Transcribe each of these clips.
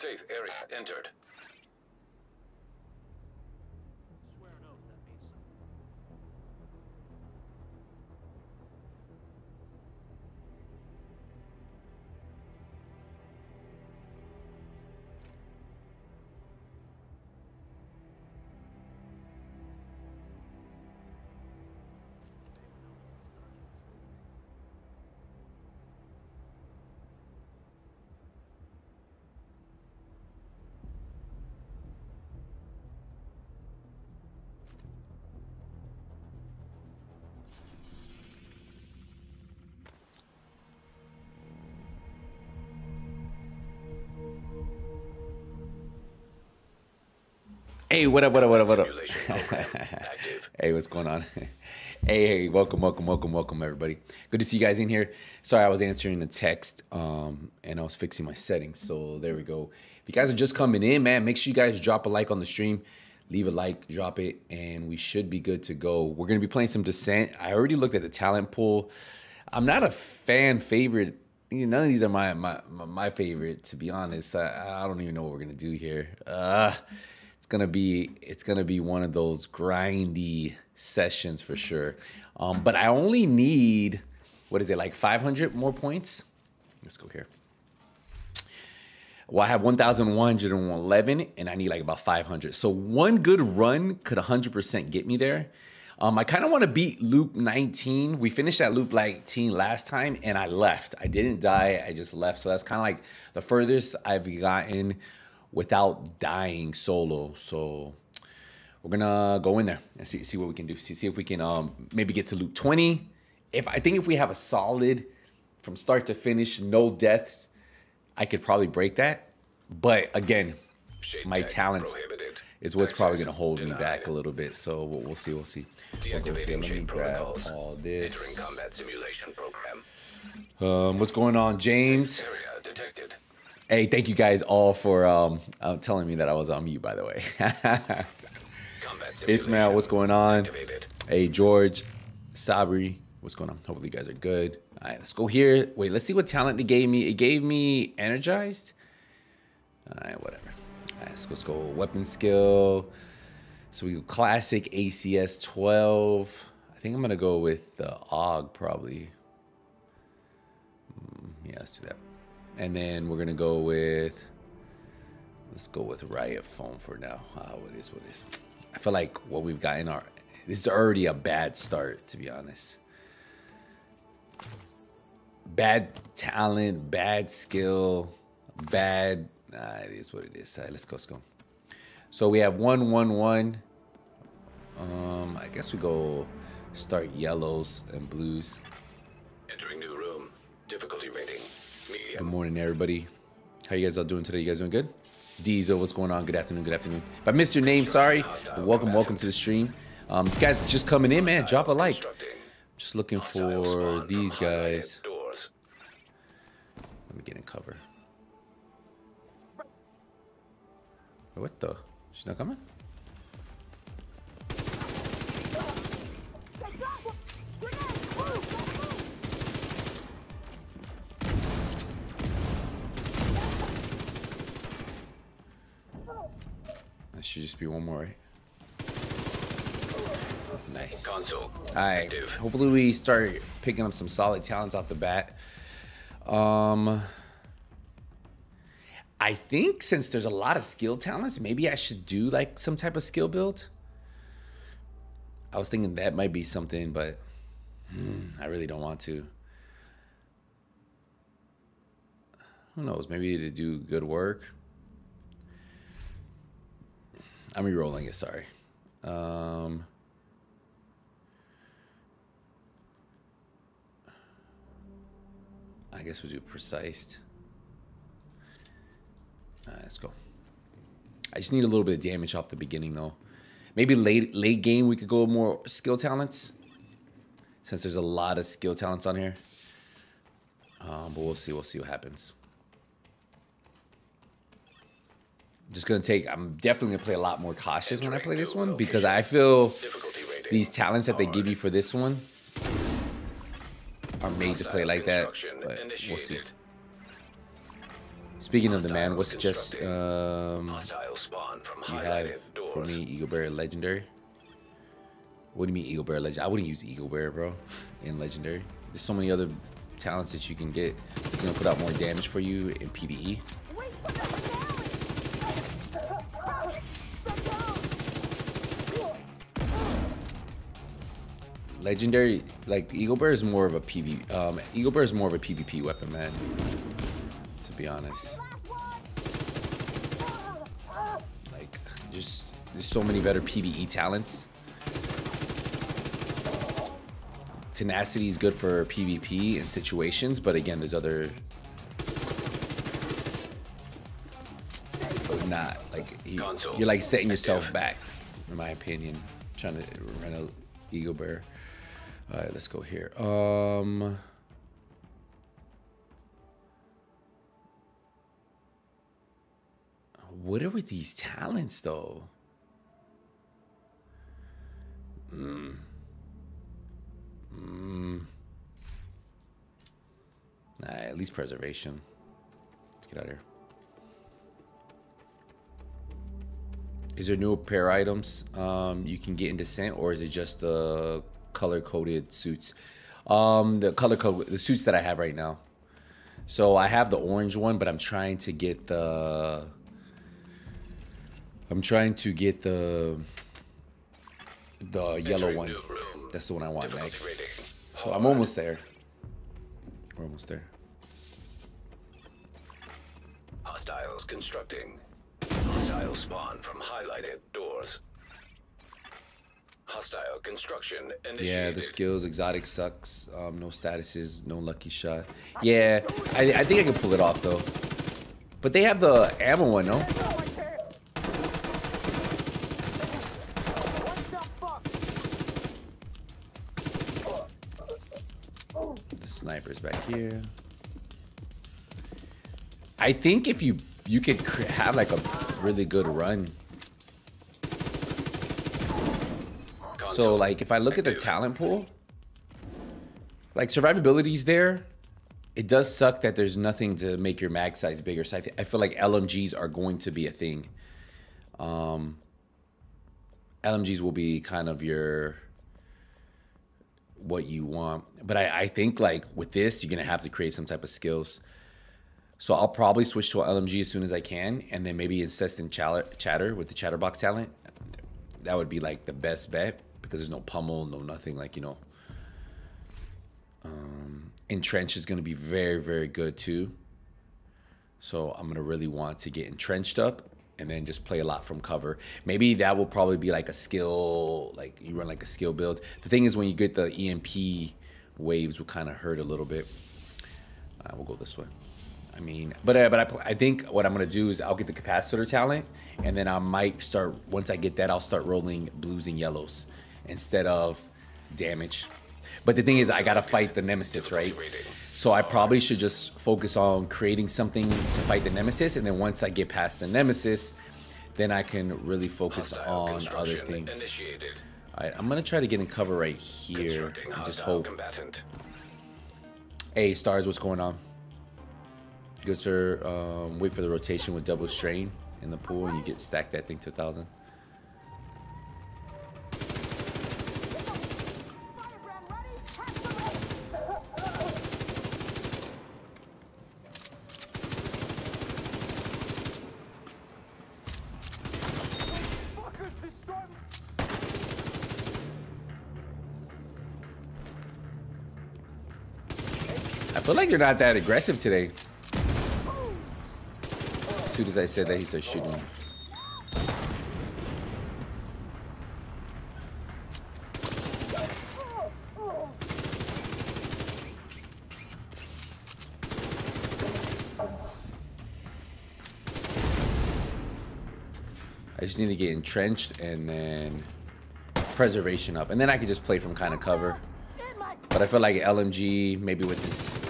Safe area entered. Hey, what up, what up, what up, what up? Simulation program active. hey, what's going on? hey, hey, welcome, welcome, welcome, welcome, everybody. Good to see you guys in here. Sorry, I was answering a text um, and I was fixing my settings. So there we go. If you guys are just coming in, man, make sure you guys drop a like on the stream. Leave a like, drop it, and we should be good to go. We're going to be playing some Descent. I already looked at the talent pool. I'm not a fan favorite. None of these are my my my, favorite, to be honest. I, I don't even know what we're gonna do here. Uh, gonna be it's gonna be one of those grindy sessions for sure. Um, but I only need what is it like 500 more points? Let's go here. Well, I have 1,111 and I need like about 500. So one good run could 100% get me there. Um, I kind of want to beat loop 19. We finished at loop 19 last time and I left. I didn't die, I just left. So that's kind of like the furthest I've gotten without dying solo. So we're gonna go in there and see, see what we can do. See, see if we can um, maybe get to loop 20. If I think if we have a solid from start to finish, no deaths, I could probably break that. But again, Shade my talents prohibited. is what's probably going to hold me back a little bit. So we'll, we'll see. We'll see. We'll go see. Deactivating Let me chain grab protocols. all Entering this. combat simulation program. Um, what's going on, James? Area detected. Hey, thank you guys all for um, uh, telling me that I was on mute. By the way. Ismail, what's going on? Activated. Hey, George, Sabri, what's going on? Hopefully, you guys are good. All right, let's go here. Wait, let's see what talent it gave me. It gave me energized. All right, whatever. All right, let's, let's go weapon skill. So we go classic ACS 12. I think I'm gonna go with the AUG probably. Mm, yeah, let's do that. And then we're gonna go with. Let's go with Riot Foam for now. Uh, what is what is? I feel like what we've got in our this is already a bad start, to be honest. Bad talent, bad skill, bad. Nah, it is what it is. All right, let's go. Let's go. So we have one, one, one. Um, I guess we go start yellows and blues. Entering new. Good morning, everybody. How you guys all doing today? You guys doing good? Diesel, what's going on? Good afternoon. Good afternoon. If I missed your name, sorry. Welcome, welcome to the stream. Um, guys just coming in, man, drop a like. Just looking for these guys. Let me get in cover. What the? She's not coming? Should just be one more, right? Nice. Console. All right. Hopefully we start picking up some solid talents off the bat. Um, I think since there's a lot of skill talents, maybe I should do like some type of skill build. I was thinking that might be something, but hmm, I really don't want to. Who knows? Maybe to do good work. I'm re-rolling it. Sorry. Um, I guess we'll do precise. Let's go. I just need a little bit of damage off the beginning, though. Maybe late late game we could go more skill talents, since there's a lot of skill talents on here. Um, but we'll see. We'll see what happens. Just gonna take. I'm definitely gonna play a lot more cautious when I play this one because I feel these talents that they give you for this one are made to play like that. But we'll see. Speaking of the man, Hostiles what's just um spawn from you have for me Eagle Bear Legendary? What do you mean Eagle Bear Legend? I wouldn't use Eagle Bear, bro, in Legendary. There's so many other talents that you can get. It's gonna put out more damage for you in. PvE. Legendary, like Eagle Bear is more of a PV. Um, Eagle Bear is more of a PvP weapon, man. To be honest, like just there's so many better PVE talents. Tenacity is good for PvP and situations, but again, there's other. But not like you, you're like setting yourself back, in my opinion. Trying to run a Eagle Bear. All right, let's go here. Um. What are with these talents, though? Hmm. Mm. Nah, at least preservation. Let's get out of here. Is there new pair items um, you can get in Descent, or is it just the color coded suits? Um, the color code, the suits that I have right now. So I have the orange one, but I'm trying to get the. I'm trying to get the the yellow one. That's the one I want next. So I'm almost there. We're almost there. Hostiles constructing. Hostile spawn from highlighted doors. Hostile construction initiated. Yeah, the skills, exotic sucks. Um, no statuses, no lucky shot. Yeah, I, I think I can pull it off though. But they have the ammo one, no? The sniper's back here. I think if you you could have like a really good run. So like if I look at the talent pool, like survivability's there. It does suck that there's nothing to make your mag size bigger. So I, I feel like LMGs are going to be a thing. Um, LMGs will be kind of your what you want. But I, I think like with this, you're gonna have to create some type of skills. So I'll probably switch to an LMG as soon as I can, and then maybe incessant chatter, chatter with the chatterbox talent. That would be like the best bet because there's no pummel, no nothing like you know. Um, entrench is gonna be very very good too. So I'm gonna really want to get entrenched up and then just play a lot from cover. Maybe that will probably be like a skill, like you run like a skill build. The thing is when you get the EMP waves will kind of hurt a little bit. Uh, we'll go this way. I mean, but uh, but I, I think what I'm gonna do is I'll get the capacitor talent, and then I might start once I get that I'll start rolling blues and yellows instead of damage. But the thing is, I gotta fight the nemesis, right? So I probably should just focus on creating something to fight the nemesis, and then once I get past the nemesis, then I can really focus on other things. Alright, I'm gonna try to get in cover right here and just hope. Combatant. Hey, Stars, what's going on? Good, sir. Um, wait for the rotation with double strain in the pool, and you get stacked that thing to a 1,000. Like you're not that aggressive today. As soon as I said that, he started shooting. me. I just need to get entrenched and then preservation up, and then I can just play from kind of cover. But I feel like LMG, maybe with this,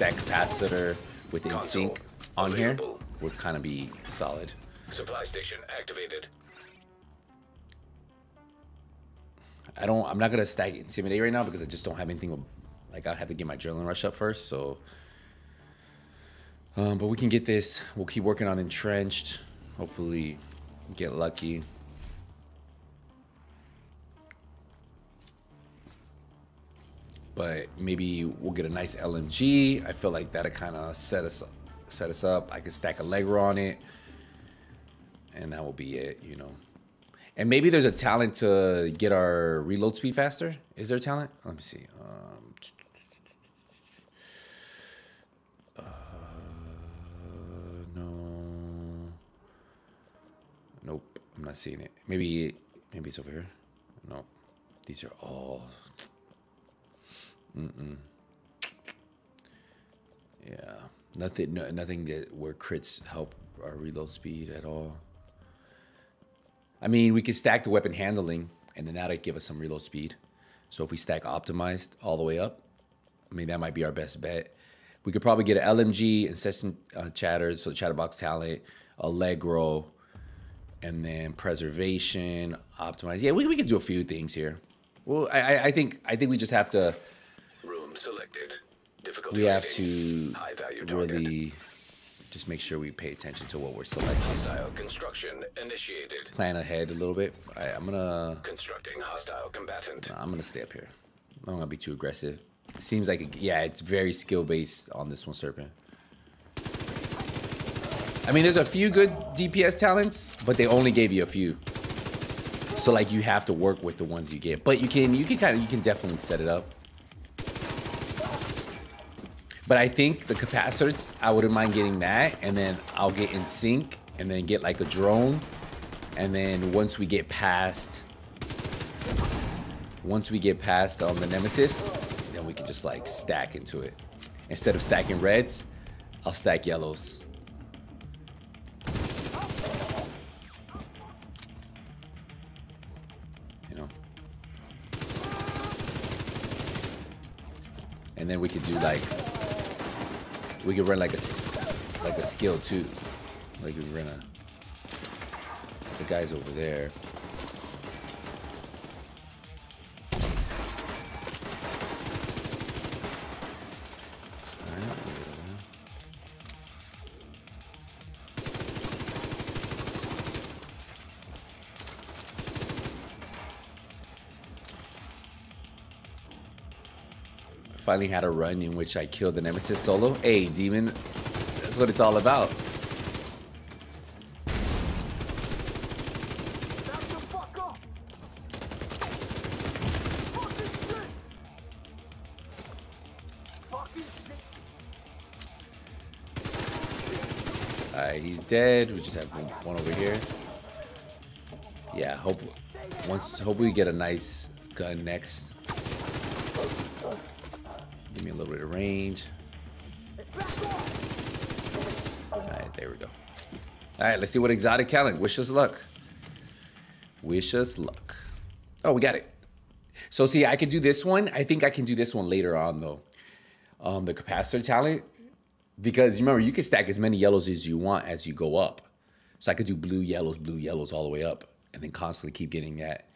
like I can stack capacitor with InSync on here, would kind of be solid. Supply station activated. I don't, I'm not gonna stack Intimidate right now because I just don't have anything. With, like I'd have to get my Adrenaline Rush up first. So, Um, but we can get this. We'll keep working on entrenched. Hopefully, get lucky. But maybe we'll get a nice LMG. I feel like that'll kind of set us set us up. I can stack Allegro on it, and that will be it. You know. And maybe there's a talent to get our reload speed faster. Is there a talent? Let me see. Um, uh, no. Nope. I'm not seeing it. Maybe maybe it's over here. No. These are all. Mm-mm. Yeah. Nothing. No, nothing that where crits help our reload speed at all. I mean, we could stack the weapon handling, and then that'll give us some reload speed. So if we stack optimized all the way up, I mean, that might be our best bet. We could probably get an LMG, incessant uh, chatter, so chatterbox talent, Allegro, and then preservation, optimize. Yeah, we, we could do a few things here. Well, I, I- think I think we just have to selected. Difficulty we have to High value really just make sure we pay attention to what we're selecting. Hostile construction initiated. Plan ahead a little bit. I'm gonna Constructing hostile combatant. I'm gonna stay up here. I'm gonna be too aggressive. It seems like it- yeah, it's very skill based on this one, Serpent. I mean, there's a few good DPS talents, but they only gave you a few. So like you have to work with the ones you get, but you can you can kind of you can definitely set it up. But I think the capacitors, I wouldn't mind getting that, and then I'll get in sync, and then get like a drone, and then once we get past once we get past um, the nemesis, then we can just like stack into it. Instead of stacking reds, I'll stack yellows. You know. And then we could do like we could run like a like a skill too. Like we run a the guys over there. Finally had a run in which I killed the Nemesis solo. Hey, demon, that's what it's all about. Alright, he's dead. We just have one, one over here. Yeah, hope once hopefully we get a nice gun next. Little bit of range. Alright, there we go. Alright, let's see what exotic talent. Wish us luck. Wish us luck. Oh, we got it. So see, I could do this one. I think I can do this one later on though. Um, the capacitor talent because remember you can stack as many yellows as you want as you go up so i could do blue yellows blue yellows all the way up and then constantly keep getting that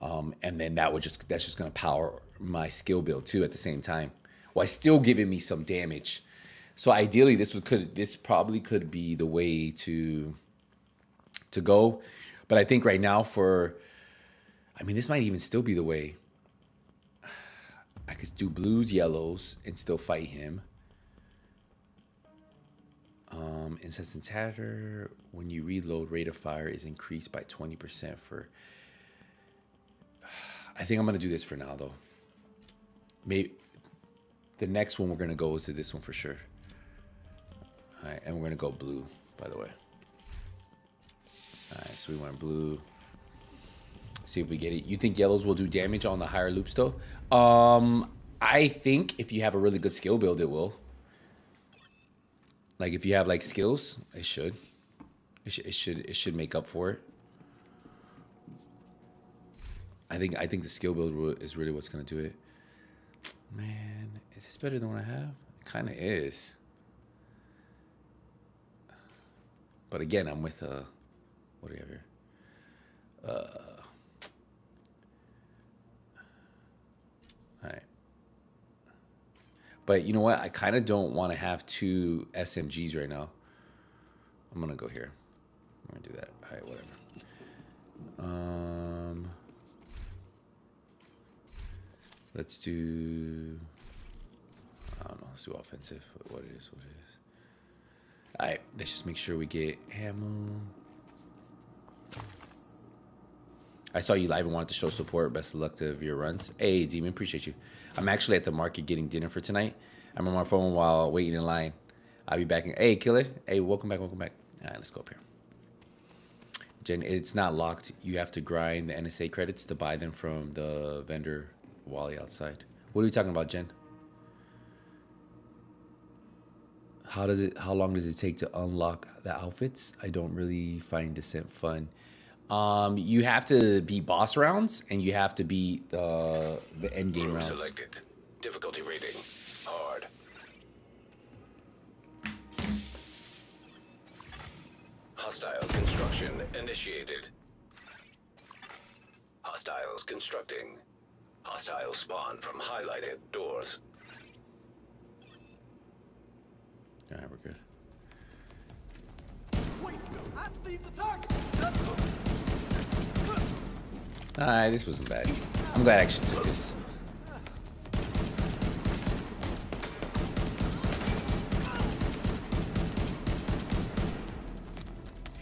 um, and then that would just that's just going to power my skill build too at the same time while still giving me some damage so ideally this would could this probably could be the way to to go but i think right now for i mean this might even still be the way i could do blues yellows and still fight him um, incessant chatter. When you reload, rate of fire is increased by twenty percent for. I think I'm gonna do this for now though. Maybe the next one we're gonna go is to this one for sure. All right, and we're gonna go blue, by the way. All right, so we went blue. See if we get it. You think yellows will do damage on the higher loops though? Um, I think if you have a really good skill build, it will. Like if you have like skills, it should. It, sh- it should. It should make up for it. I think. I think the skill build is really what's gonna do it. Man, is this better than what I have? It kind of is. But again, I'm with uh, what do we have here? Uh. All right. But you know what? I kind of don't want to have two SMGs right now. I'm gonna go here. I'm gonna do that. All right, whatever. Um, let's do. I don't know. Let's do offensive. What it is? What it is? All right. Let's just make sure we get ammo. I saw you live and wanted to show support. Best of luck to your runs. Hey, Demon, appreciate you. I'm actually at the market getting dinner for tonight. I'm on my phone while waiting in line. I'll be back in. Hey, Killer. Hey, welcome back. Welcome back. All right, let's go up here. Jen, it's not locked. You have to grind the NSA credits to buy them from the vendor Wally outside. What are we talking about, Jen? How does it? How long does it take to unlock the outfits? I don't really find Descent fun. Um, you have to beat boss rounds, and you have to beat the the end game Room rounds. selected. Difficulty rating. Hard. Hostile construction initiated. Hostiles constructing. Hostiles spawn from highlighted doors. All right, we're good. I see the target. All right, this wasn't bad. I'm glad I actually took this.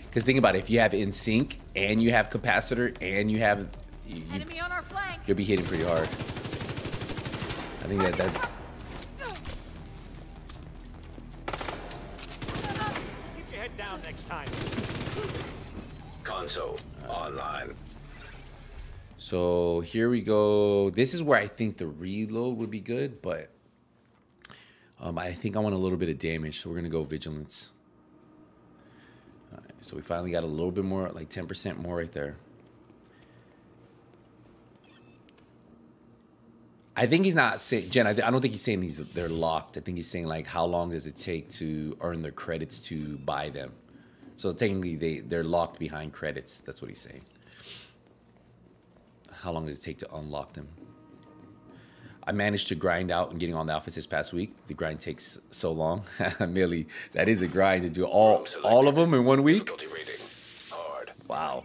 Because think about it, if you have in sync and you have capacitor and you have, you, you, Enemy on our flank. you'll be hitting pretty hard. I think that that So here we go. This is where I think the reload would be good, but um, I think I want a little bit of damage, so we're gonna go vigilance. Right, so we finally got a little bit more, like 10% more right there. I think he's not saying, Jen. I, I don't think he's saying he's they're locked. I think he's saying like how long does it take to earn their credits to buy them. So technically they they're locked behind credits. That's what he's saying. How long does it take to unlock them? I managed to grind out and getting on the outfits this past week. The grind takes so long. Millie, that is a grind to do all all of them in one week. Wow.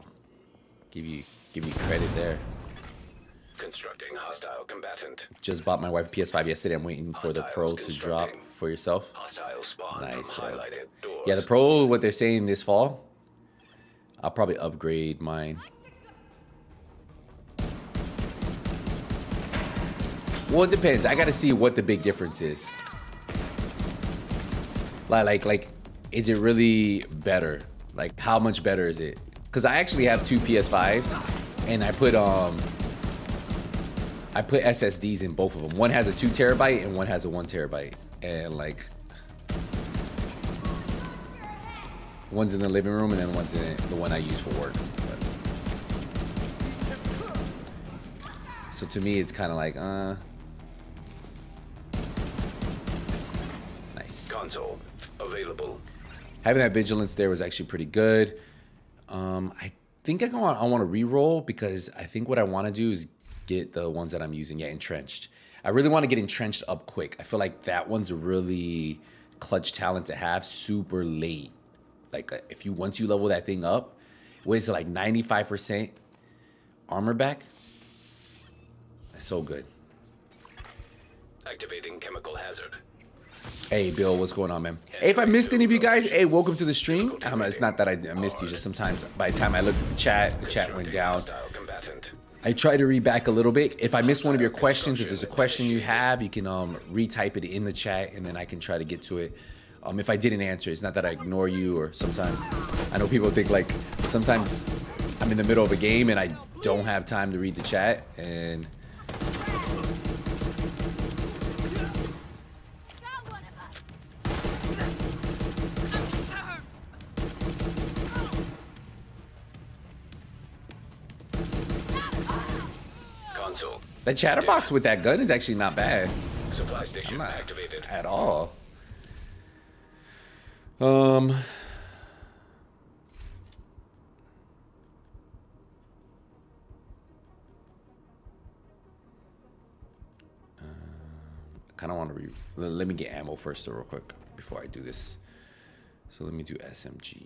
Give you give you credit there. Constructing hostile combatant. Just bought my wife a PS5 yesterday. I'm waiting for the Pro to drop for yourself. Hostile spawn Nice, bro. highlighted doors. Yeah, the Pro, what they're saying this fall, I'll probably upgrade mine. Well, it depends. I got to see what the big difference is. Like, like, like, is it really better? Like, how much better is it? Because I actually have two PS5s, and I put um, I put SSDs in both of them. One has a two terabyte, and one has a one terabyte, and like, One's in the living room, and then one's in the one I use for work. So to me, it's kind of like, uh, Console available. Having that vigilance there was actually pretty good. Um, I think I want I want to re-roll because I think what I want to do is get the ones that I'm using. Yeah, entrenched. I really want to get entrenched up quick. I feel like that one's a really clutch talent to have super late. Like uh, if you once you level that thing up, what is it like 95% armor back? That's so good. Activating chemical hazard. Hey, Bill, what's going on, man? Hey, if I missed any of you guys, hey, welcome to the stream. Um, it's not that I, missed you, just sometimes by the time I looked at the chat, the chat went down. I try to read back a little bit. If I miss one of your questions, if there's a question you have, you can um, retype it in the chat, and then I can try to get to it. Um, if I didn't answer, it's not that I ignore you, or sometimes I know people think like sometimes I'm in the middle of a game and I don't have time to read the chat, and That chatterbox with that gun is actually not bad Supply station not- activated. at all. Um. kind of want to re. Let, let me get ammo first, though, real quick, before I do this. So let me do SMG.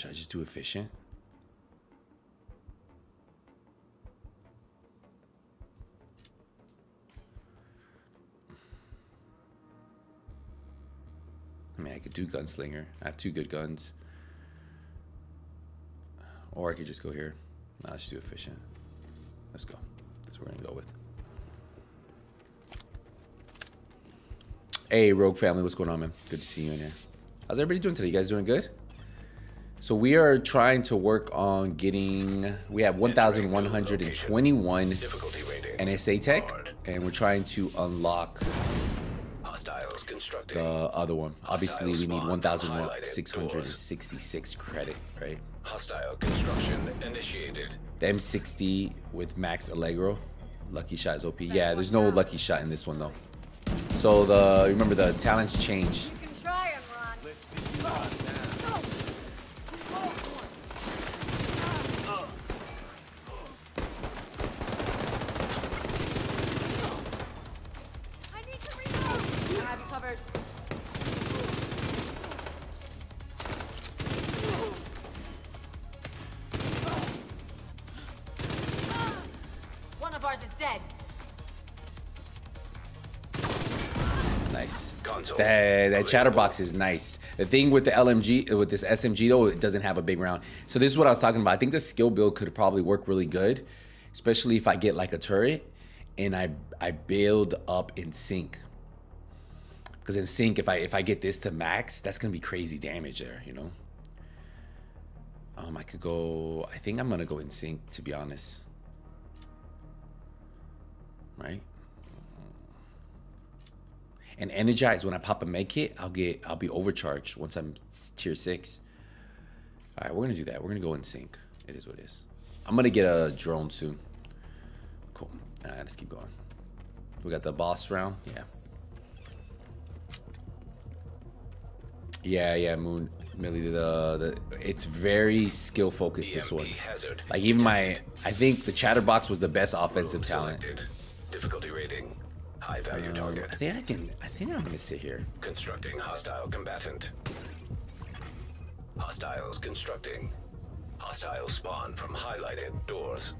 Should I just do efficient? I mean, I could do gunslinger. I have two good guns. Or I could just go here. Let's do efficient. Let's go. That's what we're gonna go with. Hey, Rogue family, what's going on, man? Good to see you in here. How's everybody doing today? You guys doing good? So we are trying to work on getting. We have 1,121 Difficulty rating. NSA tech, and we're trying to unlock the other one. Obviously, we need spawn from highlighted 1,666 credit, right? Hostile construction initiated. The M60 with max Allegro. Lucky shot is OP. Yeah, there's no lucky shot in this one though. So the remember the talents change. That, chatterbox is nice. The thing with the LMG, with this SMG though, it doesn't have a big round. So this is what I was talking about. I think the skill build could probably work really good, especially if I get like a turret and I I build up in sync. Because in sync, if I if I get this to max, that's gonna be crazy damage there, you know. Um, I could go. I think I'm gonna go in sync to be honest. Right. And energize when I pop a med kit, I'll get I'll be overcharged once I'm tier six. All right, we're gonna do that. We're gonna go in sync. It is what it is. I'm gonna get a drone soon. Cool. All right, let's keep going. We got the boss round. Yeah. Yeah, yeah, Moon. Millie, the the it's very skill focused. This one. Like even my. I think the Chatterbox was the best offensive talent. Difficulty rating. High value Um, target. I think I can. I think I'm gonna sit here. Constructing hostile combatant. Hostiles constructing. Hostile spawn from highlighted doors.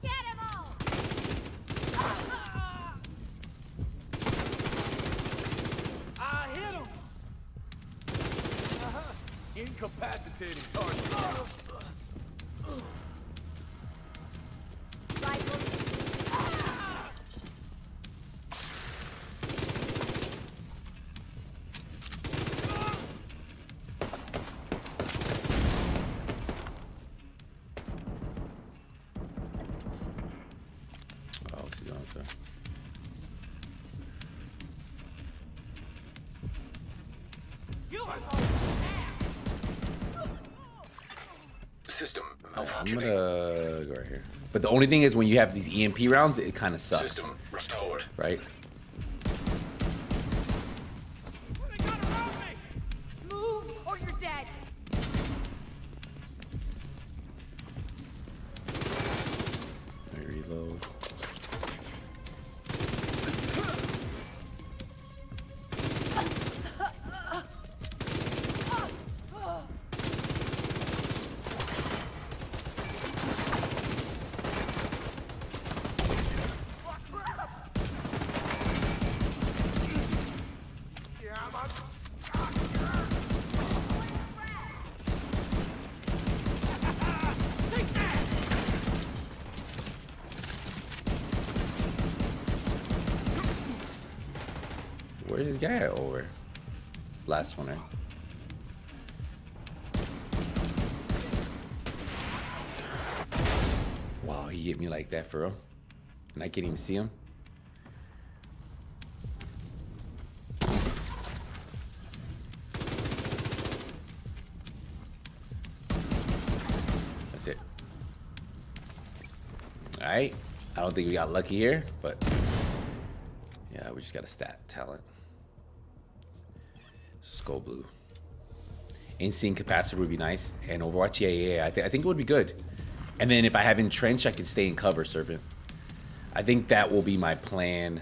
Get him all. I hit him. Uh-huh. Incapacitating target. Rifle. I'm gonna go right here. But the only thing is, when you have these EMP rounds, it kind of sucks, System restored. right? Last one, right? Wow, he hit me like that for real. And I can't even see him. That's it. Alright. I don't think we got lucky here, but yeah, we just got a stat talent. Go blue. Insane capacitor would be nice, and Overwatch, yeah, yeah, yeah. I, th- I think it would be good. And then if I have entrench, I can stay in cover, Serpent. I think that will be my plan.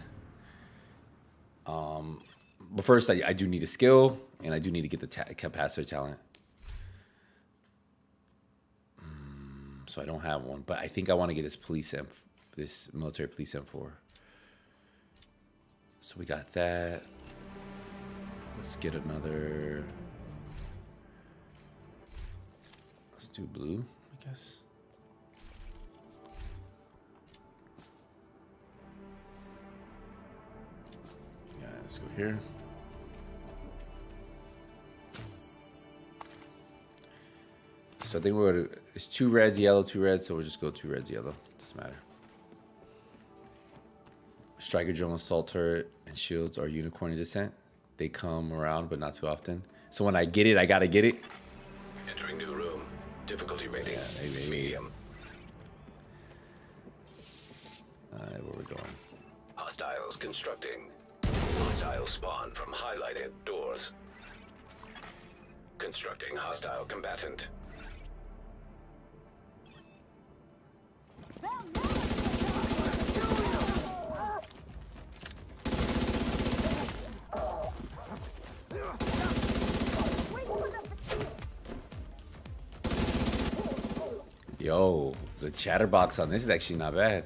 Um, but first, I, I do need a skill, and I do need to get the ta- capacitor talent. Mm, so I don't have one, but I think I want to get this police M, this military police M4. So we got that. Let's get another. Let's do blue, I guess. Yeah, let's go here. So I think we're gonna, it's two reds, yellow, two reds, so we'll just go two reds, yellow. Doesn't matter. Striker drone, assault turret, and shields are unicorn descent. They come around, but not too often. So when I get it, I gotta get it. Entering new room. Difficulty rating. maybe, maybe. Medium. Alright, where we going? Hostiles constructing. Hostile spawn from highlighted doors. Constructing hostile combatant. Yo, the chatterbox on this is actually not bad.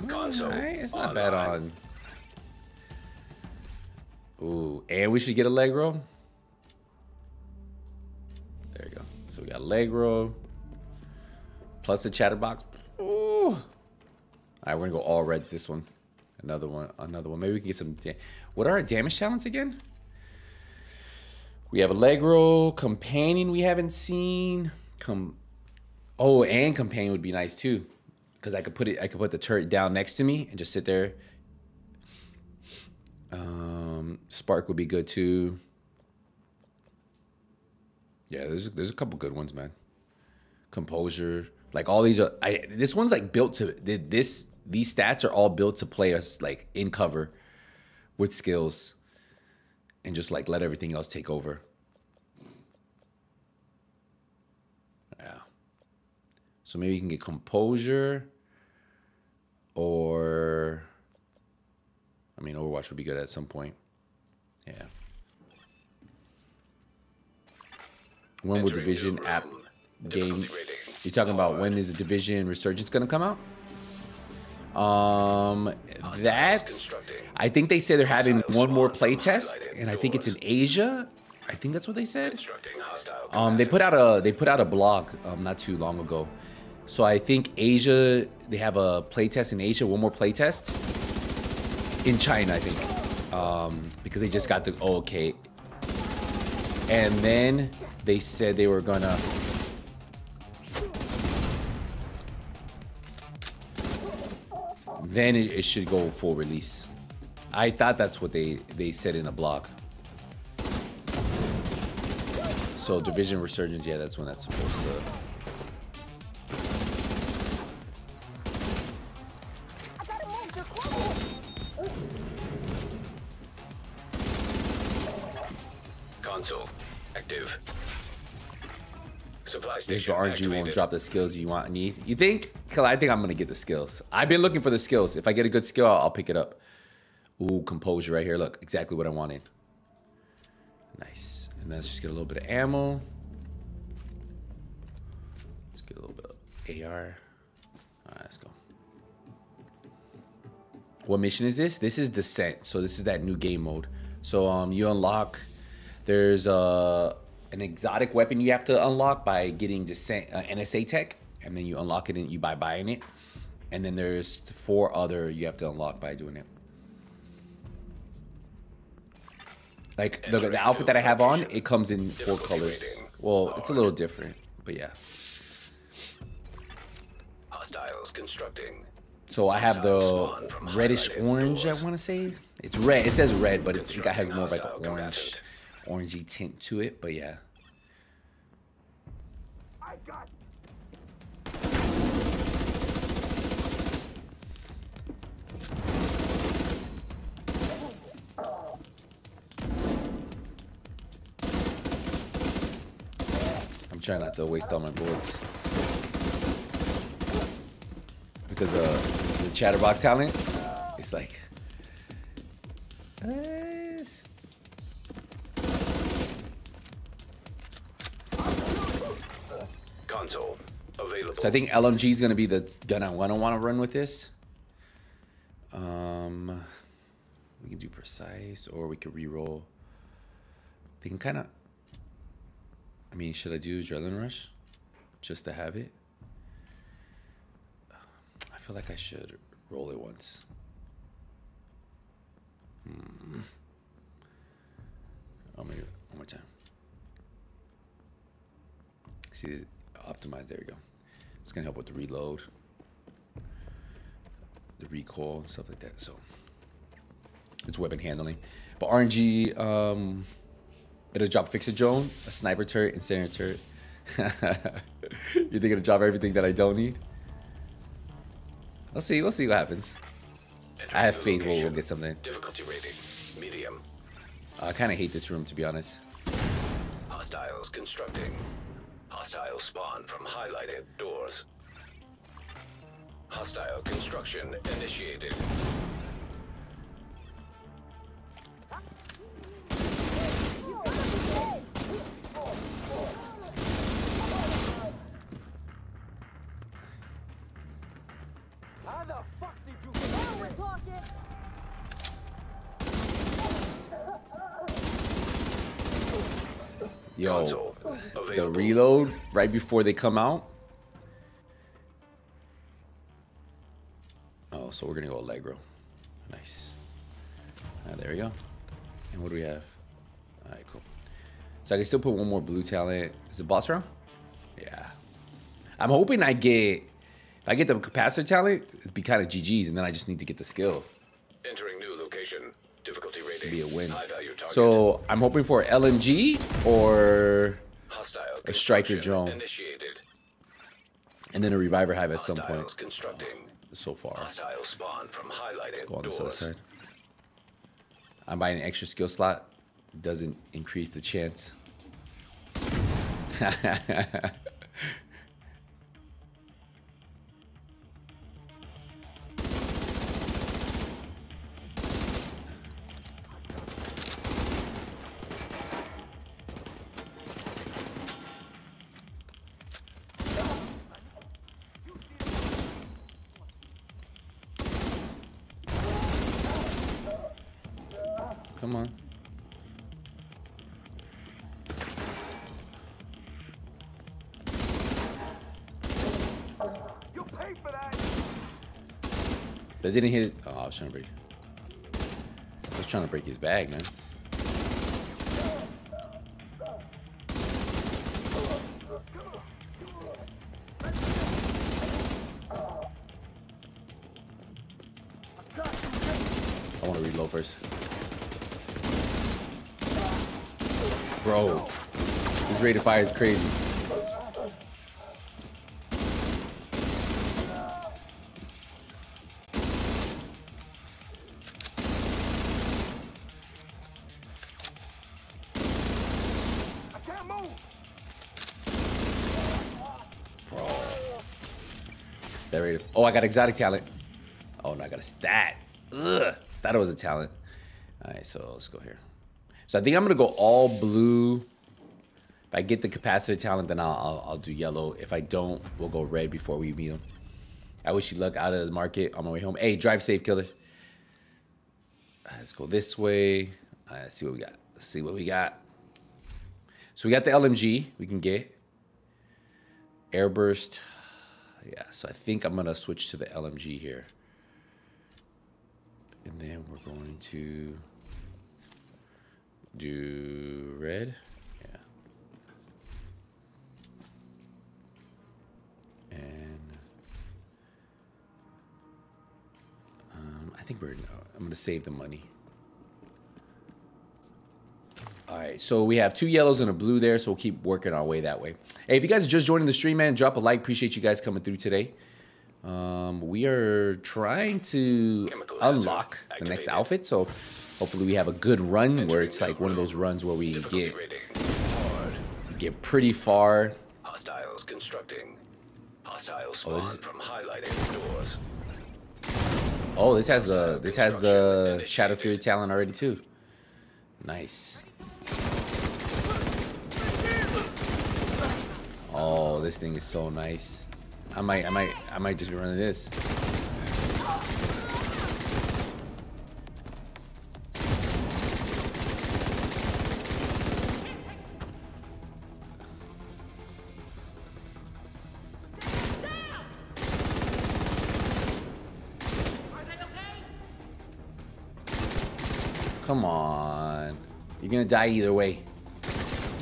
Alright, it's not bad on. Ooh, and we should get Allegro. There you go. So we got Allegro. Plus the chatterbox. Ooh. All right, we're gonna go all reds this one. Another one, another one. Maybe we can get some. What are our damage talents again? We have Allegro, companion we haven't seen. Come, oh, and companion would be nice too, because I could put it. I could put the turret down next to me and just sit there. Um, Spark would be good too. Yeah, there's there's a couple good ones, man. Composure, like all these are. I this one's like built to this. These stats are all built to play us like in cover, with skills, and just like let everything else take over. Yeah. So maybe you can get composure, or I mean, Overwatch would be good at some point. Yeah. When will Division app game? You're talking about when is the Division Resurgence gonna come out? Um, that's. I think they say they're having one more playtest, and I think it's in. Asia. I think that's what they said. Um, they put out a they put out a blog um, not too long ago. So I think Asia they have a playtest in Asia, one more playtest in China, I think, um, because they just got the oh, okay. And then they said they were gonna. Then it, it should go full release. I thought that's what they they said in a blog. So Division Resurgence, yeah, that's when that's supposed to. There's the RNG won't drop the skills you want need. You think? Cause I think I'm gonna get the skills. I've been looking for the skills. If I get a good skill, I'll, I'll pick it up. Ooh, composure right here. Look, exactly what I wanted. Nice. And then let's just get a little bit of ammo. Let's get a little bit of AR. All right, let's go. What mission is this? This is Descent. So this is that new game mode. So um, you unlock. There's uh, an exotic weapon you have to unlock by getting Descent uh, NSA tech, and then you unlock it and you by buying it. And then there's four other you have to unlock by doing it. Like the, the outfit that I have on, it comes in four colors. Well, it's a little different, but yeah. Hostiles constructing. So I have the reddish orange. I want to say it's red. It says red, but it's, it has more of like orange, orangey tint to it, but yeah. I'm trying not to waste all my bullets. Because uh, the chatterbox talent, it's like... Uh, So I think LMG is gonna be the gun I wanna wanna run with this. Um, we can do precise, or we could re-roll. They can kind of. I mean, should I do adrenaline rush, just to have it? I feel like I should roll it once. Hmm. Oh, maybe one more time. See, optimize. There we go. It's gonna help with the reload, the recoil, and stuff like that. So it's weapon handling. But RNG, um, it'll drop fixer drone, a sniper turret, incendiary turret. you think it'll drop everything that I don't need? We'll see. We'll see what happens. I have faith we'll, we'll get something. Difficulty rating medium. I kind of hate this room to be honest. Hostiles constructing. Hostile spawn from highlighted doors. Hostile construction initiated. How the fuck did you Now we're talking. Yo, Console the reload right before they come out. Oh, so we're gonna go Allegro. Nice. Ah, there we go. And what do we have? All right, cool. So I can still put one more blue talent. Is it boss round? Yeah. I'm hoping I get. If I get the capacitor talent, it'd be kind of GG's, and then I just need to get the skill. Entering new location. Difficulty rating. Be a win. High value target. So I'm hoping for LMG or a striker drone. Initiated. and then a reviver hive at some point. constructing. So far. Spawn from highlighted Let's go on this other side. I'm buying an extra skill slot. Doesn't increase the chance. That didn't hit. His, oh, I was trying to break. I was trying to break his bag, man. I want to reload first. Bro, this rate of fire is crazy. Got exotic talent. Oh, no, I got a stat. Ugh, thought it was a talent. All right, so let's go here. So I think I'm gonna go all blue. If I get the capacitor talent, then I'll, I'll, I'll do yellow. If I don't, we'll go red before we meet him. I wish you luck out of the market on my way home. Hey, drive safe, killer. Uh, Let's go this way. Let's see what we got. Let's see what we got. So we got the LMG we can get. Airburst. Yeah, so I think I'm gonna switch to the LMG here. And then we're going to do red. Yeah. And um, I think we're, I'm gonna save the money. All right, so we have two yellows and a blue there, so we'll keep working our way that way. Hey, if you guys are just joining the stream, man, drop a like. Appreciate you guys coming through today. Um, we are trying to Chemical unlock the next outfit, so hopefully we have a good run where it's like one of those runs where we get get pretty far Hostiles constructing. Hostile Oh, spawn from highlighted doors. Oh, this has the this has the Shadow Fury talent already too. Nice. Oh, this thing is so nice. I might I might I might just be running this. Come on. You're gonna die either way.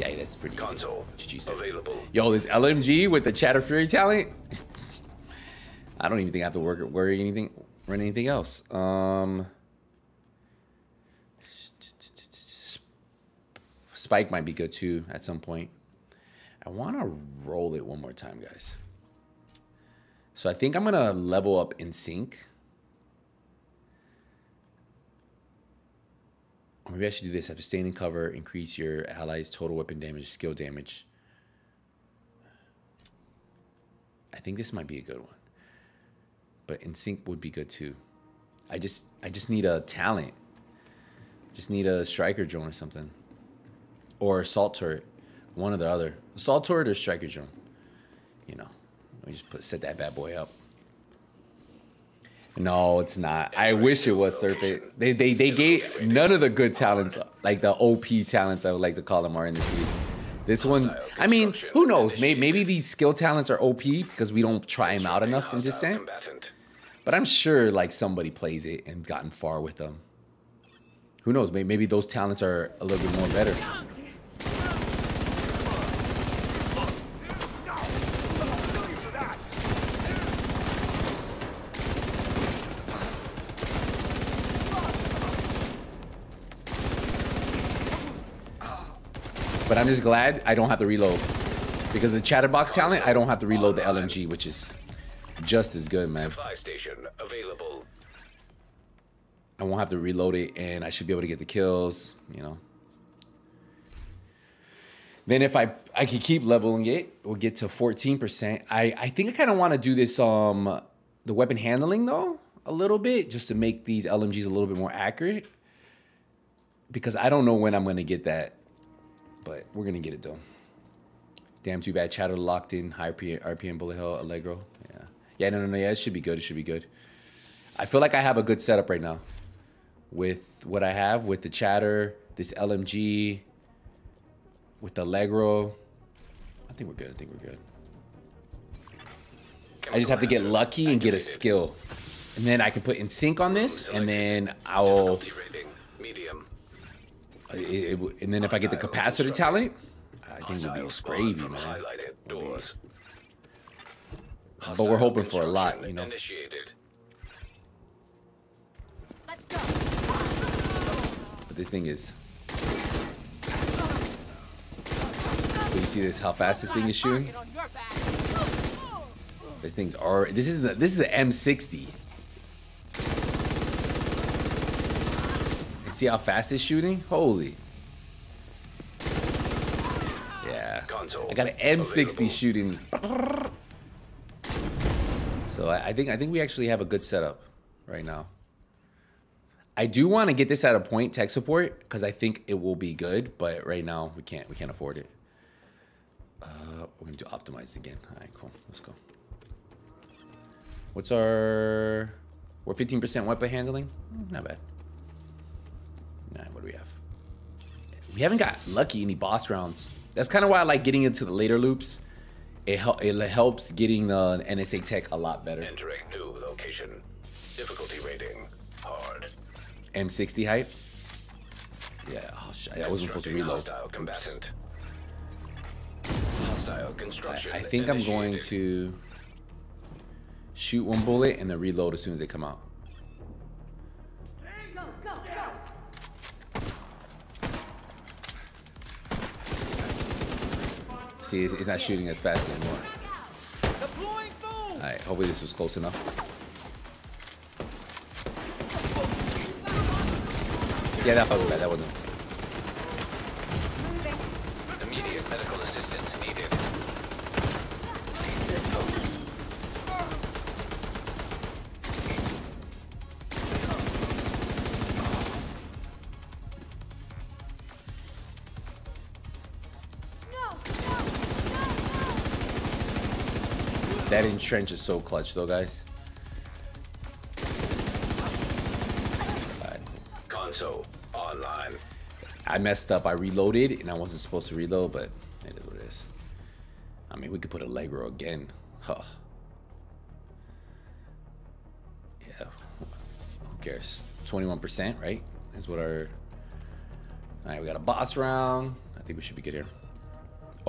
Yeah, that's pretty easy. Console said. available. Yo, this LMG with the Chatter Fury talent. I don't even think I have to work worry anything run anything else. Um Spike might be good too at some point. I want to roll it one more time, guys. So I think I'm gonna level up in sync. Maybe I should do this. After staying in cover, increase your allies' total weapon damage, skill damage. I think this might be a good one. But in sync would be good too. I just I just need a talent. Just need a striker drone or something. Or assault turret. One or the other. Assault turret or striker drone. You know. We just put set that bad boy up. No, it's not. I wish it was Serpent. They they they gave none of the good talents, like the OP talents, I would like to call them, are in this league. This one, I mean, who knows? Maybe, maybe these skill talents are OP because we don't try them out enough in Descent. But I'm sure like somebody plays it and gotten far with them. Who knows? Maybe, maybe those talents are a little bit more better. But I'm just glad I don't have to reload. Because the Chatterbox talent, I don't have to reload the LMG, which is just as good, man. Supply station available. I won't have to reload it and I should be able to get the kills, you know. Then if I I could keep leveling it, we'll get to 14%. I, I think I kind of want to do this um the weapon handling though a little bit just to make these LMGs a little bit more accurate. Because I don't know when I'm gonna get that, but we're gonna get it done. Damn, too bad. Chatter locked in, high RPM, RPM bullet hell, Allegro. Yeah, yeah, no, no, no. Yeah, it should be good. It should be good. I feel like I have a good setup right now with what I have with the chatter, this LMG, with the Allegro. I think we're good. I think we're good. I just have to get lucky and get a skill. And then I can put in sync on this, and then I'll. Medium. It, it- and then if I get the capacitor talent, I think it'll be spawn gravy, from man. highlighted doors. But we're hoping for a lot, you know. Initiated. Let's go. But this thing is. Do you see this? How fast this thing is shooting? Target on your back. This thing's already. This is the this is the M60. See how fast it's shooting? Holy. Yeah. I got an M60 available. shooting. So I, I think I think we actually have a good setup right now. I do want to get this at a point tech support because I think it will be good, but right now we can't we can't afford it. Uh, we're gonna do optimized again. All right, cool. Let's go. What's our? We're 15% weapon handling. Not bad. Nah, what do we have? We haven't got lucky any boss rounds. That's kind of why I like getting into the later loops. It, hel- it helps getting the NSA tech a lot better. Entering new location. Difficulty rating hard. M60 height. Yeah, oh, sh- I wasn't supposed to reload. Hostile combatant. Hostile construction. I, I think I'm going to shoot one bullet and then reload as soon as they come out. See, it's not shooting as fast anymore. All right, hopefully this was close enough. Yeah, that wasn't bad. That wasn't. That entrench is so clutch though, guys. Console online. I messed up. I reloaded and I wasn't supposed to reload, but it is what it is. I mean, we could put Allegro again. Huh. Yeah. Who cares? 21%, right? Is what our. Alright, we got a boss round. I think we should be good here.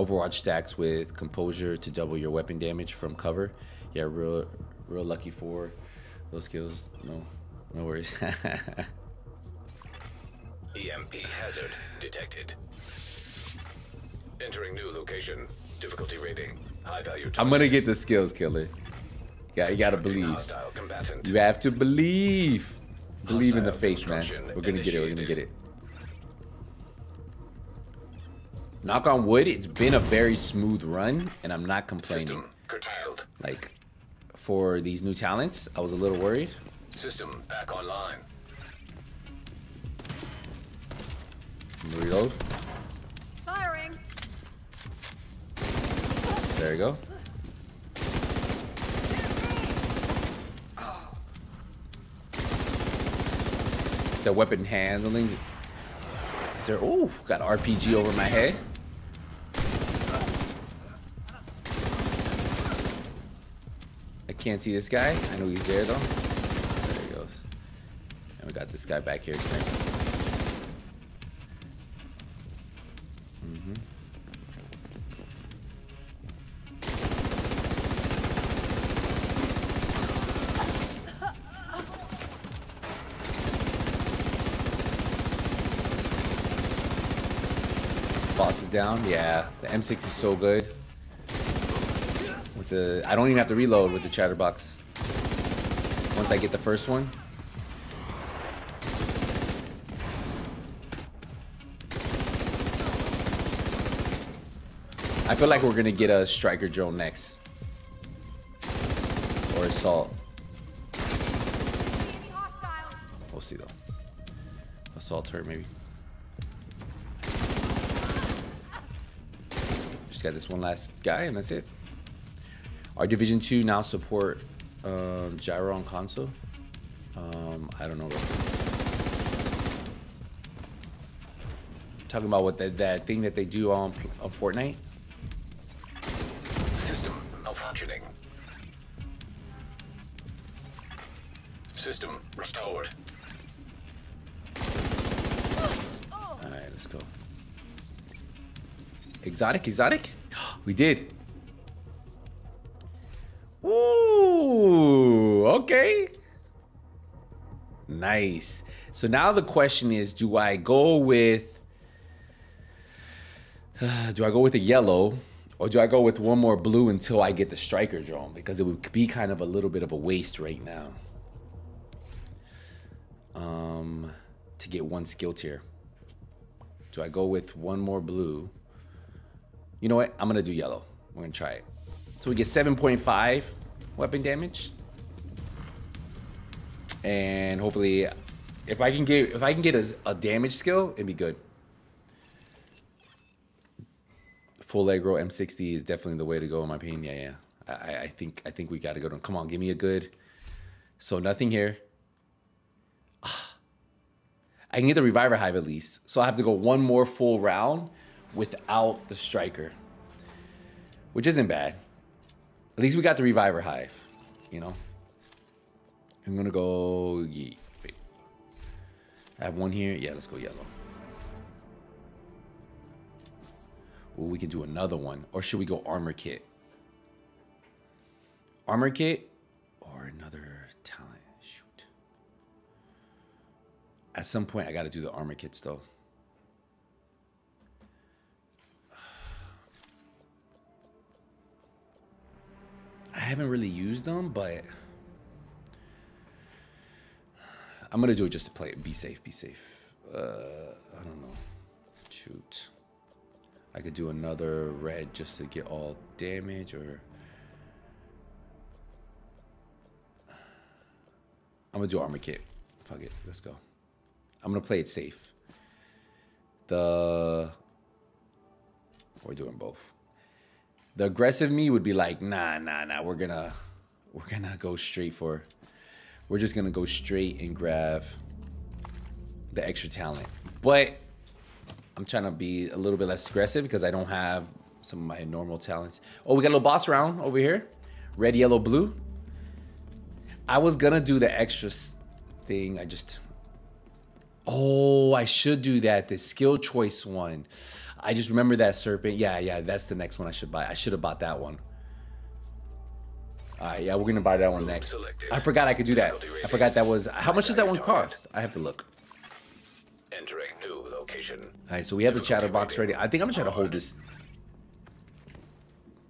Overwatch stacks with composure to double your weapon damage from cover. Yeah, real, real lucky for those skills. No, no worries. EMP hazard detected. Entering new location. Difficulty rating. High value. Target. I'm gonna get the skills, killer. Yeah, you gotta believe. You have to believe. Believe in the Hostile faith, man. We're gonna get it. We're gonna get it. Knock on wood, it's been a very smooth run, and I'm not complaining. System curtailed. Like, for these new talents, I was a little worried. System back online. Reload. Firing. There you go. The weapon handling. Is there? Oh, got RPG over my head. Can't see this guy. I know he's there though. There he goes. And we got this guy back here. sniping. Mm-hmm. Boss is down. Yeah, the M6 is so good. The, I don't even have to reload with the chatterbox. Once I get the first one. I feel like we're gonna get a striker drone next. Or assault. We'll see though. Assault turret maybe. Just got this one last guy and that's it. Our Division 2 now support um, gyro on console. Um, I don't know. Talking about what that, that thing that they do on, on Fortnite. System malfunctioning. System restored. Alright, let's go. Exotic, exotic? We did. Ooh, okay. Nice. So now the question is, do I go with do I go with a yellow or do I go with one more blue until I get the striker drone because it would be kind of a little bit of a waste right now. Um to get one skill tier. Do I go with one more blue? You know what? I'm gonna do yellow. We're gonna try it. So we get 7.5 weapon damage. And hopefully if I can get if I can get a, a damage skill, it'd be good. Full aggro M60 is definitely the way to go in my opinion. Yeah, yeah. I, I think I think we gotta go to come on, give me a good. So nothing here. Ah. I can get the reviver hive at least. So I have to go one more full round without the striker. Which isn't bad. At least we got the reviver hive, you know? I'm gonna go ye wait. I have one here. Yeah, let's go yellow. Well, we can do another one. Or should we go armor kit? Armor kit or another talent? Shoot. At some point, I got to do the armor kits though. I haven't really used them, but I'm gonna do it just to play it. Be safe. Be safe. Uh, I don't know. Shoot. I could do another red just to get all damage, or I'm gonna do armor kit. Fuck it. Let's go. I'm gonna play it safe. The we're doing both. The aggressive me would be like, nah, nah, nah. We're gonna, we're gonna go straight for. We're just gonna go straight and grab the extra talent. But I'm trying to be a little bit less aggressive because I don't have some of my normal talents. Oh, we got a little boss round over here. Red, yellow, blue. I was gonna do the extra thing. I just. Oh, I should do that. The skill choice one. I just remember that serpent. Yeah, yeah, that's the next one I should buy. I should have bought that one. All right, yeah, we're gonna buy that one next. selected. I forgot I could do that. I forgot that was. How much does that one cost? I have to look. Entering new location. All right, so we have the chatterbox ready. I think I'm gonna try to hold this.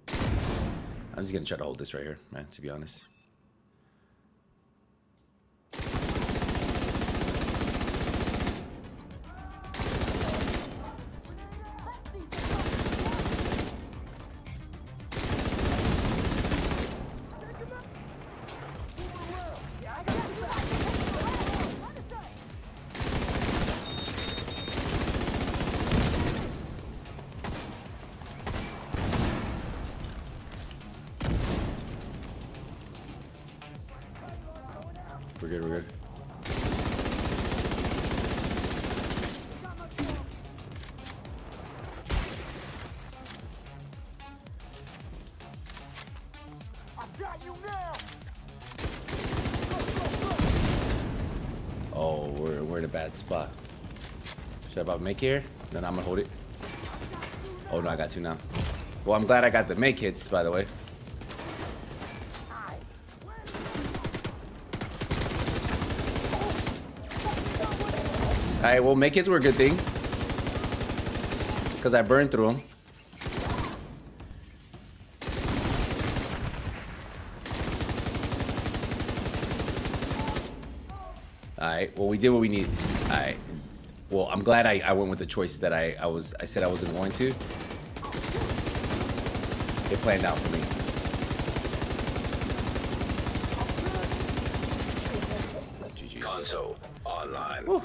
I'm just gonna try to hold this right here, man. To be honest. Make here? Then I'm gonna hold it. Oh no, I got two now. Well, I'm glad I got the make hits, by the way. All right, well, make hits were a good thing. Because I burned through them. All right. Well, we did what we needed. All right. Well, I'm glad I, I went with the choice that I, I was I said I wasn't going to. It planned out for me. Console online.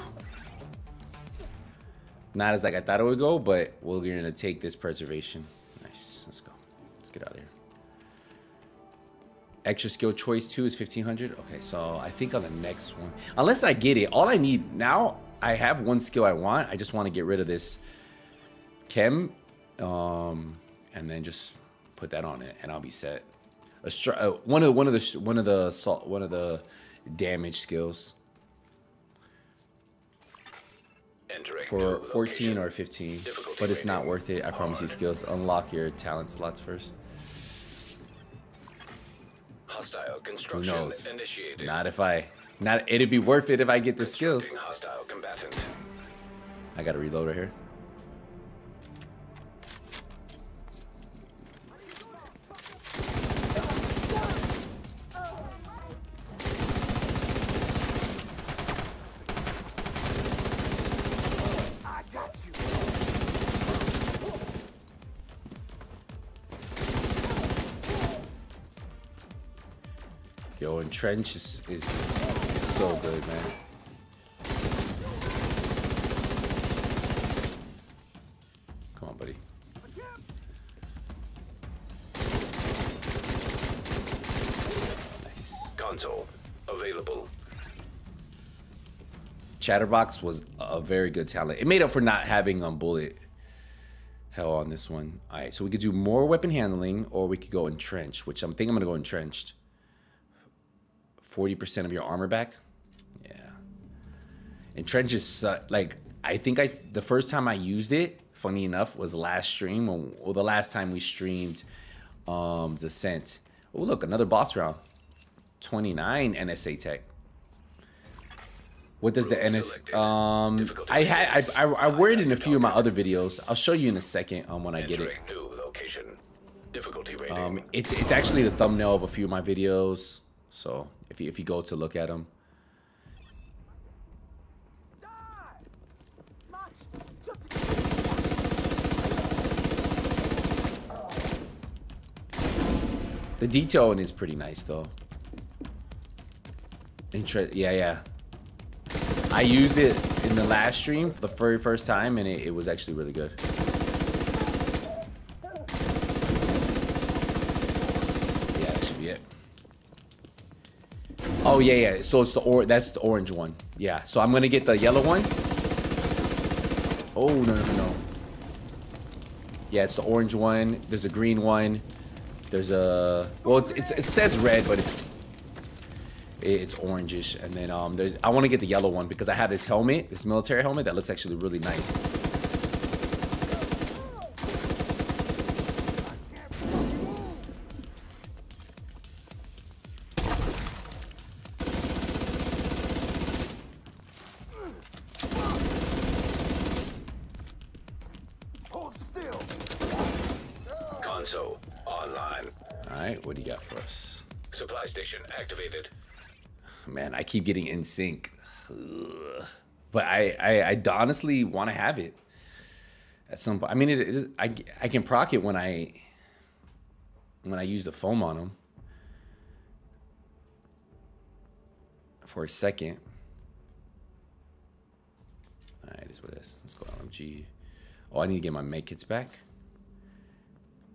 Not as like I thought it would go, but we're gonna take this preservation. Nice. Let's go. Let's get out of here. Extra skill choice two is 1500. Okay, so I think on the next one, unless I get it, all I need now, I have one skill I want. I just want to get rid of this chem, um, and then just put that on it, and I'll be set. A str- uh, one of one of the sh- one of the salt one of the damage skills Entering for 14 location. or 15 Difficulty but it's not worth it i promise you skills unlock your talent slots first Hostile who construction knows initiated. not if i not it'd be worth it if i get the skills Hostile combatant. i gotta reload right here yo and trench is, is, is so good man come on buddy nice Console available. Chatterbox was a very good talent. It made up for not having um, bullet hell on this one. All right, so we could do more weapon handling, or we could go entrenched, which I'm thinking I'm gonna go entrenched. Forty percent of your armor back. Yeah. Entrenched is su- like I think I the first time I used it, funny enough, was last stream when, or the last time we streamed um Descent. Oh look, another boss round. 29 NSA tech. What does the NS um I had I, I, I worded in a few of my other videos. I'll show you in a second um when I get it. New location. Difficulty rating. Um it's it's actually the thumbnail of a few of my videos. So if you if you go to look at them, The detailing is pretty nice, though. Interest, yeah, yeah. I used it in the last stream for the very first time, and it, it was actually really good. Yeah, that should be it. Oh yeah, yeah. So it's the or that's the orange one. Yeah. So I'm gonna get the yellow one. Oh no no no. Yeah, it's the orange one. There's a green one. There's a well, it's, it's it says red, but it's it's orangish. And then um, there's I want to get the yellow one because I have this helmet, this military helmet that looks actually really nice. Getting in sync. But I, I, I honestly want to have it at some point. I mean, it is, I, I can proc it when I, when I use the foam on them for a second. All right, is what it is. Let's go LMG. Oh, I need to get my make kits back.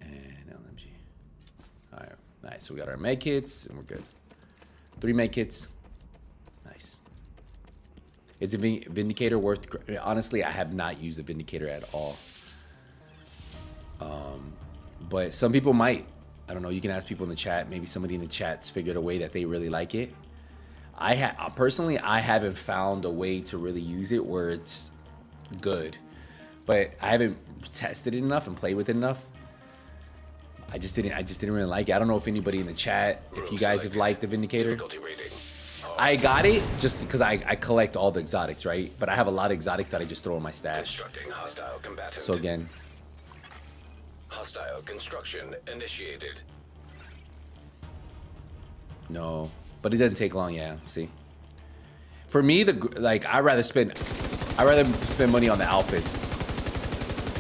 And LMG. All right, nice. So we got our make kits and we're good. Three make kits. Is the Vindicator worth? Honestly, I have not used the Vindicator at all. Um, but some people might. I don't know. You can ask people in the chat. Maybe somebody in the chat's figured a way that they really like it. I ha- personally, I haven't found a way to really use it where it's good, but I haven't tested it enough and played with it enough. I just didn't. I just didn't really like it. I don't know if anybody in the chat, if you guys have liked the Vindicator. I got it just because I, I collect all the exotics, right? But I have a lot of exotics that I just throw in my stash. So again, Hostile construction initiated. no, but it doesn't take long. Yeah, see. For me, the like I rather spend, I rather spend money on the outfits.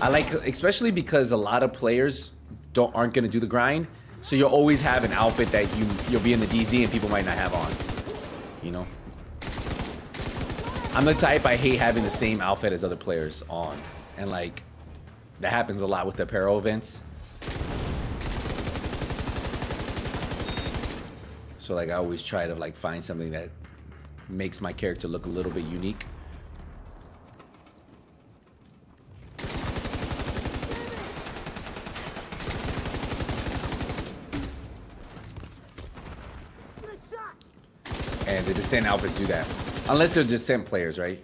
I like, especially because a lot of players don't aren't gonna do the grind, so you'll always have an outfit that you you'll be in the DZ and people might not have on. You know. I'm the type I hate having the same outfit as other players on, and like that happens a lot with the apparel events. So like I always try to like find something that makes my character look a little bit unique. And the descent outfits do that. Unless they're descent players, right?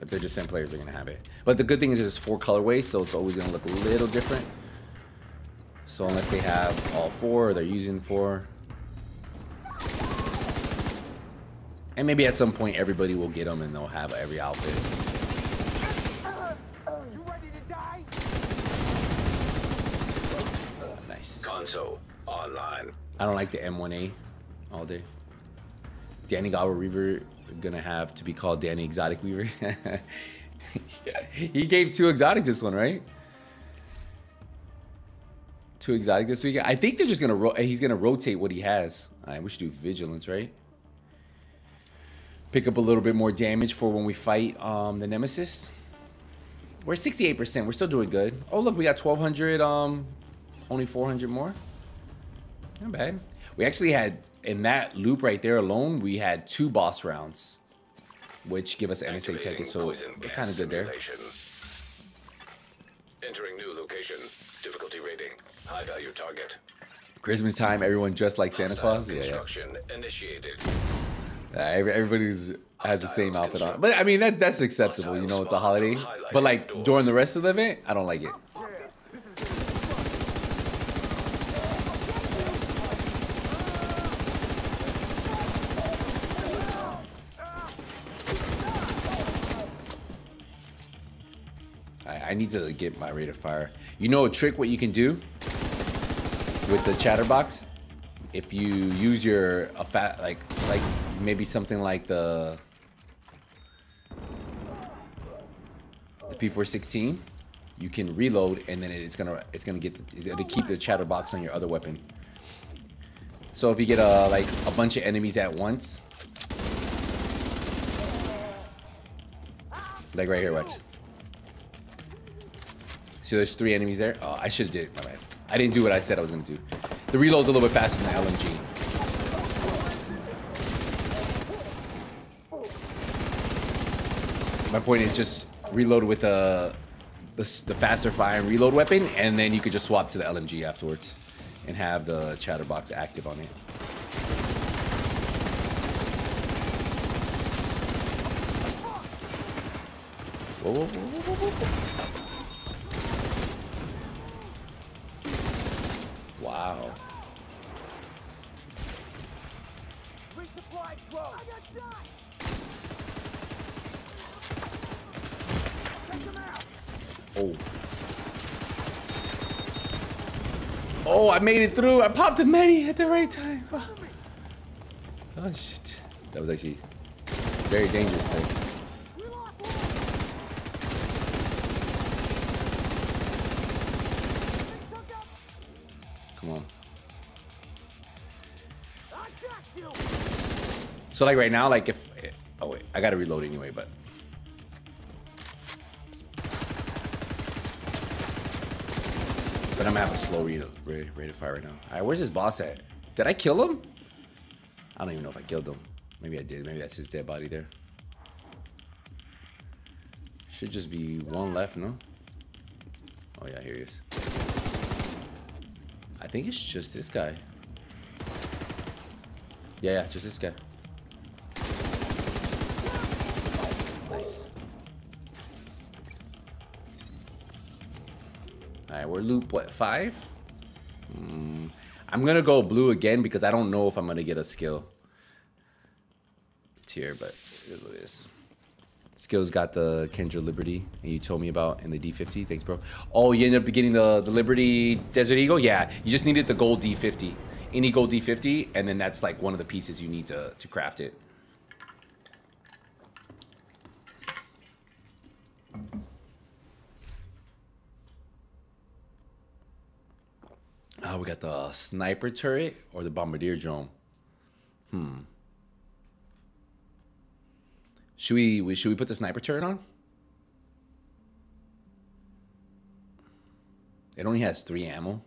If they're descent players, they're gonna have it. But the good thing is there's four colorways, so it's always gonna look a little different. So unless they have all four, or they're using four. And maybe at some point everybody will get them and they'll have every outfit. You ready to die? Nice. Console online. I don't like the M1A all day. Danny Gower Reaver gonna have to be called Danny Exotic Weaver. He gave two exotics this one, right? Two exotic this week. I think they're just gonna he's gonna rotate what he has. All right, we should do vigilance, right? Pick up a little bit more damage for when we fight um, the Nemesis. We're 68%. We're still doing good. Oh look, we got 1200. Um, only 400 more. Not bad. We actually had in that loop right there alone, we had two boss rounds, which give us NSA tickets, so we're kind of good there. Entering new location. Difficulty rating. High value target. Christmas time, everyone dressed like Santa Claus. Yeah, yeah. Initiated. Uh, every, everybody's has the same outfit on. But I mean, that that's acceptable. You know, it's a holiday. But like during the rest of the event, I don't like it. I, need to get my rate of fire. You know a trick what you can do with the chatterbox? If you use your a fat like like maybe something like the the P416, you can reload and then it's gonna it's gonna get it's gonna keep the chatterbox on your other weapon. So if you get a like a bunch of enemies at once, like right here, watch. So there's three enemies there. Oh, I should have did it. My bad. I didn't do what I said I was going to do. The reload's a little bit faster than the LMG. My point is just reload with a, the, the faster and reload weapon, and then you could just swap to the LMG afterwards and have the chatterbox active on it. Whoa, whoa, whoa, Wow. Resupply drone. I got shot. Take him out. Oh. Oh, I made it through. I popped the medi at the right time. Oh, Oh, shit. That was actually very dangerous thing. So like right now, like if oh wait, I gotta reload anyway, but but I'm gonna have a slow rate rate, rate of fire right now. All right, where's this boss at? Did I kill him? I don't even know if I killed him. Maybe I did. Maybe that's his dead body there. Should just be one left, no? Oh yeah, here he is. I think it's just this guy. Yeah, yeah, just this guy. Nice. Alright, we're loop, what, five? Hmm, I'm gonna go blue again because I don't know if I'm gonna get a skill tier, but it is it is. Skills got the Kendra Liberty, and you told me about in the D50. Thanks, bro. Oh, you ended up getting the, the Liberty Desert Eagle? Yeah, you just needed the gold D50. Any gold D50, and then that's like one of the pieces you need to, to craft it. Oh, we got the sniper turret or the bombardier drone. Hmm. Should we, should we put the sniper turret on? It only has three ammo.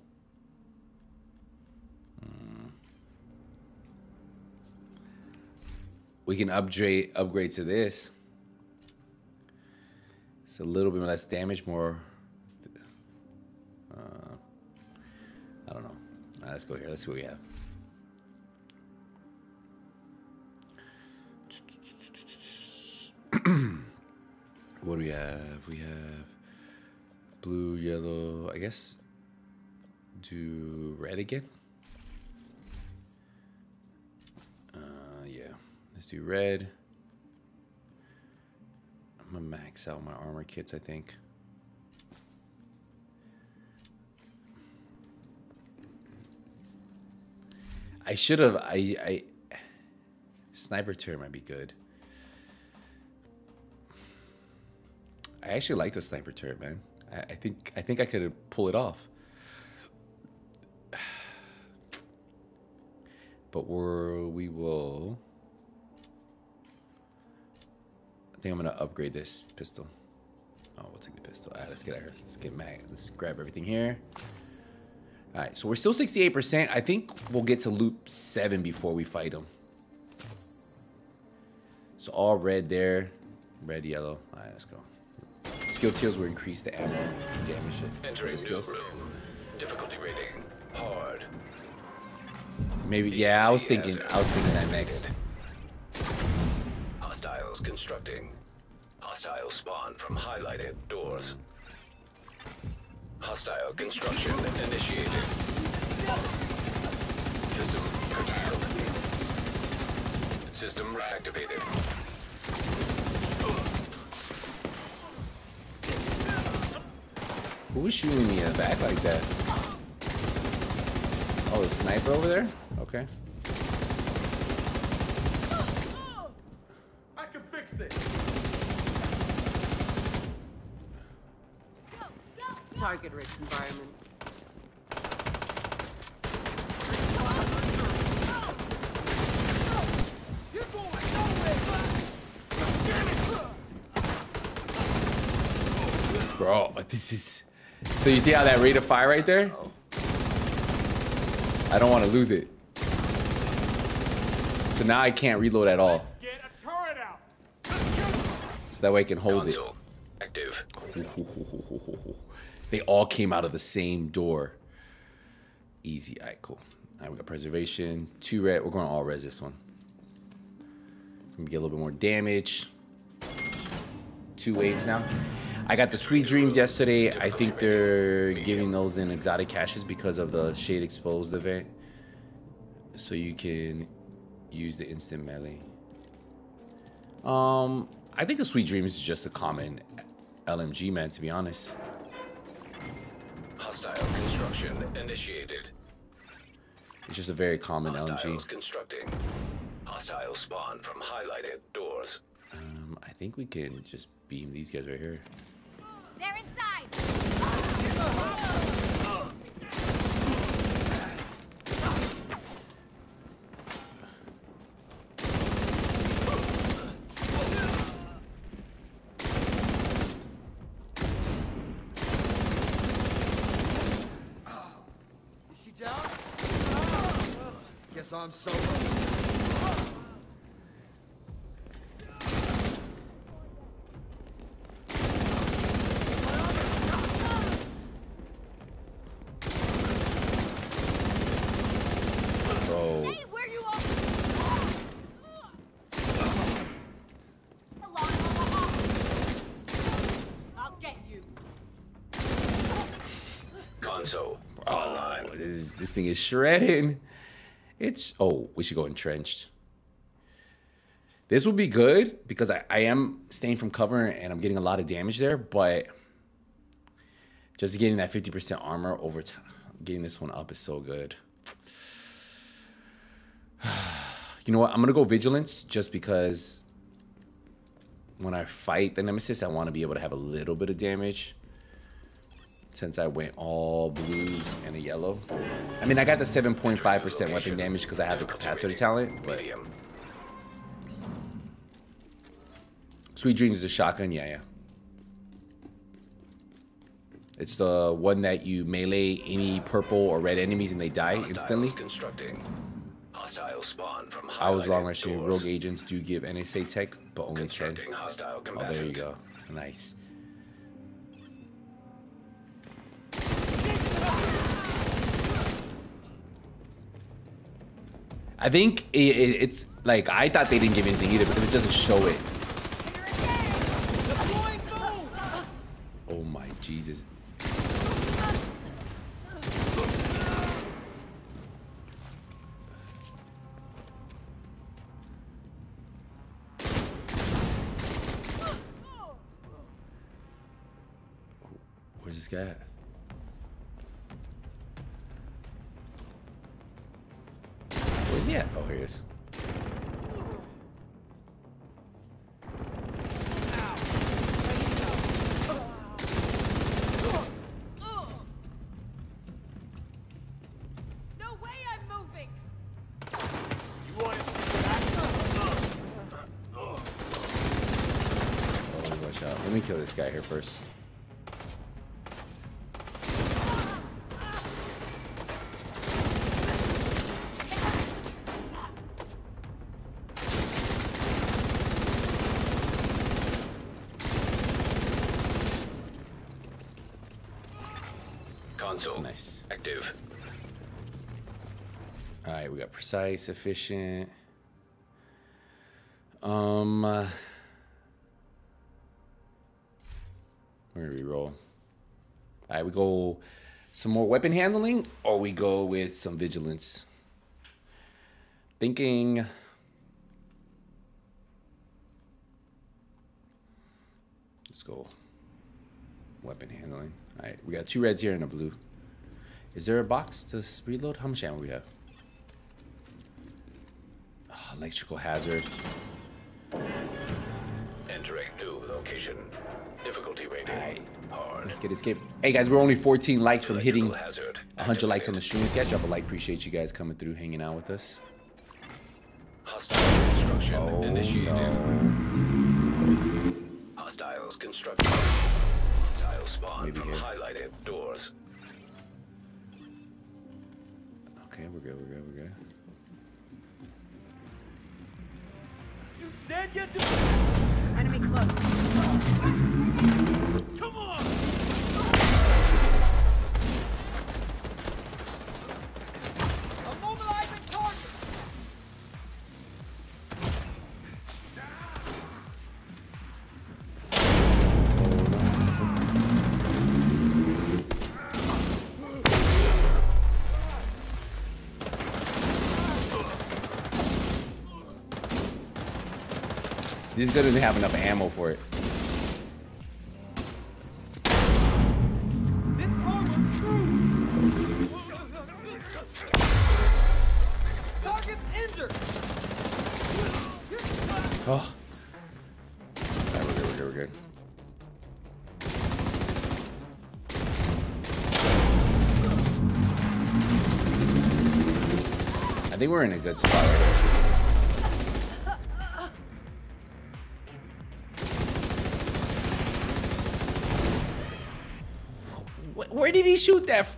Hmm. We can upgrade upgrade to this. It's a little bit less damage, more. Right, let's go here. Let's see what we have. what do we have? We have blue, yellow. I guess do red again. Uh, yeah, let's do red. I'm gonna max out my armor kits. I think. I should have. I. I. Sniper turret might be good. I actually like the sniper turret, man. I, I think I think I could pull it off. But we're we will. I think I'm gonna upgrade this pistol. Oh, we'll take the pistol. All right, let's get out here. Let's get mag. Let's grab everything here. All right, so we're still 68%. I think we'll get to loop seven before we fight him. So all red there, red, yellow. All right, let's go. Skill tiers will increase the ammo damage Entering new skills. room. Difficulty rating. Hard. Maybe, yeah, I was thinking, I was thinking that next. Hostiles constructing. Hostiles spawn from highlighted doors. Hostile construction initiated. System curtailed. System reactivated. Who was shooting me in the back like that? Oh, the sniper over there? Okay. I can fix this. Target-rich environment. You're going nowhere. Bro, this is... So you see how that rate of fire right there? I don't want to lose it. So now I can't reload at all. Get a turret out. that way I can hold it. Console active. They all came out of the same door. Easy. All right, cool. All right, we got preservation. Two red. We're going to all res this one. Gonna get a little bit more damage. Two waves now. I got the sweet dreams yesterday. I think they're giving those in exotic caches because of the shade exposed event. So you can use the instant melee. Um, I think the sweet dreams is just a common LMG man, to be honest. Hostile construction initiated. It's just a very common Hostiles LMG. constructing. Hostile spawn from highlighted doors. Um, I think we can just beam these guys right here. They're inside. Is she down? Guess I'm solo. Bro, Hey, where you all? Along I'll get you. Console oh, this, this thing is shredding. It's oh, we should go entrenched. This would be good because I, I am staying from cover and I'm getting a lot of damage there, but just getting that 50% armor over time, getting this one up is so good. You know what? I'm gonna go vigilance just because when I fight the nemesis, I want to be able to have a little bit of damage. Since I went all blues and a yellow. I mean, I got the 7.5% weapon damage because I have the capacitor talent, but. Sweet Dreams is a shotgun, yeah, yeah. It's the one that you melee any purple or red enemies and they die instantly. spawn from I was wrong doors. Rogue agents do give NSA tech, but only 10. Oh, there you go. Nice. I think it, it, it's like I thought they didn't give anything either because it doesn't show it. First. Console Nice. active. All right, we got precise, efficient. Um, uh, go some more weapon handling, or we go with some vigilance. Thinking. Let's go. Weapon handling. All right, we got two reds here and a blue. Is there a box to reload? How much ammo we have? Ah, electrical hazard. Entering new location. Difficulty rating. Alright. Hard. Let's get escape. Hey guys, we're only 14 likes from hitting 100 likes on the stream. Guys, drop a like. Appreciate you guys coming through, hanging out with us. Hostile construction Oh initiated. no. Hostiles constructing. Hostile spawn Maybe from here. highlighted doors. Okay, we're good. We're good. We're good. You dead yet? Enemy close. This guy doesn't have enough ammo for it. This armor's screwed! Target's injured! Oh. Alright, we're good, we're good, we're good. I think we're in a good spot right shoot that?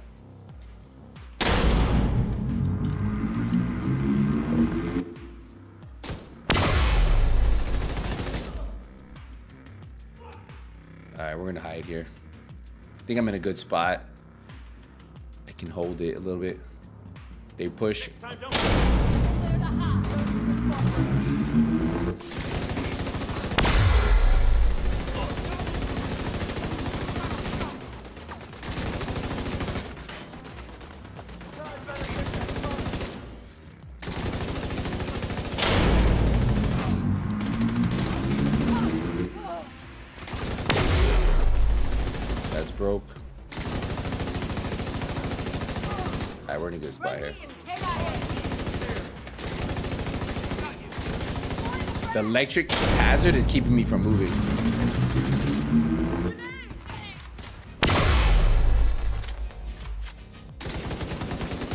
All right, we're gonna hide here. I think I'm in a good spot. I can hold it a little bit. They push. Electric hazard is keeping me from moving.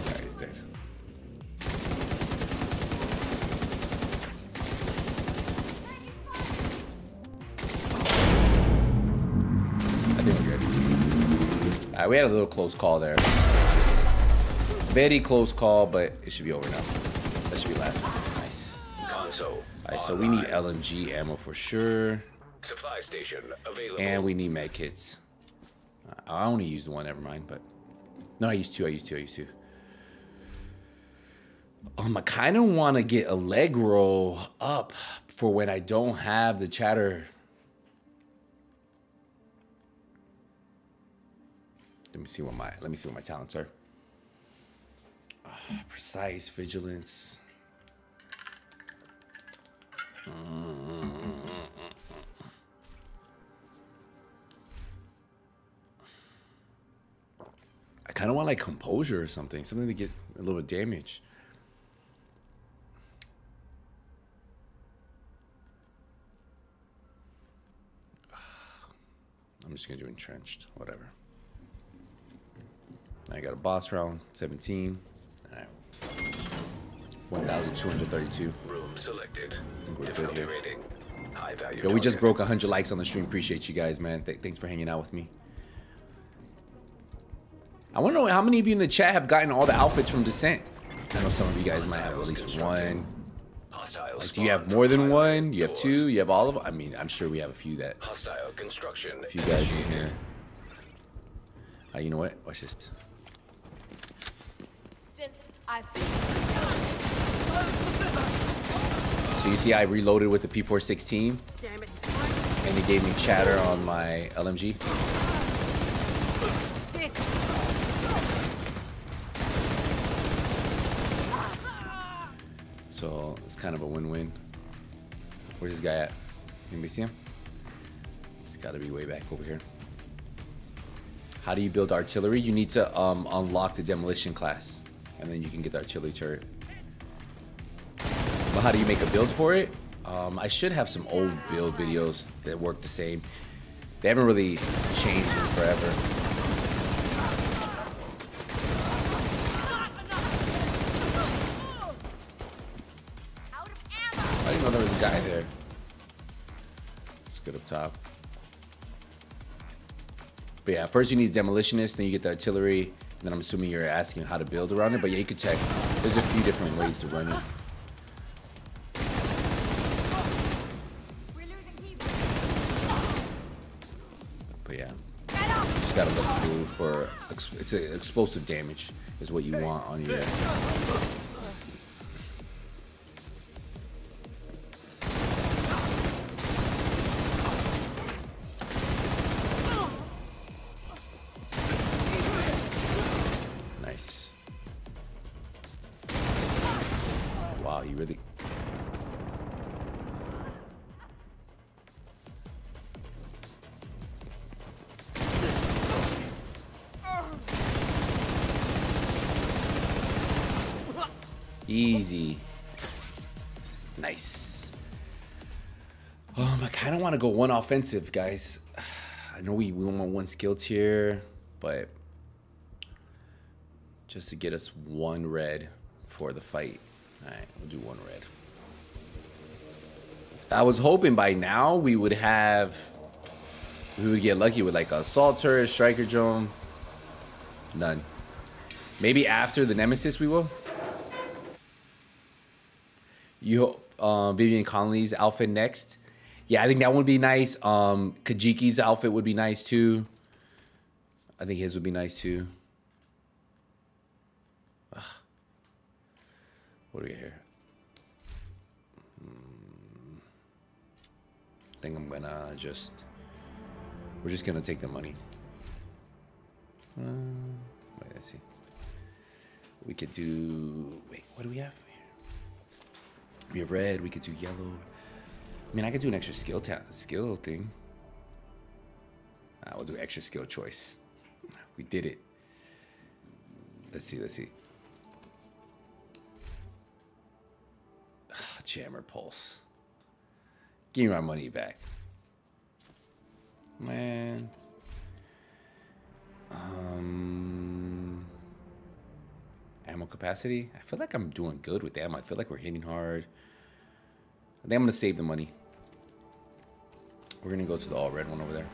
Alright, dead. I think good. We had a little close call there. Very close call, but it should be over now. So we need. LMG ammo for sure. Supply station available. And we need med kits. I only used one, never mind, but no, I used two, I used two, I used two. Um, I kind of want to get a leg roll up for when I don't have the chatter. Let me see what my let me see what my talents are. Ah, precise vigilance. I kind of want like composure or something, something to get a little bit damage. I'm just gonna do entrenched, whatever. I got a boss round, 17. All right. 1,232. Room selected. we're good Difficulty here. rating. High value. Yo, we just target. broke 100 likes on the stream. Appreciate you guys, man. Th- thanks for hanging out with me. I want to know how many of you in the chat have gotten all the outfits from Descent. I know some of you guys might have at least one. Hostile Like, do you have more than one? highlighted You have two? You have all of them? I mean, I'm sure we have a few that, Hostile construction. a few guys in here. Uh, you know what? Watch this. I see. You see, I reloaded with the P416, Damn it. and it gave me chatter on my LMG. So it's kind of a win-win. Where's this guy at? Anybody see him? He's got to be way back over here. How do you build artillery? You need to um, unlock the demolition class, and then you can get the artillery turret. But how do you make a build for it? Um, I should have some old build videos that work the same. They haven't really changed in forever. Out of ammo. I didn't know there was a guy there. Let's get up top. But yeah, first you need demolitionist, then you get the artillery, and then I'm assuming you're asking how to build around it. But yeah, you could check. There's a few different ways to run it. Gotta look through for ex- explosive damage is what you want on your. Go one offensive, guys. I know we, we want one skill tier, but just to get us one red for the fight. All right, we'll do one red. I was hoping by now we would have, we would get lucky with like a turret, striker drone. None. Maybe after the nemesis we will. You, uh, Vivian Conley's outfit next. Yeah, I think that would be nice. Um, Kajiki's outfit would be nice too. I think his would be nice too. Ugh. What do we here? Hmm. I think I'm gonna just. We're just gonna take the money. Uh, wait, let's see. We could do. Wait, what do we have here? We have red. We could do yellow. I mean, I could do an extra skill skill thing. Uh, we'll do extra skill choice. We did it. Let's see. Let's see. Ah, Jammer pulse. Give me my money back. Man. Um. Ammo capacity. I feel like I'm doing good with ammo. I feel like we're hitting hard. I think I'm gonna save the money. We're gonna go to the all red one over there.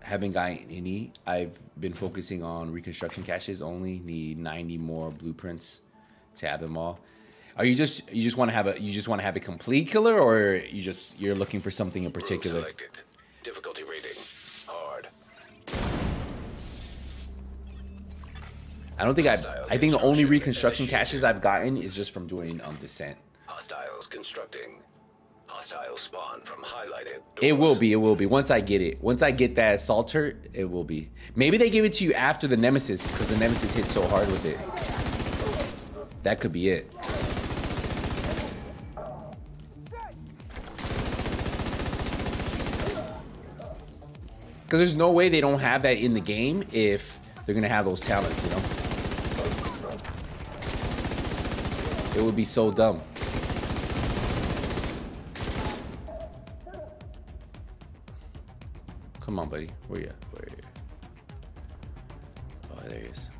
Haven't gotten any. I've been focusing on reconstruction caches only. Need 90 more blueprints to have them all. Are you just you just want to have a you just want to have a complete killer, or you just you're looking for something in particular? Difficulty rating. Hard. I don't think I've. I think the only reconstruction caches I've gotten is just from doing um descent. Hostiles constructing. Hostile spawn from highlighted. It will be. It will be. Once I get it. Once I get that assaulter, it will be. Maybe they give it to you after the nemesis because the nemesis hit so hard with it. That could be it. Because there's no way they don't have that in the game if they're gonna have those talents, you know. It would be so dumb. Come on, buddy. Where you at? Where you? Oh, there he is.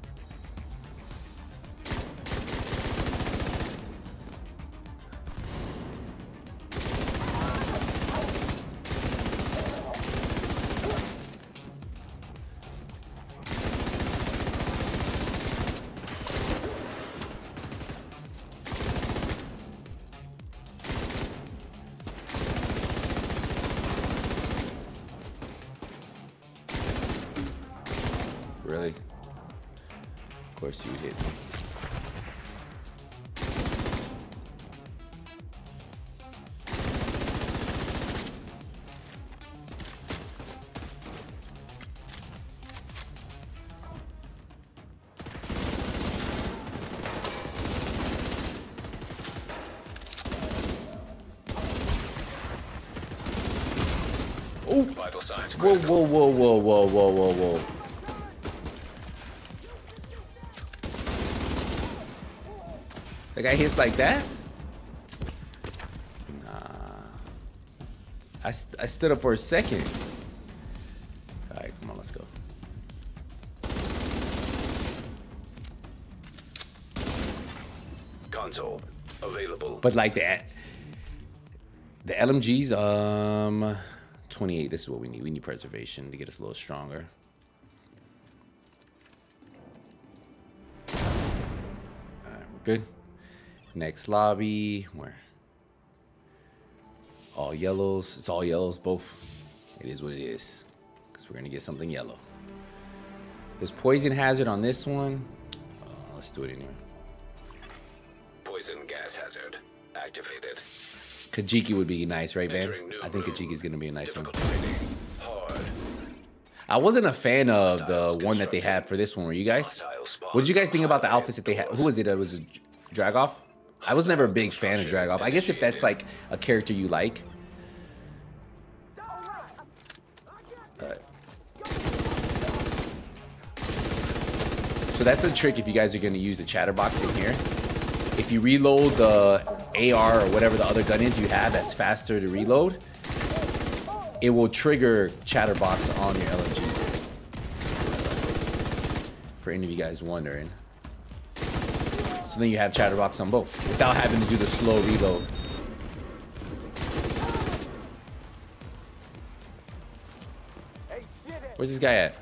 Whoa, whoa, whoa, whoa, whoa, whoa, whoa, whoa. The guy hits like that? Nah. I, st I stood up for a second. Alright, come on, let's go. Console. Available. But like that, the LMGs, um, 28. This is what we need. We need preservation to get us a little stronger. Alright, we're good. Next lobby. Where? all yellows. It's all yellows, both. It is what it is. Because we're going to get something yellow. There's poison hazard on this one. Uh, let's do it anyway. Poison gas hazard activated. Kajiki would be nice, right, man? I think. Kajiki's going to be a nice one. Difficult rating. Hard. I wasn't a fan of the one that they had for this one. Were you guys? What did you guys think about the outfits that they had? Who was it? It was Dragov? I was never a big fan of Dragov. I guess if that's like a character you like. So that's a trick if you guys are going to use the chatterbox in here. If you reload the AR or whatever the other gun is you have that's faster to reload, it will trigger chatterbox on your LMG. For any of you guys wondering. So then you have chatterbox on both without having to do the slow reload. Where's this guy at?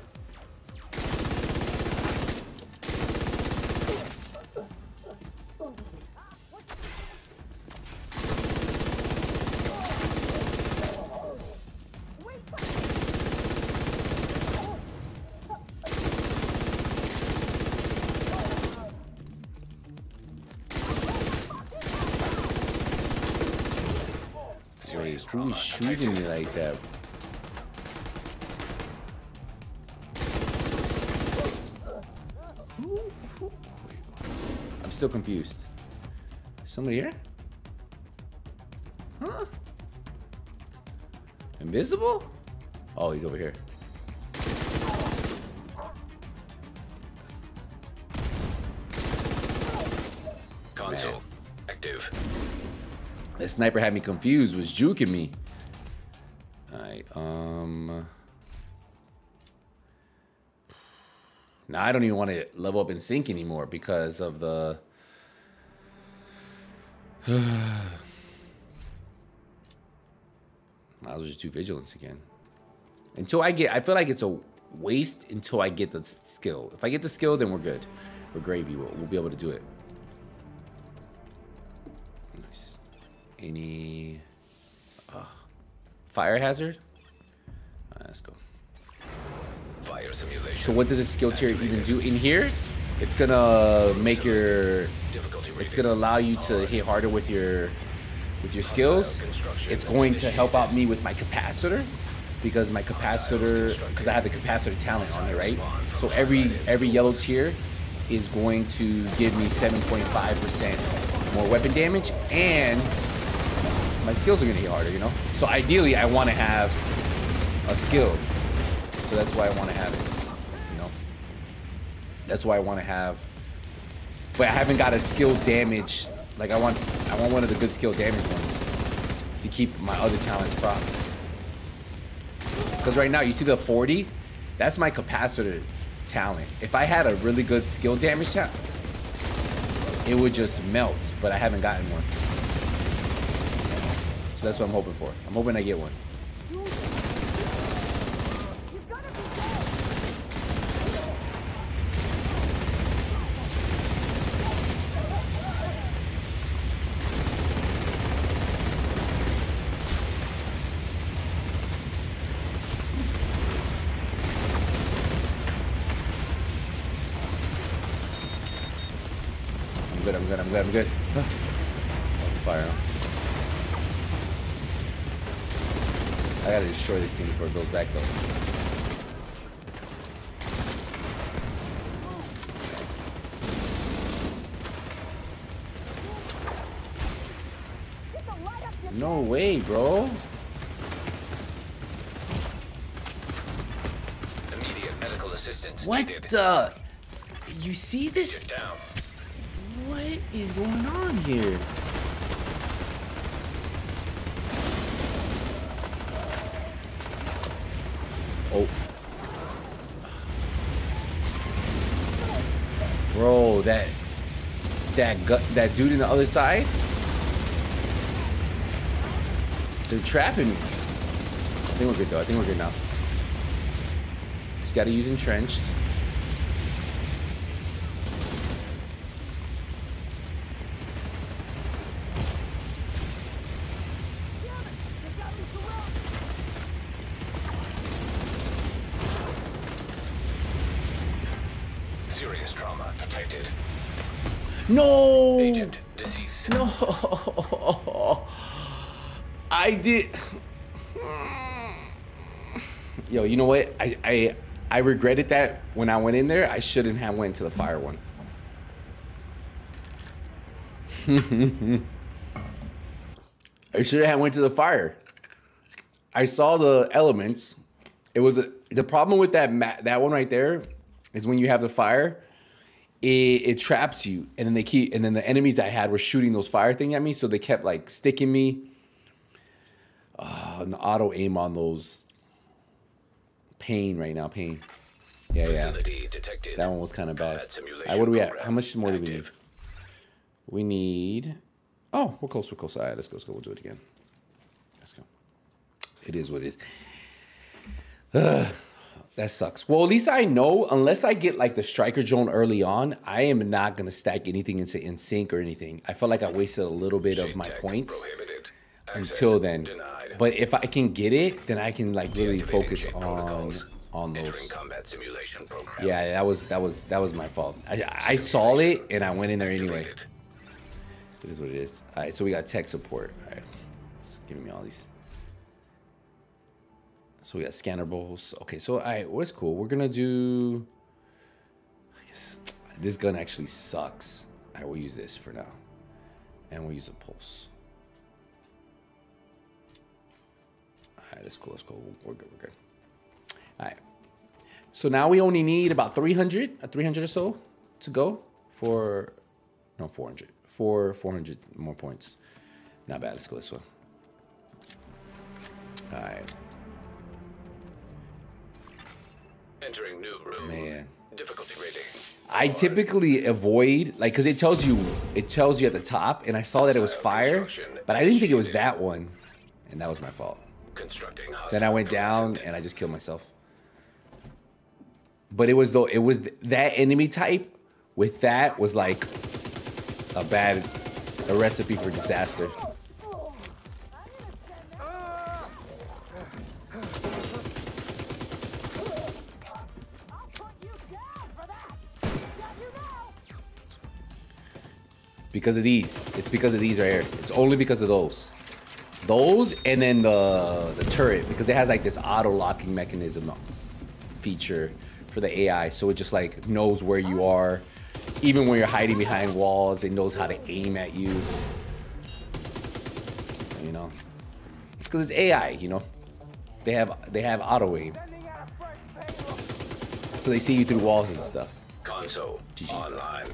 Oh, he's over here. Console Man. active. That sniper had me confused, was juking me. Alright, um... Now I don't even want to level up in sync anymore because of the... Might as well just do vigilance again. Until I get, I feel like it's a waste until I get the skill. If I get the skill, then we're good. We're gravy. We'll, we'll be able to do it. Nice. Any uh, fire hazard? Alright, let's go. Fire simulation. So what does a skill tier even do in here? It's gonna make your Difficulty it's gonna allow you to hit harder with your with your skills. It's going to help out me with my capacitor because my capacitor because I have the capacitor talent on it, right? So every every yellow tier is going to give me 7.5% more weapon damage and my skills are gonna hit harder, you know? So ideally I wanna have a skill. So that's why I wanna have it. You know? That's why I wanna have but I haven't got a skill damage. Like I want, I want one of the good skill damage ones to keep my other talents propped. Because right now, you see the 40, that's my capacitor talent. If I had a really good skill damage talent, it would just melt. But I haven't gotten one, so that's what I'm hoping for. I'm hoping I get one. I'm good. I'm good. I'm good. I'm good. Fire. I gotta destroy this thing before it goes back though. Get the light up your No way, bro. Immediate medical assistance What needed. the? You see this? Get down. What is going on here? Oh. Bro, that that gut that dude in the other side? They're trapping me. I think we're good though. I think we're good now. Just gotta use entrenched. Did. Yo, you know what? I I I regretted that when I went in there. I shouldn't have went to the fire one. I should have went to the fire. I saw the elements. It was a, the problem with that that one right there is when you have the fire, it, it traps you, and then they keep and then the enemies I had were shooting those fire thing at me, so they kept like sticking me. Uh, an auto aim on those. Pain right now, pain. Yeah, yeah. That one was kind of bad. Combat simulation All right, what do we at? How much more do we need? We need. Oh, we're close. We're close. All right, let's go. Let's go. We'll do it again. Let's go. It is what it is. Ugh, that sucks. Well, at least I know. Unless I get like the striker drone early on, I am not gonna stack anything into in sync or anything. I felt like I wasted a little bit of my points prohibited. Access until then. Denied. But if I can get it, then I can like really focus on protocols. on those. combat simulation program. Yeah, that was that was that was my fault. I I saw it and I went in there anyway. It is what it is. All right, so we got tech support. All right, it's giving me all these. So we got scanner bowls. Okay, so all right, what's cool? We're gonna do. I guess this gun actually sucks. I will use this for now, and we'll use a pulse. Right, that's cool. Let's go. We're good. We're good. All right. So now we only need about 300, a uh, 300 or so to go for, no, 400. For 400 more points. Not bad. Let's go this one. All right. Entering new room. Man. Difficulty rating. I typically avoid, like, because it tells you, it tells you at the top, and I saw that it was fire, but I didn't think it was that one, and that was my fault. Constructing Then I went down and I just killed myself. But it was though it was th- that enemy type with that was like a bad a recipe for disaster. I'll put you down for that. Got you now. Because of these. It's because of these right here. It's only because of those. Those and then the the turret because it has like this auto locking mechanism feature for the AI, so it just like knows where you are, even when you're hiding behind walls. It knows how to aim at you. You know, it's because it's AI. You know, they have they have auto aim, Sending out a fresh payload. so they see you through walls and stuff. Console GG stuff. online.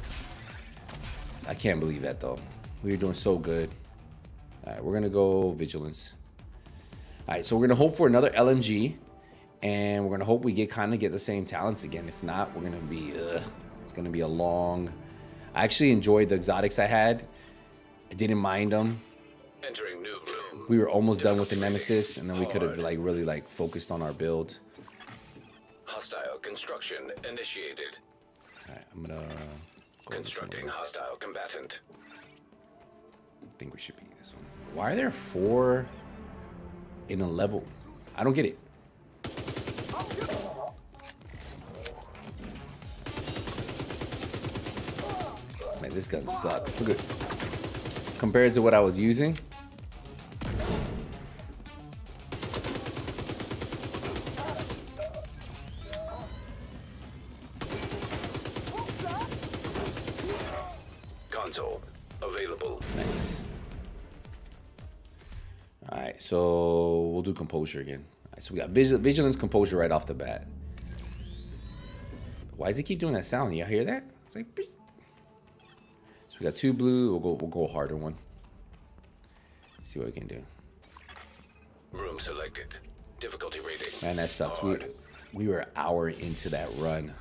I can't believe that though. We were doing so good. All right, we're gonna go vigilance. All right, so we're gonna hope for another LMG, and we're gonna hope we get kind of get the same talents again. If not, we're gonna be. Ugh, it's gonna be a long. I actually enjoyed the exotics I had. I didn't mind them. Entering new room. We were almost done with the nemesis, and then we could have like really like focused on our build. Hostile construction initiated. All right, I'm gonna. Go. Constructing hostile combatant. I think we should be. Why are there four in a level? I don't get it. Man, this gun sucks. Look at compared to what I was using. Composure again. Right, so we got vigil- vigilance, composure right off the bat. Why does he keep doing that sound? Y'all hear that? It's like. beep. So we got two blue. We'll go. We'll go a harder one. See what we can do. Room selected. Difficulty rating. Man, that sucks. We Hard. we were an hour into that run.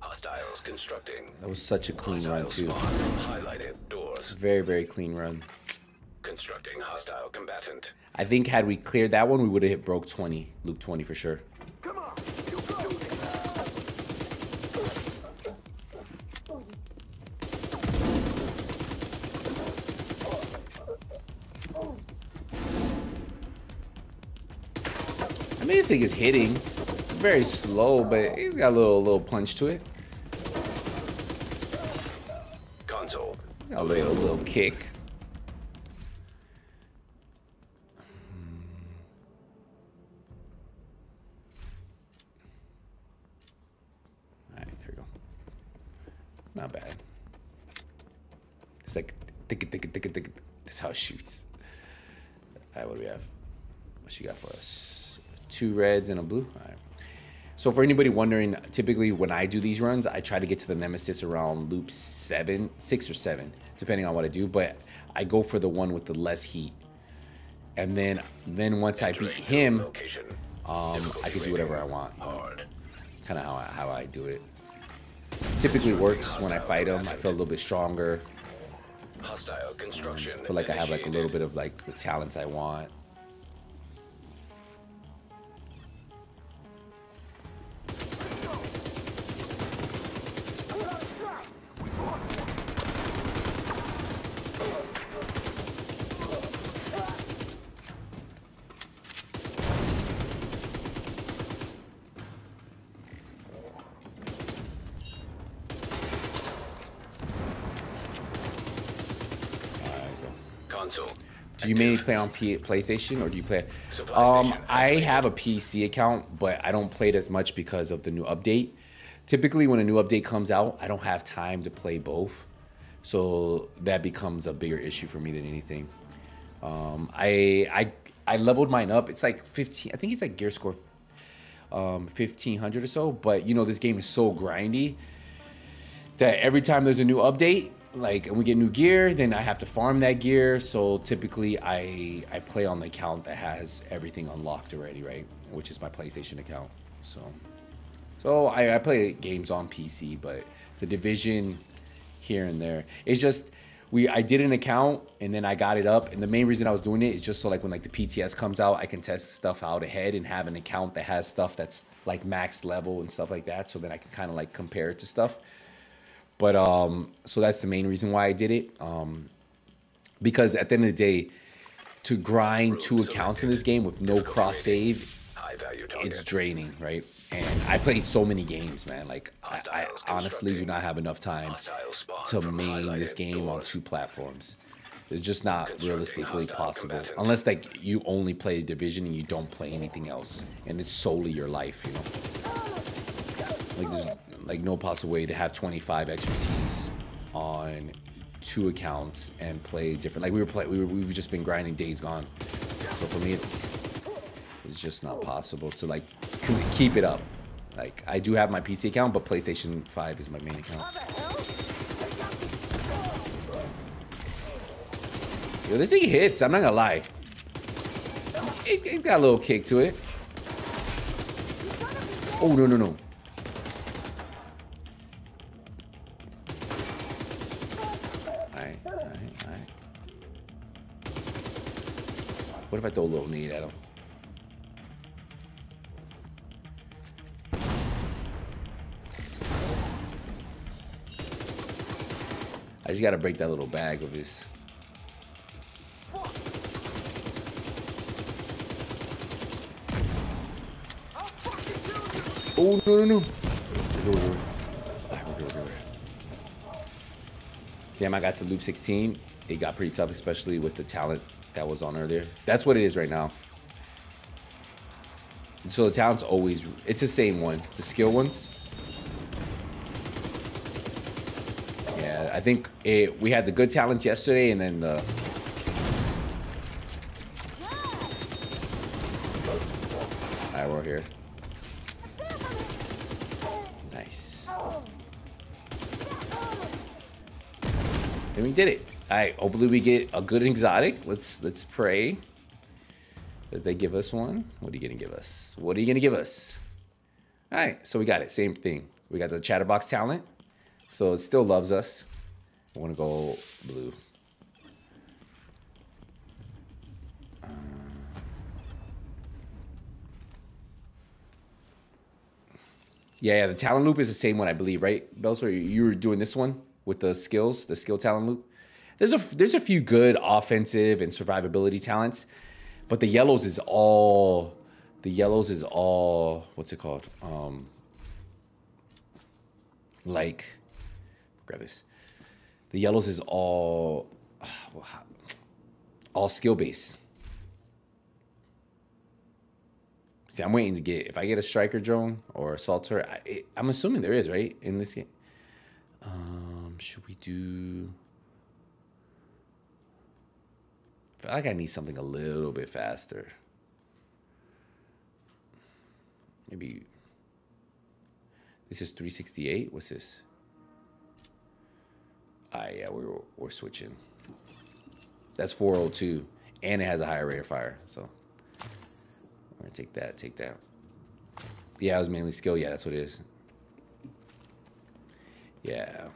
Hostiles constructing. That was such a clean run too. Highlighted doors. Very very clean run. Constructing hostile combatant. I think had we cleared that one, we would have hit broke 20, loop 20 for sure. Come on. You go. I mean, this thing is hitting very slow, but he's got a little little punch to it. Console. A little, little kick. All right, there we go. Not bad. It's That's how it shoots. All right, what do we have? What she got for us? Two reds and a blue. All right. So for anybody wondering, typically when I do these runs, I try to get to the Nemesis around loop seven, six or seven, depending on what I do. But I go for the one with the less heat, and then then once I beat him, um, I can do whatever I want. Kind of how I, how I do it. Typically works when I fight him. I feel a little bit stronger. Hostile construction. I feel like I have like a little bit of like the talents I want. Do you mainly play on P- PlayStation or do you play? Um, I have a PC account, but I don't play it as much because of the new update. Typically, when a new update comes out, I don't have time to play both, so that becomes a bigger issue for me than anything. Um, I I I leveled mine up. It's like 15. I think it's like gear score um, 1500 or so. But you know, this game is so grindy that every time there's a new update, like and we get new gear, then I have to farm that gear. So typically, I I play on the account that has everything unlocked already, right? Which is my PlayStation account. So so I, I play games on PC, but the division here and there. It's just we I did an account and then I got it up. And the main reason I was doing it is just so like when like the PTS comes out, I can test stuff out ahead and have an account that has stuff that's like max level and stuff like that. So then I can kind of like compare it to stuff. But um, so that's the main reason why I did it. Um, because at the end of the day, to grind two accounts in this game with no cross save it's draining, right? And I played so many games, man. Like I, I honestly do not have enough time to main this game on two platforms. It's just not realistically possible unless like you only play Division and you don't play anything else, and it's solely your life, you know. Like there's like no possible way to have 25 expertise on two accounts and play different. Like we were playing, we were we've just been grinding Days Gone. So for me, it's it's just not possible to like keep it up. Like I do have my PC account, but PlayStation 5 is my main account. Yo, this thing hits. I'm not gonna lie. It, it got a little kick to it. Oh no no no. What if I throw a little nade at him? I just gotta break that little bag of his. Oh no no no! Good. Ah, Damn, I got to loop 16. It got pretty tough, especially with the talent that was on earlier. That's what it is right now. So the talent's always, it's the same one. The skill ones. Yeah, I think it, we had the good talents yesterday and then the... Alright, we're here. Nice. And we did it. All right. Hopefully we get a good exotic. Let's let's pray that they give us one. What are you gonna give us? What are you gonna give us? All right. So we got it. Same thing. We got the chatterbox talent. So it still loves us. I want to go blue. Uh, Yeah, yeah, the talent loop is the same one, I believe, right? Belser, you were doing this one with the skills, the skill talent loop. There's a there's a few good offensive and survivability talents, but the yellows is all the yellows is all what's it called? Um like grab this. The yellows is all all skill based. See, I'm waiting to get if I get a striker drone or assaulter. I, it, I'm assuming there is right in this game. Um, should we do? I feel like I need something a little bit faster. Maybe this is 368. What's this? Ah, yeah, we're we're switching. That's 402, and it has a higher rate of fire. So I'm gonna take that. Take that. Yeah, it was mainly skill. Yeah, that's what it is. Yeah.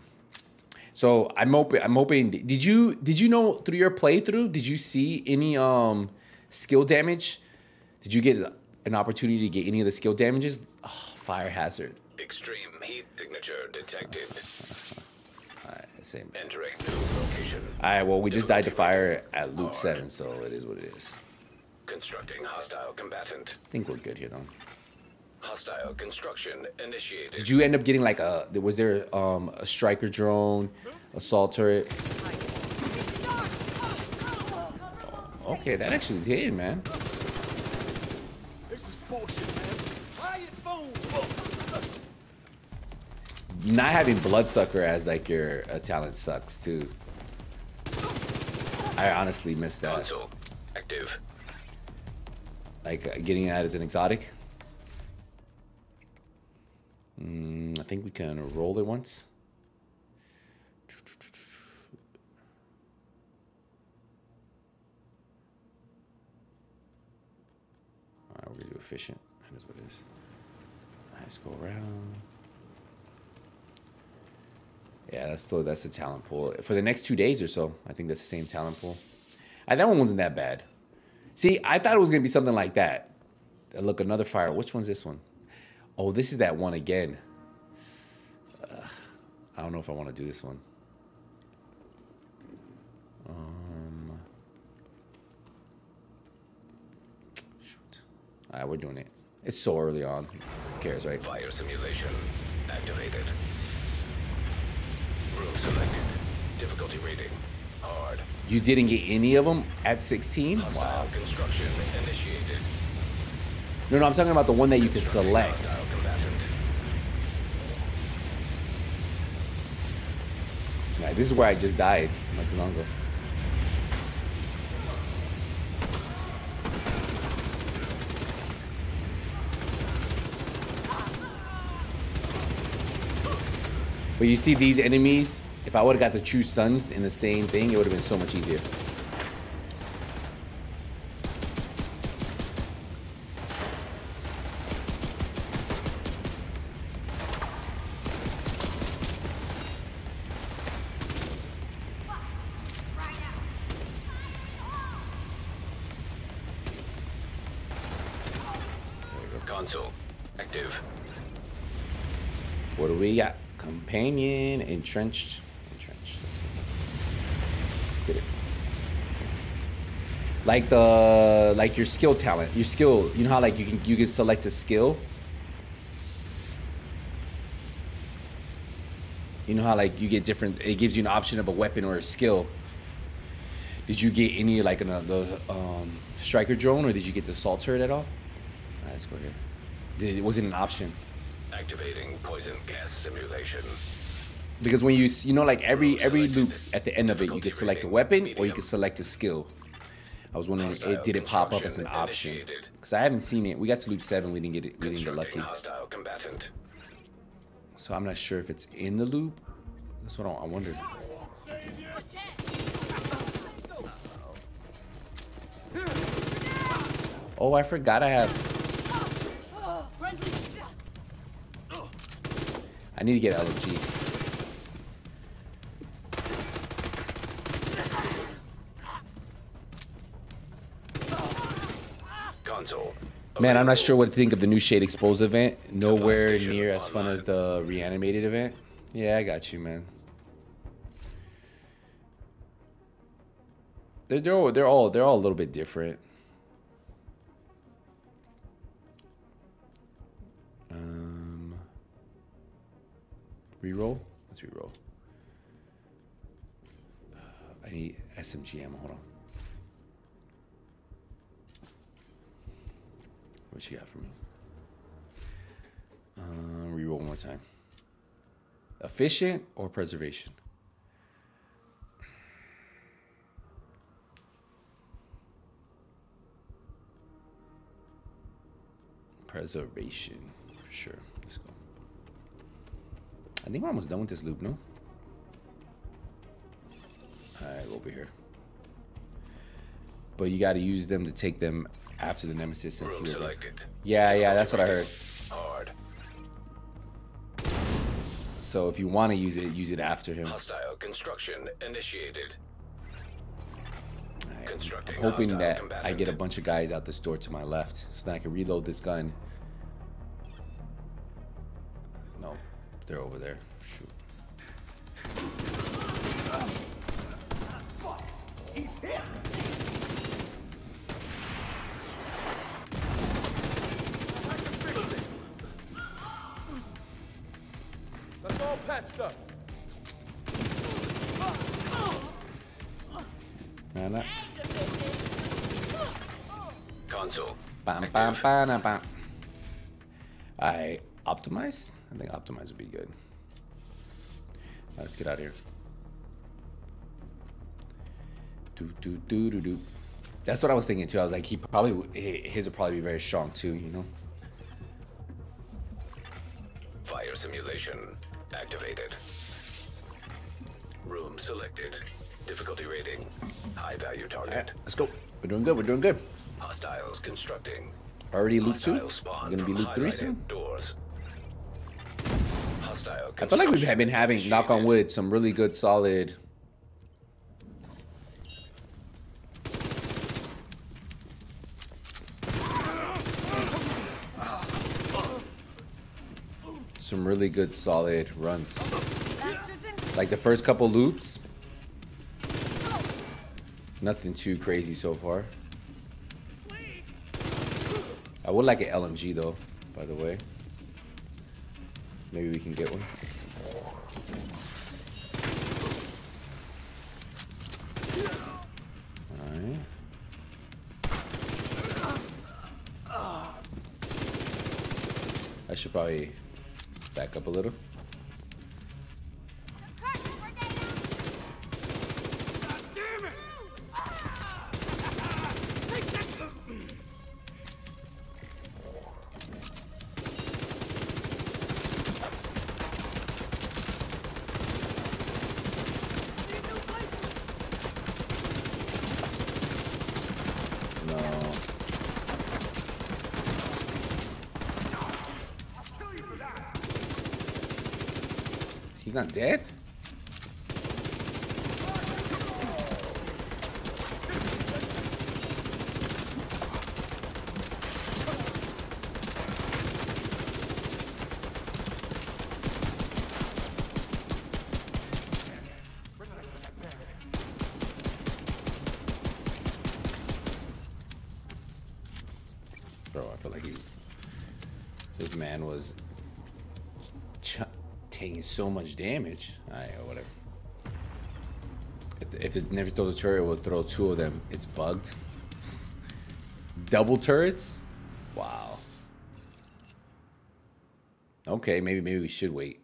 So I'm hoping. I'm hoping. Did you did you know through your playthrough? Did you see any um skill damage? Did you get an opportunity to get any of the skill damages? Oh, fire hazard. Extreme heat signature detected. Alright, same. Entering new location. All right. Well, we just died to fire at loop hard. seven, so it is what it is. Constructing hostile combatant. I think we're good here, though. Hostile construction initiated. Did you end up getting like a? Was there um a striker drone, assault turret? Okay, that actually is hitting, man. This is bullshit, man. Riot Foam. Not having bloodsucker as like your uh, talent sucks too. I honestly missed that. Console active. Like uh, getting that as an exotic. Mm, I think we can roll it once. Alright, we're gonna do efficient. That is what it is. Let's go around. Yeah, that's the that's the talent pool for the next two days or so. I think that's the same talent pool. I, that one wasn't that bad. See, I thought it was gonna be something like that. Uh, Look, another fire. Which one's this one? Oh, this is that one again. Ugh, I don't know if I want to do this one. Um, shoot. All right, we're doing it. It's so early on. Who cares, right? Fire simulation activated. Room selected. Difficulty rating hard. You didn't get any of them at 16? Hostile Wow. construction initiated. No, no, I'm talking about the one that you can select. Yeah, this is where I just died not too long ago. But you see these enemies, if I would have got the True Sons in the same thing, it would have been so much easier. Companion, entrenched, entrenched. Let's go. Let's get it. Like the like your skill talent, your skill. You know how like you can you can select a skill. You know how like you get different. It gives you an option of a weapon or a skill. Did you get any like an, uh, the um, striker drone, or did you get the assault turret at all? Alright, let's go here. It wasn't an option. Activating poison gas simulation. Because when you you know like every oh, every loop at the end of it, you Difficulty can select a weapon or you medium. can select a skill. I was wondering, it, did it pop up as an option? Because I haven't seen it. We got to loop seven, we didn't get it. We didn't get lucky. hostile combatant. So I'm not sure if it's in the loop. That's what I, I wondered. Oh, I forgot I have. I need to get LMG. Console. Man, I'm not sure what to think of the new Shade Expose event. Nowhere near as fun as the reanimated event. Yeah, I got you, man. They're they're all, they're all they're all a little bit different. Um, reroll. Let's reroll. I need SMG ammo. Hold on. What you got for me? Uh, reroll one more time. Efficient or preservation? Preservation, for sure. Let's go. I think we're almost done with this loop, no? Alright, over here. But you gotta use them to take them after the Nemesis and see Room what they- selected. Yeah, yeah, that's what I heard. Hard. So if you want to use it, use it after him. Hostile construction initiated. I'm Constructing hoping hostile that I get a bunch of guys out this door to my left, so then I can reload this gun. No, they're over there. Shoot. He's hit! That's all patched up. Nah, nah. Console. Bam, bam, bam, bam. I optimize. I think optimize would be good. Let's get out of here. Do do do do do. That's what I was thinking too. I was like, he probably his would probably be very strong too. You know. Fire simulation activated. Room selected. Difficulty rating. High value target. Let's go. We're doing good. We're doing good. Hostiles constructing. Already loop two. Hostile spawn Gonna be loop three soon. Doors. Hostile I feel like we've been having, knock on wood, some really good, solid. Some really good, solid runs. Like the first couple loops. Nothing too crazy so far. I would like an LMG though, by the way. Maybe we can get one. Alright. I should probably back up a little. Curtain grenade No. He's not dead? Damage. Alright, whatever. If, if it never throws a turret, it will throw two of them. It's bugged. Double turrets? Wow. Okay, maybe maybe we should wait.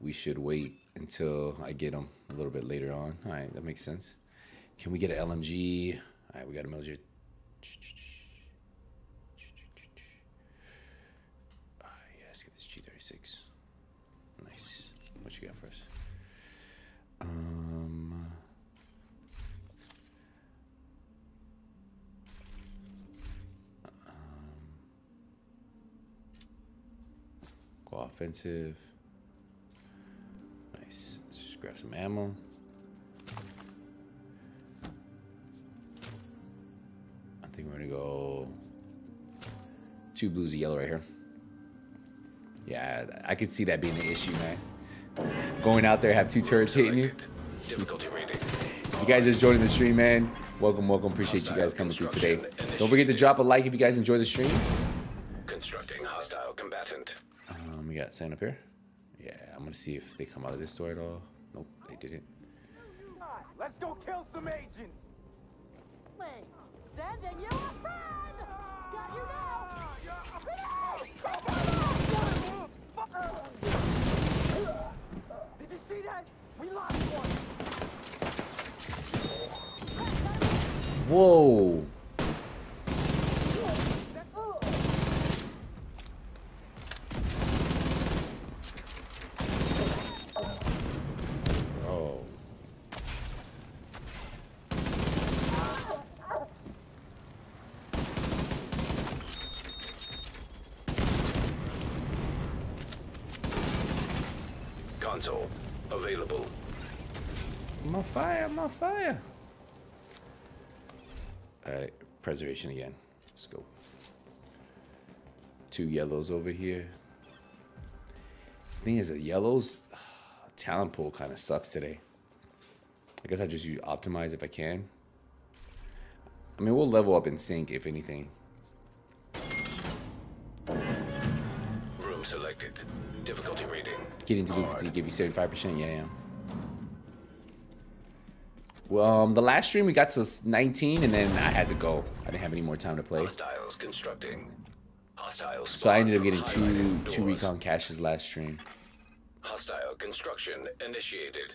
We should wait until I get them a little bit later on. All right, that makes sense. Can we get an LMG? All right, we got a military. Ah, yeah, let's get this G36. Nice. What you got for us? Um. Go offensive. Nice. Let's just grab some ammo. I think we're gonna go two blues, a yellow right here. Yeah, I could see that being an issue, man. Going out there, have two turrets hitting you. Difficulty rating. If you guys just joining the stream, man, welcome, welcome. Appreciate you guys coming through today. Don't forget to drop a like if you guys enjoy the stream. Constructing hostile combatant. We got Sam up here. Yeah, I'm gonna see if they come out of this door at all. Nope, they didn't. Let's go kill some agents. Wait, sending you a friend. Got you now. Grenade! Take cover! Did you see that? We lost one. Whoa. Bro. Console available. I'm on fire, I'm on fire. Alright, preservation again. Let's go. Two yellows over here. Thing is, the yellows talent pool kind of sucks today. I guess I just use optimize if I can. I mean, we'll level up in sync if anything. Room selected. Difficulty rating. Getting to to give you 75%? Yeah, yeah. Well, um, the last stream we got to 19 and then I had to go. I didn't have any more time to play. Hostiles constructing. Hostiles. So I ended up getting two highlighted two recon caches last stream. Hostile construction initiated.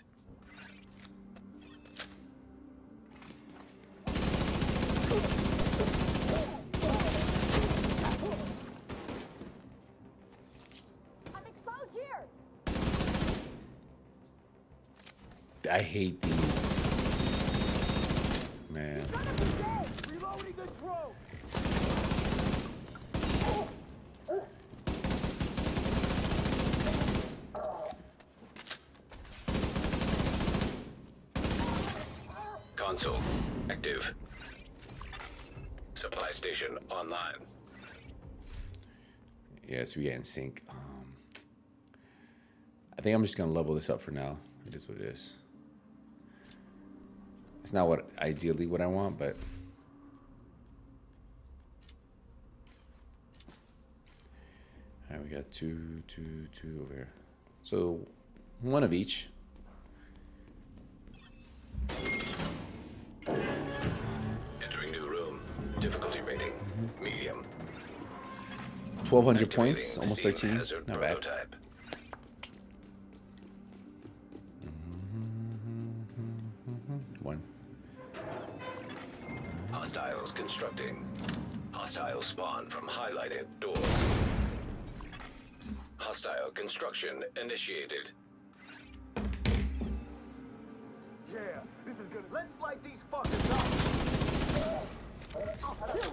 I'm exposed here. I hate these. Man. Reloading the drone. Console active. Supply station online. Yeah, so we get in sync. Um, I think I'm just gonna level this up for now. It is what it is. It's not what ideally what I want, but Alright, we got two, two, two over here. So one of each. Entering new room. Difficulty rating. Mm-hmm. Medium. Twelve hundred points, almost thirteen. hazard Not bad. prototype. Mm-hmm. One. Uh-huh. Hostiles constructing. Hostile spawn from highlighted doors. Hostile construction initiated. Yeah, this is good. Let's light these fuckers up. Console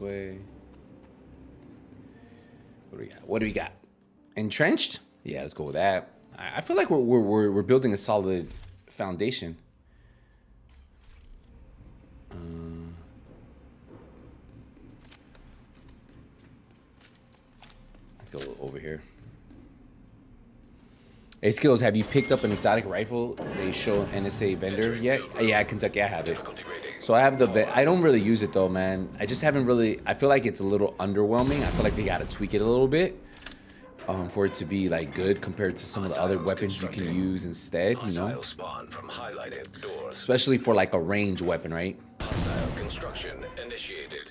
way. What do we got? What do we got? Entrenched? Yeah, let's go with that. I feel like we're we're we're, building a solid foundation. Uh, go over here. Hey skills, have you picked up an exotic rifle? They show NSA vendor yet? Yeah, Kentucky, I have it. So I have the. ve- I don't really use it though, man. I just haven't really. I feel like it's a little underwhelming. I feel like they gotta tweak it a little bit, um, for it to be like good compared to some of the other weapons you can use instead. You know, spawn from highlighted doors. especially for like a range weapon, right?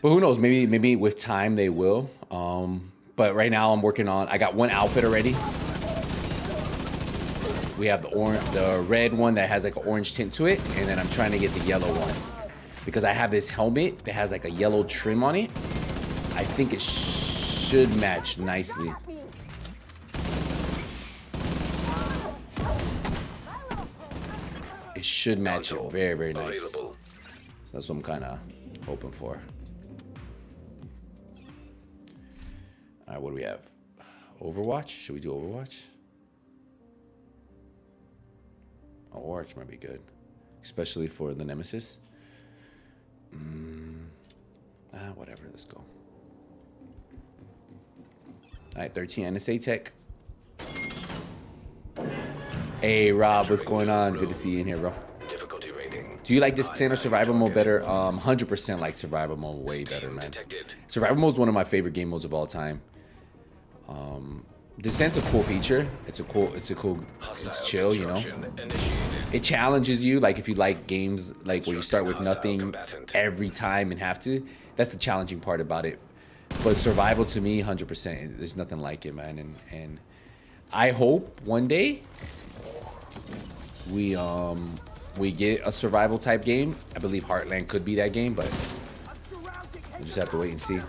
But who knows? Maybe maybe with time they will. Um, but right now I'm working on. I got one outfit already. We have the orange, the red one that has like an orange tint to it, and then I'm trying to get the yellow one because I have this helmet that has like a yellow trim on it. I think it sh- should match nicely. It should match it very, very nice. So that's what I'm kind of hoping for. All right, what do we have? Overwatch? Should we do Overwatch? Oh, Overwatch might be good, especially for the Nemesis. Mm, ah, whatever. Let's go. All right, 13 NSA Tech. Hey, Rob, what's going on? Good to see you in here, bro. Difficulty rating. Do you like or High Survival mode better? Um, 100% like Survival mode way better, man. Survival mode is one of my favorite game modes of all time. Um, Descent's a cool feature. It's a cool. It's a cool. It's chill, you know. It challenges you, like if you like games like where you start with nothing every time and have to. That's the challenging part about it. But survival to me, 100%. There's nothing like it, man. And and I hope one day we um we get a survival type game. I believe Heartland could be that game, but we'll just have to wait and see.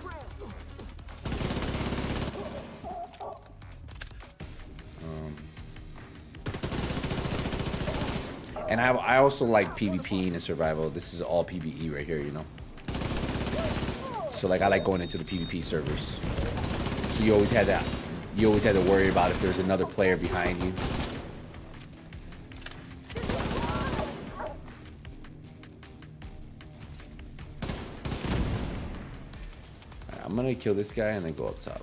And I, I also like PvP and survival. This is all PvE right here, you know. So like I like going into the PvP servers. So you always had that. You always had to worry about if there's another player behind you. I'm gonna kill this guy and then go up top.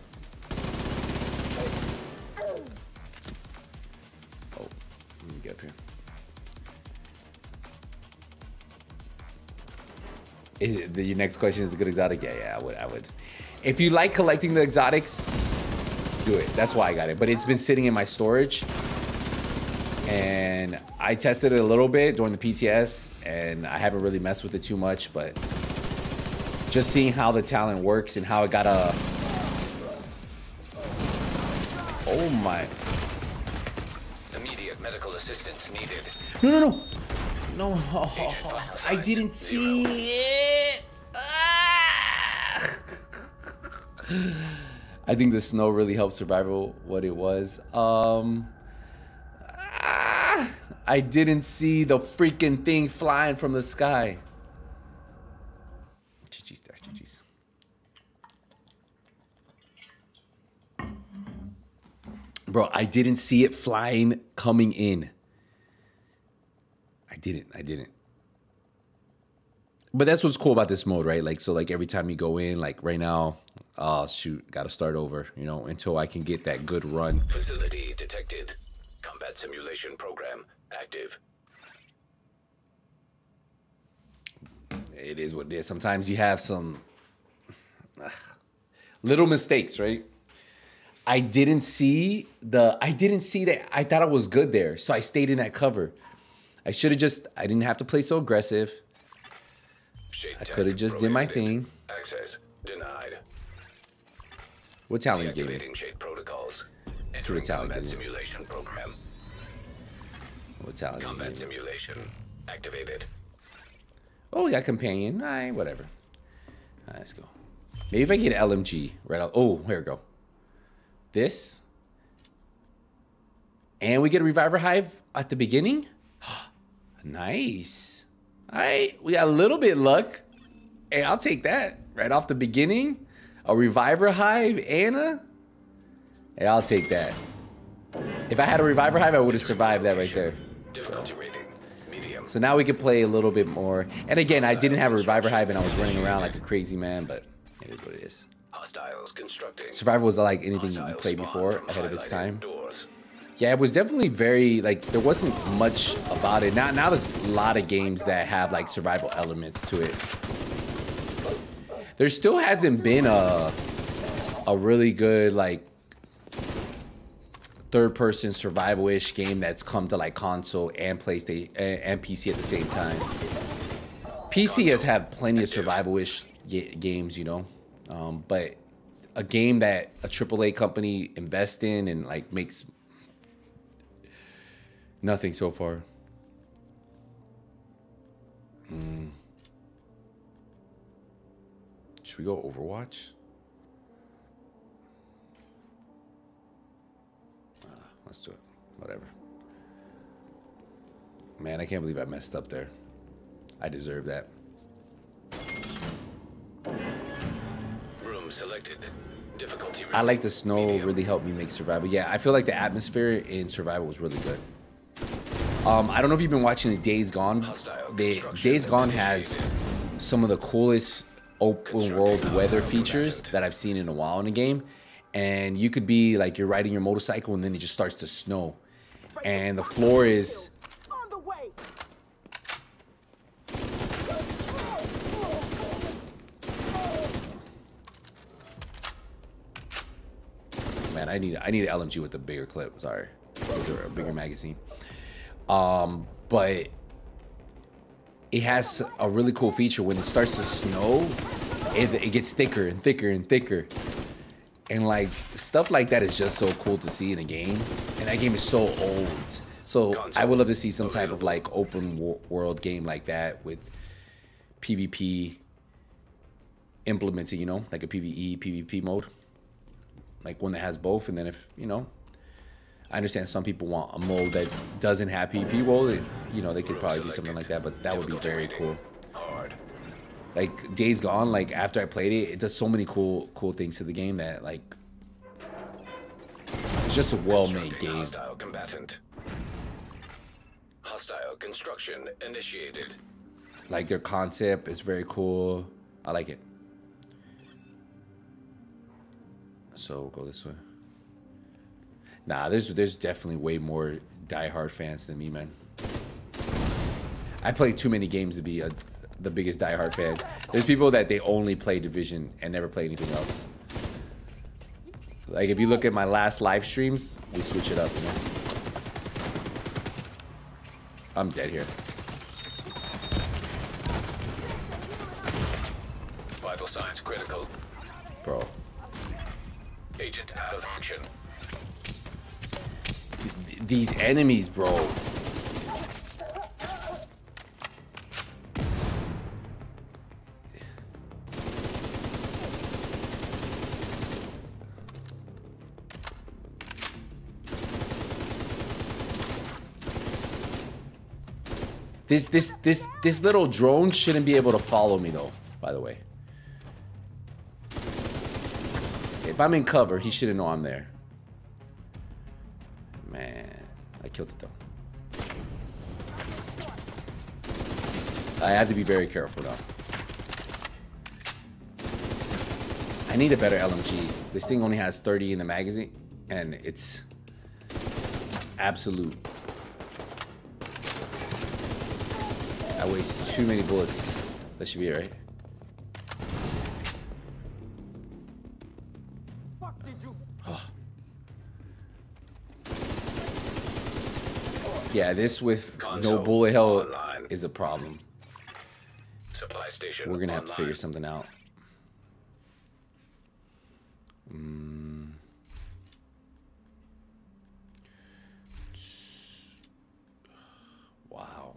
The, your next question is a good exotic? Yeah, yeah, I would, I would. If you like collecting the exotics, do it. That's why I got it. But it's been sitting in my storage, and I tested it a little bit during the PTS, and I haven't really messed with it too much. But just seeing how the talent works and how it got a. Oh my! Immediate medical assistance needed. No, no, no. No, I didn't see it. Ah! I think the snow really helped survival what it was. Um ah, I didn't see the freaking thing flying from the sky. GG's there, GG's. Bro, I didn't see it flying coming in. Didn't. I didn't. But that's what's cool about this mode, right? Like, so like every time you go in, like right now, oh shoot, got to start over, you know, until I can get that good run. Facility detected. Combat simulation program active. It is what it is. Sometimes you have some ah, little mistakes, right? I didn't see the. I didn't see that. I thought I was good there, so I stayed in that cover. I should have just. I didn't have to play so aggressive. Shade I coulda just did my thing. Access denied. What talent you gave me? Deactivating shade protocols. see what talent combat simulation program. What talent Combat simulation activated. Oh, we got companion. All right, whatever. All right, let's go. Maybe if I get LMG right out. Oh, here we go. This. And we get a Reviver Hive at the beginning. Nice. All right, we got a little bit luck. Hey, I'll take that right off the beginning. A Reviver Hive, Anna. Hey, I'll take that. If I had a Reviver Hive, I would have survived that right there. So. Difficulty rating medium. So now we can play a little bit more. And again, I didn't have a reviver hive and I was running around like a crazy man, but it is what it is. Survival was like anything you played before ahead of its time. Doors. Yeah, it was definitely very like there wasn't much about it. Now now there's a lot of games that have like survival elements to it. There still hasn't been a a really good like third person survival-ish game that's come to like console and PlayStation and, PC at the same time. PC has had plenty of survival-ish games, you know, um, but a game that a AAA company invests in and like makes nothing so far. Hmm. Should we go Overwatch? Ah, let's do it. Whatever. Man, I can't believe I messed up there. I deserve that. Room selected. Difficulty. I like the snow medium. really helped me make survival. Yeah, I feel like the atmosphere in survival was really good. Um, I don't know if you've been watching the Days Gone. Hostile The Days Gone has some of the coolest open world weather features that I've seen in a while in a game. And you could be like you're riding your motorcycle and then it just starts to snow. And the floor is On the way. man, I need I need an LMG with a bigger clip. Sorry, with a bigger magazine. Um, but it has a really cool feature when it starts to snow. It, it gets thicker and thicker and thicker, and like stuff like that is just so cool to see in a game. And that game is so old. So I would love to see some type of like open wo- world game like that with PvP implemented. You know, like a PVE PvP mode like one that has both and then if you know i understand some people want a mode that doesn't have pp well it- you know they could probably do something like that but that would be very cool. Like days gone like after i played it it does so many cool cool things to the game that like it's just a well-made game. Hostile combatant. Hostile construction initiated. like their concept is very cool. I like it. So go this way nah there's there's definitely way more diehard fans than me man. I play too many games to be a, the biggest diehard fan. There's people that they only play division and never play anything else. Like if you look at my last live streams we switch it up you know? I'm dead here. Vital signs critical. bro. Agent out of action. These enemies, bro. This this this this little drone shouldn't be able to follow me though, by the way. If I'm in cover, he shouldn't know I'm there. Killed it though. I have to be very careful though. I need a better LMG. This thing only has 30 in the magazine, and it's absolute. I waste too many bullets. That should be it, right? Yeah, this with no bullet hell online. is a problem. Supply station. We're gonna have to figure something out. Mm. Wow.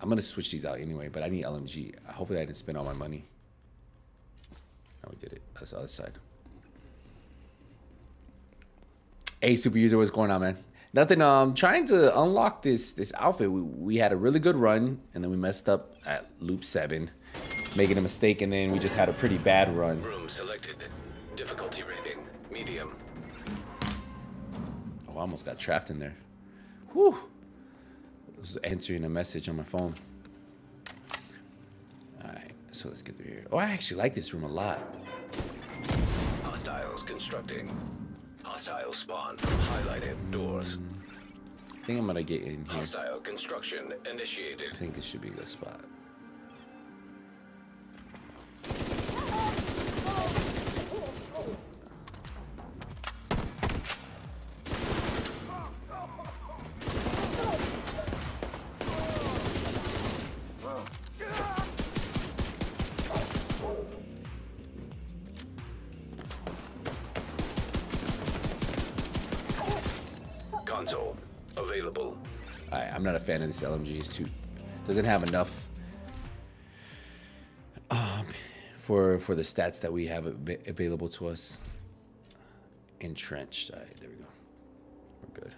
I'm gonna switch these out anyway, but I need LMG. Hopefully, I didn't spend all my money. No, we did it. That's the other side. Hey, super user, what's going on, man? Nothing. Um, trying to unlock this this outfit. We, we had a really good run, and then we messed up at loop seven, making a mistake, and then we just had a pretty bad run. Room selected. Difficulty rating. Medium. Oh, I almost got trapped in there. Whew. I was answering a message on my phone. All right, so let's get through here. Oh, I actually like this room a lot. Hostiles constructing. Hostile spawn from highlighted doors. I think I'm gonna get in here. Hostile construction initiated. I think this should be a good spot. Fan of this LMG. It's too doesn't have enough um, for for the stats that we have av- available to us. Entrenched. All right, there we go. We're good.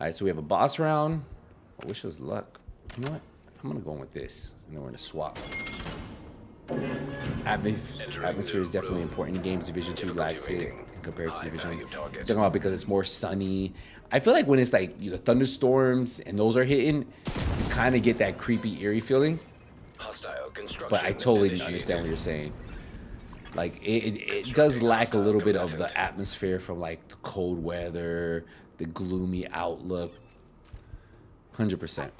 All right, so we have a boss round. I wish us luck. You know what? I'm gonna go in with this, and then we're gonna swap. Atmos- atmosphere is definitely important in games. Division Two lacks it compared to Division. One. Talking about because it's more sunny. I feel like when it's like the thunderstorms and those are hitting, you kind of get that creepy, eerie feeling. Hostile construction. But I totally initiated. understand what you're saying. Like it, it, it does lack a little bit of the atmosphere from like the cold weather, the gloomy outlook. Hundred percent.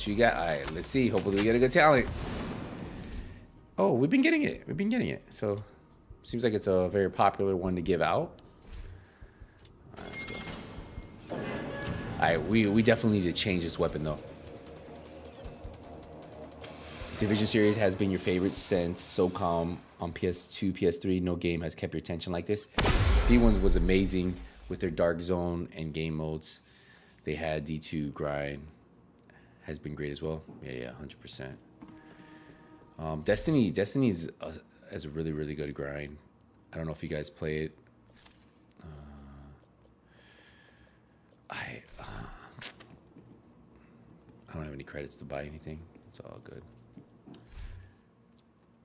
What you got? All right, let's see. Hopefully we get a good talent. Oh, we've been getting it. We've been getting it. So, seems like it's a very popular one to give out. All right, let's go. All right, we, we definitely need to change this weapon, though. Division series has been your favorite since SOCOM on PS2, PS3. No game has kept your attention like this. D1 was amazing with their Dark Zone and game modes. They had D2 grind, has been great as well. Yeah, yeah, hundred percent. Um, Destiny, Destiny's a, has a really, really good grind. I don't know if you guys play it. Uh, I uh, I don't have any credits to buy anything. It's all good.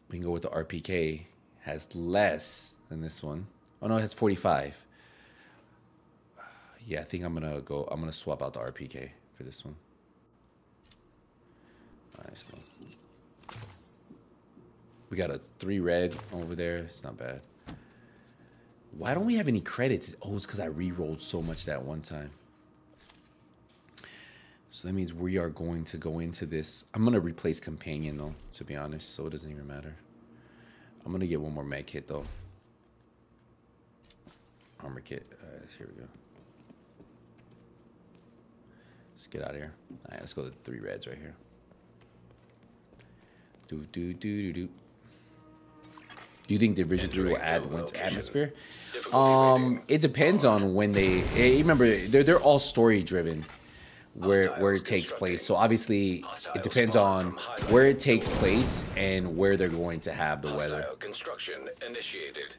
We can go with the RPK. Has less than this one. Oh no, it has 45. Yeah, I think I'm gonna go. I'm gonna swap out the RPK for this one. Nice one. We got a three red over there. It's not bad. Why don't we have any credits? Oh, it's because I re-rolled so much that one time. So that means we are going to go into this. I'm gonna replace companion though, to be honest. So it doesn't even matter. I'm gonna get one more med kit though. Armor kit. Uh, here we go. Let's get out of here. All right, let's go to three reds right here. Do do do do do. Do you think Division Three will add winter atmosphere? Um, it depends on when they. eh, Remember, they're they're all story driven, where where it takes place. So obviously, it depends on where it takes place and where they're going to have the weather, construction initiated.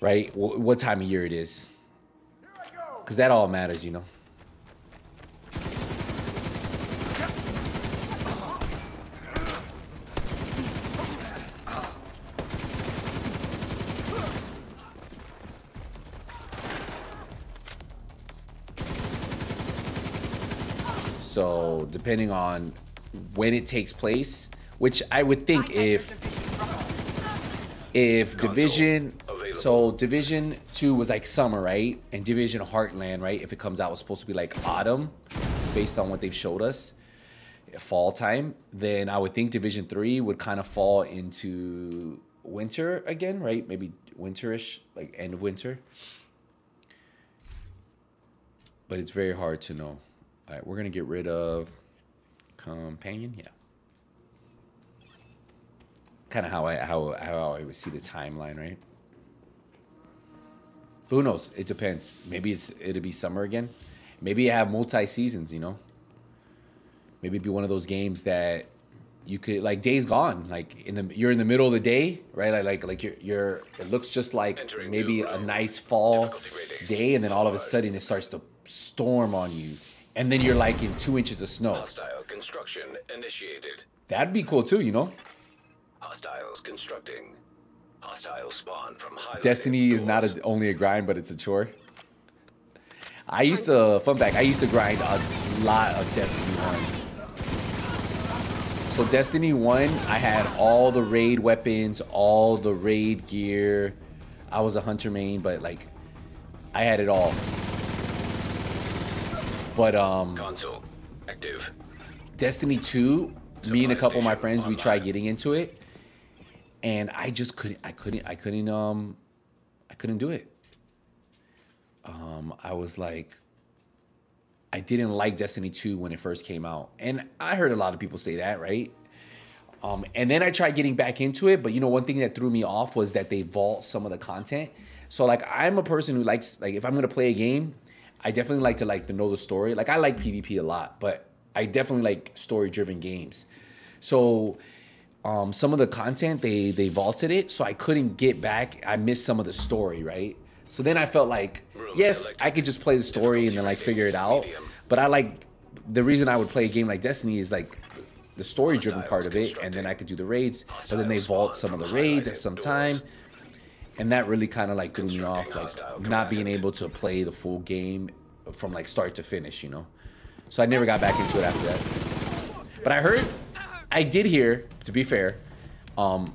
right? What time of year it is, because that all matters, you know. So depending on when it takes place, which I would think if if division so division 2 was like summer right? And division heartland right? If it comes out was supposed to be like autumn based on what they've showed us fall time then i would think division 3 would kind of fall into winter again right? Maybe winterish like end of winter. But it's very hard to know. All right we're gonna get rid of companion yeah kind of how I how how I would see the timeline, right? Who knows? It depends. Maybe it's it'll be summer again. Maybe you have multi seasons. You know. maybe be one of those games that you could like days gone like in the you're in the middle of the day right like like, like you're you're it looks just like Entering maybe a nice fall day and then all of a sudden it starts to storm on you and then you're like in two inches of snow Hostile construction initiated. that'd be cool too you know Hostiles constructing. Hostile spawn from highlighted destiny is not a, only a grind but it's a chore i used to fun fact i used to grind a lot of destiny 1 So Destiny 1, I had all the raid weapons, all the raid gear. I was a hunter main, but like I had it all. But um console active. Destiny 2, me and a couple of my friends, we tried getting into it. And I just couldn't I couldn't I couldn't um I couldn't do it. Um I was like I didn't like Destiny 2 when it first came out. And I heard a lot of people say that, right? Um, and then I tried getting back into it, but you know, one thing that threw me off was that they vault some of the content. So like I'm a person who likes like if I'm gonna play a game, I definitely like to like to know the story. Like I like PvP a lot, but I definitely like story driven games. So um, some of the content they they vaulted it, so I couldn't get back. I missed some of the story, right? So then I felt like, yes. I could just play the story and then like figure it out. But I like the reason I would play a game like Destiny is like the story driven part of it, and then. I could do the raids. But then they vault some of the raids at some time, and that really kind of like threw me off, like not being able to play the full game from like start to finish, you know. So I never got back into it after that. But I heard, I did hear, to be fair, um,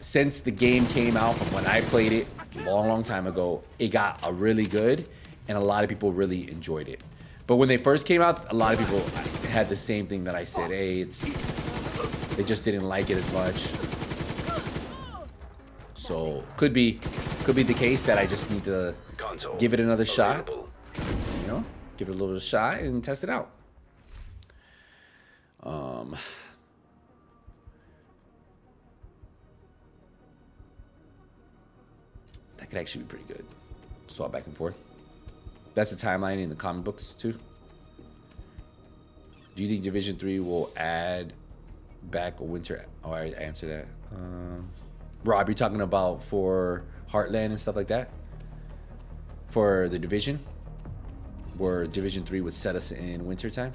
since the game came out from when I played it a long, long time ago, it got a really good, and a lot of people really enjoyed it. But when they first came out, a lot of people had the same thing that I said. Hey, it's they just didn't like it as much. So could be, could be the case that I just need to Console. Give it another shot. you know, give it a little shot and test it out. Um, that could actually be pretty good. Swap back and forth. That's the timeline in the comic books too. Do you think Division Three will add back a winter? Oh, I answered that. Um, Rob, you're talking about for Heartland and stuff like that for the division, where Division Three would set us in wintertime.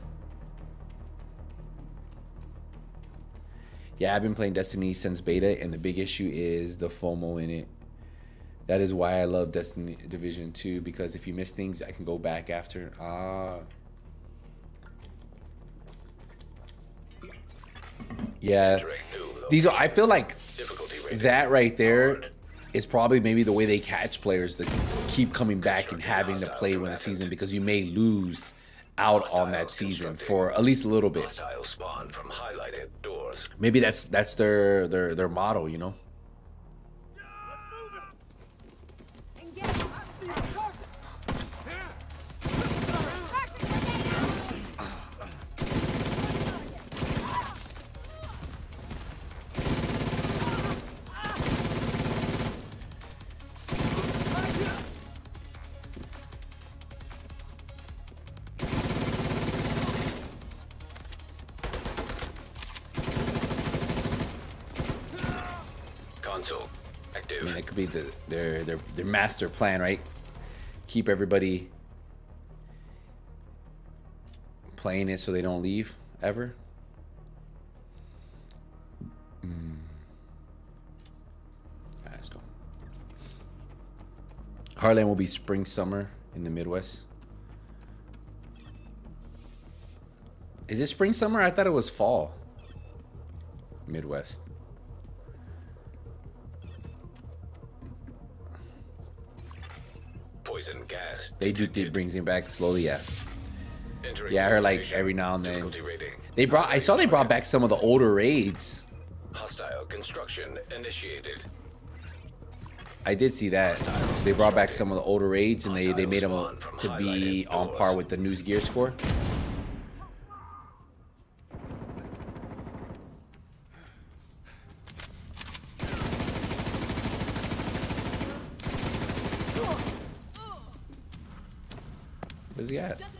Yeah, I've been playing Destiny since beta, and the big issue is the FOMO in it. That is why I love Destiny Division 2 because if you miss things, I can go back after. Ah. Yeah. These are I feel like. That right there is probably maybe the way they catch players to keep coming back and having to play when the season because you may lose out on that season for at least a little bit. Maybe that's that's their their their motto, you know. Master plan, right? Keep everybody playing it so they don't leave ever. Mm. Alright, let's go. Heartland will be spring summer in the Midwest. Is it spring summer? I thought it was fall. Midwest. Poison gas. They do it brings him back slowly, yeah. Entering Yeah, I heard like every now and then. They brought I saw they brought back some of the older raids. Hostile construction initiated. I did see that. They brought back some of the older raids and they, they made them to be on par with the news gear score. At?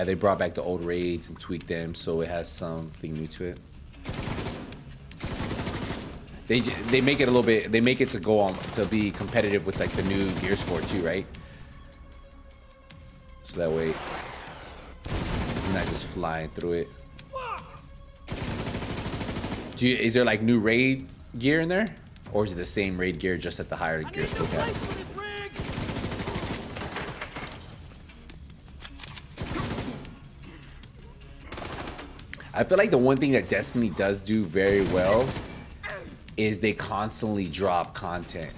Yeah, they brought back the old raids and tweaked them so it has something new to it. They they make it a little bit. They make it to go on to be competitive with like the new gear score too, right? So that way you're not just flying through it. Do you, is there like new raid gear in there, or is it the same raid gear just at the higher gear score I feel like the one thing that Destiny does do very well is they constantly drop content,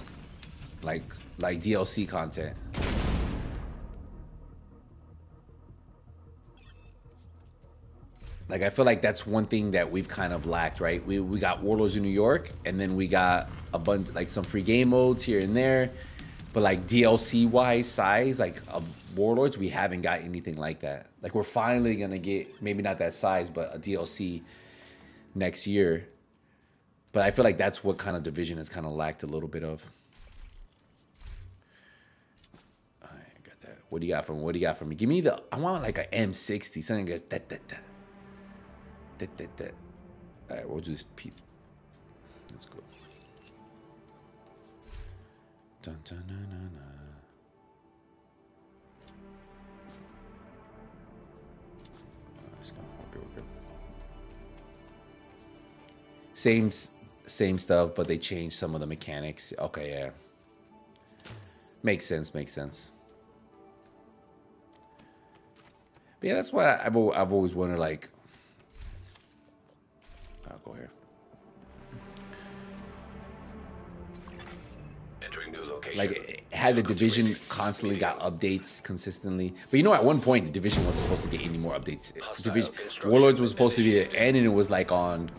like like DLC content. Like I feel like that's one thing that we've kind of lacked, right? We we got Warlords of New York, and then we got a bunch like some free game modes here and there, but like DLC wise size, like of Warlords, we haven't got anything like that. Like we're finally gonna get maybe not that size, but a DLC next year. But I feel like that's what kind of division has kind of lacked a little bit of. I got that. What do you got from? What do you got from me? Give me the. I want like a M60, something that's that that that. That that that. All right, we'll do this. Let's go. Dun, dun, dun, good. Same same stuff, but they changed some of the mechanics. Okay, yeah. Makes sense, makes sense. But yeah, that's why I've, I've always wondered, like... I'll go here. Entering new location. Like, had the division constantly got updates consistently. But you know, at one point, the division wasn't supposed to get any more updates. Division, Warlords was supposed to be the end, and it was like on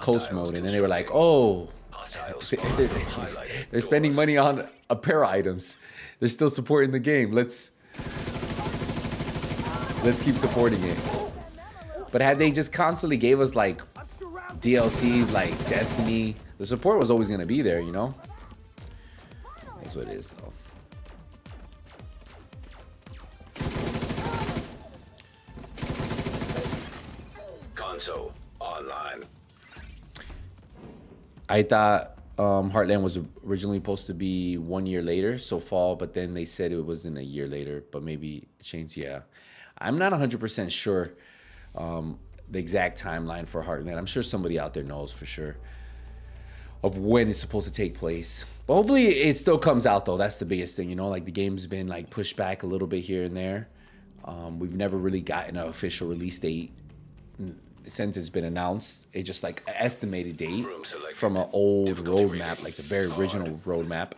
coast mode, and then they were like, oh... They're, spawn from highlighted spending money on apparel items. They're still supporting the game. Let's let's keep supporting it. But had they just constantly gave us like DLCs like Destiny, the support was always gonna be there, you know? That's what it is though. Console online. I thought um, Heartland was originally supposed to be one year later, so fall, but then they said it wasn't a year later, but maybe it changed. Yeah, I'm not 100% sure um, the exact timeline for Heartland. I'm sure somebody out there knows for sure of when it's supposed to take place. But hopefully it still comes out though. That's the biggest thing, you know. Like the game's been like pushed back a little bit here and there. Um, we've never really gotten an official release date since it's been announced. It's just like an estimated date from an old roadmap, like the very original roadmap.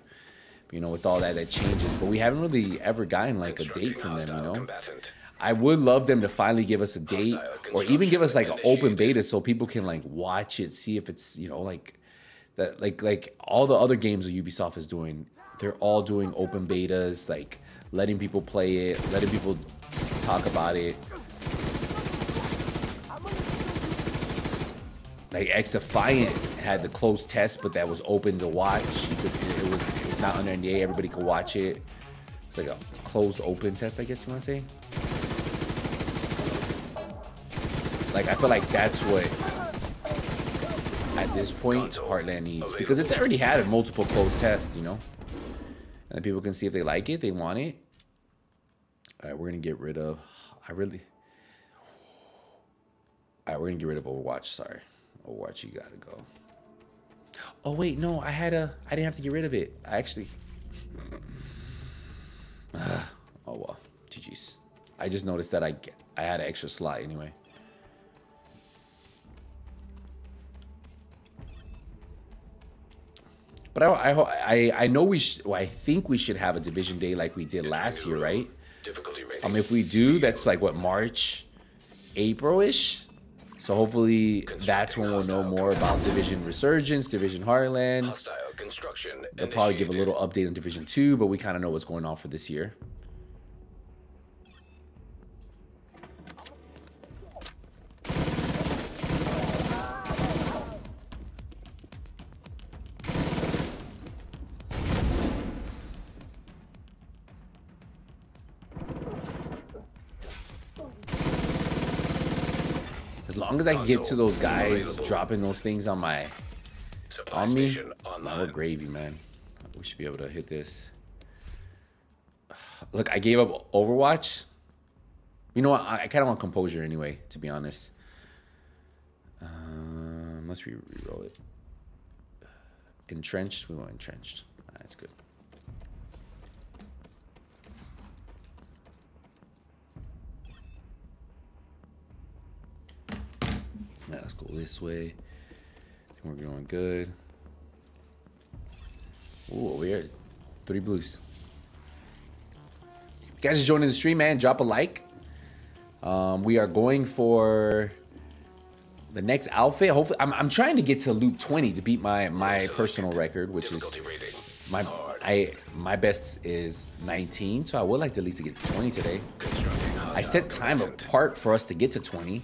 You know, with all that that changes, but we haven't really ever gotten like a date from them. You know, combatant. I would love them to finally give us a date, or even give us like an open beta so people can like watch it, see if it's you know like that like like all the other games that Ubisoft is doing. They're all doing open betas, like letting people play it, letting people talk about it. Like X Defiant had the closed test, but that was open to watch. Could, it was it was not under NDA. Everybody could watch it. It's like a closed open test, I guess you want to say. Like I feel like that's what at this point Heartland needs because it's already had a multiple closed tests, you know. And people can see if they like it, they want it. All right, we're gonna get rid of. I really. All right, we're gonna get rid of Overwatch. Sorry, Overwatch, you gotta go. Oh wait, no, I had a. I didn't have to get rid of it. I actually. oh well, GG's. I just noticed that I get, I had an extra slot anyway. But I I I, I know we sh- well, I think we should have a division day like we did last year, right? Difficulty rating. Um, if we do, that's like what March, April ish. So hopefully that's when we'll know more about Division Resurgence, Division Heartland. Hostile construction. They'll probably give a little update on Division 2, but we kind of know what's going on for this year. As long as I can get to those guys dropping those things on my Supply on me, we're gravy, man. We should be able to hit this. Look, I gave up Overwatch. You know what? I, I kind of want composure anyway, to be honest. Um, let's re roll it. Entrenched. We want entrenched. That's good. Let's go this way. We're going good. Ooh, we here. Three blues. You guys are joining the stream, man, drop a like. Um, we are going for the next outfit. Hopefully, I'm, I'm trying to get to loop 20 to beat my my personal record, which is my I my best is 19. So I would like to at least get to 20 today. I set time apart for us to get to 20.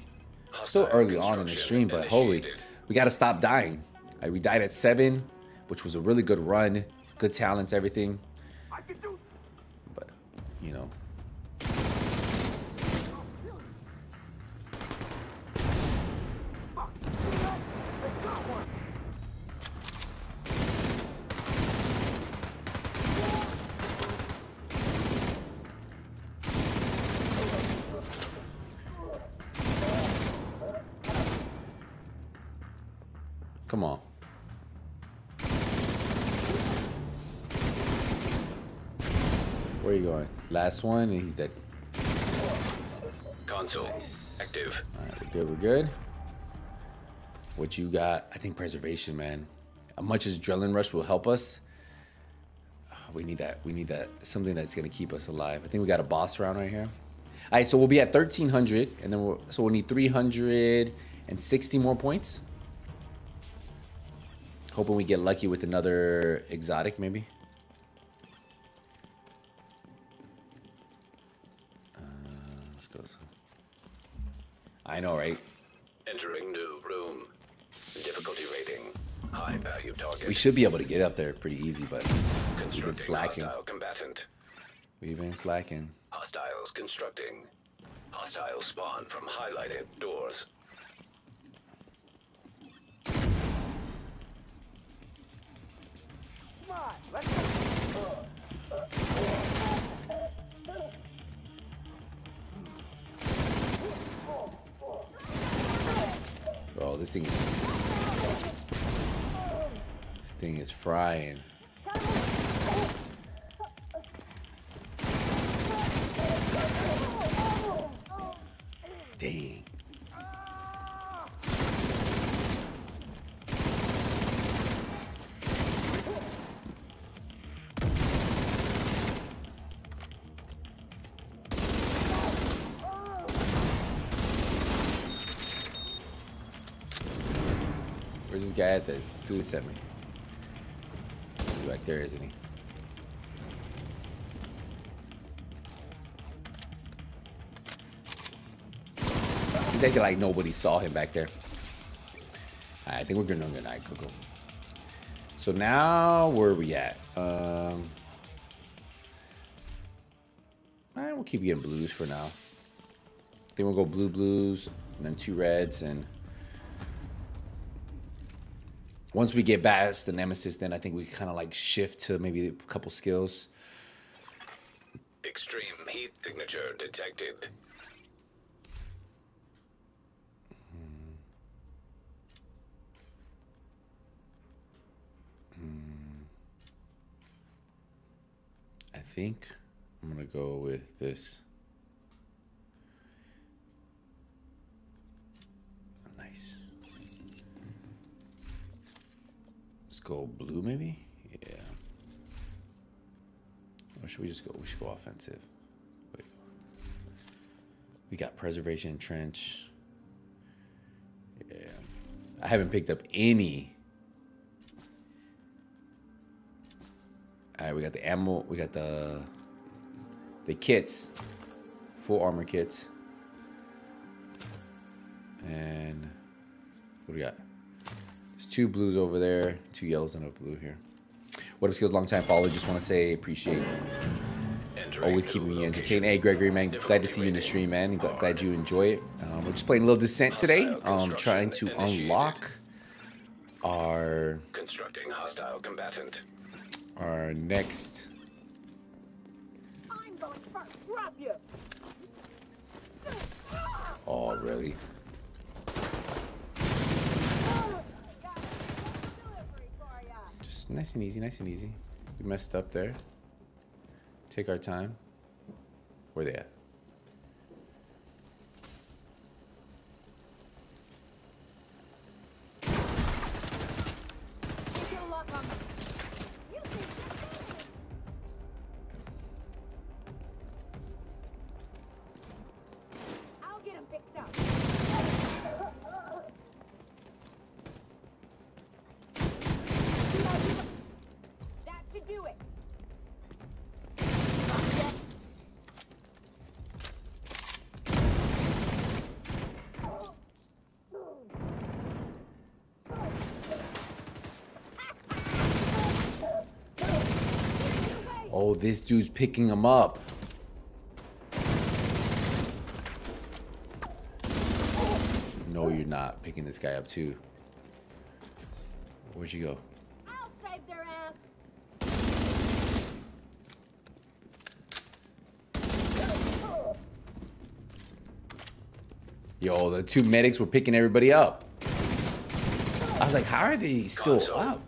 Still early on in the stream, but holy, we got to stop dying. Like, we died at seven, which was a really good run, good talents, everything. But you know, come on. Where are you going? Last one, and he's dead. Console Nice. active. All right, we're good. We're good. What you got? I think preservation, man. As much as adrenaline rush will help us, we need that. We need that something that's gonna keep us alive. I think we got a boss round right here. All right, so we'll be at 1300, and then we'll so we'll need 360 more points. Hoping we get lucky with another exotic, maybe. I know, right? Entering new room. Difficulty rating. High value target. We should be able to get up there pretty easy, but we've been slacking. hostile combatant. We've been slacking. Hostiles constructing. Hostile spawn from highlighted doors. Come on, let's go. This thing is this thing is frying. Dang. Guy at this? Do this at me. He's back there, isn't he? He's acting like nobody saw him back there. I think we're gonna go night, Coco. So now where are we at? Um, right, we'll keep getting blues for now. Then we'll go blue blues, and then two reds, and once we get past the nemesis, then I think we kind of like shift to maybe a couple skills. Extreme heat signature detected. Hmm. I think I'm gonna go with this. Nice. Go blue, maybe. Yeah. Or should we just go? We should go offensive. Wait. We got preservation trench. Yeah. I haven't picked up any. All right, we got the ammo. We got the the kits, full armor kits, and what do we got? There's two blues over there, two yellows and a blue here. What up, skills? Long time follower. Just want to say appreciate Entering always keeping me entertained. Hey, Gregory, man, glad to see you in the stream, man. Glad, glad you enjoy it. Um, we're just playing a little Descent today. Um, trying to unlock our Constructing hostile combatant. our next. I'm going first. You. Oh, really? Just nice and easy, nice and easy. We messed up there. Take our time. Where they at? This dude's picking him up. No, you're not picking this guy up too. Where'd you go? I'll save their ass. Yo, the two medics were picking everybody up. I was like, how are they still Console up?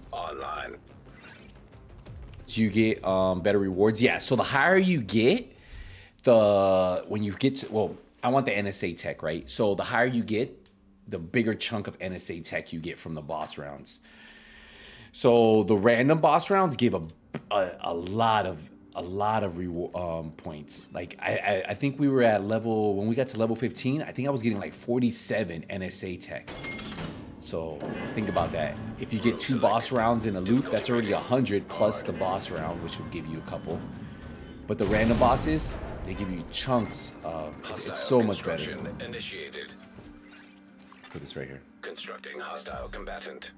Do you get um, better rewards? Yeah. So the higher you get, the when you get to well, I want the NSA tech, right? So the higher you get, the bigger chunk of NSA tech you get from the boss rounds. So the random boss rounds give a a, a lot of a lot of reward um, points. Like I, I I think we were at level when we got to level 15. I think I was getting like 47 NSA tech. So think about that. If you get two boss rounds in a loop, that's already a hundred plus the boss round, which will give you a couple. But the random bosses, they give you chunks of. It's so much better. construction Initiated. Put this right here. Constructing hostile combatant.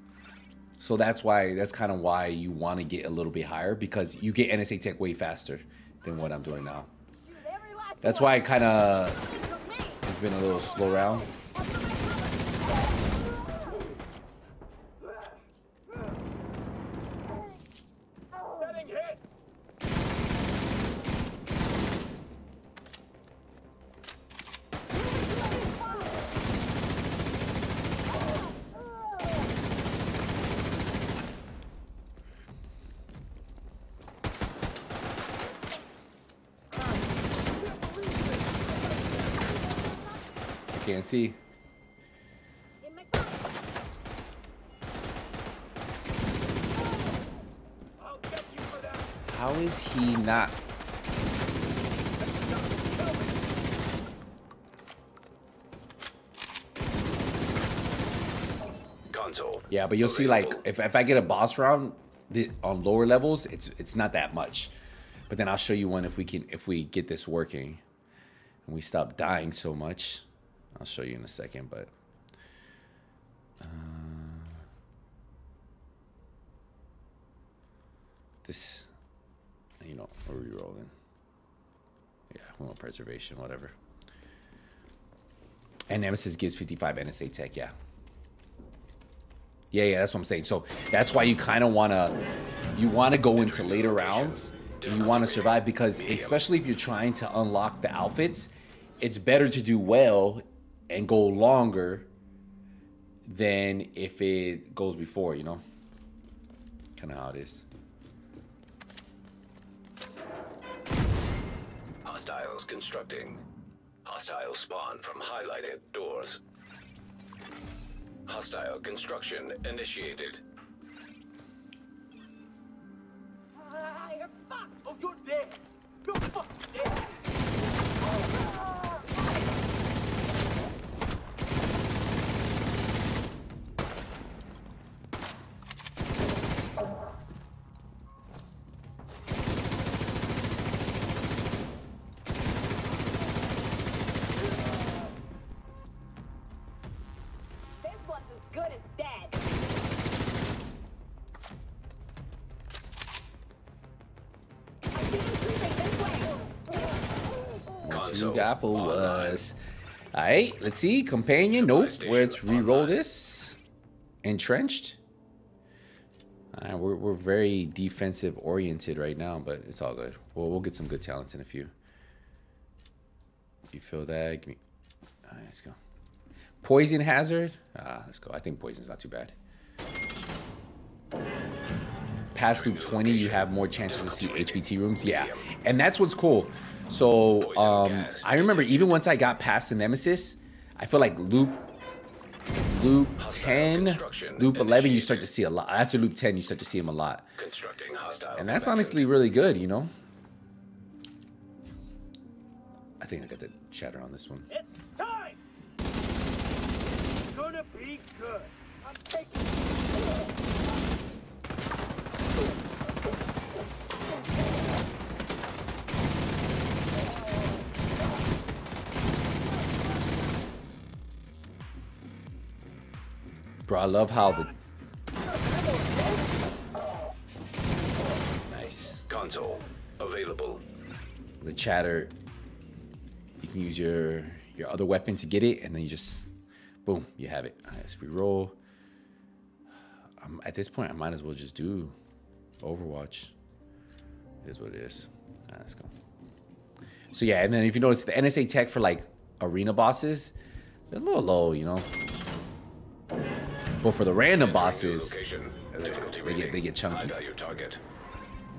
So that's why that's kind of why you want to get a little bit higher because you get NSA tech way faster than what I'm doing now. Shoot every last That's why it kind of From me. has been a little slow round. See. In my car. I'll get you for that! How is he not? Console. Yeah, but you'll see like if, if I get a boss round the, on lower levels, it's it's not that much. But then I'll show you one if we can if we get this working and we stop dying so much. I'll show you in a second, but uh, this you know, we're re-rolling. Yeah, we want preservation, whatever. And Nemesis gives 55 NSA tech, yeah. Yeah, yeah, that's what I'm saying. So that's why you kind of want to you want to go into later rounds and you want to survive because especially if you're trying to unlock the outfits, it's better to do well and go longer than if it goes before, you know? Kind of how it is. Hostiles constructing. Hostiles spawn from highlighted doors. Hostile construction initiated. Ah, you're fucked. Oh, you're dead! You're fucking dead! Apple was. All right, let's see. Companion. Nope. Let's re-roll this. Entrenched. All right, we're, we're very defensive oriented right now, but it's all good. We'll, we'll get some good talents in a few. If You feel that? Give me. All right, let's go. Poison hazard. Ah, let's go. I think poison's not too bad. Pass through 20, you have more chances to see HVT rooms. Yeah, and that's what's cool. So um, I remember even once I got past the Nemesis, I feel like loop loop 10, loop 11, you start to see a lot. After loop 10, you start to see him a lot. And that's honestly really good, you know? I think I got the chatter on this one. Bro, I love how the. Nice. Console available. The chatter. You can use your your other weapon to get it, and then you just, boom, you have it. Right, let's reroll. Um, at this point, I might as well just do Overwatch. It is what it is. Right, let's go. So yeah, and then if you notice the NSA tech for like arena bosses, they're a little low, you know. But for the random bosses, they get they get chunky.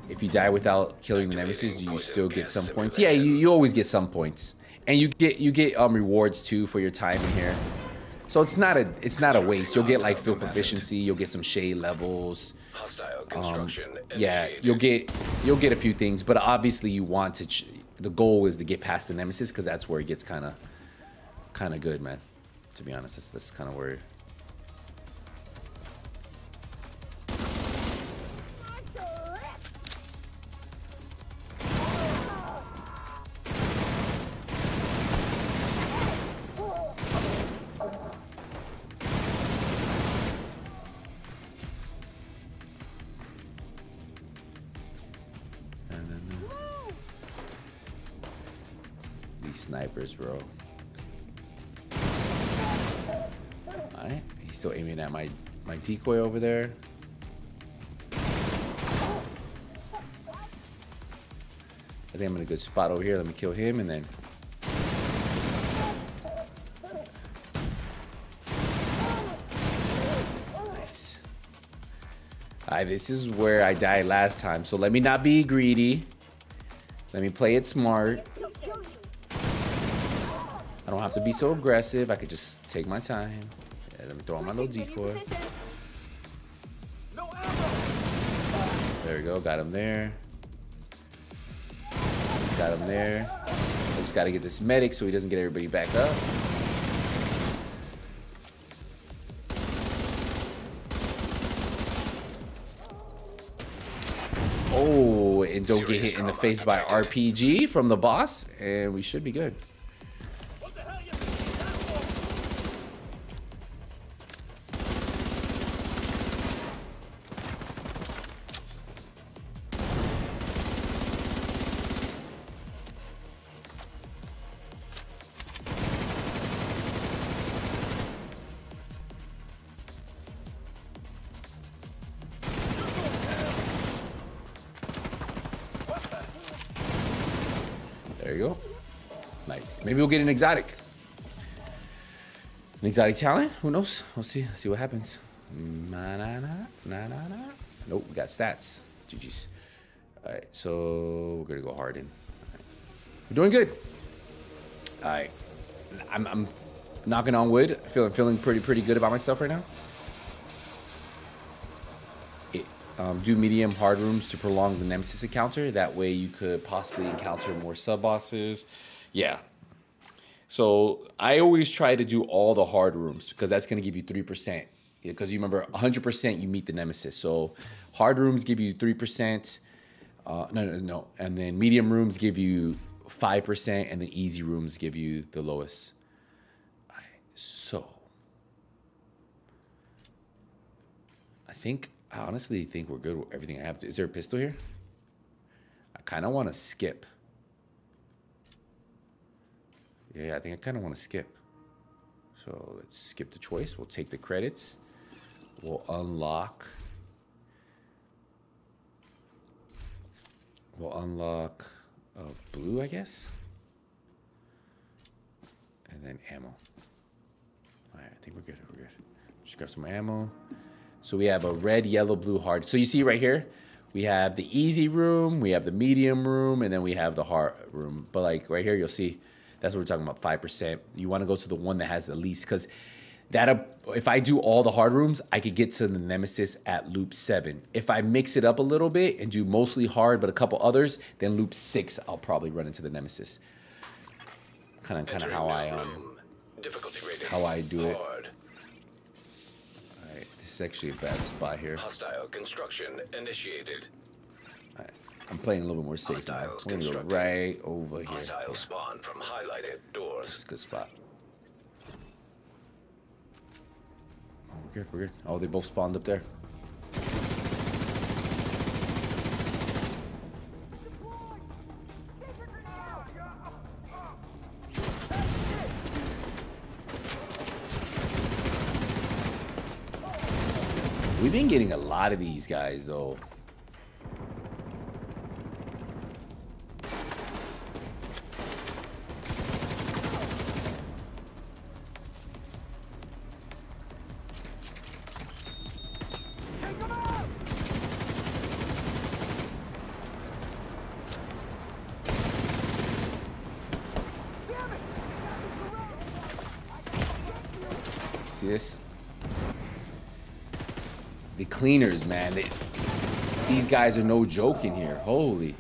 If you die without killing the nemesis, do you still get some points? Yeah, you, you always get some points, and you get you get um rewards too for your time in here. So it's not a it's not a waste. You'll get like field proficiency. You'll get some shade levels. Hostile Um, construction. yeah, you'll get you'll get a few things, but obviously you want to. Ch- the goal is to get past the nemesis because that's where it gets kind of kind of good, man. To be honest, that's that's kind of where. Decoy over there. I think I'm in a good spot over here. Let me kill him and then. Nice. This is where I died last time. So let me not be greedy. Let me play it smart. I don't have to be so aggressive. I could just take my time. Yeah, let me throw on my little decoy. There we go. Got him there. Got him there. I just got to get this medic so he doesn't get everybody back up. Oh, and don't get hit in the face by RPG from the boss, and we should be good. Exotic. An exotic talent? Who knows? We'll see. Let's See what happens. Na na na na na na. Nope, we got stats. GG's. All right, so we're gonna go hard in. Right. We're doing good. All right, I'm, I'm knocking on wood. Feeling feeling pretty pretty good about myself right now. Um, do medium hard rooms to prolong the nemesis encounter. That way you could possibly encounter more sub bosses. Yeah. So I always try to do all the hard rooms because that's going to give you 3%. Because you remember 100% you meet the nemesis. So hard rooms give you 3%. Uh, no, no, no. And then medium rooms give you 5%. And then easy rooms give you the lowest. So I think I honestly think we're good with everything I have. Is there a pistol here? I kind of want to skip. Yeah, I think I kind of want to skip. So let's skip the choice. We'll take the credits. We'll unlock. We'll unlock uh, blue, I guess. And then ammo. All right, I think we're good. We're good. Just grab some ammo. So we have a red, yellow, blue, hard. So you see right here, we have the easy room, we have the medium room, and then we have the hard room. But like right here, you'll see that's what we're talking about, 5%. You want to go to the one that has the least because that if I do all the hard rooms, I could get to the Nemesis at loop seven. If I mix it up a little bit and do mostly hard, but a couple others, then loop six, I'll probably run into the Nemesis. Kind of, kind of how I um. How I do it. Hard. all right, this is actually a bad spot here. Hostile construction initiated. All right, I'm playing a little bit more safe now. We're gonna go right over here. Hostile spawn from highlighted this doors. is a good spot. Oh, we're good. We're good. Oh, they both spawned up there. We've been getting a lot of these guys though. Cleaners, man. They, these guys are no joke in here. Holy.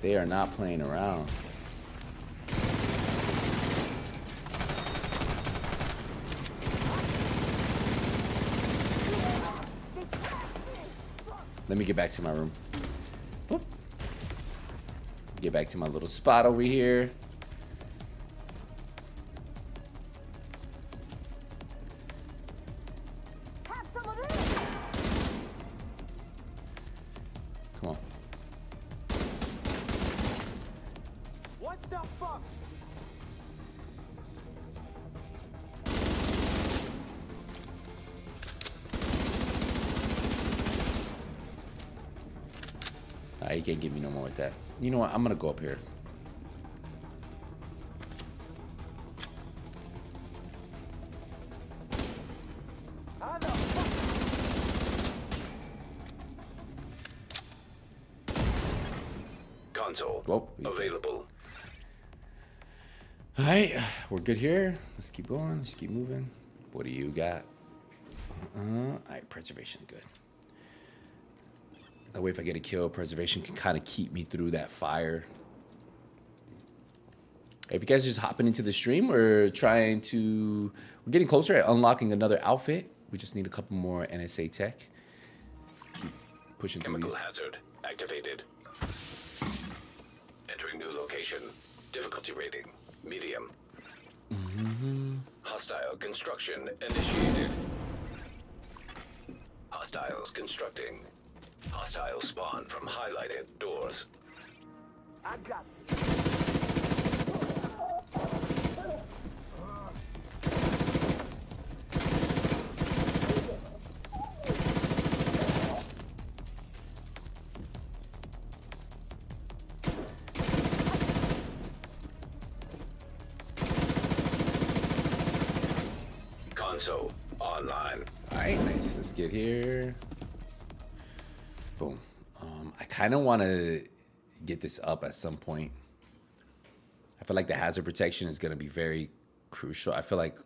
They are not playing around. Let me get back to my room. Get back to my little spot over here. You know what? I'm gonna go up here. How the fuck? Console Whoa, he's dead. available. All right, we're good here. Let's keep going. Let's keep moving. What do you got? Uh, all right, preservation, good. That way, if I get a kill, preservation can kind of keep me through that fire. If you guys are just hopping into the stream, we're trying to, we're getting closer at unlocking another outfit. We just need a couple more NSA tech. Keep pushing through Chemical these. hazard activated. Entering new location. Difficulty rating medium. Mm-hmm. Hostile construction initiated. Hostiles constructing. Hostile spawn from highlighted doors. I got this. Console online. All right, nice. Let's get here. Kind of want to get this up at some point. I feel like the hazard protection is going to be very crucial. I feel like,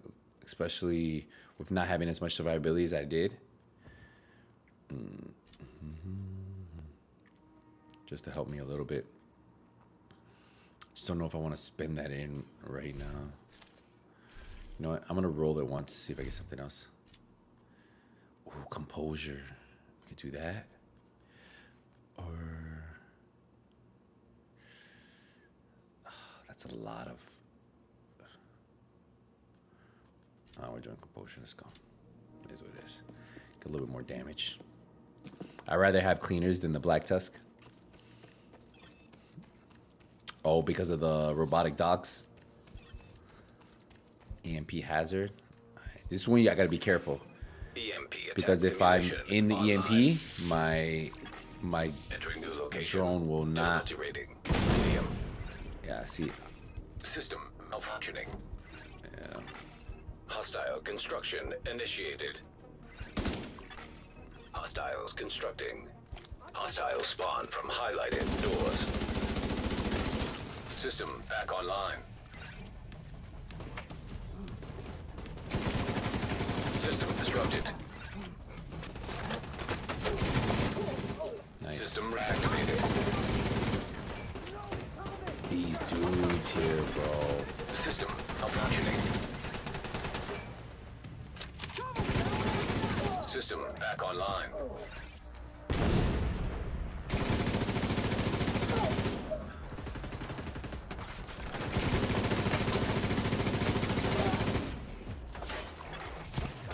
especially with not having as much survivability as I did, Mm, mhm. just to help me a little bit. Just don't know if I want to spend that in right now. You know what? I'm gonna roll it once, see if I get something else. Ooh, composure. We could do that. Or Ah, that's a lot of. Oh, we're doing composure. Let's go. It is what it is. Get a little bit more damage. I'd rather have cleaners than the Black Tusk. Oh, because of the robotic dogs. EMP hazard. This one I gotta be careful EMP because if I'm in the online. EMP, my my Entering new location. drone will not. Difficulty rating. Medium. Yeah, see, System malfunctioning. yeah. Hostile construction initiated. Hostiles constructing. Hostile spawn from highlighted doors. System back online. System disrupted. nice. System reactivated. These dudes here, bro. System malfunctioning. System back online.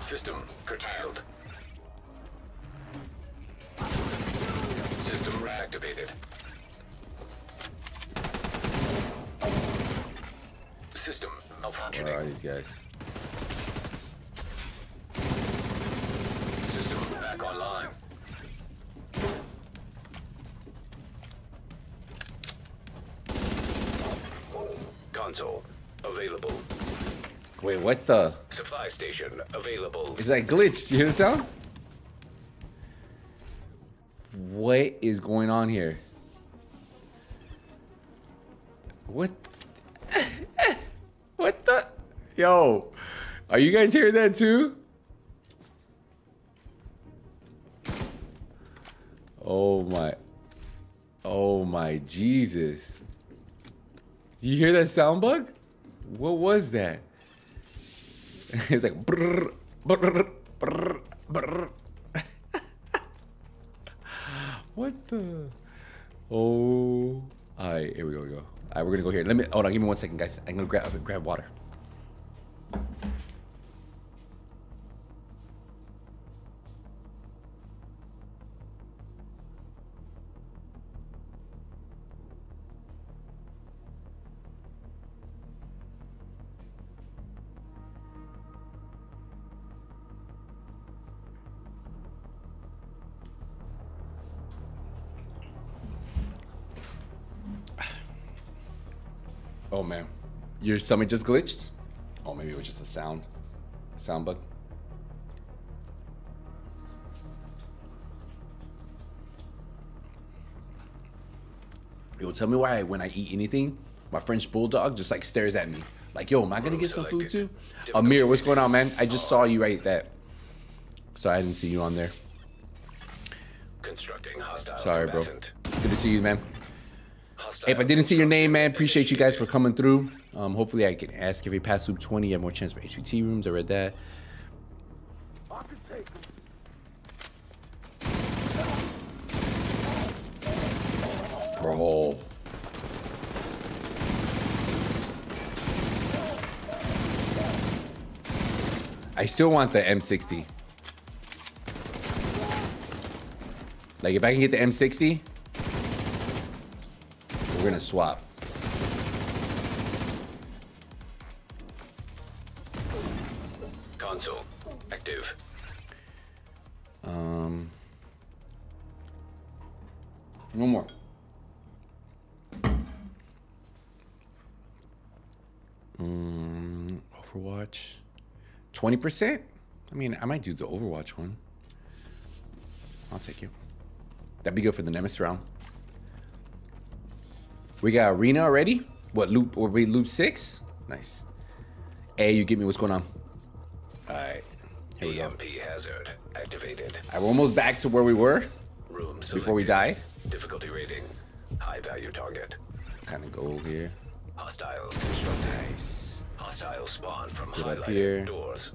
System curtailed. System reactivated. System Where are malfunctioning. these guys? System back online. Console available. Wait, what the? Supply station available. Is that glitched? You hear the sound? What is going on here? What? Yo, are you guys hearing that too? Oh my. Oh my Jesus. You hear that sound bug? What was that? it was like brrr, brrr, brrr, brrr. what the? Oh. All right, here we go. We go. All right, we're gonna go here. Let me. Hold on. Give me one second, guys. I'm gonna grab grab water. Your summit just glitched. Oh, maybe it was just a sound, sound bug. Yo, tell me why when I eat anything, my French bulldog just like stares at me. Like, yo, am I gonna get some food too? Amir, what's going on, man? I just saw you right that. Sorry, I didn't see you on there. Constructing hostile Sorry, bro. Good to see you, man. If I didn't see your name, man, appreciate you guys for coming through. Um, hopefully, I can ask if every pass loop 20. You have more chance for HVT rooms. I read that. Bro. I still want the M60. Like, if I can get the M60, we're gonna swap. Console active. Um, one more. Mm, Overwatch, twenty percent. I mean, I might do the Overwatch one. I'll take you. That'd be good for the Nemesis round. We got arena already. What loop? Or we loop six? Nice. Hey, you get me? What's going on? All right. Here we go. EMP hazard activated. I'm almost back to where we were Room before we died. Difficulty rating. High value target. Kind of go here. Hostile constructed. Nice. Hostile spawn from Get up highlighted here. doors.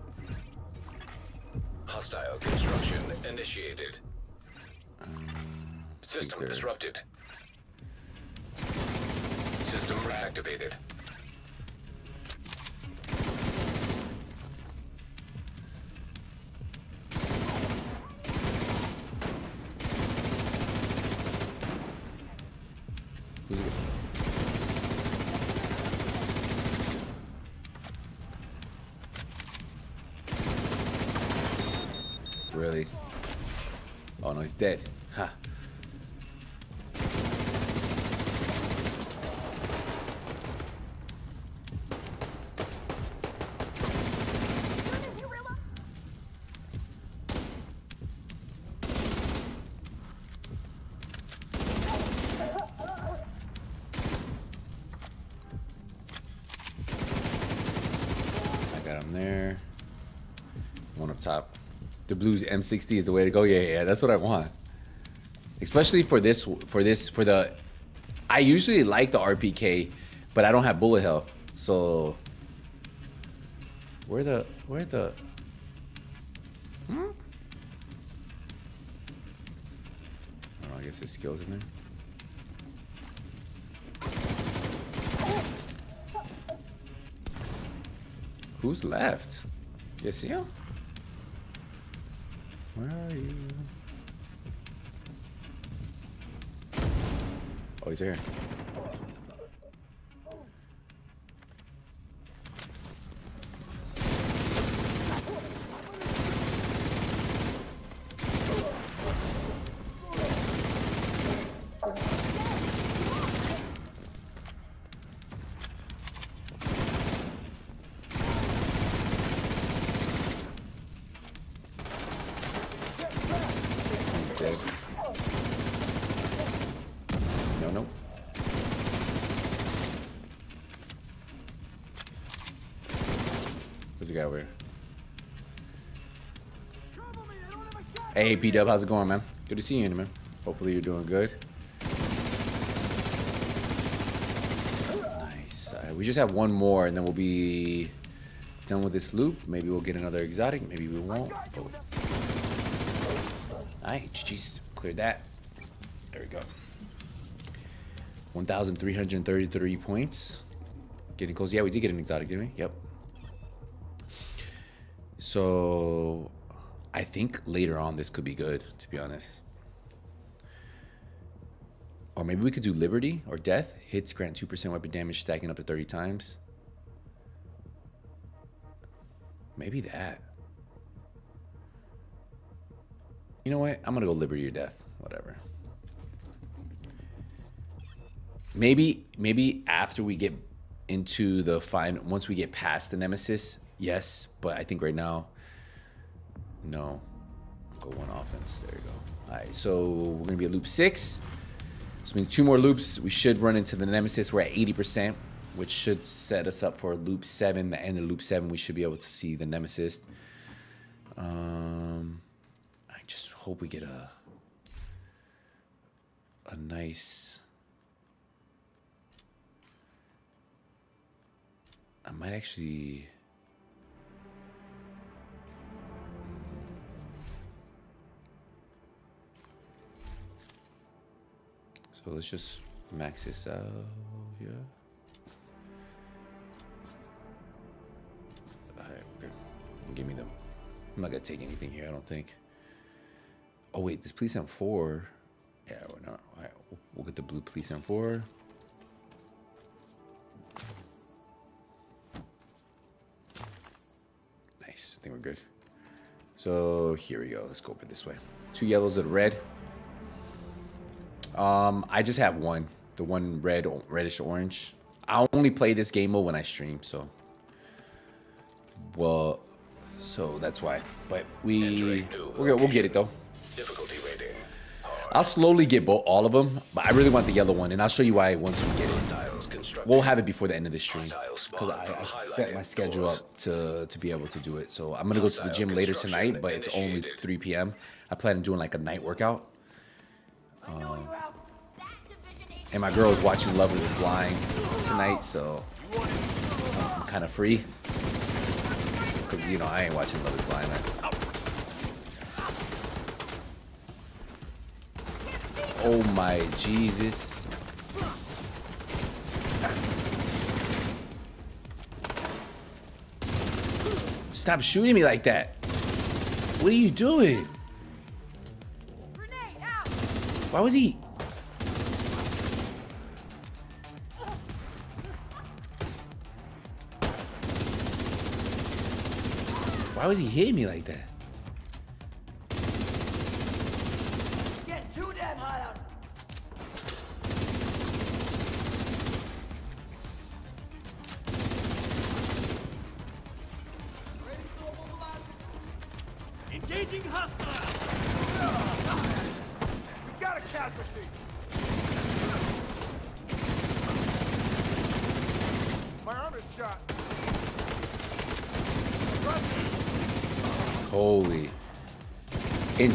Hostile construction initiated. Um, System disrupted. System reactivated. Oh no, he's dead. Ha. I got him there. One up top. The blues M60 is the way to go. Yeah, yeah, that's what I want. Especially for this, for this, for the. I usually like the RPK, but I don't have bullet hell. So. Where the, where the. Hmm? I don't know. I guess his skills in there. Who's left? You see him? Where are you? Oh, he's here. He's dead. No, no. Where's the guy? Hey, P Dub, how's it going, man? Good to see you, man. Hopefully you're doing good. Nice. Uh, we just have one more, and then we'll be done with this loop. Maybe we'll get another exotic. Maybe we won't. Oh. Alright, GG's. Cleared that. There we go. 1,333 points. Getting close. Yeah, we did get an exotic, didn't we? Yep. So, I think later on this could be good, to be honest. Or maybe we could do Liberty or Death. Hits grant 2% weapon damage, stacking up to 30 times. Maybe that. You know what? I'm gonna go Liberty or Death. Whatever. Maybe, maybe after we get into the fine, once we get past the Nemesis, yes. But I think right now, no. Go one offense. There you go. All right. So we're gonna be at loop six. So means two more loops. We should run into the Nemesis. We're at 80%, which should set us up for loop seven. The end of loop seven, we should be able to see the Nemesis. Um, I just hope we get a a nice. I might actually. So let's just max this out here. Alright, okay. Give me them. I'm not gonna take anything here, I don't think. Oh wait, this police M4. Yeah, we're not. We'll- get the blue police M4. Nice. I think we're good. So here we go. Let's go over this way. Two yellows and red. Um, I just have one. The one red, reddish orange. I only play this game mode when I stream, so. Well, so that's why. But we, good. we'll get it though. Difficulty rating. I'll slowly get both, all of them, but I really want the yellow one, and I'll show you why once we get it. We'll have it before the end of the stream because I, I set my schedule up to to be able to do it. So I'm gonna go to the gym later tonight, but it's only 3 p.m. I plan on doing like a night workout, Agent and my girl's watching Love Is Blind tonight, so I'm kind of free. Cause you know I ain't watching Love Is Blind. I- Oh my Jesus. Stop shooting me like that. What are you doing? Why was he? Why was he hitting me like that?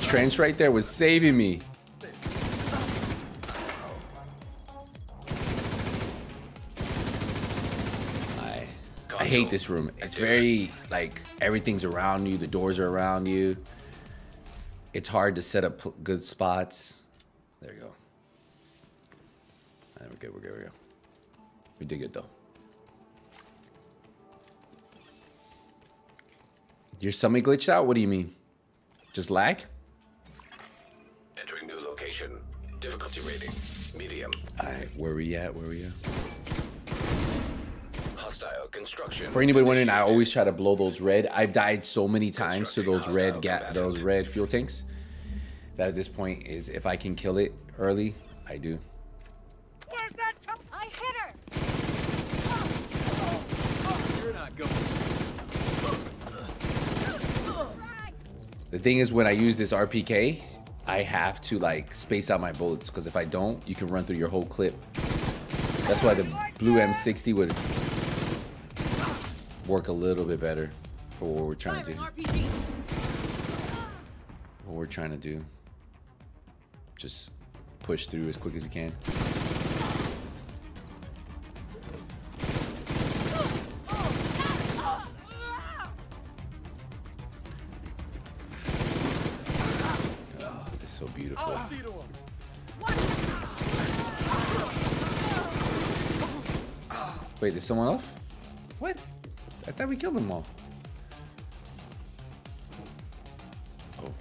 Entrenched right there was saving me. I, I hate this room. It's very, like, everything's around you. The doors are around you. It's hard to set up good spots. There you go. Alright, we're good, we're good, we're good. We did good, though. Your stomach glitched out? What do you mean? Just lag? Entering new location. Difficulty rating. Medium. Alright, where we at? Where we at? Hostile construction. For anybody wondering, I always try to blow those red. I've died so many times to those red Hostile ga- those red fuel tanks that at this point is if I can kill it early, I do. Where's that com- I hit her! You're not going. The thing is, when I use this RPK, I have to like space out my bullets because if I don't, you can run through your whole clip. That's why the blue M60 would work a little bit better for what we're trying to do. What we're trying to do. Just push through as quick as we can. Wait, there's someone else? What? I thought we killed them all. Oh.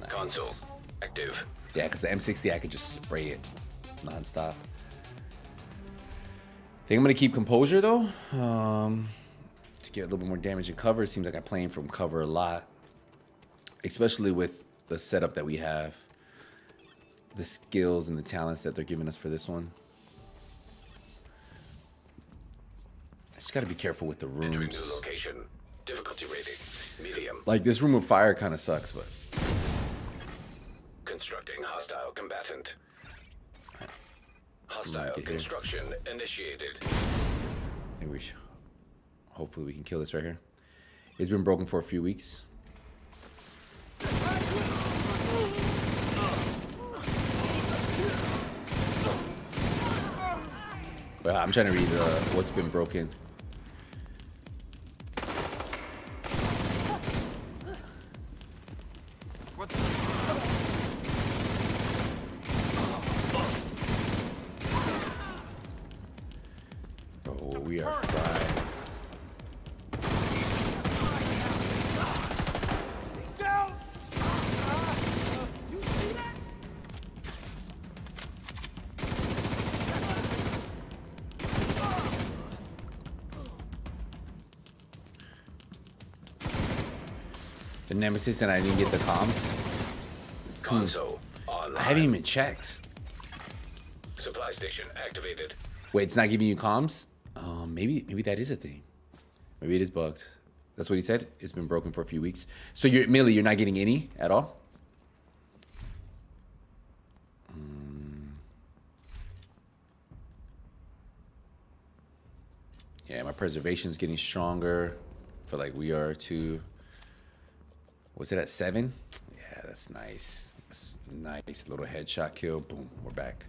Nice. Console. Active. Yeah, because the M60, I could just spray it nonstop. think I'm gonna keep composure though, um, to get a little bit more damage and cover. It seems like I'm playing from cover a lot, especially with the setup that we have, the skills and the talents that they're giving us for this one. Just gotta be careful with the Entering new rooms. location. Difficulty rating. Medium. Like this room with fire kind of sucks, but Constructing hostile combatant. Hostile get here. construction initiated. I think we should. Hopefully, we can kill this right here. It's been broken for a few weeks. Well, I'm trying to read uh, what's been broken. Nemesis, and I didn't get the comms. Console online. Hmm. I haven't even checked. Supply station activated. Wait, it's not giving you comms? Um, maybe maybe that is a thing. Maybe it is bugged. That's what he said. It's been broken for a few weeks. So you're Millie, you're not getting any at all? Hmm. Yeah, my preservation's getting stronger. For like we are too. Was it at seven? Yeah, that's nice. That's nice little headshot kill. Boom, we're back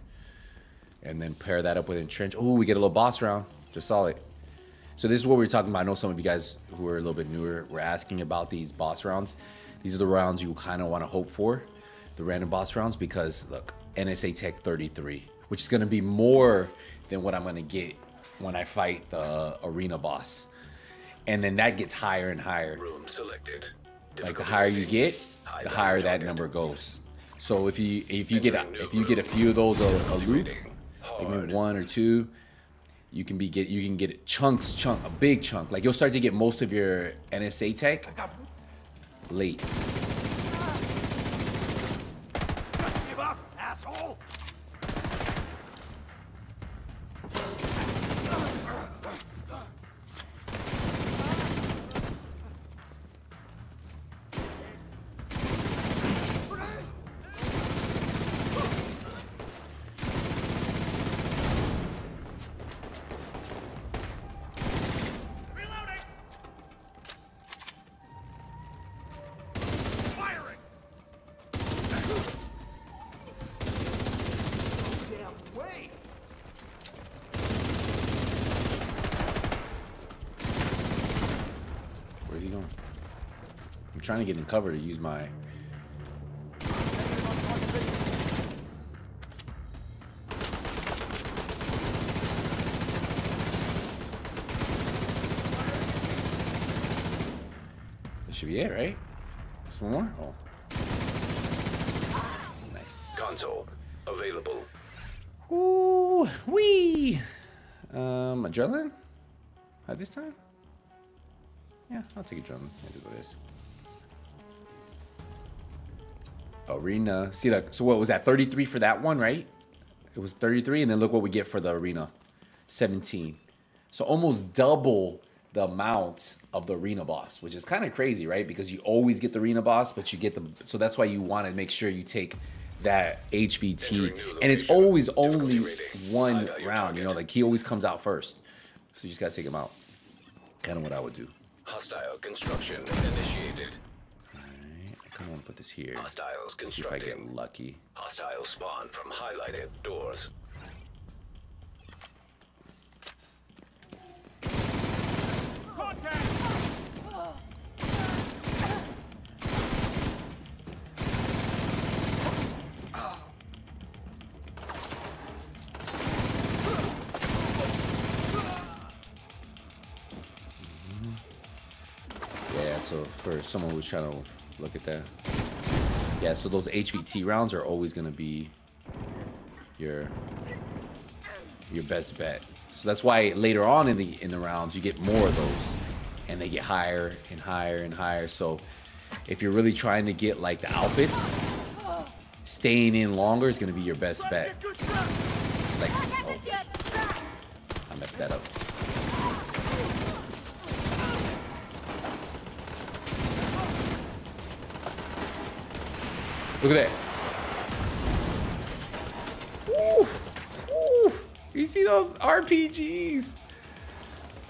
and then pair that up with entrench. Oh, we get a little boss round. Just saw it. So this is what we are talking about. I know some of you guys who are a little bit newer were asking about these boss rounds. These are the rounds you kind of want to hope for, the random boss rounds, because look, NSA Tech 33, which is going to be more than what I'm going to get when I fight the arena boss. And then that gets higher and higher Room selected. Like the higher you get, the higher that number goes. So if you if you get a, if you get a few of those a, a loop, like maybe one or two, you can be get you can get chunks chunk a big chunk. Like you'll start to get most of your NSA tech late. Get in cover to use my. That should be it, right? Just one more? Oh. Nice. Console available. Ooh, wee. Um, adrenaline? At this time? Yeah, I'll take adrenaline. I do this. Arena. See, like, so what was that? 33 for that one, right? It was 33, and then look what we get for the arena 17. So almost double the amount of the arena boss, which is kind of crazy, right? Because you always get the arena boss, but you get the. So that's why you want to make sure you take that HVT, and it's always only one round. You know, like he always comes out first, so you just gotta take him out. Kind of what I would do. Hostile construction initiated. Kind of want to put this here. Hostiles See if I get lucky. Hostile spawn from highlighted doors. Yeah, so for someone who's trying to look at that. Yeah, so those HVT rounds are always gonna be your your best bet. So that's why later on in the in the rounds you get more of those and they get higher and higher and higher. So if you're really trying to get like the outfits, staying in longer is gonna be your best bet. Like oh, I messed that up. Look at that. Woo, woo. You see those RPGs?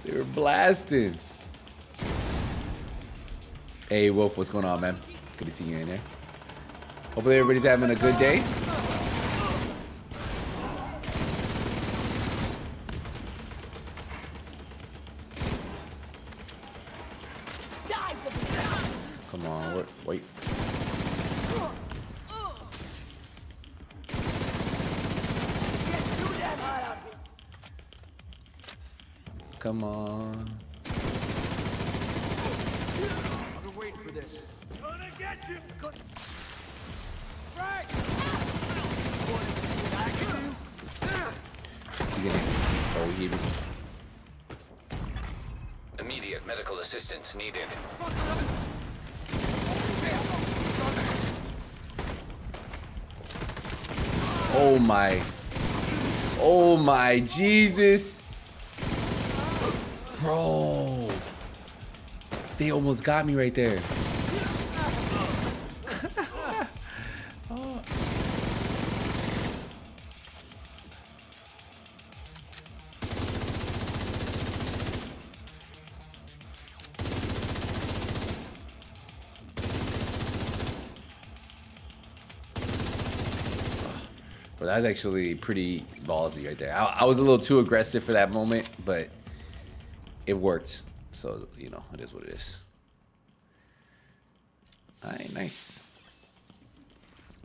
They were blasting. Hey, Wolf, what's going on, man? Good to see you in there. Hopefully everybody's having a good day. Come on, wait. wait. Come on. I've been waiting for this. Gonna get you! Frank! He's gonna. Oh, he. Immediate medical assistance needed. Oh my. Oh my Jesus. Bro. They almost got me right there. But that's actually pretty ballsy right there. I, I was a little too aggressive for that moment, but it worked. So, you know, it is what it is. All right, nice.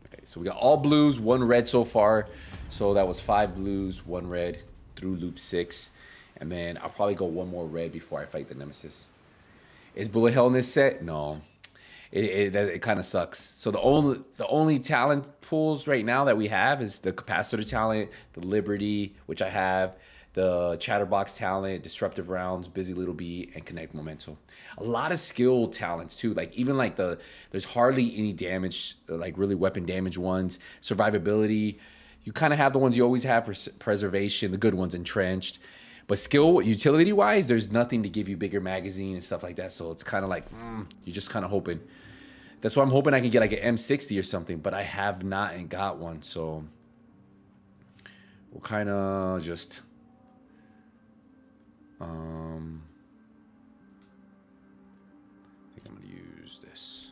Okay, so we got all blues, one red so far. So that was five blues, one red through loop six. And then I'll probably go one more red before I fight the Nemesis. Is bullet hell in this set? No. It, it, it kind of sucks. So the only the only talent pools right now that we have is the capacitor talent, the Liberty, which I have, the Chatterbox talent, disruptive rounds, busy little bee, and kinetic momentum. A lot of skill talents too. Like even like the there's hardly any damage, like really weapon damage ones. Survivability, you kind of have the ones you always have. Pres- preservation, the good ones, entrenched. But skill utility wise, there's nothing to give you bigger magazine and stuff like that. So it's kind of like mm, you're just kind of hoping. That's why I'm hoping I can get like an M60 or something, but I have not and got one. So we'll kind of just um. I think I'm gonna use this.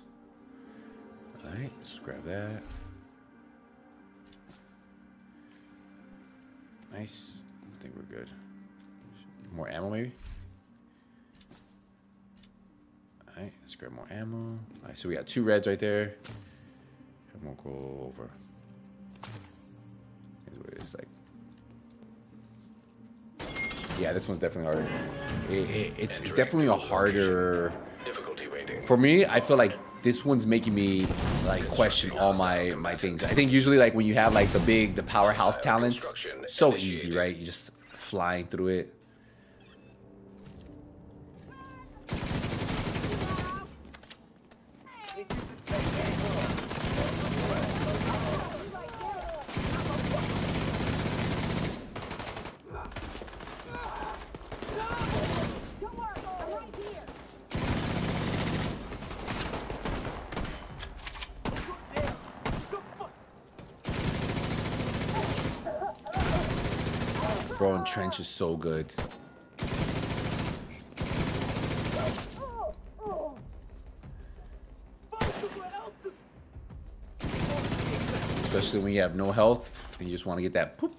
All right, let's grab that. Nice. I think we're good. More ammo, maybe. All right, let's grab more ammo. All right, so we got two reds right there. And we'll go over. Here's what it's like. Yeah, this one's definitely harder. It, it, it's, it's definitely a harder. Difficulty rating. For me, I feel like this one's making me like question all my my things. I think usually like when you have like the big the powerhouse talents, so easy, right? You just flying through it. And is so good. Especially when you have no health and you just want to get that poop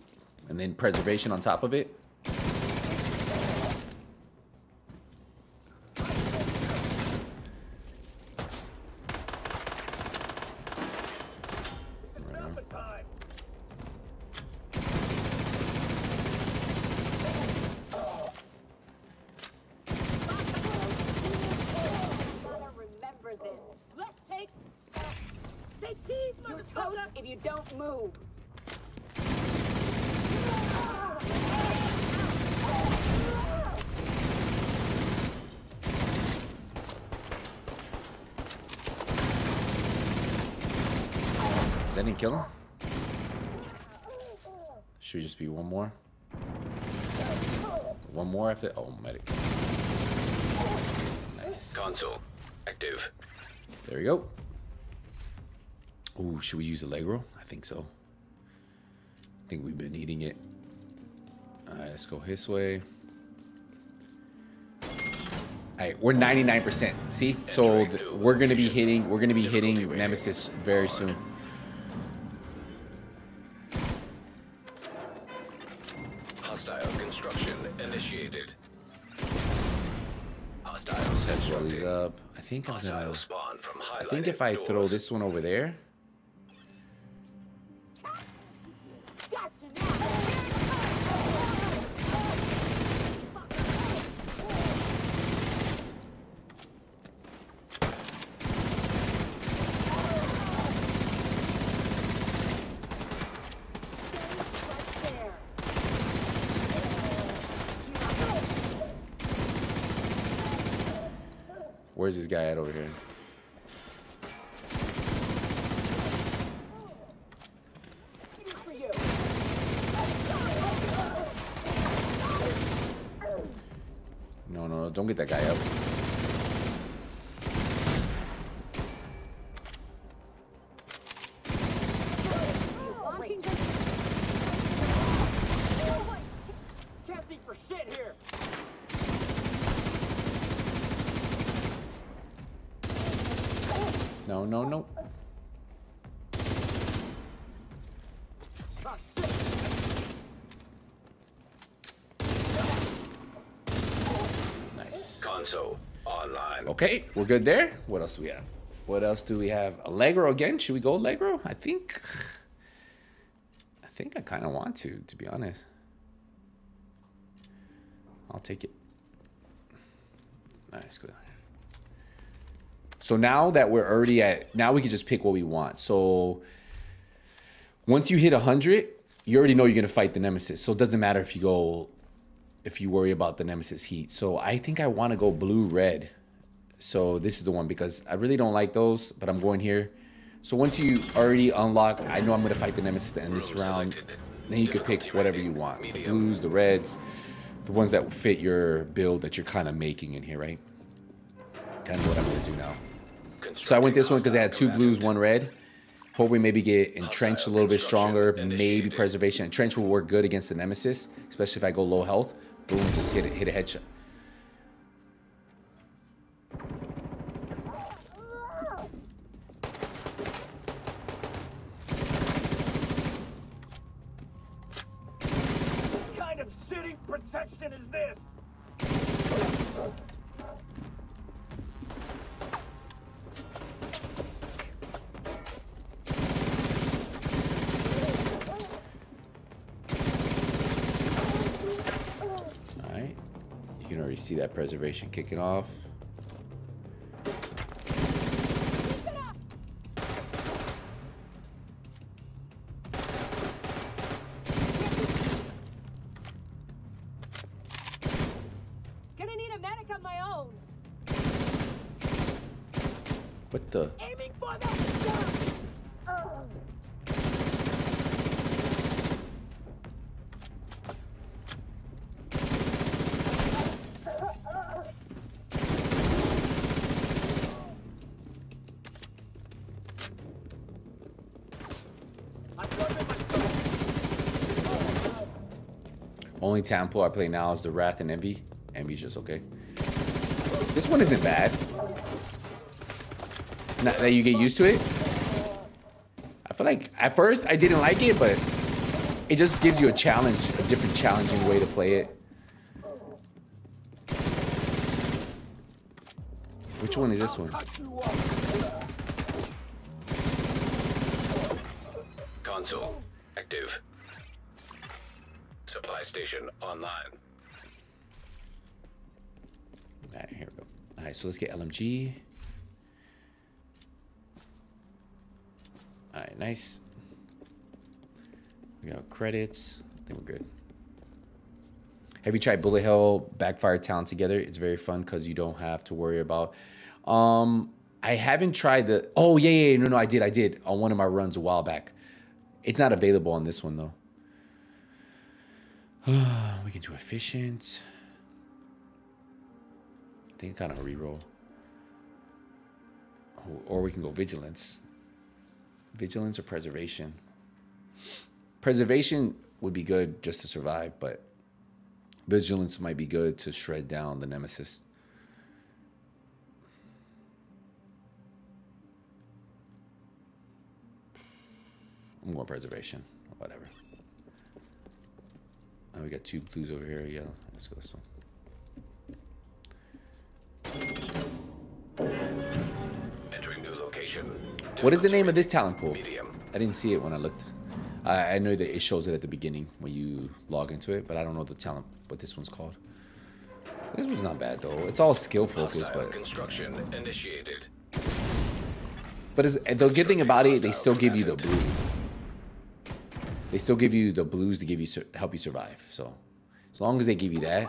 and then preservation on top of it. Gotta remember this. Let's take. Say cheese, motherfucker! If you don't move. That didn't kill him? Should just be one more? One more after. Oh, medic. Nice. Console active. There we go. Ooh, should we use Allegro? I think so. I think we've been eating it. Alright, let's go this way. Alright, we're 99%. See? So we're gonna be hitting we're gonna be hitting Nemesis very soon. Think I'm gonna spawn from I think if I throw this one over there, where's this guy at over here? No, no, don't get that guy up. Washington. Can't think for shit here. No, no, no. Oh, shit. Nice. Console online. Okay, we're good there. What else do we have? What else do we have? Allegro again? Should we go Allegro? I think. I think I kind of want to, to be honest. I'll take it. Nice, good. So now that we're already at, now we can just pick what we want. So once you hit 100, you already know you're going to fight the Nemesis. So it doesn't matter if you go, if you worry about the Nemesis heat. So I think I want to go blue red. So this is the one because I really don't like those, but I'm going here. So once you already unlock, I know I'm going to fight the Nemesis to end this round. Then you could pick whatever you want. The blues, the reds, the ones that fit your build that you're kind of making in here, right? Kind of what I'm going to do now. So I went this one because I had two blues, one red. Hope we maybe get entrenched a little bit stronger. Maybe preservation. Entrench will work good against the nemesis, especially if I go low health. Boom, just hit it, hit a headshot. See that preservation kicking off. Gonna need a medic of my own. What the? Aiming for the. Ugh. Only temple I play now is the Wrath and Envy. Envy's just okay. This one isn't bad. Not that you get used to it. I feel like at first I didn't like it, but it just gives you a challenge, a different challenging way to play it. Which one is this one? Console active. Supply station online. Alright, here we go. Alright, so let's get LMG. Alright, nice. We got credits. I think we're good. Have you tried Bullet Hell Backfire Talent together? It's very fun because you don't have to worry about. Um, I haven't tried the. Oh yeah, yeah, no, no, I did, I did on one of my runs a while back. It's not available on this one though. We can do efficient. I think kind of a reroll. Or- Or we can go vigilance. Vigilance or preservation. Preservation would be good just to survive, but vigilance might be good to shred down the nemesis. I'm going preservation. Whatever. Oh, we got two blues over here. Yeah, let's go this one. Entering new location. What is the name of this talent pool? Medium. I didn't see it when I looked. I, I know that it shows it at the beginning when you log into it, but I don't know the talent, what this one's called. This one's not bad though. It's all skill focused, but construction initiated. but it's, the good thing about it, they still give you the blue. They still give you the blues to give you help you survive. So as long as they give you that,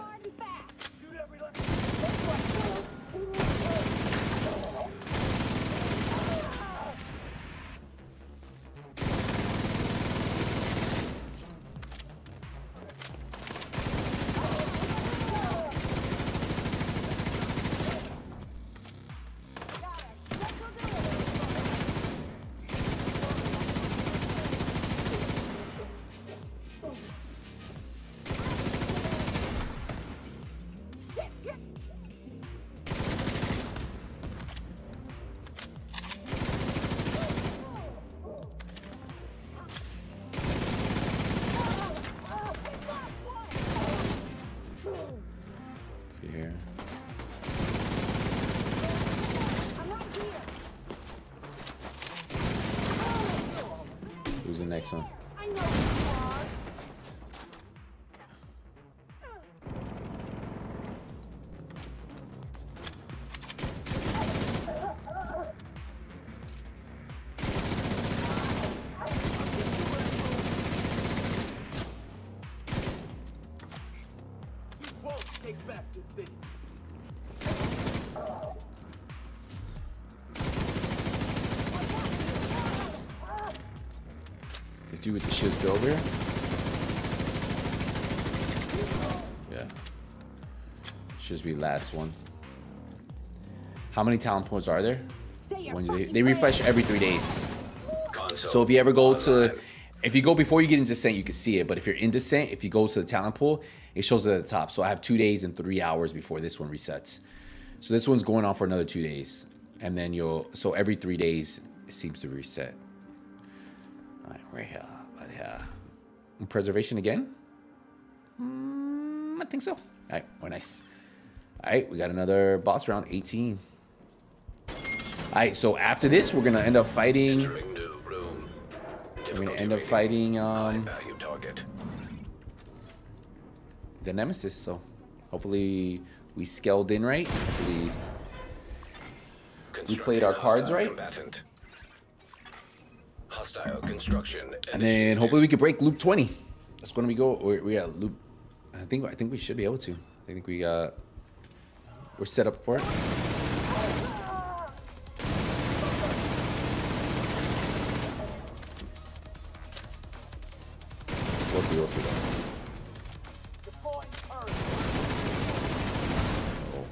be last one. How many talent points are there? When they, they refresh every three days. Console. So if you ever go to, if you go before you get into descent, you can see it. But if you're in descent, if you go to the talent pool, it shows it at the top. So I have two days and three hours before this one resets. So this one's going on for another two days, and then you'll. So every three days, it seems to reset. All right, right here, right here. And preservation again. Mm, I think so. All right, we're nice. All right, we got another boss round, 18. All right, so after this, we're gonna end up fighting. Entering new room. We're gonna end up fighting um High value target. the nemesis. So Hopefully we scaled in right. Hopefully Constructing played our cards right. Combatant. Hostile construction. And then hopefully we can break loop 20. That's when we go. We're, we at loop. I think I think we should be able to. I think we uh we're set up for it. We'll see. We'll see. Oh.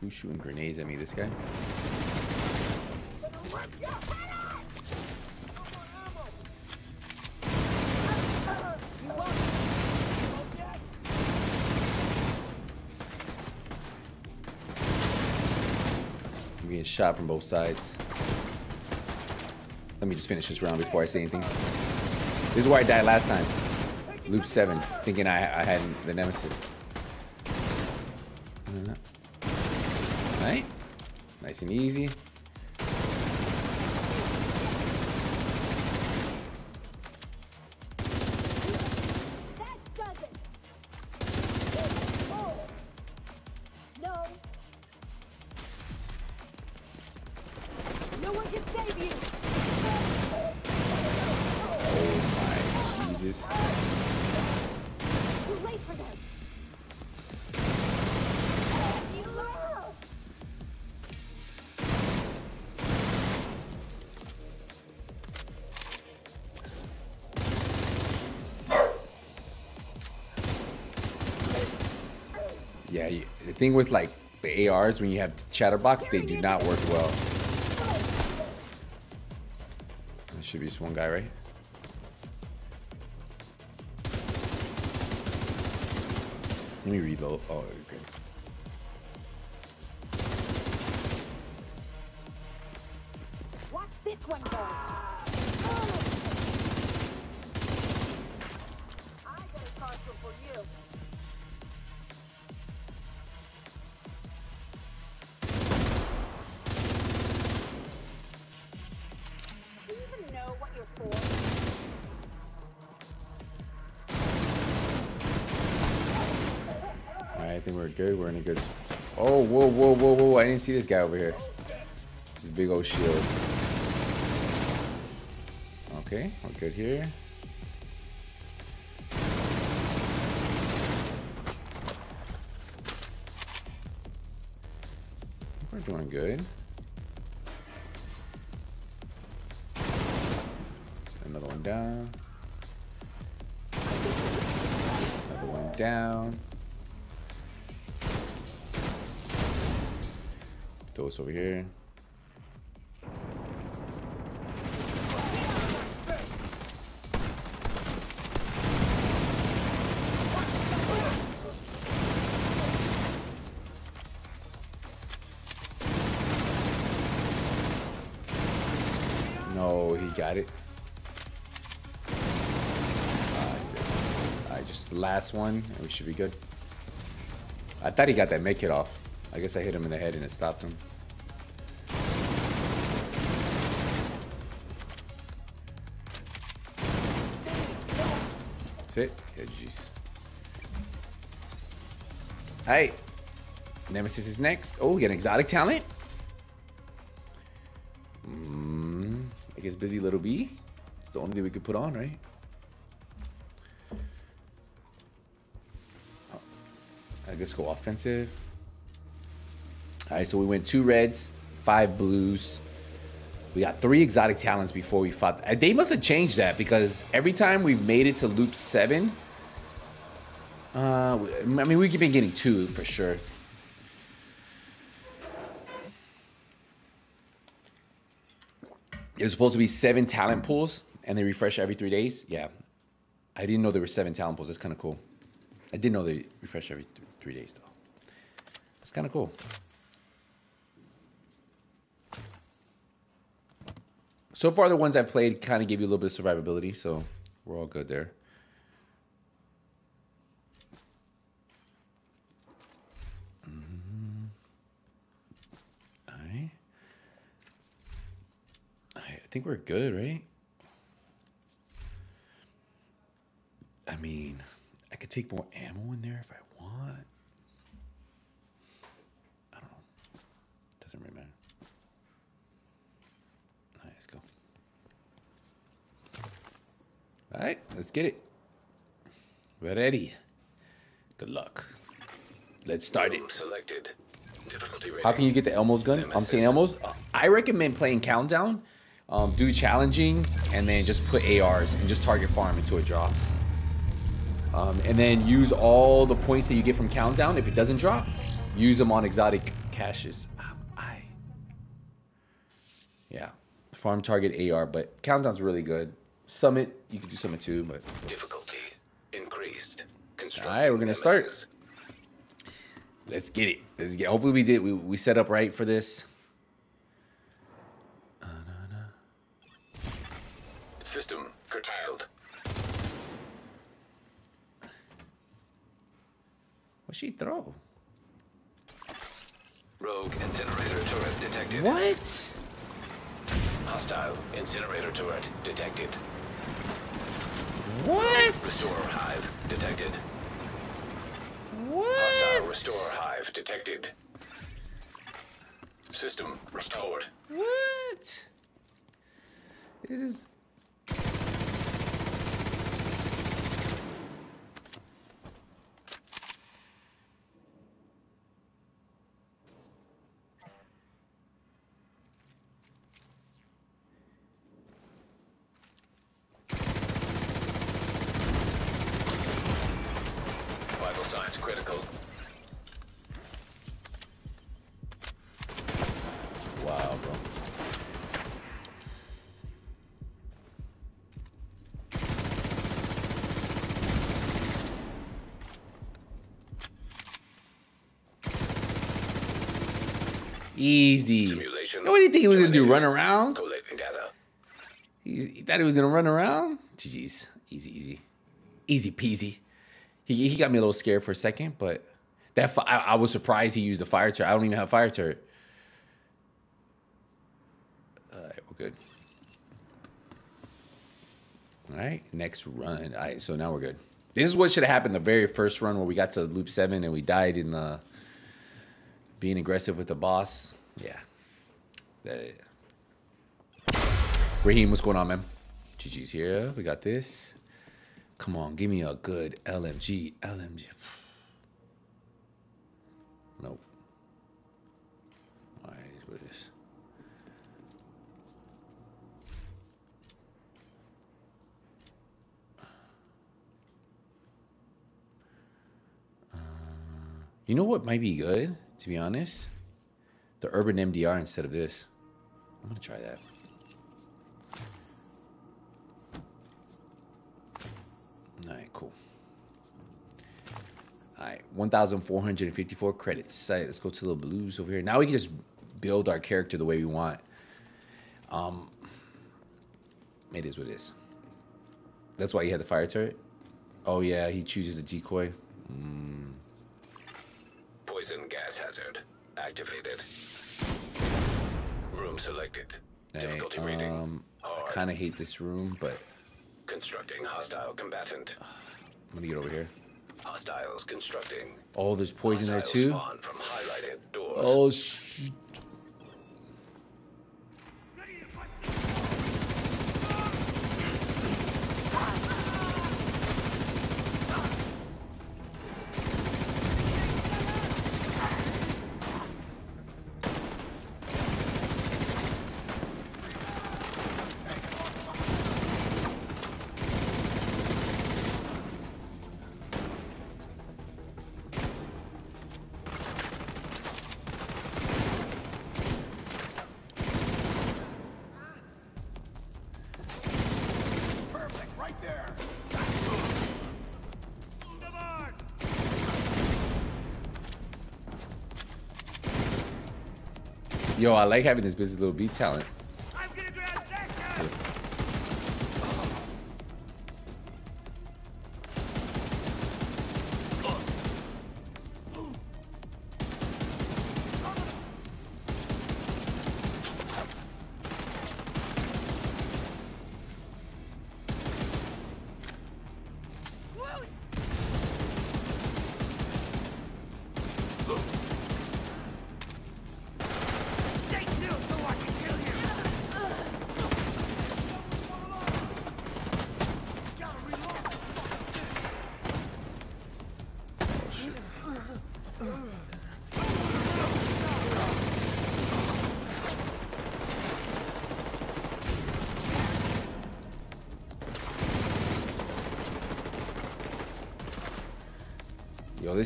Who's shooting grenades at me? This guy? Shot from both sides. Let me just finish this round before I say anything. This is where I died last time. Loop 7, thinking I, I had the Nemesis. Right? Nice and easy. Thing with like the ARs when you have chatterbox, they do not work well. There should be just one guy, right? Let me reload. Oh, see this guy over here. This big old shield. Okay, we're good here. Over here. No, he got it. I just last one, and we should be good. I thought he got that make it off. I guess I hit him in the head and it stopped him. Hey, Nemesis is next. Oh, we got an exotic talent. Mm, I guess busy little bee. It's the only thing we could put on, right? Oh, I guess go offensive. All right, so we went two reds, five blues. We got three exotic talents before we fought. uh, They must have changed that because every time we've made it to loop seven, uh, I mean, we've been getting two for sure. It was supposed to be seven talent pools, and they refresh every three days. Yeah, I didn't know there were seven talent pools. That's kind of cool. I didn't know they refresh every th- three days though. That's kind of cool. So far, the ones I've played kind of give you a little bit of survivability, so we're all good there. Mhm. I think we're good, right? I mean, I could take more ammo in there if I want. I don't know. Doesn't really matter. All right, let's go. All right, let's get it. We're ready. Good luck. Let's start it. Selected. How can you get the Elmo's gun? I'm saying Elmo's. I recommend playing Countdown. Um, do challenging and then just put ARs and just target farm until it drops. Um, and then use all the points that you get from Countdown. If it doesn't drop, use them on exotic caches. Um, I. Yeah. Farm target AR, but Countdown's really good. Summit, you can do Summit too, but Difficulty increased. All right, we're gonna start. Let's get it. Let's get. Hopefully we did. We, we set up right for this. System curtailed. What she throw? Rogue incinerator turret detected. What? Hostile incinerator turret detected. What? Restorer hive detected. Hostile What? restorer hive detected. System restored. What? This is. Vital signs critical. Wow, bro. Easy. Simulation. What do you think he was gonna do? Run around? Collating data. He's, he thought he was gonna run around. GG's, easy, easy, easy peasy. He he got me a little scared for a second, but that fi- I, I was surprised he used a fire turret. I don't even have a fire turret. All right, we're good. All right, next run. All right, so now we're good. This is what should have happened the very first run where we got to loop seven and we died in uh, being aggressive with the boss. Yeah. That- Raheem, what's going on, man? GG's here. We got this. Come on, give me a good LMG. LMG. Nope. All right, here's what is. Uh, You know what might be good, to be honest? The Urban MDR instead of this. I'm gonna try that. All right, cool. All right, 1,454 credits. All right, let's go to the blues over here. Now we can just build our character the way we want. Um, it is what it is. That's why he had the fire turret. Oh yeah, he chooses a decoy. Mm, Poison gas hazard activated. Room selected. Difficulty rating. um, I kind of hate this room, but Constructing hostile combatant. I'm gonna get over here. Hostiles constructing. Oh, there's poison there too. From highlighted doors. Oh sh. Yo, I like having this busy little bee talent.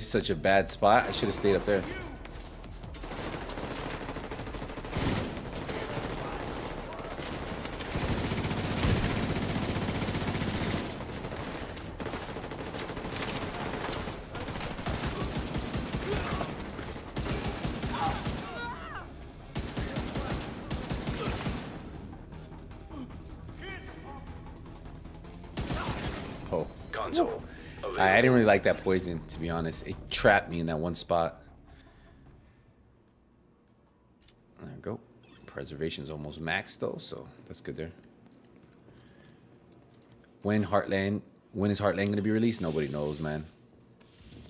This is such a bad spot. I should have stayed up there. Like that poison, to be honest. It trapped me in that one spot. There we go. Preservation's almost maxed though, so that's good there. When Heartland, when is Heartland gonna be released? Nobody knows, man.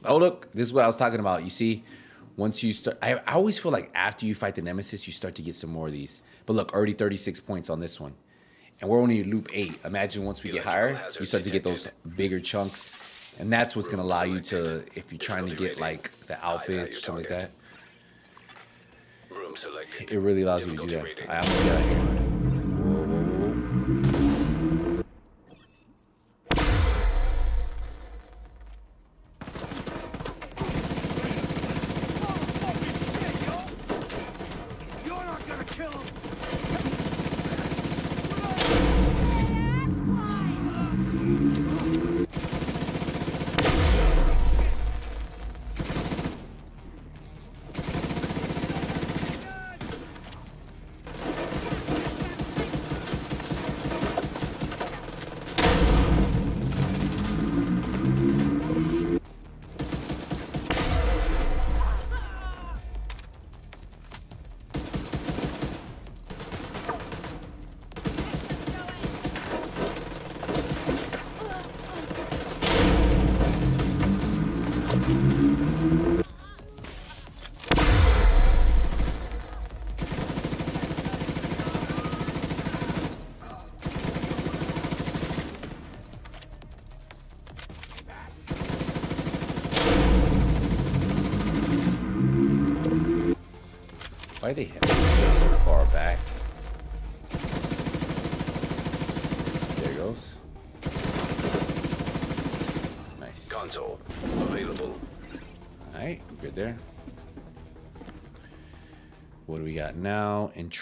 Oh look, this is what I was talking about. You see, once you start, I, always feel like after you fight the Nemesis, you start to get some more of these. But look, already 36 points on this one. And we're only loop eight. Imagine once we get higher, you start to get those bigger chunks. And that's what's gonna allow you to, if you're trying to get like the outfits or something like that. It really allows you to do that.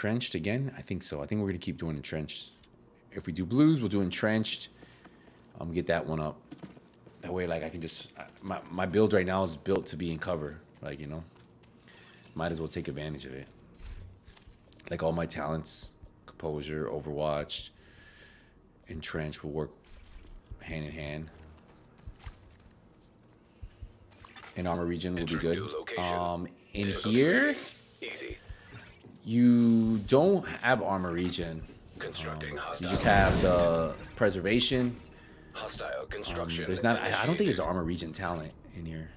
Entrenched again? I think so. I think we're gonna keep doing entrenched. If we do blues, we'll do entrenched. I'm gonna get that one up. That way, like I can just my my build right now is built to be in cover. Like you know, might as well take advantage of it. Like all my talents, composure, Overwatch, entrenched will work hand in hand. In armor regen will be good. Um, in here, Easy. You don't have armor regen. Constructing You hostile. just have the preservation. Hostile Um, construction. there's not. I, I don't think there's an armor regen talent in here.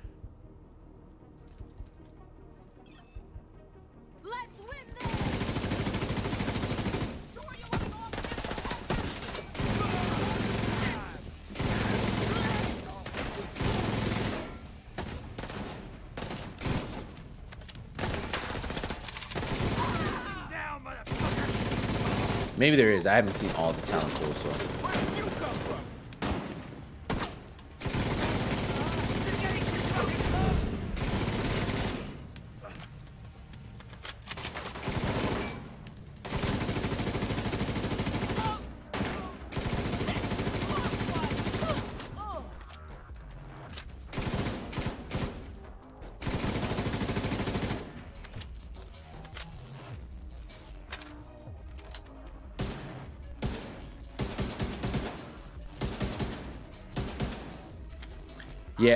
Maybe there is. I haven't seen all the talent pools, so.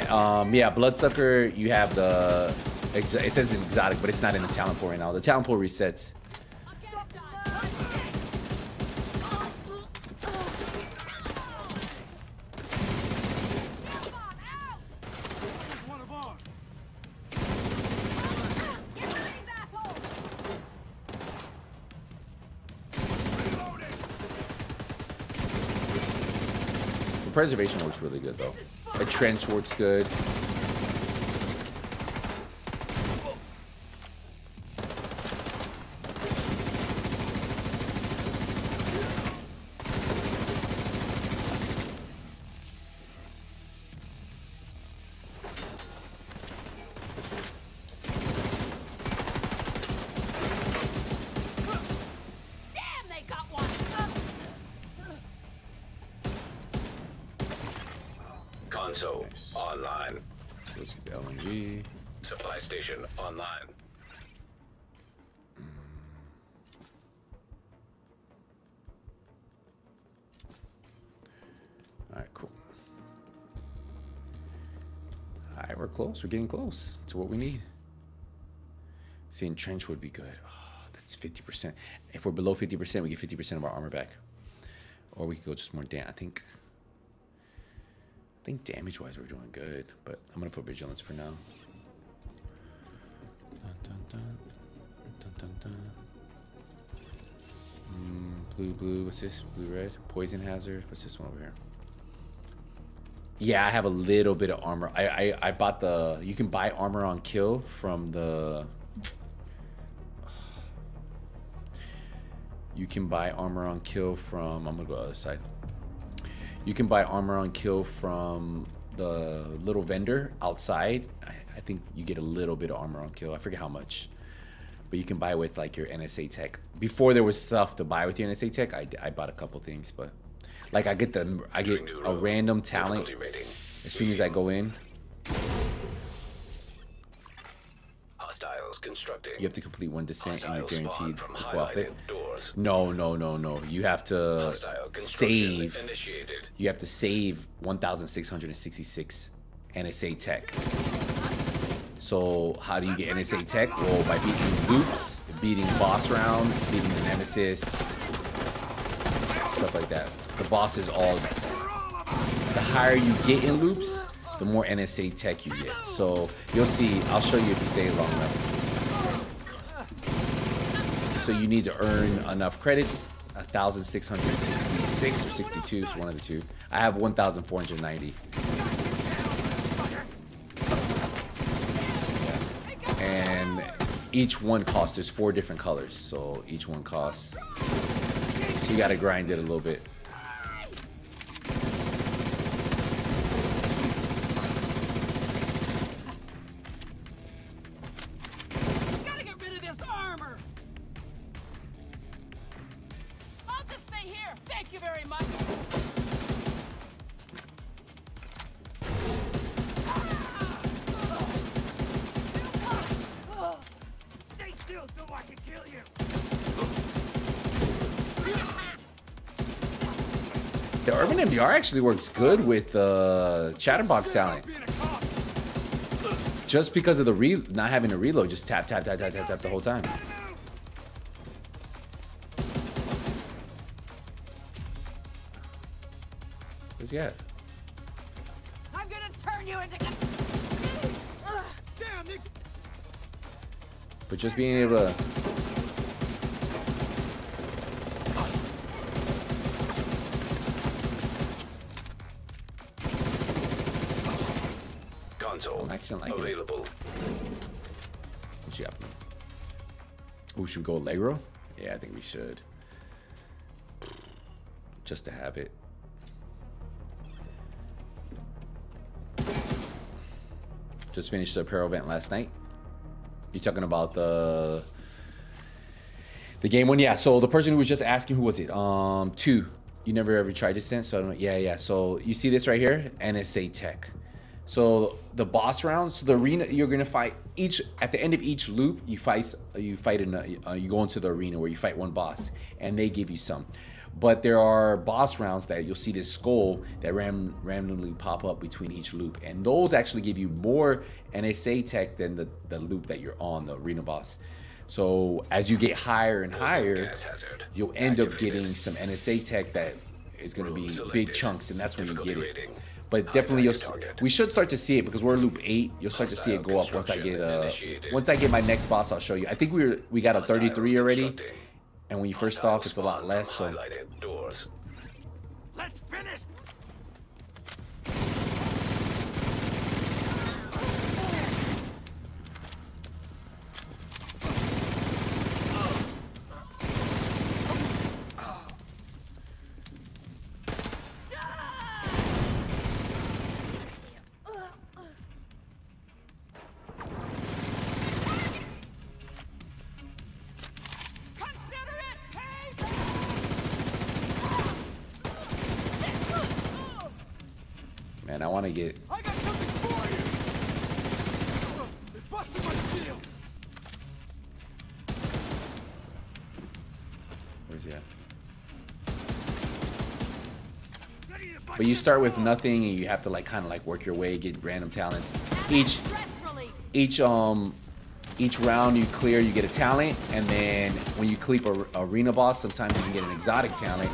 Um, yeah, Bloodsucker, you have the. It says exotic, but it's not in the talent pool right now. The talent pool resets. Preservation works really good though. A trench works good. We're getting close to what we need. Seeing trench would be good. Oh, that's 50%. If we're below 50%, we get 50% of our armor back. Or we could go just more damn. I think. I think damage wise we're doing good, but I'm gonna put vigilance for now. Dun, dun, dun. Mm, blue, blue. What's this? Blue, red. Poison hazard. What's this one over here? Yeah, I have a little bit of armor. I, I I bought the. You can buy armor on kill from the. You can buy armor on kill from. I'm gonna go the other side. You can buy armor on kill from the little vendor outside. I, I think you get a little bit of armor on kill. I forget how much, but you can buy with like your NSA tech. Before there was stuff to buy with your NSA tech, I, I bought a couple things, but like I get the I get a random talent as soon as I go in. Hostiles constructing. You have to complete one descent and you're guaranteed equal outfit. No, no, no, no. You have to save. initiated. You have to save 1,666 NSA tech. So how do you get NSA tech? Well, by beating loops, beating boss rounds, beating the nemesis, stuff like that. The boss is all. The higher you get in loops, the more NSA tech you get. So you'll see. I'll show you if you stay long enough. So you need to earn enough credits. 1,666 or 62, so one of the two. I have 1,490. And each one costs, there's four different colors. So each one costs. You gotta grind it a little bit. Actually works good with uh, Chatterbox talent. Being a cop. Just because of the re not having to reload, just tap, tap, tap, tap, tap, tap the whole time. Where's he at? I'm gonna turn you into. Damn, But just being able to Console I'm actually it. available. What you got? Oh, should we go Allegro? Yeah, I think we should. Just to have it. Just finished the apparel event last night. You talking about the the game one? Yeah. So the person who was just asking, who was it? Um, two. You never ever tried Descent, so I don't. Yeah, yeah. So you see this right here, NSA Tech. So the boss round, so the arena, you're gonna fight each at the end of each loop. You fight, you fight in, a, uh, you go into the arena where you fight one boss, and they give you some. But there are boss rounds that you'll see this skull that ram, randomly pop up between each loop, and those actually give you more NSA tech than the the loop that you're on, the arena boss. So as you get higher and higher, you'll end up getting some NSA tech that is going to be big chunks, and that's when you get it. Rating. But definitely, you'll, we should start to see it because we're loop eight. You'll start to see it go up once I get uh once I get my next boss. I'll show you. I think we were we got a 33 already, and when you first off, it's a lot less. So. Let's finish. Start with nothing and you have to like kind of like work your way, get random talents. Each each um each round you clear, you get a talent, and then when you clear a arena boss, sometimes you can get an exotic talent.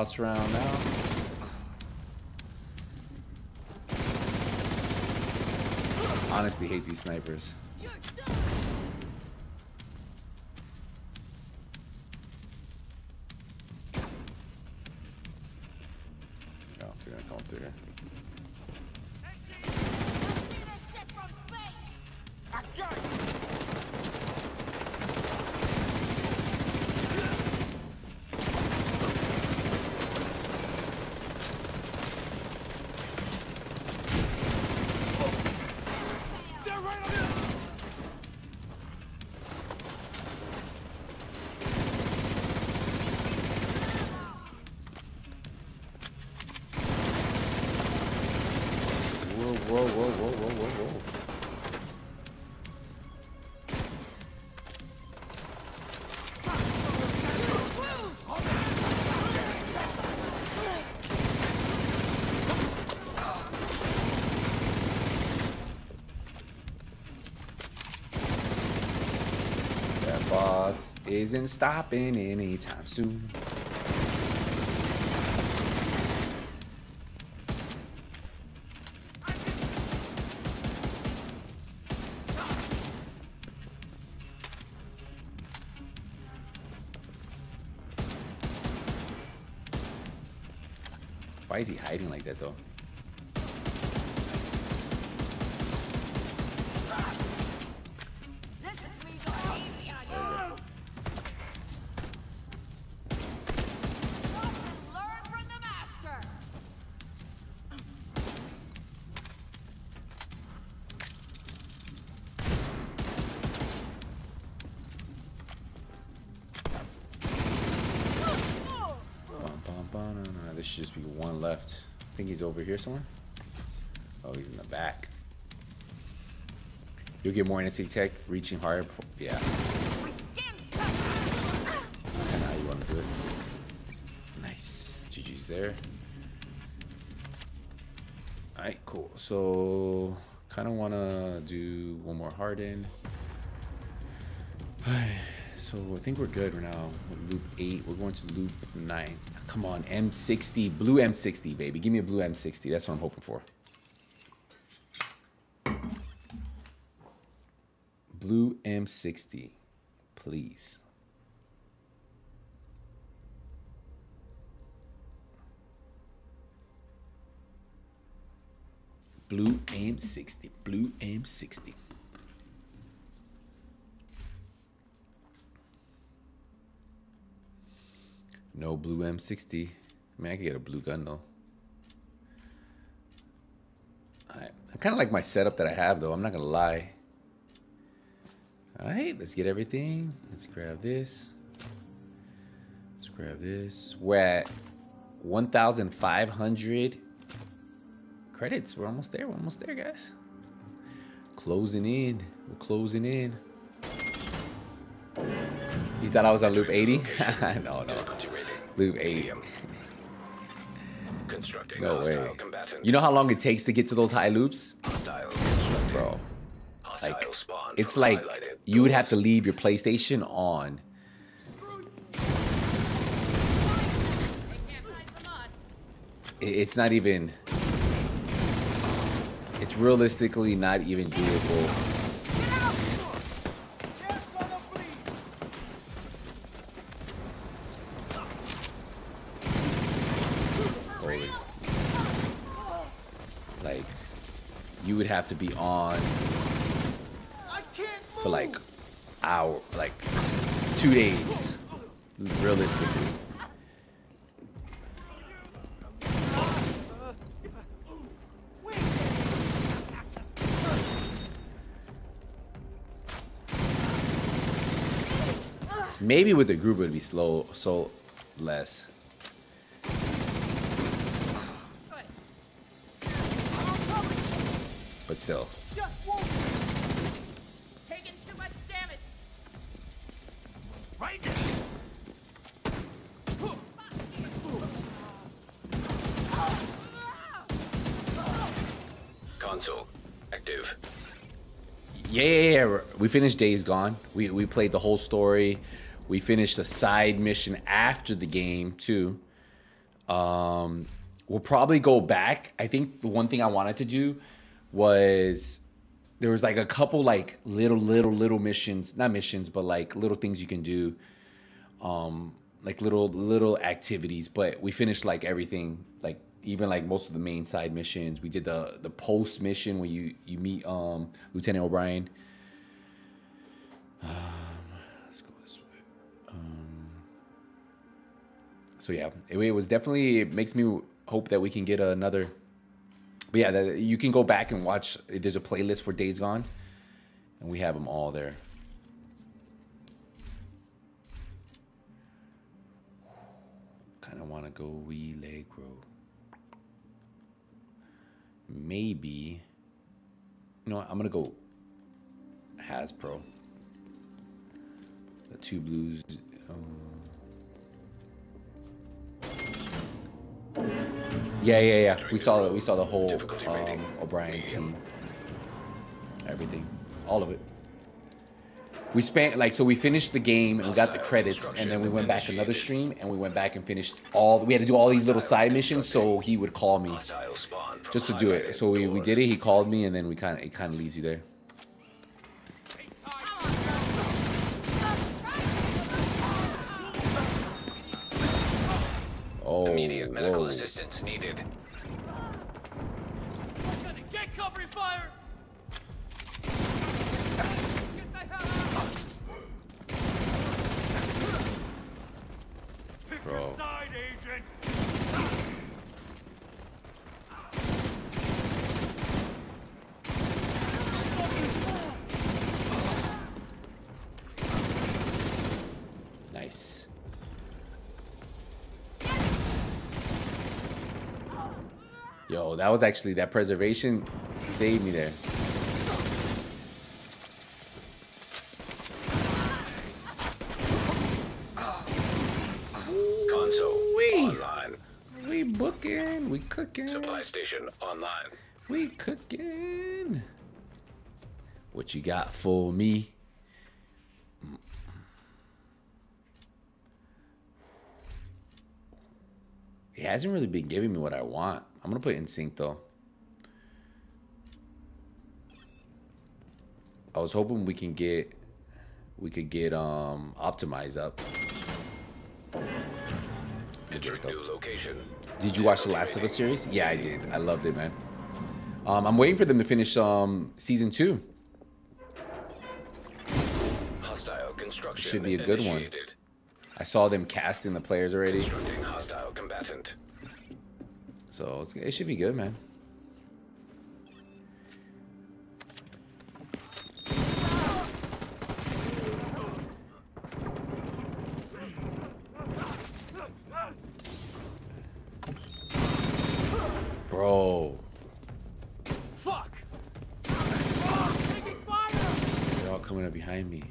Boss round now. Honestly, hate these snipers. Isn't stopping anytime soon. Why is he hiding like that though? He's over here somewhere. Oh, he's in the back. You'll get more NSA tech reaching higher. Yeah, of how you want to do it. Nice. GG's there. Alright, cool. So, kind of want to do one more hardened. So, I think we're good right now. Loop 8. We're going to loop 9. Come on, M60. Blue M60, baby. Give me a blue M60. That's what I'm hoping for. Blue M60. Please. Blue M60. Blue M60. No blue M60. I mean, I could get a blue gun though. Alright. I kind of like my setup that I have though. I'm not going to lie. Alright, let's get everything. Let's grab this. Let's grab this. We're at 1,500 credits. We're almost there. We're almost there, guys. Closing in. We're closing in. You thought I was on loop 80? no, no. Difficulty rating. Loop 80. Constructing No way. combatant. You know how long it takes to get to those high loops? Bro. Like it's like you would have to leave your PlayStation on. They can't hide from us. I- It's not even. It's realistically not even doable. There's gonna bleed. Holy. Like, you would have to be on I can't move. for like hour, like two days, realistically. Maybe with the group it would be slow, so less. But still, Just won't. Taking too much damage. Right Console active. Yeah, yeah, yeah. We finished Days Gone. We we played the whole story. We finished a side mission after the game too. Um, we'll probably go back. I think the one thing I wanted to do was there was like a couple like little little little missions, not missions, but like little things you can do. Um, like little little activities, but we finished like everything, like even like most of the main side missions. We did the the post mission where you you meet um Lieutenant O'Brian. Um, let's go this way. Um, so yeah, it, it was definitely it makes me hope that we can get another. But yeah, you can go back and watch. There's a playlist for Days Gone, and we have them all there. Kind of want to go leg. Maybe. You know what? I'm gonna go Hasbro. The two blues. uh, Yeah, yeah, yeah. We saw we saw the whole um, rating, O'Brian scene. Everything, all of it. We spent like so we finished the game and we got the credits and then we went back another stream and we went back and finished all we had to do all these little side missions so he would call me Hostile spawn from just to do it. So we, we did it. He called me and then we kind of it kind of leaves you there. Oh, Immediate medical whoa. assistance needed. Gonna get covering fire! Get the hell out! Pick Bro. your side, agent. Nice. Yo, that was actually that preservation saved me there. Console online. We booking, we cooking, Supply station online. we cooking. What you got for me? He hasn't really been giving me what I want. I'm gonna put in sync though. I was hoping we can get we could get um optimize up. Enter new location. Did you watch the Last of Us series? Yeah, I did. I loved it, man. Um, I'm waiting for them to finish um season two. Hostile construction Should be a good one. I saw them casting the players already, Constructing hostile combatant. So it's, it should be good, man. Bro, Fuck! They're all coming up behind me.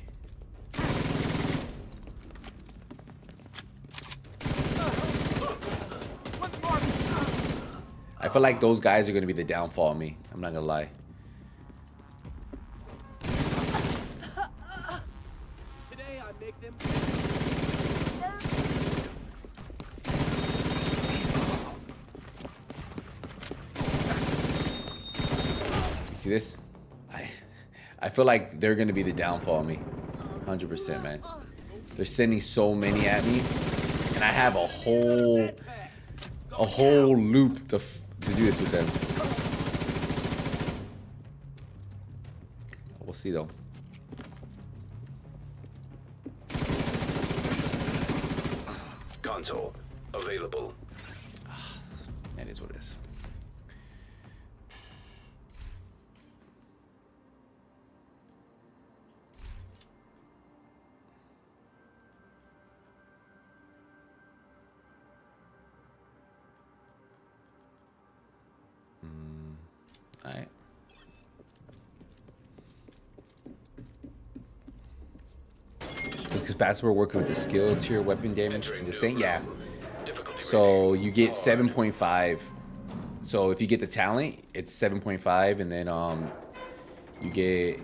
feel like those guys are going to be the downfall of me. I'm not going to lie. You see this? I, I feel like they're going to be the downfall of me. 100%, man. They're sending so many at me. And I have a whole a whole loop to to do this with them. We'll see though. Console available. Does working with the skill tier weapon damage? The same, yeah. So you get 7.5. So if you get the talent, it's 7.5, and then um, you get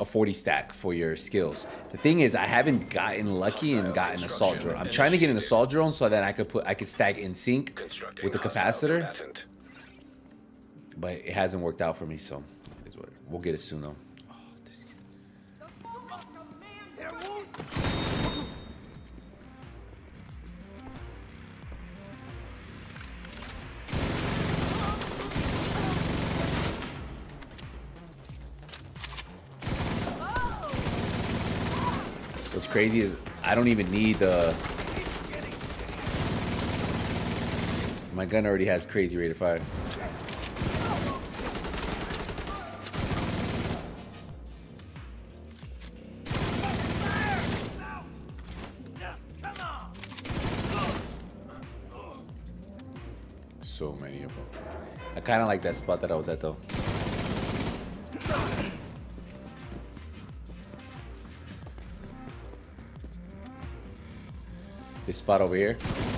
a 40 stack for your skills. The thing is, I haven't gotten lucky and gotten assault drone. I'm trying to get an assault drone so that I could put I could stack in sync with the capacitor, but it hasn't worked out for me. So we'll get it soon though. Crazy is I don't even need the. My gun already has crazy rate of fire. So many of them. I kind of like that spot that I was at though. Spot over here.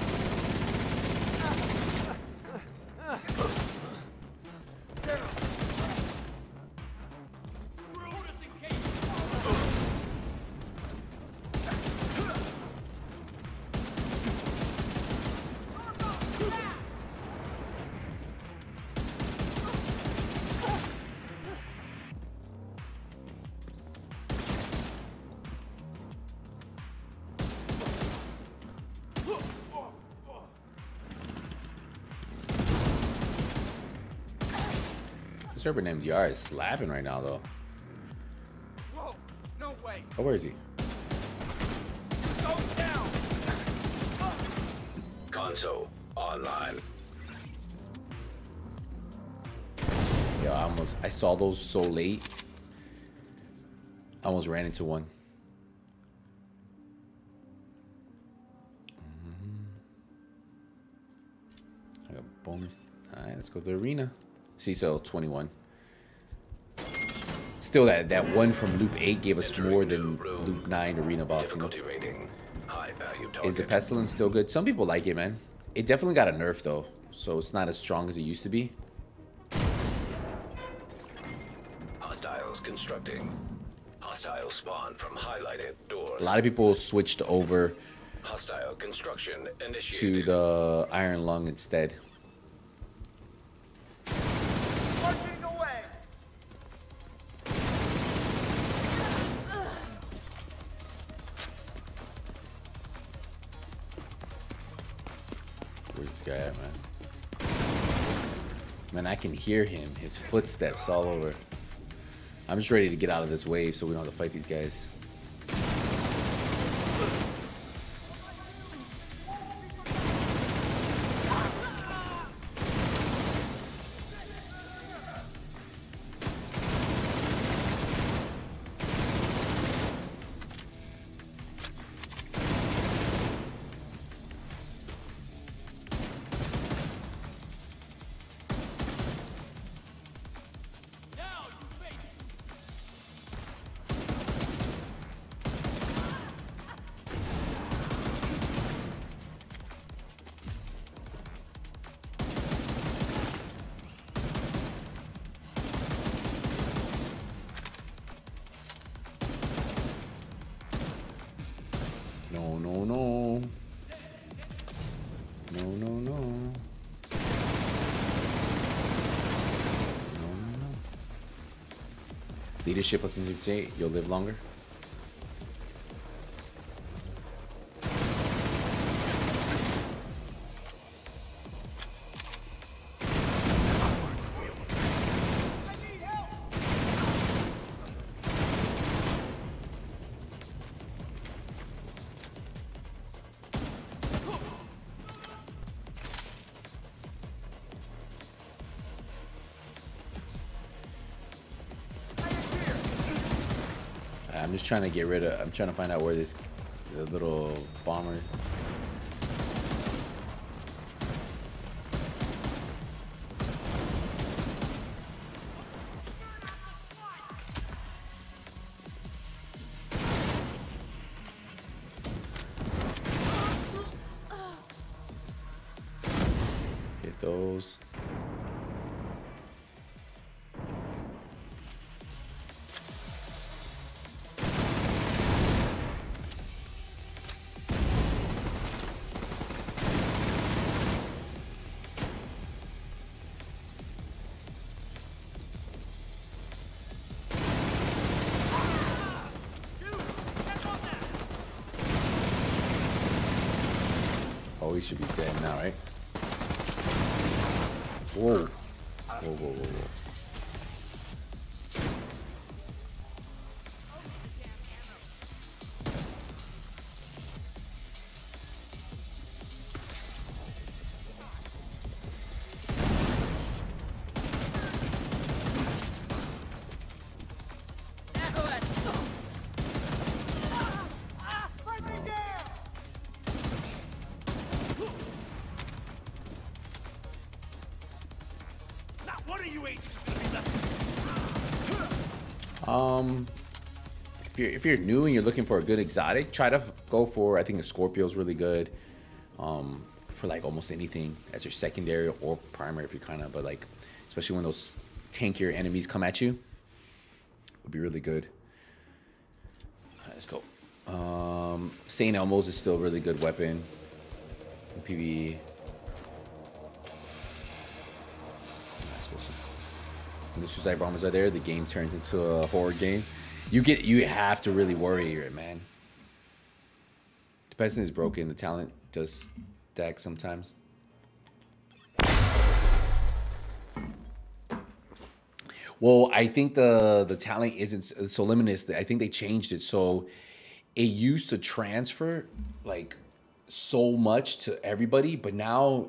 This urban MDR is slapping right now though. Whoa! No way! Oh, where is he? Down! Console online. Yo, I almost I saw those so late. I almost ran into one. Mhm. I got bonus. All right, let's go to the arena. CISO 21. Still, that that one from Loop 8 gave us more than. Loop 9 arena boss. You know? Rating high value target. Is the pestilence still good? Some people like it, man. It definitely got a nerf though, so it's not as strong as it used to be. Hostiles constructing. Hostile spawn from highlighted doors. A lot of people switched over Hostile construction to the Iron Lung instead. Hear him. His footsteps all over. I'm just ready to get out of this wave so we don't have to fight these guys. Leadership plus intimidate, you'll live longer. Trying to get rid of. I'm trying to find out where this little bomber. You're if you're new and you're looking for a good exotic, try to go for I think a Scorpio is really good. Um, for like almost anything as your secondary or primary if you're kind of, but like especially when those tankier enemies come at you, would be really good. Alright, let's go. Um, Saint Elmo's is still a really good weapon. PvE. Let's when the suicide bombers are there, the game turns into a horror game. You get you have to really worry man. The person is broken, the talent does stack sometimes. Well, I think the the talent isn't so limitless. I think they changed it so it used to transfer like so much to everybody, but now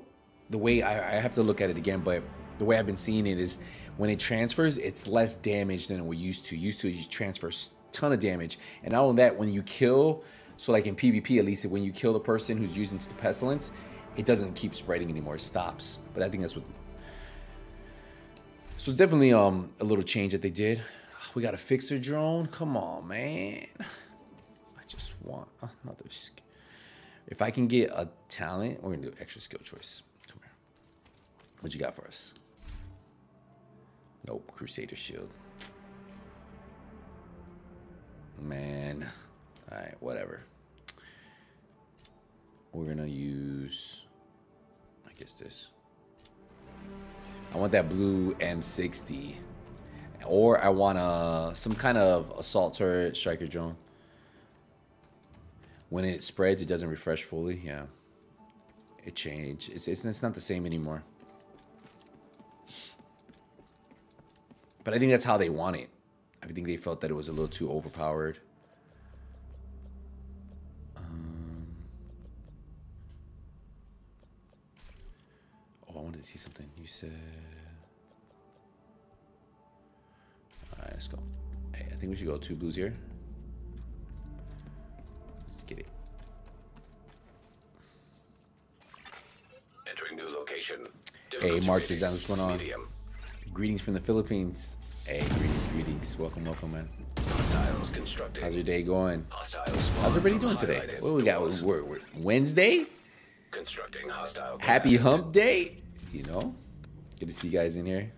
the way I, I have to look at it again, but the way I've been seeing it is when it transfers, it's less damage than it used to. Used to you transfer a ton of damage, and not only that, when you kill, so like in PvP at least, when you kill the person who's using the pestilence, it doesn't keep spreading anymore. It stops. But I think that's what. So it's definitely um a little change that they did. We got a fixer drone. Come on, man. I just want another. Skill. If I can get a talent, we're gonna do extra skill choice. Come here. What you got for us? Nope, Crusader Shield. Man. Alright, whatever. We're gonna use I guess this. I want that blue M60. Or I want a some kind of assault turret striker drone. When it spreads, it doesn't refresh fully. Yeah. It changed. It's, it's, it's not the same anymore. But I think that's how they want it. I think they felt that it was a little too overpowered. Um, oh, I wanted to see something. You said. Alright, let's go. Hey, I think we should go two blues here. Let's get it. Entering new location. Hey, Mark rating, Design, what's going on? Medium. Greetings from the Philippines. Hey, greetings, greetings. Welcome, welcome, man. How's your day going? Hostiles How's everybody doing today? What do we got? We're, we're- Wednesday? Constructing hostile. Happy hump day? You know? Good to see you guys in here.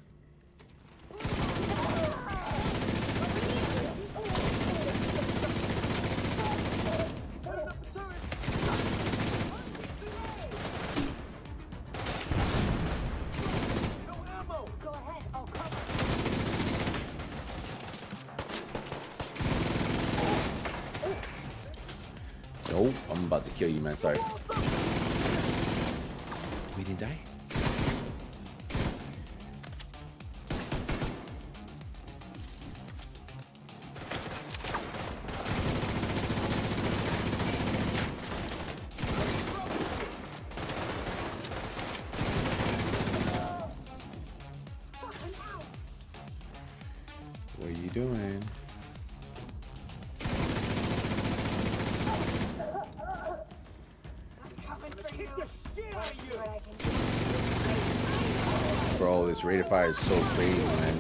This rate of fire is so crazy, man.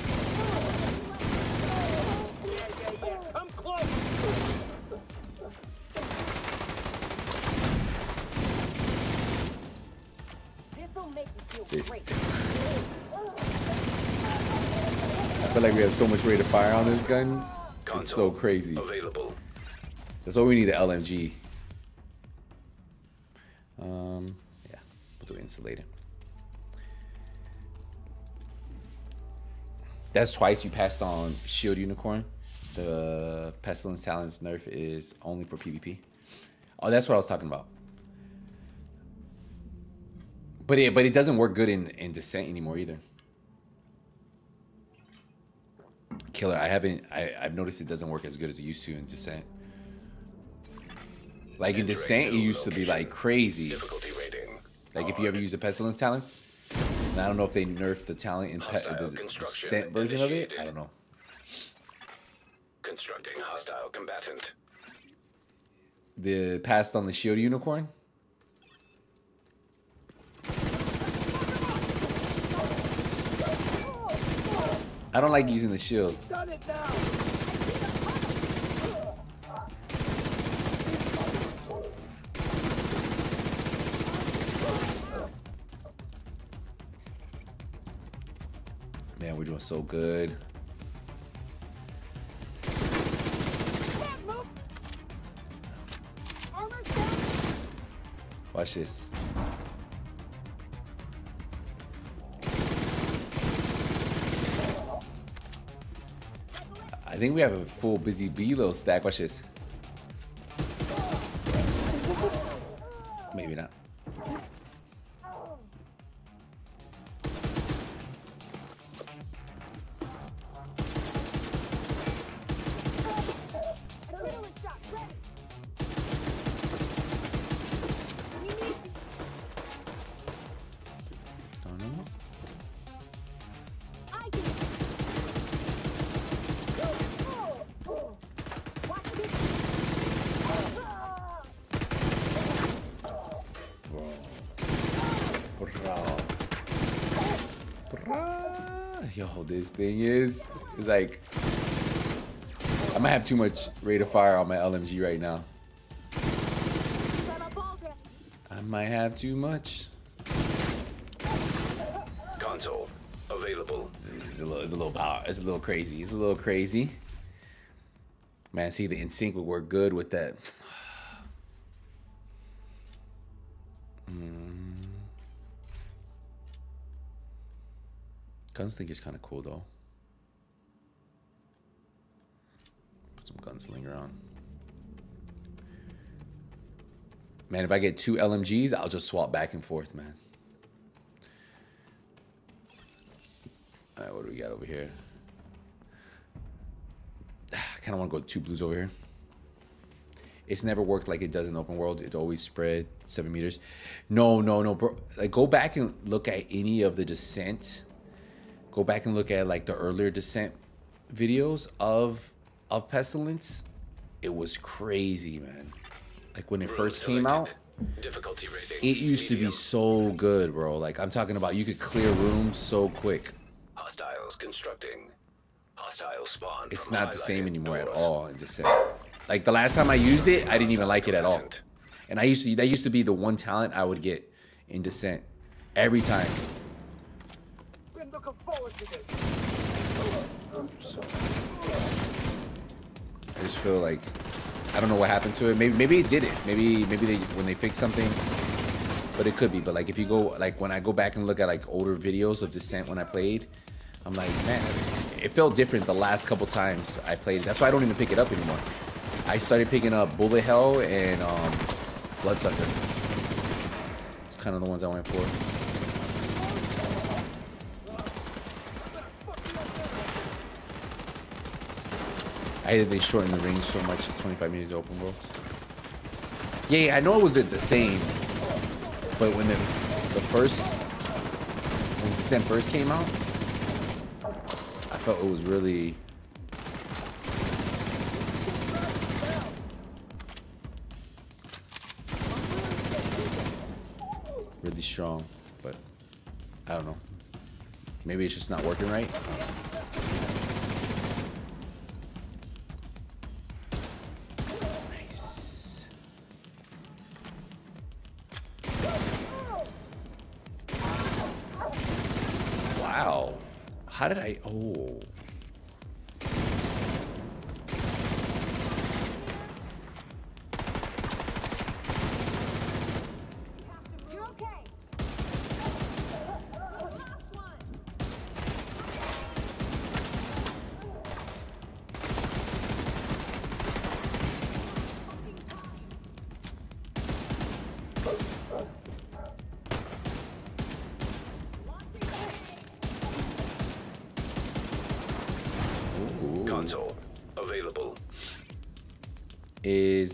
Come close! This'll make you feel Dude. great. I feel like we have so much rate of fire on this gun. It's so crazy. Available. That's why we need an LMG. That's twice you passed on Shield Unicorn. The Pestilence Talents nerf is only for PvP. Oh, that's what I was talking about. But it but it doesn't work good in, in Descent anymore either. Killer, I haven't I, I've noticed it doesn't work as good as it used to in Descent. Like in Descent, it used to be like crazy. Difficulty rating. Like if you ever use the Pestilence talents. And I don't know if they nerfed the talent in pe- Hostile the construction Descent version of it. I don't know. Constructing hostile combatant. The passed on the Shield Unicorn. I don't like using the shield. Doing so good. Watch this. I think we have a full busy B-Lo stack. Watch this. Maybe not. This thing is. It's like, I might have too much rate of fire on my LMG right now. Set up all that. I might have too much. Console available. It's a little, it's a little power. It's a little crazy. It's a little crazy. Man, see the In Sync would work good with that. Gunslinger's kind of cool though. Put some gunslinger on. Man, if I get two LMGs, I'll just swap back and forth, man. All right, what do we got over here? I kind of want to go two blues over here. It's never worked like it does in open world. It always spread seven meters. No, no, no, bro. Like, go back and look at any of the descent. Go back and look at like the earlier descent videos of of pestilence. It was crazy, man. Like when it Room first came out. Difficulty rating. it used to be so good, bro. Like I'm talking about, you could clear rooms so quick. Hostiles constructing. Hostile spawn. It's not the same anymore at all in Descent. Like the last time I used it, I didn't even like it at all. And I used to that used to be the one talent I would get in Descent every time. Looking forward to this. I just feel like I don't know what happened to it. Maybe maybe it did it. Maybe maybe they when they fixed something. But it could be. But like if you go like when I go back and look at like older videos of Descent when I played, I'm like, man, it felt different the last couple times I played. That's why I don't even pick it up anymore. I started picking up Bullet Hell and um Bloodsucker. It's kind of the ones I went for. I hated they shortened the range so much. It's 25 meters open world. Yeah, yeah, I know it was the same, but when the the first when Descent first came out, I felt it was really really strong, but I don't know. Maybe it's just not working right. How did I? Oh.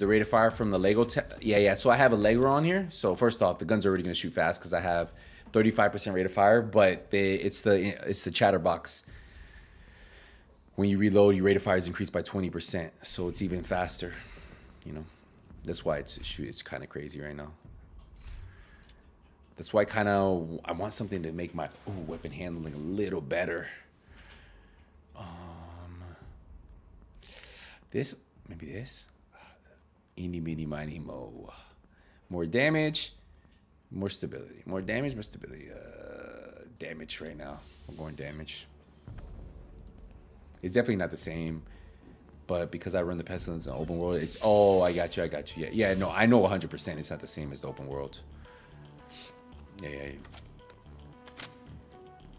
The rate of fire from the Lego. Yeah, yeah. So I have a Lego on here. So first off, the gun's already gonna shoot fast because I have 35% rate of fire, but it's the it's the chatterbox. When you reload, your rate of fire is increased by 20%, so it's even faster. You know, that's why it's shoot. It's kind of crazy right now. That's why kind of I want something to make my ooh, weapon handling a little better. Um, this maybe this. Eeny, meeny, miny, mo. More damage, more stability. More damage, more stability. Uh, damage right now. I'm going damage. It's definitely not the same, but because I run the pestilence in open world, it's oh, I got you, I got you. Yeah, yeah. No, I know 100. percent It's not the same as the open world. Yeah, yeah. yeah.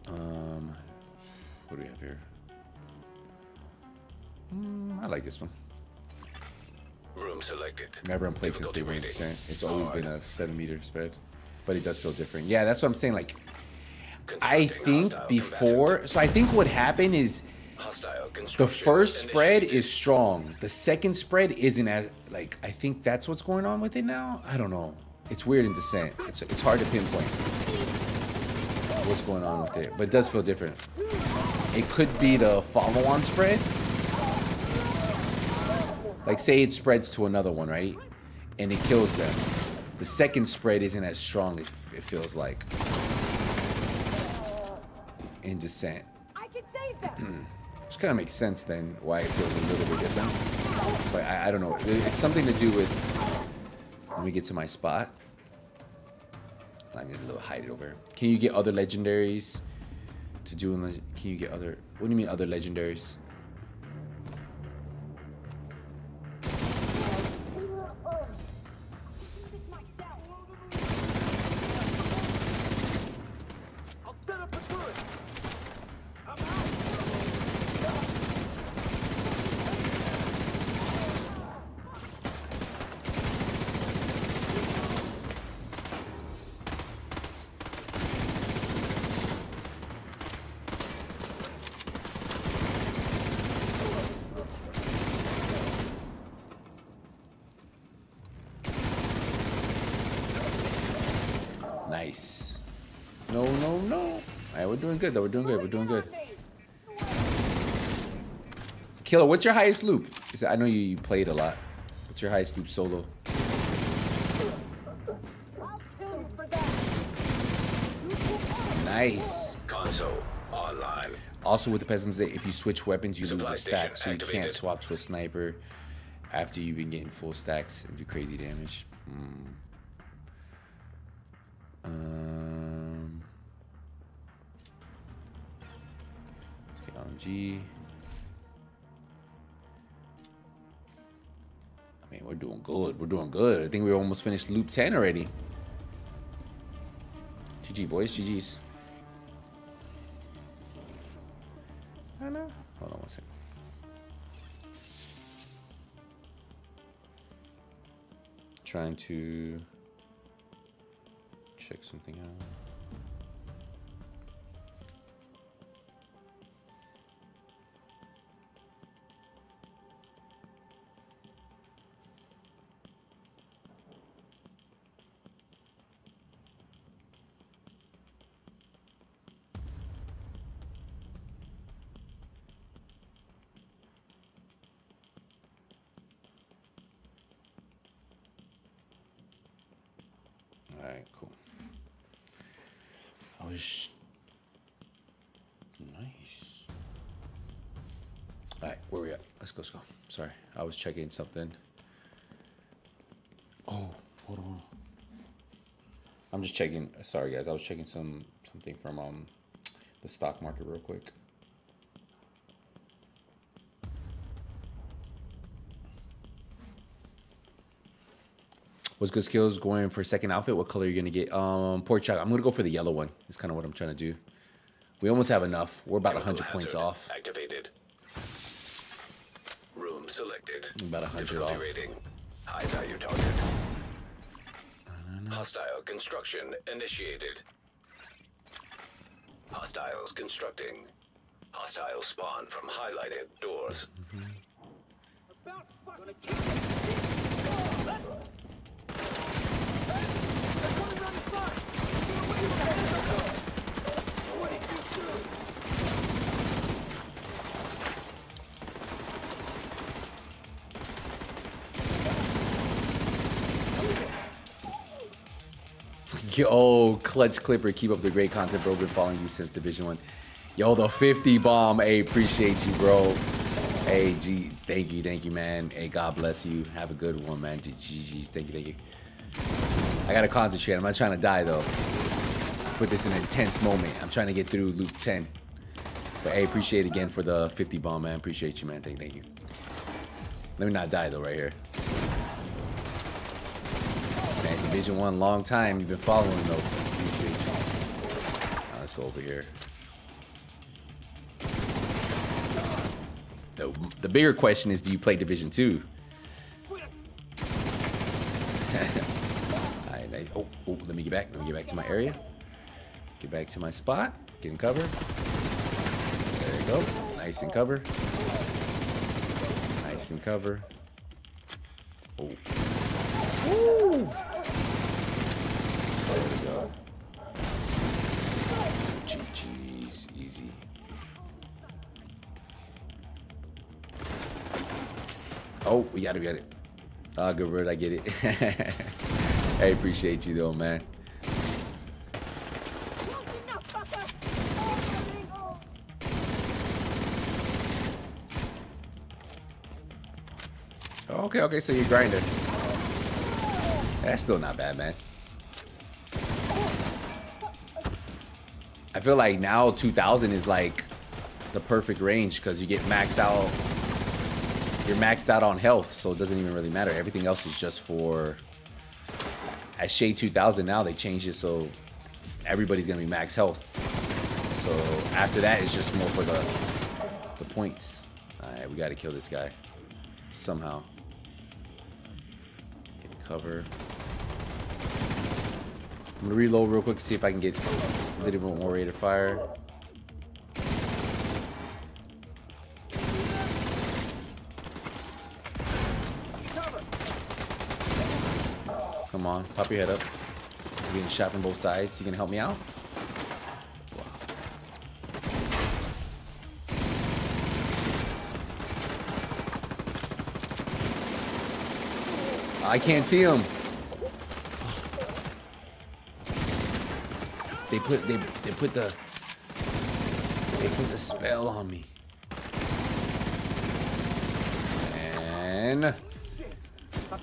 Um, what do we have here? Mm, I like this one. Room selected. Never unplayed since Difficulty they were in rating. descent. It's always Hard. been a seven meter spread, but it does feel different. Yeah, that's what I'm saying. Like, I think before, combatant. so I think what happened is the first spread is strong. The second spread isn't as like. I think that's what's going on with it now. I don't know. It's weird in descent. It's it's hard to pinpoint what's going on with it, but it does feel different. It could be the follow-on spread. Like say it spreads to another one, right? And it kills them. The second spread isn't as strong, it, it feels like. In descent. I can save them. Hmm. Which kind of makes sense then why it feels a little bit different. But I, I don't know. It- It's something to do with when we get to my spot. I'm gonna little hide it over. here. Can you get other legendaries to do? Can you get other? What do you mean other legendaries? I'll set up a turret. I'm out. Nice. No, no, no. All right, we're doing good though. We're doing good. We're doing good. Killer, what's your highest loop? I know you, played a lot. What's your highest loop solo? I'll kill you for that. Nice. Console online. Also with the peasants, if you switch weapons, you lose a stack, so you can't swap to a sniper after you've been getting full stacks and do crazy damage. Hmm. Um. Um, LMG. I mean, we're doing good. We're doing good. I think we almost finished loop 10 already. GG, boys. GG's. I know. Hold on one second. trying to check something out. Sorry, I was checking something. Oh, hold on. I'm just checking. Sorry, guys. I was checking some something from um the stock market real quick. What's good skills going for second outfit? What color are you gonna get? Um, pork chop. I'm gonna go for the yellow one. It's kind of what I'm trying to do. We almost have enough. We're about Chemical 100 points off. Activated. Room selected. About 100 Difficulty off. rating. High value target. Hostile construction initiated. Hostiles constructing. Hostile spawn from highlighted doors. About fucking kill me. They're coming around the side. Get away from them. What did you do? Yo, Clutch Clipper, keep up the great content, bro. Been following you since Division One. Yo, the 50 bomb. Hey, appreciate you, bro. Hey, G, thank you, thank you, man. Hey, God bless you. Have a good one, man. GG's, thank you, thank you. I gotta concentrate. I'm not trying to die though. Put this in an intense moment. I'm trying to get through Loop 10. But hey, appreciate again for the 50 bomb, man. Appreciate you, man. Thank, thank you. Let me not die though, right here. Division One, long time. You've been following though. Appreciate you. Let's go over here. The, the bigger question is, do you play Division Two? Alright, nice. Oh, oh, let me get back. Let me get back to my area. Get back to my spot. Get in cover. There you go. Nice and cover. Nice and cover. Oh. Oh, we got it, we got it. Ah, good word, I get it. I appreciate you though, man. Okay, okay, so you're grinding. That's still not bad, man. I feel like now 2000 is like the perfect range because you get maxed out. You're maxed out on health, so it doesn't even really matter. Everything else is just for. At Shade 2000 now, they changed it so everybody's gonna be max health. So after that, it's just more for the the points. All right, we got to kill this guy somehow. Get cover. I'm gonna reload real quick, see if I can get a little bit more rate of fire. On, pop your head up. You're getting shot from both sides. You gonna help me out? I can't see him. They put they they put the they put the spell on me. And I'm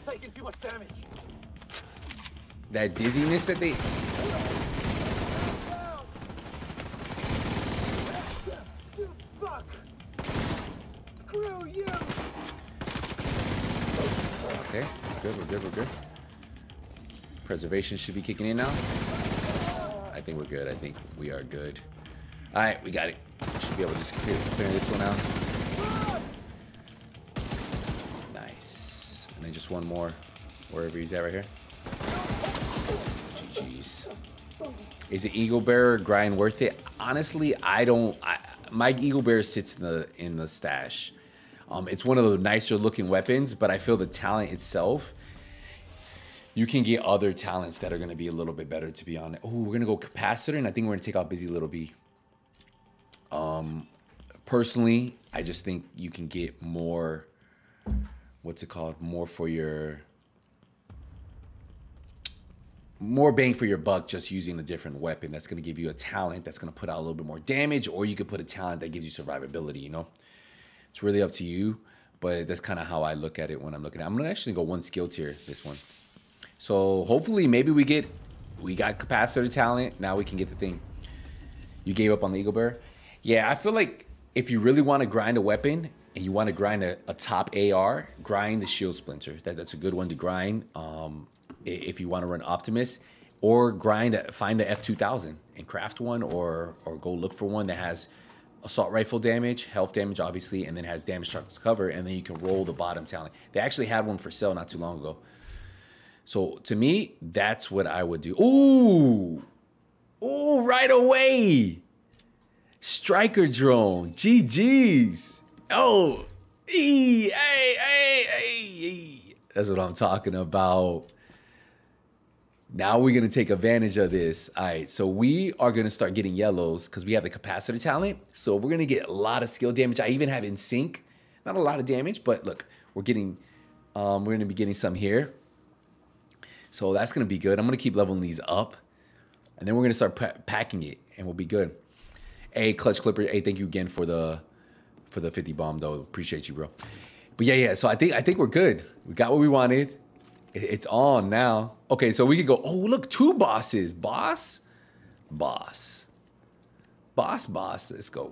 taking too much damage. That dizziness that they. Okay, we're good, we're good, we're good. Preservation should be kicking in now. I think we're good. I think we are good. All right, we got it. Should be able to just clear, clear this one out. Nice. And then just one more. wherever he's at right here. Is it Eagle Bearer grind worth it? Honestly, I don't. I, my Eagle Bearer sits in the in the stash. Um, it's one of the nicer looking weapons, but I feel the talent itself. You can get other talents that are going to be a little bit better, to be honest. Oh, we're going to go capacitor, and I think we're going to take out Busy Little Bee. Um, personally, I just think you can get more. What's it called? More for your more bang for your buck just using a different weapon that's going to give you a talent that's going to put out a little bit more damage or you could put a talent that gives you survivability you know? It's really up to you but that's kind of how i look at it when i'm looking at it. i'm going to actually go one skill tier this one. So hopefully maybe we get we got capacitor talent now we can get the thing. You gave up on the eagle bear? Yeah i feel like if you really want to grind a weapon and you want to grind a, a top ar grind the shield splinter. That, that's a good one to grind um, if you want to run Optimus, or grind find the F2000 and craft one, or or go look for one that has assault rifle damage, health damage, obviously, and then has damage trucks cover, and then you can roll the bottom talent. They actually had one for sale not too long ago. So to me, that's what I would do. Ooh, ooh, right away. Striker drone, GG's. Oh, ee, hey, hey, hey, hey. That's what I'm talking about. Now we're gonna take advantage of this. All right, so we are gonna start getting yellows because we have the capacitor talent. So we're gonna get a lot of skill damage. I even have in sync, not a lot of damage, but look, we're getting, um, we're gonna be getting some here. So that's gonna be good. I'm gonna keep leveling these up, and then we're gonna start pa- packing it, and we'll be good. Hey, Clutch Clipper. Hey, thank you again for the for the 50 bomb though. Appreciate you, bro. But yeah, yeah. So I think I think we're good. We got what we wanted. It- It's on now. Okay, so we could go. Oh, look, two bosses. Boss, boss, boss, boss. Let's go.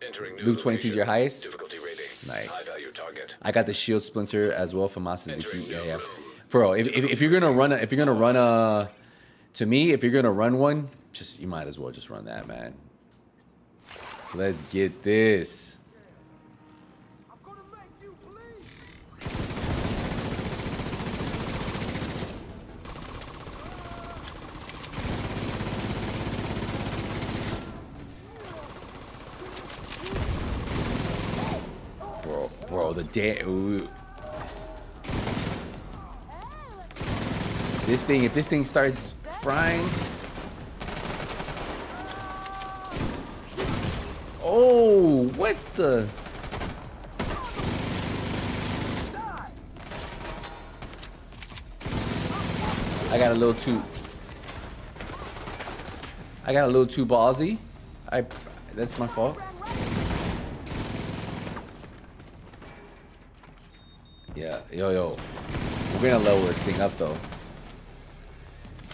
Entering loop 22 is your highest? Difficulty rating. Nice. High value target. I got the shield splinter as well for defeat. Yeah, yeah. For if, if, if you're gonna run a, if you're gonna run a, to me, if you're gonna run one, just you might as well just run that, man. Let's get this. I'm gonna make you bleed. Bro, the. This thing, if this thing starts frying. Oh, what the? I got a little too. I got a little too ballsy. I. That's my fault. Yeah, yo, yo. We're gonna level this thing up though.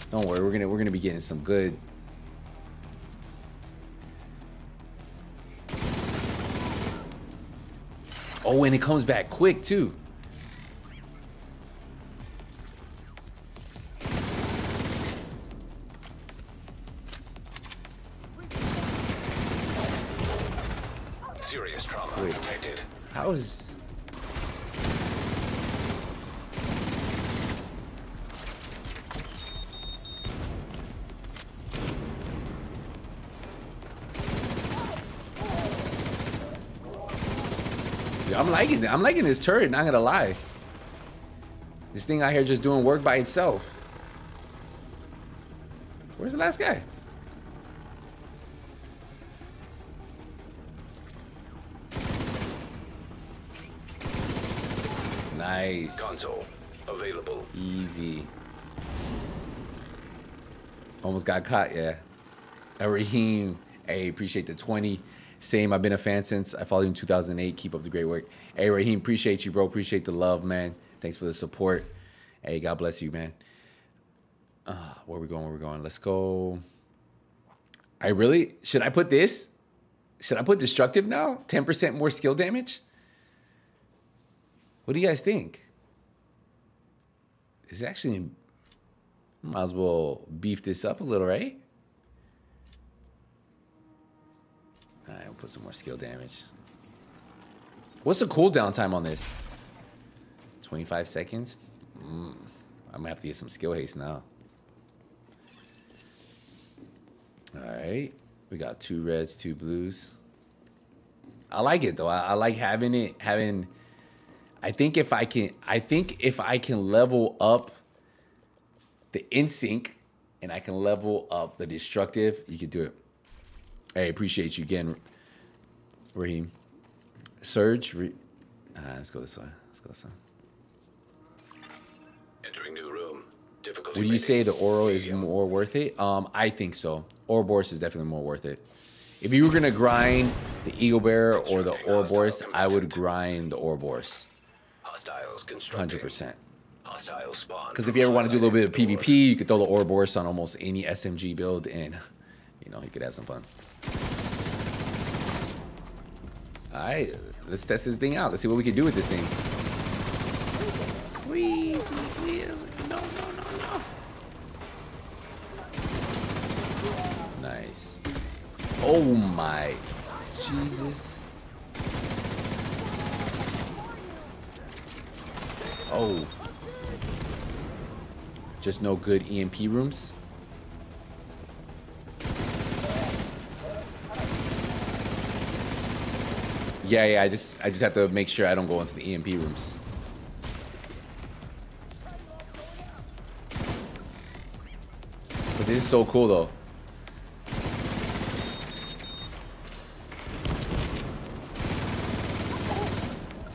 Don't worry, we're gonna we're gonna be getting some good. Oh, and it comes back quick too. It. I'm liking this turret. Not gonna lie. This thing out here just doing work by itself. Where's the last guy? Nice. Console available. Easy. Almost got caught, yeah. Raheem, hey, appreciate the 20. Same, I've been a fan since I followed you in 2008. Keep up the great work. Hey, Raheem, appreciate you, bro. Appreciate the love, man. Thanks for the support. Hey, God bless you, man. Uh, where we going? Where we going? Let's go. I really should I put this? Should I put destructive now? 10% more skill damage? What do you guys think? It's actually might as well beef this up a little, right? All right, we'll put some more skill damage. What's the cooldown time on this? 25 seconds. Mm, I'm gonna have to get some skill haste now. All right, we got two reds, two blues. I like it though. I, I like having it. Having, I think if I can, I think if I can level up the in sync, and I can level up the destructive, you can do it. Hey, appreciate you again, Raheem. Surge. Re- uh, let's go this way. Let's go this way. Entering new room. Difficulty. Would you say the Oro is more worth it? Um, I think so. Ouroboros is definitely more worth it. If you were gonna grind the Eagle Bear or the Ouroboros, I would grind the Ouroboros, hundred percent. Hostile spawn. Because if you ever want to do a little bit of PvP, you could throw the Ouroboros on almost any SMG build, and you know you could have some fun. All right, let's test this thing out. Let's see what we can do with this thing. Wheezy. No, no, no, no. Nice. Oh my, Jesus. Oh. Just no good EMP rooms. Yeah, yeah, I just I just have to make sure I don't go into the EMP rooms. But this is so cool though.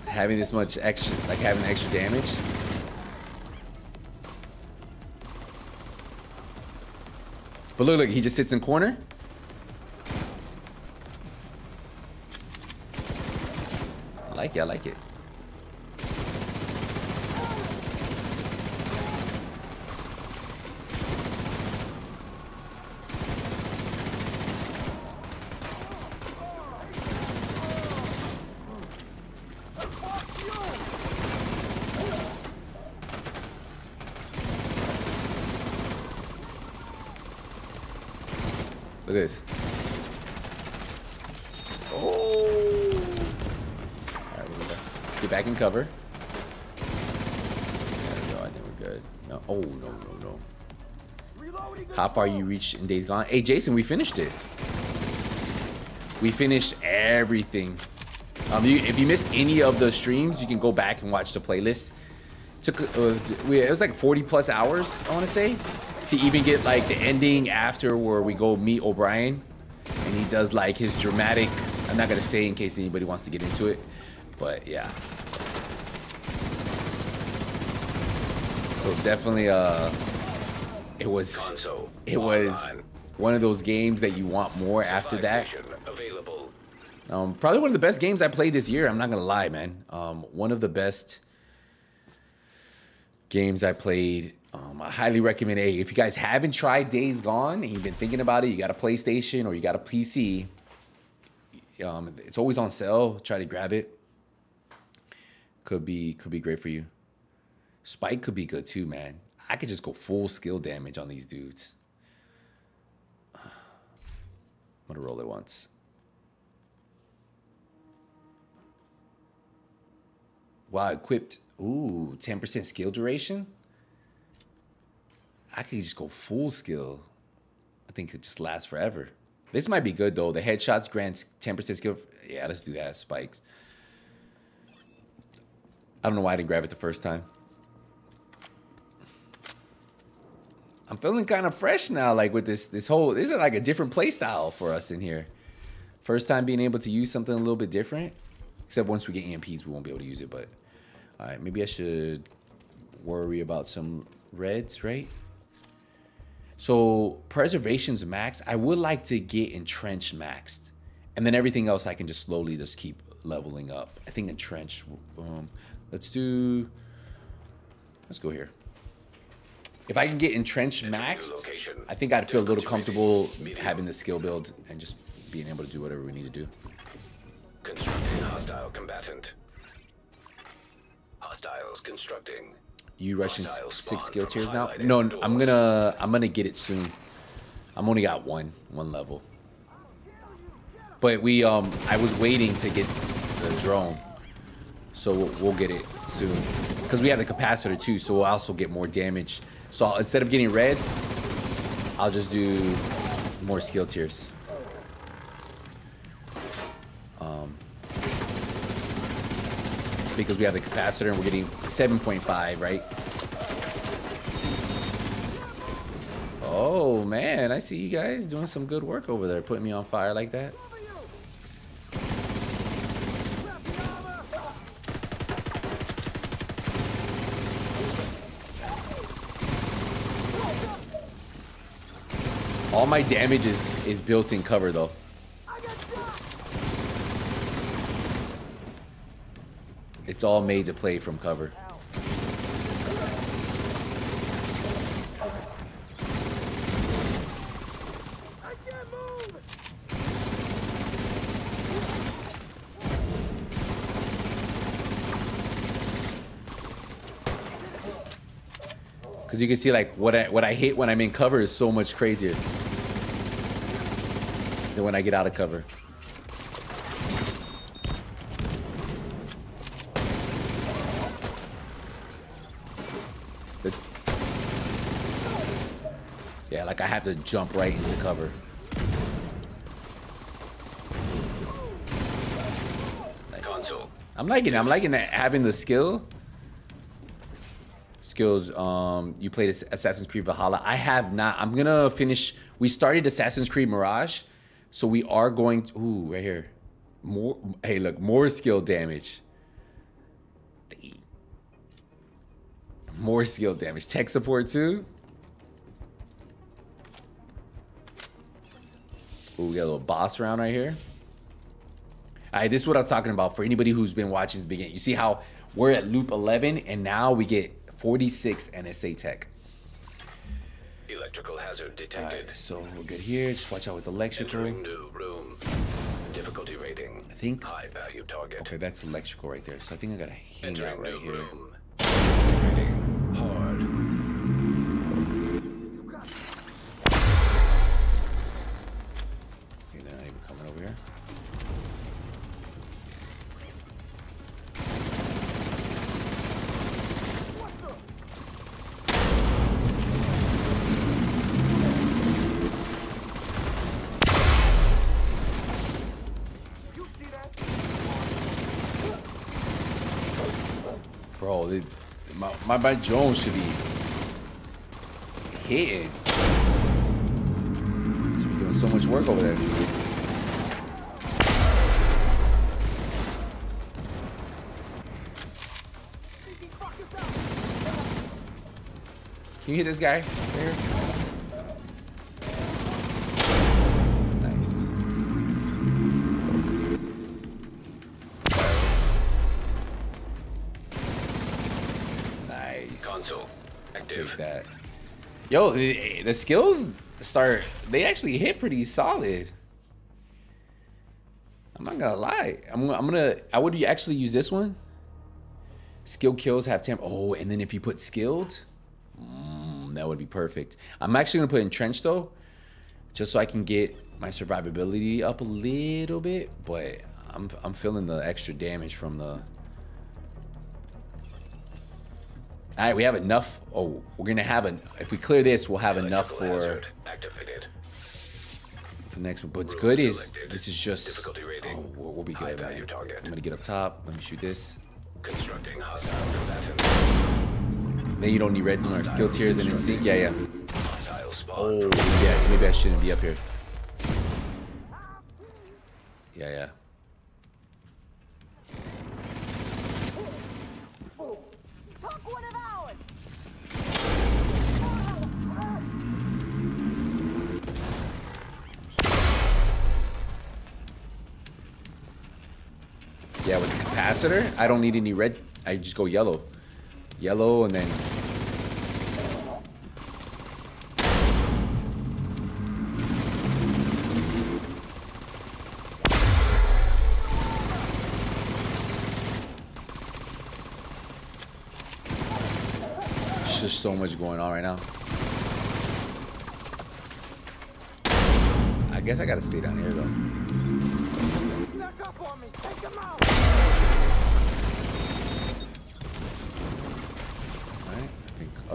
Having this much extra, like having extra damage. But look, look, he just sits in corner. Like it, I like it. Look at this. Oh. Alright, we're gonna get back in cover. There we go. I think we're good. No. Oh, no, no, no. How far you reached in Days Gone? Hey, Jason, we finished it. We finished everything. Um, you, if you missed any of the streams, you can go back and watch the playlist. Took uh, we, it was like 40 plus hours, I want to say, to even get like the ending after where we go meet O'Brian, and he does like his dramatic. I'm not gonna say in case anybody wants to get into it, but yeah. So definitely, uh, it was Console it was one of those games that you want more after that. Um, probably one of the best games I played this year. I'm not gonna lie, man. Um, one of the best games I played. Um, I highly recommend. Hey, if you guys haven't tried Days Gone and you've been thinking about it, you got a PlayStation or you got a PC. Um, it's always on sale. Try to grab it. Could be could be great for you. Spike could be good too, man. I could just go full skill damage on these dudes. I'm gonna roll it once. Wow, equipped. Ooh, 10% skill duration? I could just go full skill. I think it just lasts forever. This might be good though. The headshots grants 10% skill. Yeah, let's do that. Spikes. I don't know why I didn't grab it the first time. I'm feeling kind of fresh now, like with this this whole this is like a different play style for us in here. First time being able to use something a little bit different. Except once we get EMPs, we won't be able to use it, but all right, maybe I should worry about some reds, right? So preservations max, I would like to get entrenched maxed. And then everything else I can just slowly just keep leveling up. I think entrenched, um, let's do, let's go here. If I can get entrenched maxed. I think I'd feel a little comfortable having the skill build and just being able to do whatever we need to do. Constructing hostile combatant. Hostiles constructing. You rushing six skill tiers now? No, doors. I'm gonna I'm gonna get it soon. I'm only got one one level. But we um I was waiting to get the drone, so we'll, we'll get it soon. because we have the capacitor too, so we'll also get more damage. So I'll- instead of getting reds, I'll just do more skill tiers. Um, because we have the capacitor and we're getting 7.5, right? Oh man, I see you guys doing some good work over there, putting me on fire like that. All my damage is, is built in cover though. It's all made to play from cover. You can see like what I what I hit when I'm in cover is so much crazier than when I get out of cover. Yeah, like I have to jump right into cover. Nice. I'm liking it. I'm liking that having the skill. Skills. Um, you played Assassin's Creed Valhalla. I have not. I'm gonna finish. We started Assassin's Creed Mirage, so we are going. To, ooh, right here. More. Hey, look, more skill damage. More skill damage. Tech support too. Ooh, we got a little boss round right here. All right, this is what I was talking about for anybody who's been watching this beginning. You see how we're at loop 11 and now we get 46 NSA tech. Electrical hazard detected. right, so we're good here. Just watch out with electrical. New room. Difficulty rating. I think. High value target. Okay, that's electrical right there. So I think I gotta hang Entering out right here. room. My, my, Jones should be hitting. Should be doing so much work over there. Can you hit this guy? Right here? Yo, the, the skills start. They actually hit pretty solid. I'm not gonna lie. I'm, I'm gonna. I would actually use this one. Skill kills have temp. Oh, and then if you put skilled, mm, that would be perfect. I'm actually gonna put entrenched though, just so I can get my survivability up a little bit. But I'm I'm feeling the extra damage from the. All right, we have enough. Oh, we're gonna have an. If we clear this, we'll have enough for activated. for the next one. But what's Room good is this is just. Difficulty oh, rating. Oh, we'll, we'll be good, man. I'm gonna get up top. Let me shoot this. Constructing hostile. Then you don't need reds or skill tiers and in sync. Yeah, yeah. Oh, yeah. Maybe I shouldn't be up here. Yeah, yeah. Yeah, with the capacitor, I don't need any red. I just go yellow. Yellow and then. There's just so much going on right now. I guess I gotta stay down here though. Back up on me! Take them out!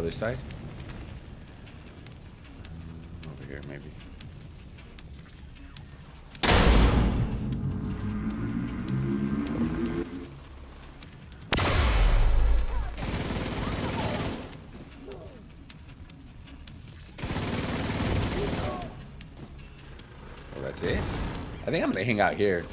Other side? Mm, over here, maybe. Well, that's it. I think I'm gonna hang out here.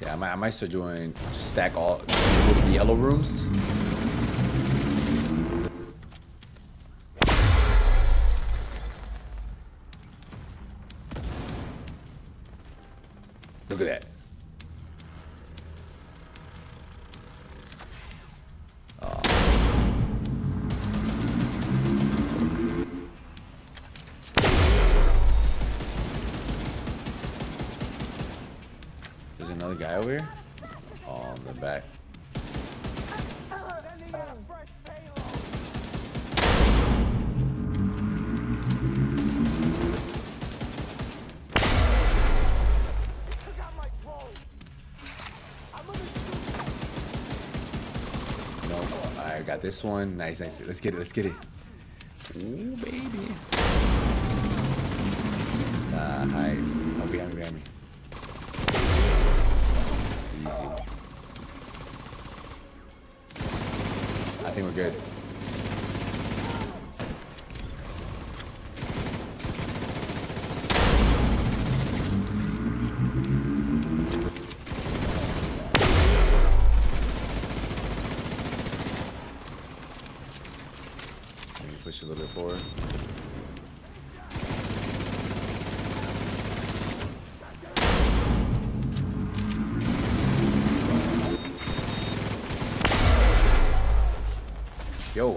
Yeah, I might, start doing just stack all the yellow rooms. This one. Nice, nice. Let's get it. Let's get it.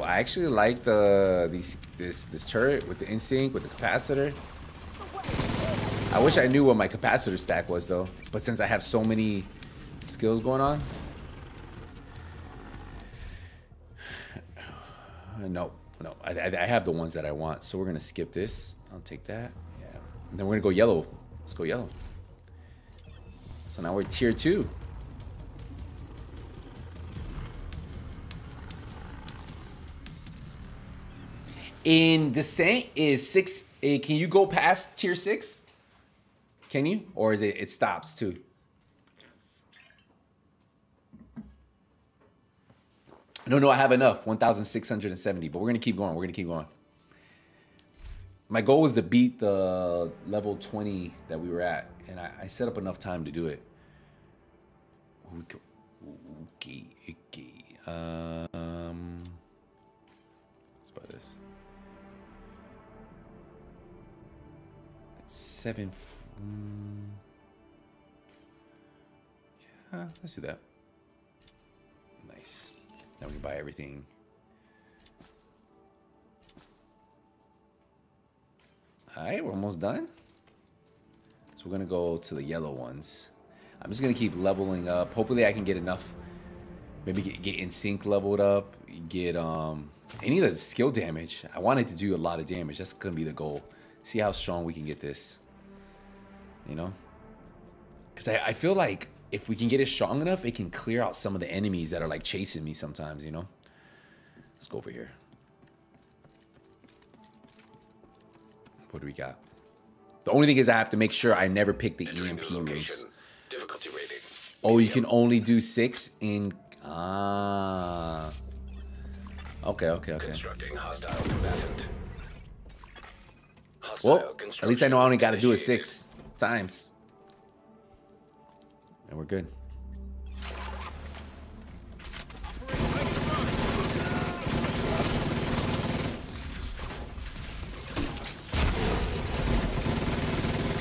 I actually like the these this this turret with the insync with the capacitor. I wish I knew what my capacitor stack was though, but since I have so many skills going on, no, no, I, I, I have the ones that I want. So we're gonna skip this. I'll take that. Yeah, and then we're gonna go yellow. Let's go yellow. So now we're tier two. In descent is six. eh, Can you go past tier six? Can you, or is it it stops too? No, no, I have enough. 1,670. But we're going to keep going. We're going to keep going. My goal was to beat the level 20 that we were at. And I, I set up enough time to do it. Okay, okay. Um, let's buy this. Seven. mm. yeah, let's do that. Nice. Now we can buy everything. Alright, we're almost done. So we're gonna go to the yellow ones. I'm just gonna keep leveling up. Hopefully I can get enough. Maybe get, get in sync leveled up. Get um any of the skill damage. I wanted to do a lot of damage. That's gonna be the goal. See how strong we can get this. You know? Because I, I feel like if we can get it strong enough, it can clear out some of the enemies that are like chasing me sometimes, you know? Let's go over here. What do we got? The only thing is I have to make sure I never pick the Entering EMP location. Difficulty rating. Oh, you can only do six in... Ah. Okay, okay, okay. Constructing hostile combatant. Hostile Well, at least I know I only got to do it six times. And we're good.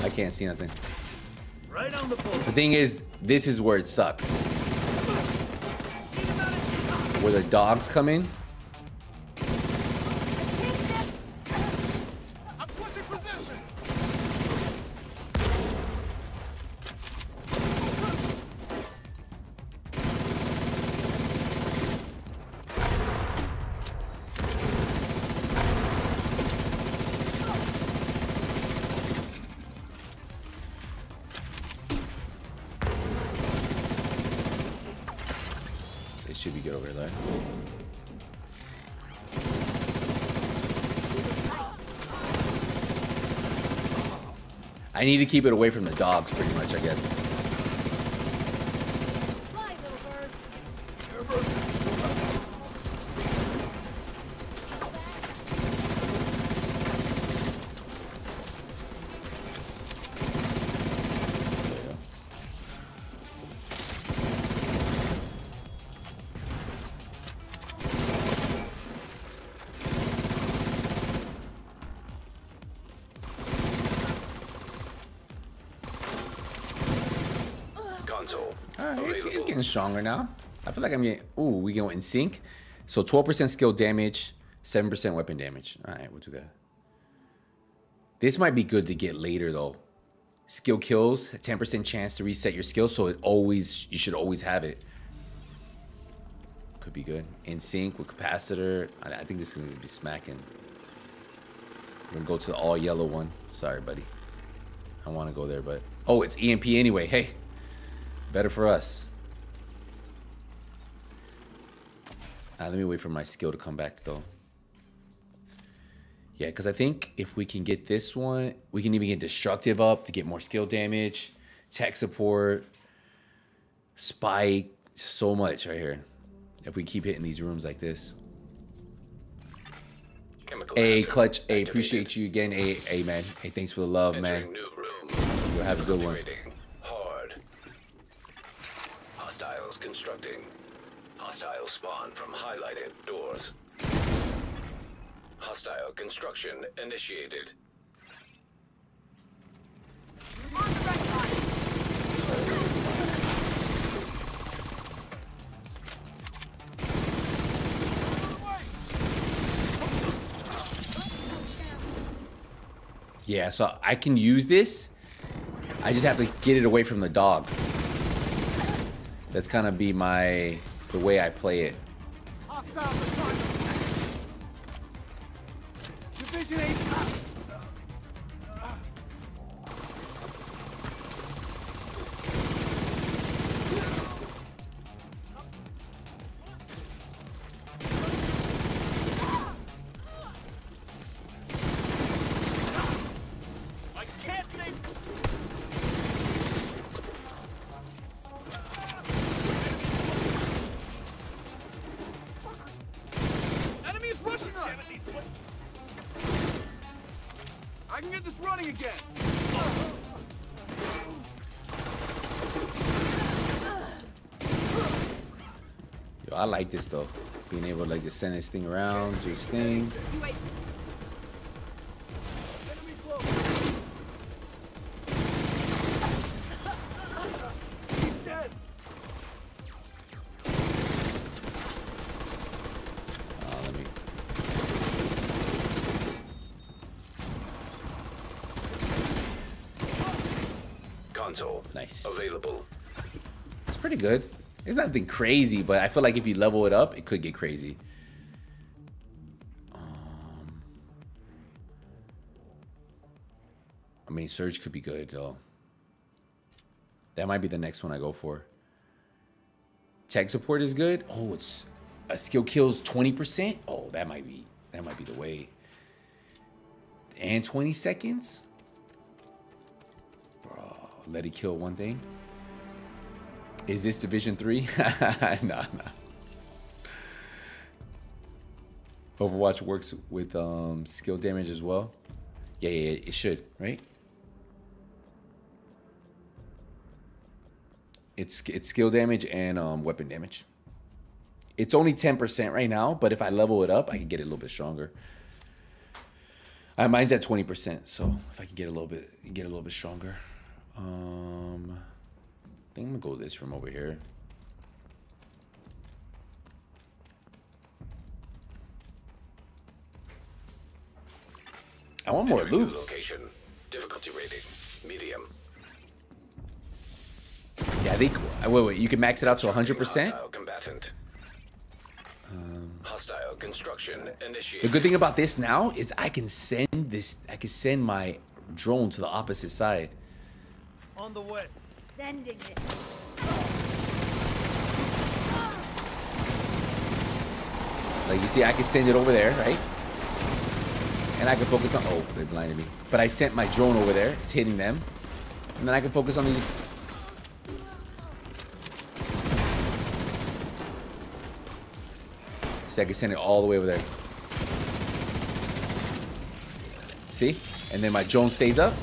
I can't see nothing. Right on the. The thing is, this is where it sucks. Where the dogs come in. I need to keep it away from the dogs, pretty much, I guess. Stronger now. I feel like I'm getting. Ooh, we go in sync. So 12% skill damage, 7% weapon damage. All right, we'll do that. This might be good to get later though. Skill kills, 10% chance to reset your skill, so it always you should always have it. Could be good. In sync with capacitor. I, think this is gonna be smacking. We're gonna go to the all yellow one. Sorry, buddy. I want to go there, but oh, it's EMP anyway. Hey, better for us. Uh, let me wait for my skill to come back though. Yeah, because I think if we can get this one, we can even get destructive up to get more skill damage, tech support, spike, so much right here. If we keep hitting these rooms like this. Chemical Hey, Clutch. Hey, appreciate you again. Hey, hey, man. Hey, thanks for the love, man. Entering new room. You'll have a good one. Hard. Hostiles constructing. Hostile spawn from highlighted doors. Hostile construction initiated. Yeah, so I can use this. I just have to get it away from the dog. That's kind of be my the way I play it. Division 8 like this though. Being able to like just send this thing around, do this thing. You wait. Enemy close. He's dead. Let me. Console. Nice. Available. It's pretty good. It's nothing crazy, but I feel like if you level it up, it could get crazy. Um, I mean, Surge could be good though. That might be the next one I go for. Tech support is good. Oh, it's a skill kills 20%. Oh, that might be that might be the way. And 20 seconds? Bro, let it kill one thing. Is this Division 3? nah, nah. Overwatch works with um, skill damage as well. Yeah, yeah, yeah, it should, right? It's it's skill damage and um, weapon damage. It's only 10% right now, but if I level it up, I can get it a little bit stronger. Uh, mine's at 20%, so if I can get a little bit get a little bit stronger. Um I think I'm gonna go this from over here. I want more Entering loops. Location. Difficulty rating. Medium. Yeah, I think. uh, Wait, wait. You can max it out to 100. percent Hostile combatant. Hostile construction The good thing about this now is I can send this. I can send my drone to the opposite side. On the way. Sending it. Like you see, I can send it over there, right? And I can focus on. Oh, they blinded me. But I sent my drone over there. It's hitting them, and then I can focus on these. See, I can send it all the way over there. See? And then my drone stays up.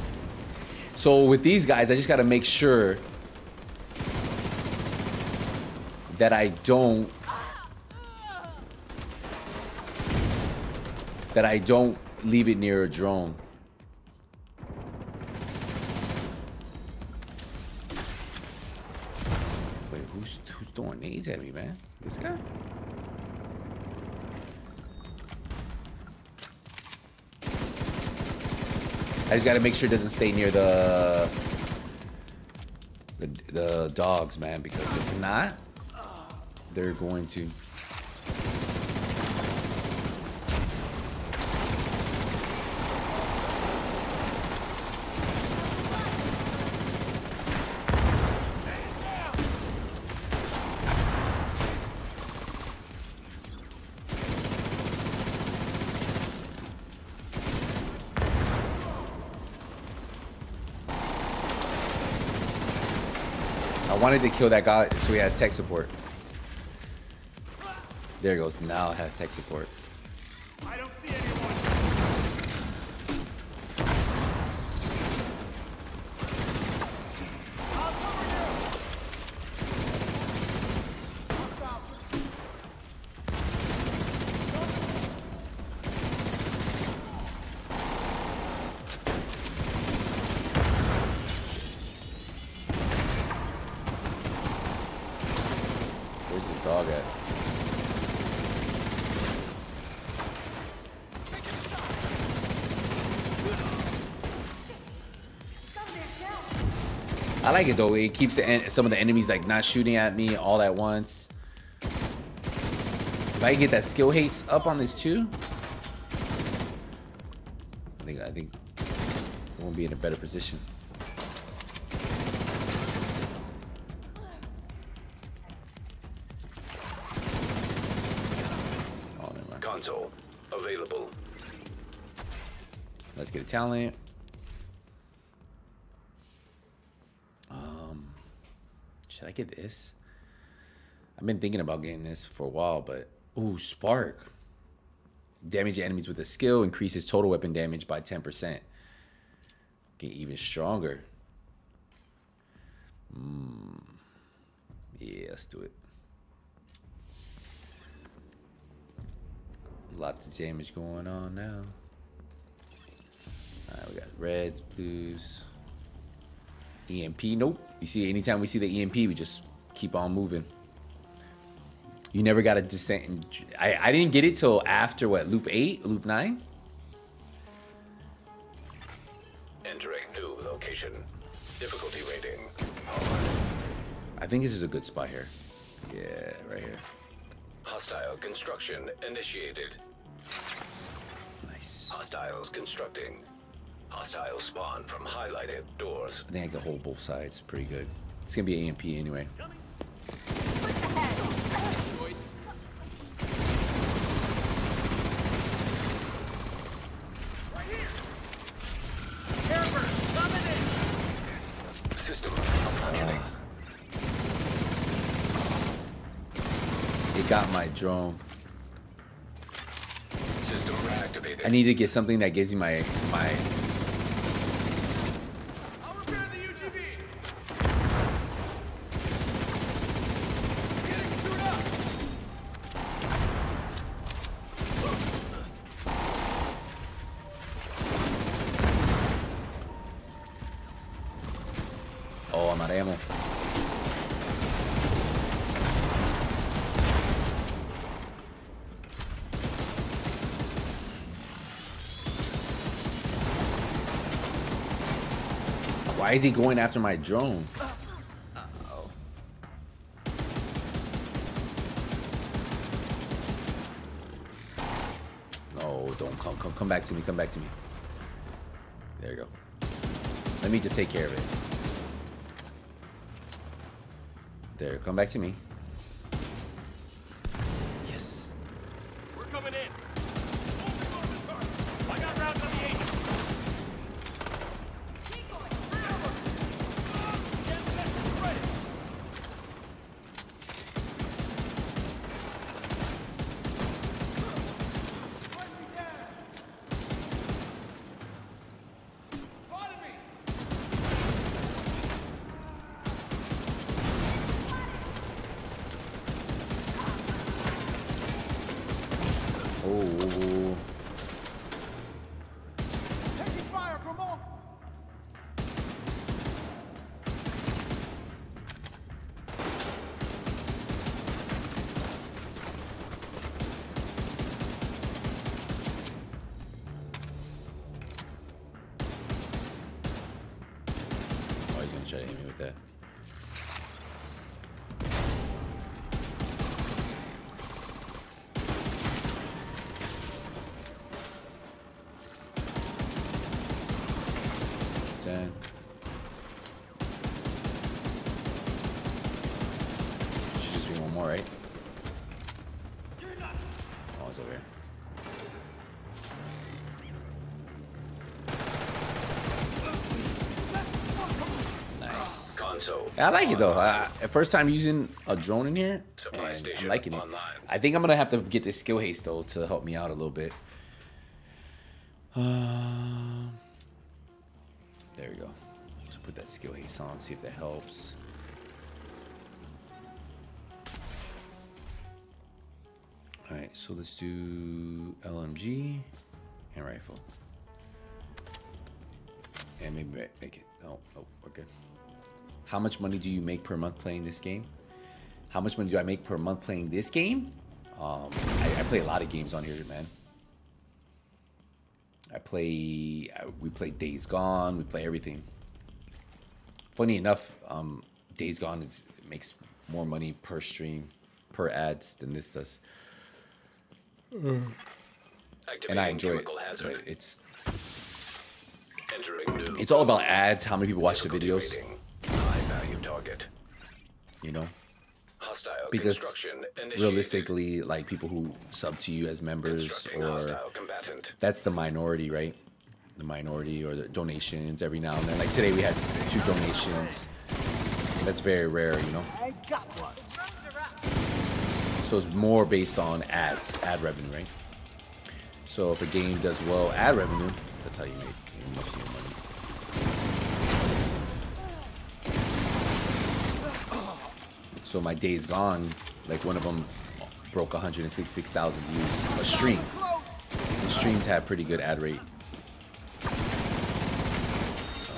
So with these guys, I just got to make sure that I don't that I don't leave it near a drone. Wait, who's who's throwing nades at me, man? This guy? I just gotta make sure it doesn't stay near the the, the dogs, man, because if not, they're going to. I wanted to kill that guy so he has tech support. There goes. Now has tech support. Like it though. It keeps the some of the enemies like not shooting at me all at once. If I can get that skill haste up on this too, I think I think we'll be in a better position. Oh, never mind. Console available. Let's get a talent. Um, should I get this? I've been thinking about getting this for a while, but ooh, spark. Damage enemies with a skill increases total weapon damage by 10%. Get even stronger. Hmm. Yeah, let's do it. Lots of damage going on now. Alright, we got reds, blues. EMP, nope. You see, anytime we see the EMP, we just keep on moving. You never got a descent. I, I didn't get it till after what, loop 8, loop 9? Entering new location. Difficulty rating. I think this is a good spot here. Yeah, right here. Hostile construction initiated. Nice. Hostiles constructing. Hostile spawn from highlighted doors. I think I can hold both sides pretty good. It's gonna be EMP anyway. It got my drone. I need to get something that gives me my my Why is he going after my drone? No, don't come, come, come back to me, come back to me. There you go. Let me just take care of it. There, come back to me. I like it though. Uh, first time using a drone in here, Supply I'm liking it. online. I think I'm gonna have to get this skill haste though to help me out a little bit. Um, there we go. Let's put that skill haste on, see if that helps. All right, so let's do LMG and rifle. And maybe make it. Oh, oh, we're good. How much money do you make per month playing this game? How much money do I make per month playing this game? Um, I, I play a lot of games on here, man. I play. uh, We play Days Gone. We play everything. Funny enough, um, Days Gone is makes more money per stream, per ads than this does, and I enjoy it. hazard. It's it's all about ads. How many people watch the videos? Cultivating. High value target. You know. Hostile because construction initiated. realistically, like people who sub to you as members or combatant. that's the minority, right? The minority or the donations every now and then. Like today we had two donations. That's very rare, you know. So it's more based on ads, ad revenue, right? So if a game does well, ad revenue, that's how you make most of your money. So my days gone, like one of them broke 166,000 views a stream. The streams have pretty good ad rate. So.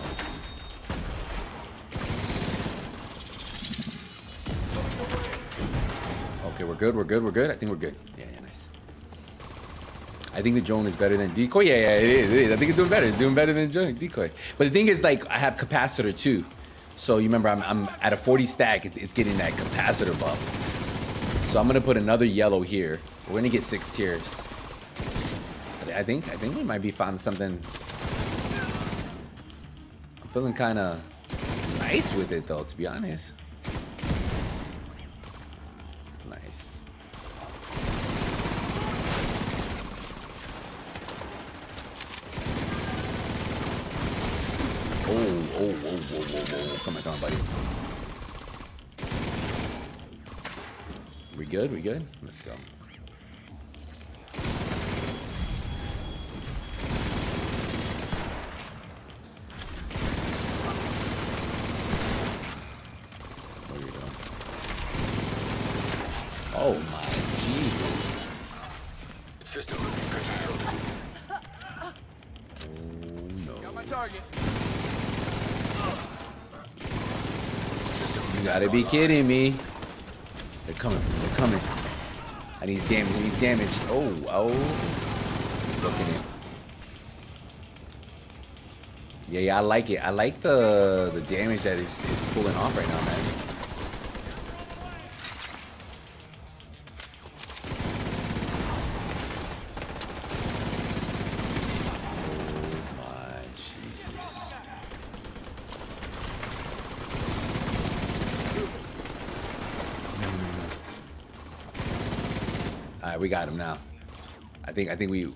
Okay, we're good. We're good. We're good. I think we're good. Yeah, yeah, nice. I think the drone is better than decoy. Yeah, yeah, it is. It is. I think it's doing better. It's doing better than decoy. But the thing is, like, I have capacitor too. So you remember, I'm, I'm at a 40 stack. It's, it's getting that capacitor buff. So I'm gonna put another yellow here. We're gonna get six tiers. I I think I think we might be finding something. I'm feeling kind of nice with it though, to be honest. Nice. Oh, oh, oh, whoa, whoa, whoa. Come on, come on, buddy. We good? We good? Let's go. Kidding me. They're coming. They're coming. I need damage. I need damage. Oh, oh. Looking it. Yeah, yeah, I like it. I like the the damage that is pulling off right now, man. Oh my Jesus. All right, we got him now. I think I think we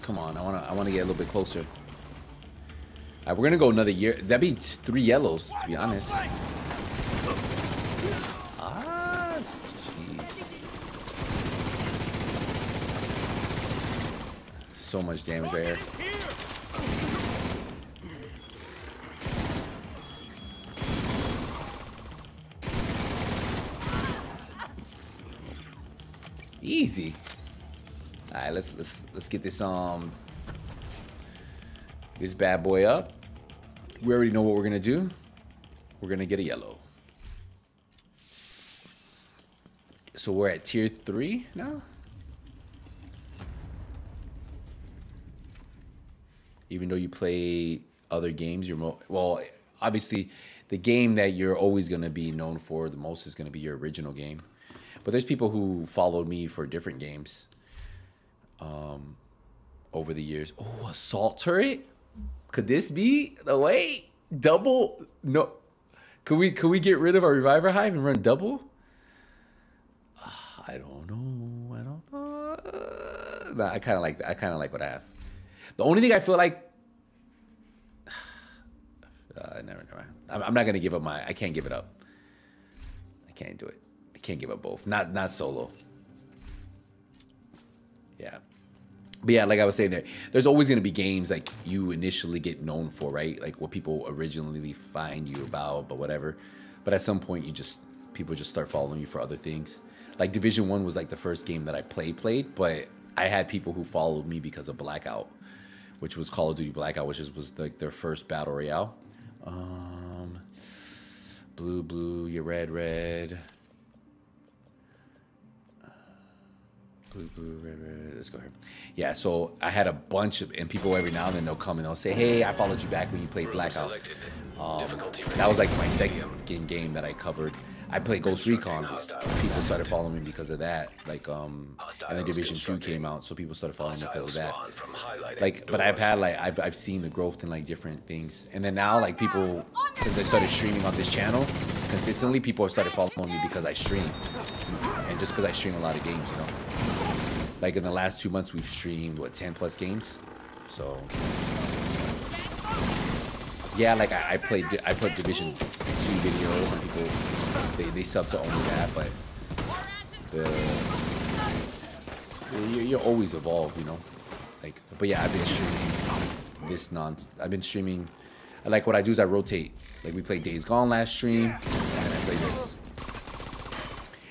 Come on, I wanna I wanna get a little bit closer. All right, we're gonna go another year. That'd be three yellows, to be honest. so much damage right here. Easy. All right, let's let's let's get this um this bad boy up. We already know what we're gonna do. We're gonna get a yellow. So we're at tier three now. Even though you play other games, you're mo- well. Obviously, the game that you're always gonna be known for the most is gonna be your original game. But there's people who followed me for different games um, over the years. Oh, assault turret? Could this be the way? Double? No. Could we could we get rid of our reviver hive and run double? Ah, I don't know. I don't know. Nah, I kind of like that. I kind of like what I have. The only thing I feel like. Uh, never, never. I'm, I'm not gonna give up my. I can't give it up. I can't do it. I can't give up both. Not not solo. Yeah. But yeah, like I was saying there, there's always gonna be games like you initially get known for, right? Like what people originally find you about, but whatever. But at some point you just people just start following you for other things. Like Division One was like the first game that I play played, but I had people who followed me because of Blackout, which was Call of Duty Blackout, which is, was like their first battle royale. Um, blue, blue, you red, red. Blue, blue, red, red. Let's go here. Yeah, so I had a bunch of, and people every now and then they'll come and they'll say, "Hey, I followed you back when you played Blackout." Um, Difficulty that was like my second game that I covered. I played Ghost Recon. People started following me because of that. Like, um, and then Division Two came out, so people started following me because of that. From highlighted Like, but I've had like I've I've seen the growth in like different things, and then now like people since I started streaming on this channel consistently, people have started following me because I stream, and just because I stream a lot of games, you know. Like in the last two months, we've streamed what ten plus games, so yeah, like I, I played I put Division Two videos and people they, they sub to only that, but the you, you always evolve, you know. Like, but yeah, I've been streaming this non. I've been streaming. Like what I do is I rotate. Like we played Days Gone last stream, and I play this.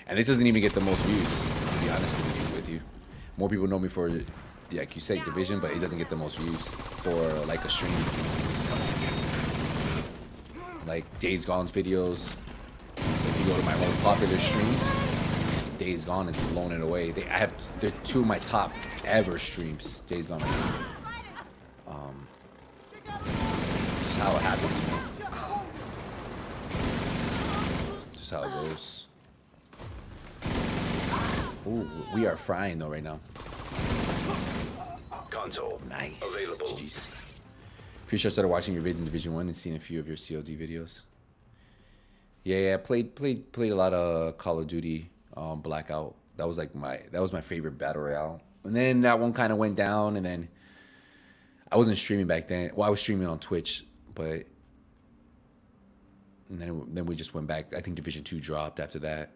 And this doesn't even get the most views, to be honest with you. With you, more people know me for, like you say, Division, but it doesn't get the most views for like a stream. Like Days Gone's videos. If you go to my most popular streams, Days Gone is blown it away. They I have they're two of my top ever streams. Days Gone. Um, just how it happens. Just how it goes. Ooh, we are frying though right now. Console. Nice. Available. GG's. Pretty sure I started watching your vids in Division One and seen a few of your COD videos. Yeah, yeah, played played played a lot of Call of Duty, um, Blackout. That was like my that was my favorite battle royale. And then that one kind of went down, and then I wasn't streaming back then. Well, I was streaming on Twitch, but and then then we just went back. I think Division Two dropped after that.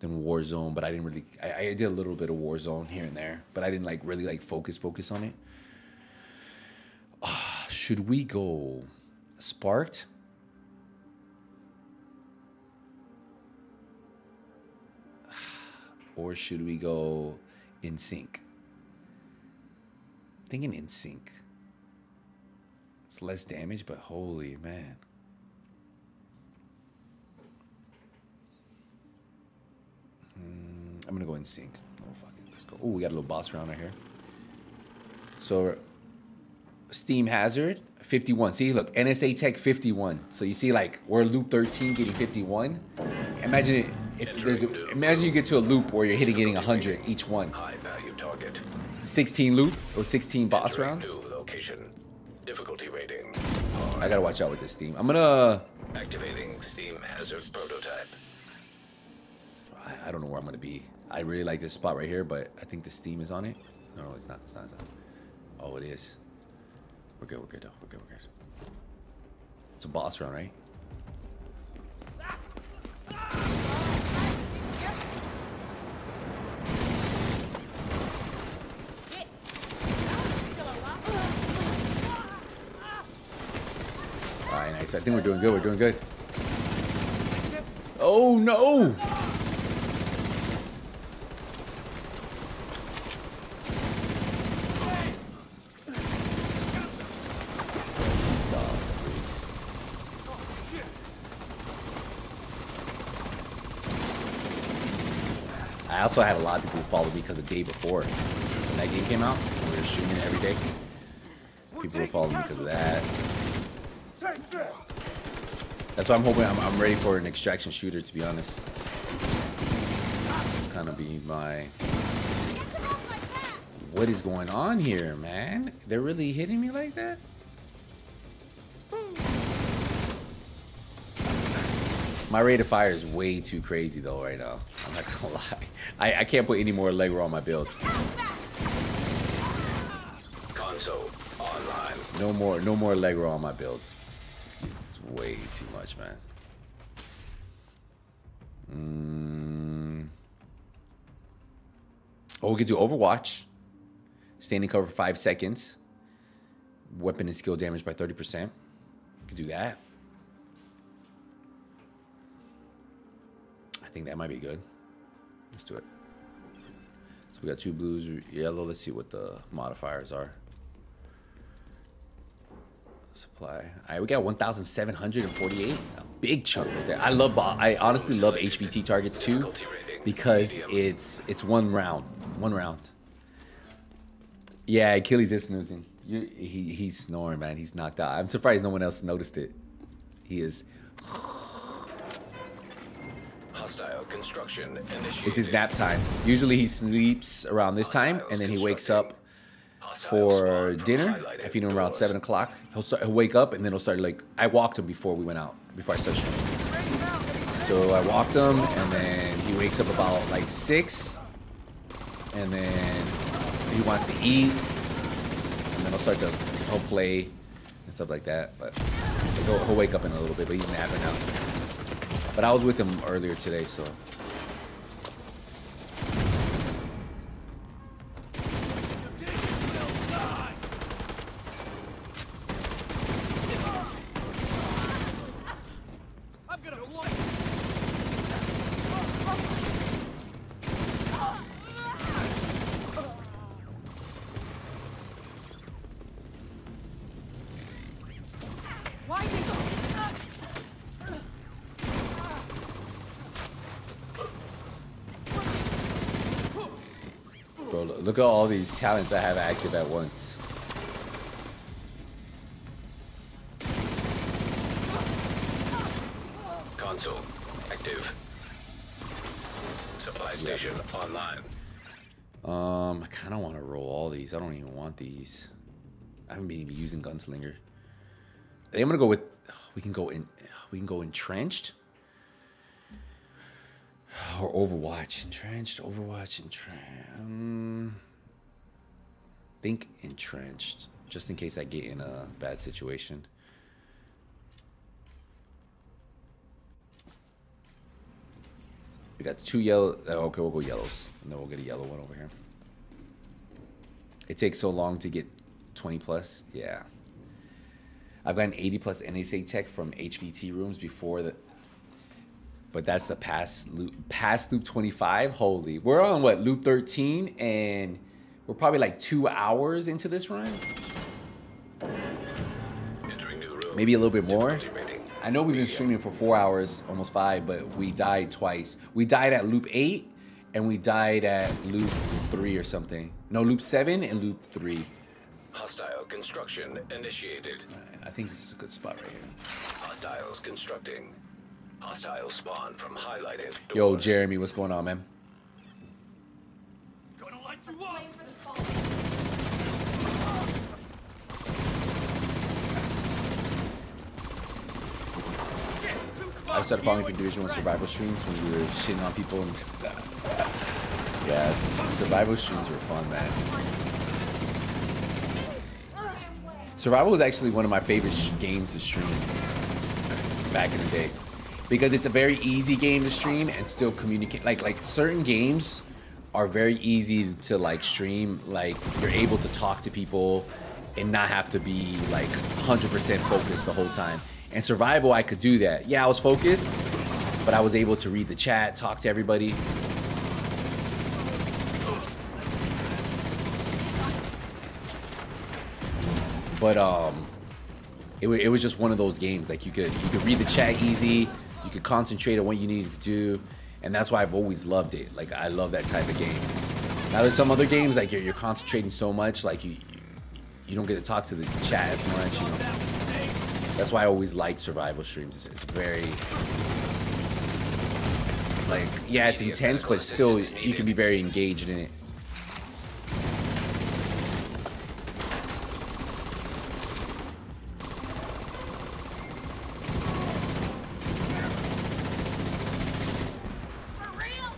Then Warzone, but I didn't really. I, I did a little bit of Warzone here and there, but I didn't like really like focus focus on it. Should we go sparked? Or should we go in sync? Thinking in sync. It's less damage, but holy man. Hmm, I'm gonna go in sync. Oh fuck it, let's go. Oh, we got a little boss around right here. So Steam Hazard 51. See, look, NSA Tech 51. So you see, like, we're loop 13 getting 51. Imagine it, if there's a, imagine you get to a loop where you're hitting getting 100 each one. High value target. 16 loop or 16 boss rounds. Location. Difficulty rating. I gotta watch out with this Steam. I'm gonna. Uh, Activating Steam Hazard prototype. I- I don't know where I'm gonna be. I really like this spot right here, but I think the Steam is on it. No, no, it's not. It's not. It's not. Oh, it is. We're good. We're good. Though. We're good. We're good. It's a boss round, right? All right, nice. I think we're doing good. We're doing good. Oh no! I also had a lot of people who followed me because the day before when that game came out, we were streaming it every day. People were following me because of that. That's why I'm hoping I'm, I'm ready for an extraction shooter. To be honest, it's kind of be my. What is going on here, man? They're really hitting me like that? My rate of fire is way too crazy though right now. I'm not gonna lie. I, I can't put any more leg roll on my build. Console online. No more no more leg roll on my builds. It's way too much, man. Mm. Oh, we could do Overwatch. Standing cover for five seconds. Weapon and skill damage by 30%. We Could do that. Think that might be good. Let's do it. So we got two blues, yellow. Let's see what the modifiers are. Supply. All right, we got 1,748. A big chunk right there. I love. I honestly love HVT targets too, because it's it's one round, one round. Yeah, Achilles is snoozing. You, he he's snoring, man. He's knocked out. I'm surprised no one else noticed it. He is. Hostile construction initiated. It's his nap time. Usually he sleeps around this time, and then he wakes up for dinner. highlighted I feed him around seven o'clock. He'll start. He'll wake up, and then he'll start like. I walked him before we went out. Before I started streaming. So I walked him, and then he wakes up about like six, and then he wants to eat, and then he'll start to he'll play and stuff like that. But he'll, he'll wake up in a little bit, but he's napping now. But I was with him earlier today, so these talents I have active at once. Console active. Supply station online. Um, I kind of want to roll all these. I don't even want these. I haven't been even using Gunslinger. I think I'm gonna go with. We can go in. We can go entrenched. Or Overwatch. Entrenched. Overwatch. Entrenched. Um, think entrenched, just in case I get in a bad situation. We got two yellow. oh, Okay, we'll go yellows, and then we'll get a yellow one over here. It takes so long to get 20 plus. Yeah. I've gotten 80 plus NSA tech from HVT rooms before the. But that's the past loop. Past loop 25. Holy, we're on what loop 13, and we're probably like two hours into this run. Entering new room. Maybe a little bit more. I know we've been streaming for four hours, almost five, but we died twice. We died at loop eight, and we died at loop three or something. No, loop seven and loop three. Hostile construction initiated. I think this is a good spot right here. Hostiles constructing. Hostile spawn from highlighted doors. Yo, Jeremy, what's going on, man? You! I started following for Division One survival streams when we were shitting on people and yeah, survival streams were fun, man. Survival was actually one of my favorite games to stream back in the day because it's a very easy game to stream and still communicate. Like like certain games are very easy to like stream. Like you're able to talk to people and not have to be like 100% focused the whole time. And survival, I could do that. Yeah, I was focused, but I was able to read the chat, talk to everybody. But um, it, it was just one of those games. Like you could you could read the chat easy, you could concentrate on what you needed to do, and that's why I've always loved it. Like I love that type of game. Now there's some other games like you're, you're concentrating so much, like you you don't get to talk to the chat as much. You know? That's why I always like survival streams. It's, it's very like yeah, it's intense, but still you can be very engaged in it. For real?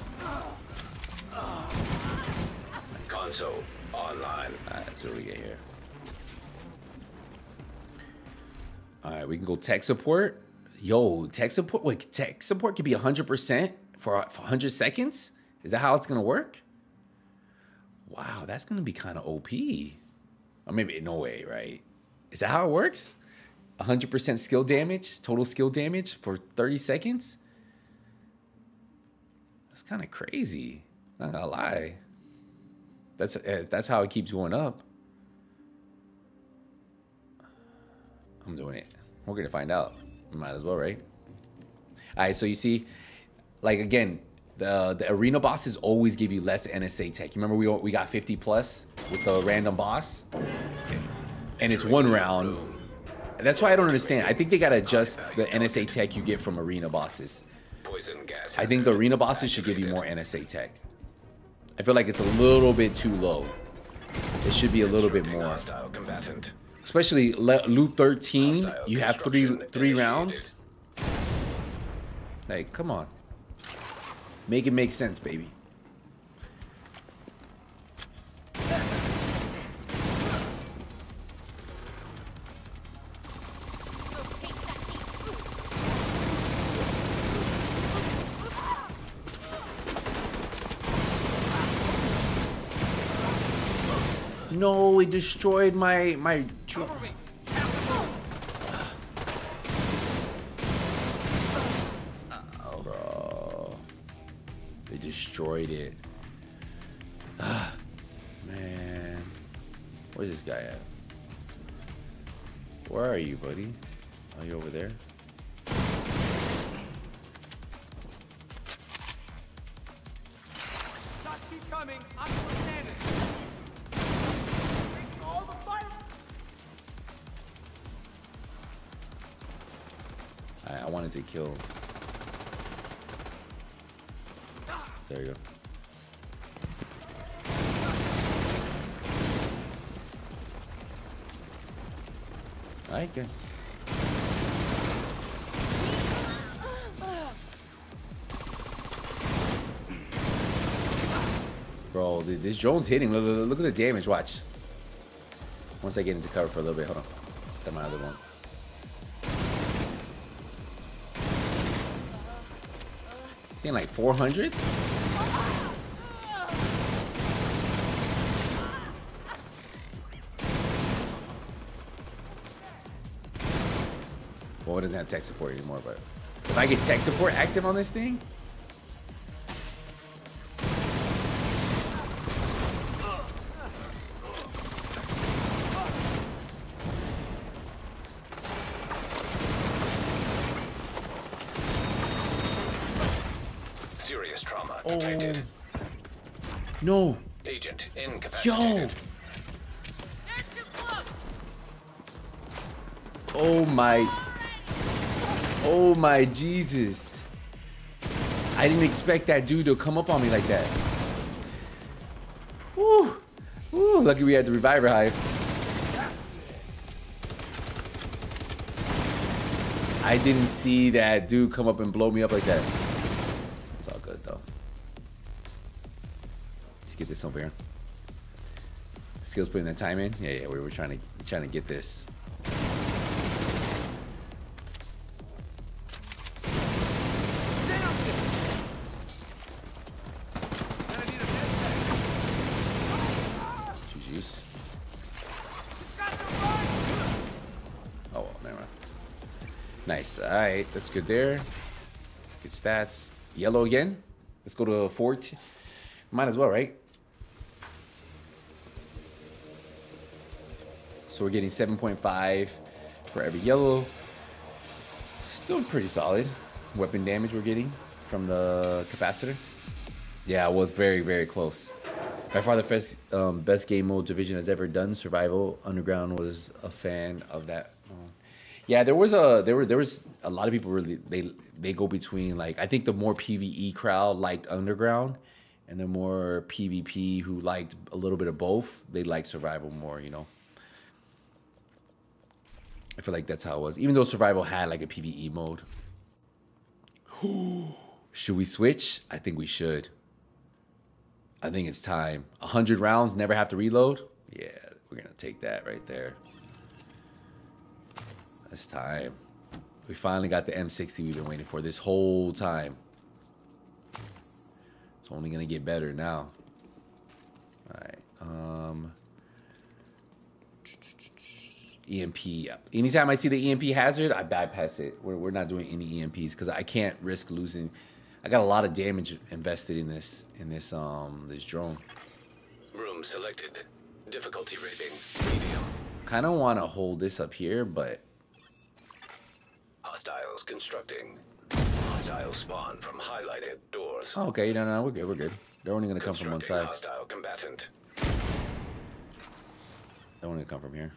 Console online. Alright, let's see what we get here. Alright, we can go tech support. Yo, tech support. Wait, tech support could be 100% for, for 100 seconds? Is that how it's going to work? Wow, that's going to be kind of OP. Or maybe, no way, right? Is that how it works? 100% skill damage, total skill damage for 30 seconds? That's kind of crazy. Not gonna lie. That's if that's how it keeps going up. I'm doing it. We're gonna find out. Might as well, right? All right. So you see, like again, the the arena bosses always give you less NSA tech. You remember we we got 50 plus with the random boss, and it's one round. That's why I don't understand. I think they gotta adjust the NSA tech you get from arena bosses. Poison gas. I think the arena bosses should give you more NSA tech. I feel like it's a little bit too low. It should be a little bit more. Especially le- loop 13, Hostile you have three three rounds. Like, come on. Make it make sense, baby. No, it destroyed my my. Oh, bro. They destroyed it. Ah, man. Where's this guy at? Where are you, buddy? Are you over there? Kill. There you go. I guess. Bro, th- this drone's hitting. Look, look, look at the damage. Watch. Once I get into cover for a little bit, hold on. Got my other one. Saying like 400? Well, it doesn't have tech support anymore, but if I get tech support active on this thing, my, oh my Jesus. I didn't expect that dude to come up on me like that. Woo, woo, lucky we had the reviver hive. I didn't see that dude come up and blow me up like that. It's all good though. Let's get this over here. Skills putting the time in. Yeah, yeah, we were trying to trying to get this. That's good there. Good stats. Yellow again. Let's go to 14. Might as well, right? So we're getting 7.5 for every yellow. Still pretty solid. Weapon damage we're getting from the capacitor. Yeah, it was very very close. By far the best um, best game mode Division has ever done. Survival Underground was a fan of that. Yeah, there was a there were there was a lot of people really they they go between like I think the more PVE crowd liked Underground, and the more PvP who liked a little bit of both they liked Survival more. You know. I feel like that's how it was. Even though Survival had like a PvE mode. should we switch? I think we should. I think it's time. 100 rounds, never have to reload? Yeah, we're going to take that right there. It's time. We finally got the M60 we've been waiting for this whole time. It's only going to get better now. All right. Um... EMP. Anytime I see the EMP hazard, I bypass it. We're, we're not doing any EMPs because I can't risk losing. I got a lot of damage invested in this in this um this drone. Room selected. Difficulty rating medium. Kind of want to hold this up here, but Hostiles constructing. Hostile spawn from highlighted doors. oh, okay, no, no, we're good, we're good. They're only gonna come from one side. Hostile combatant. They're only gonna come from here.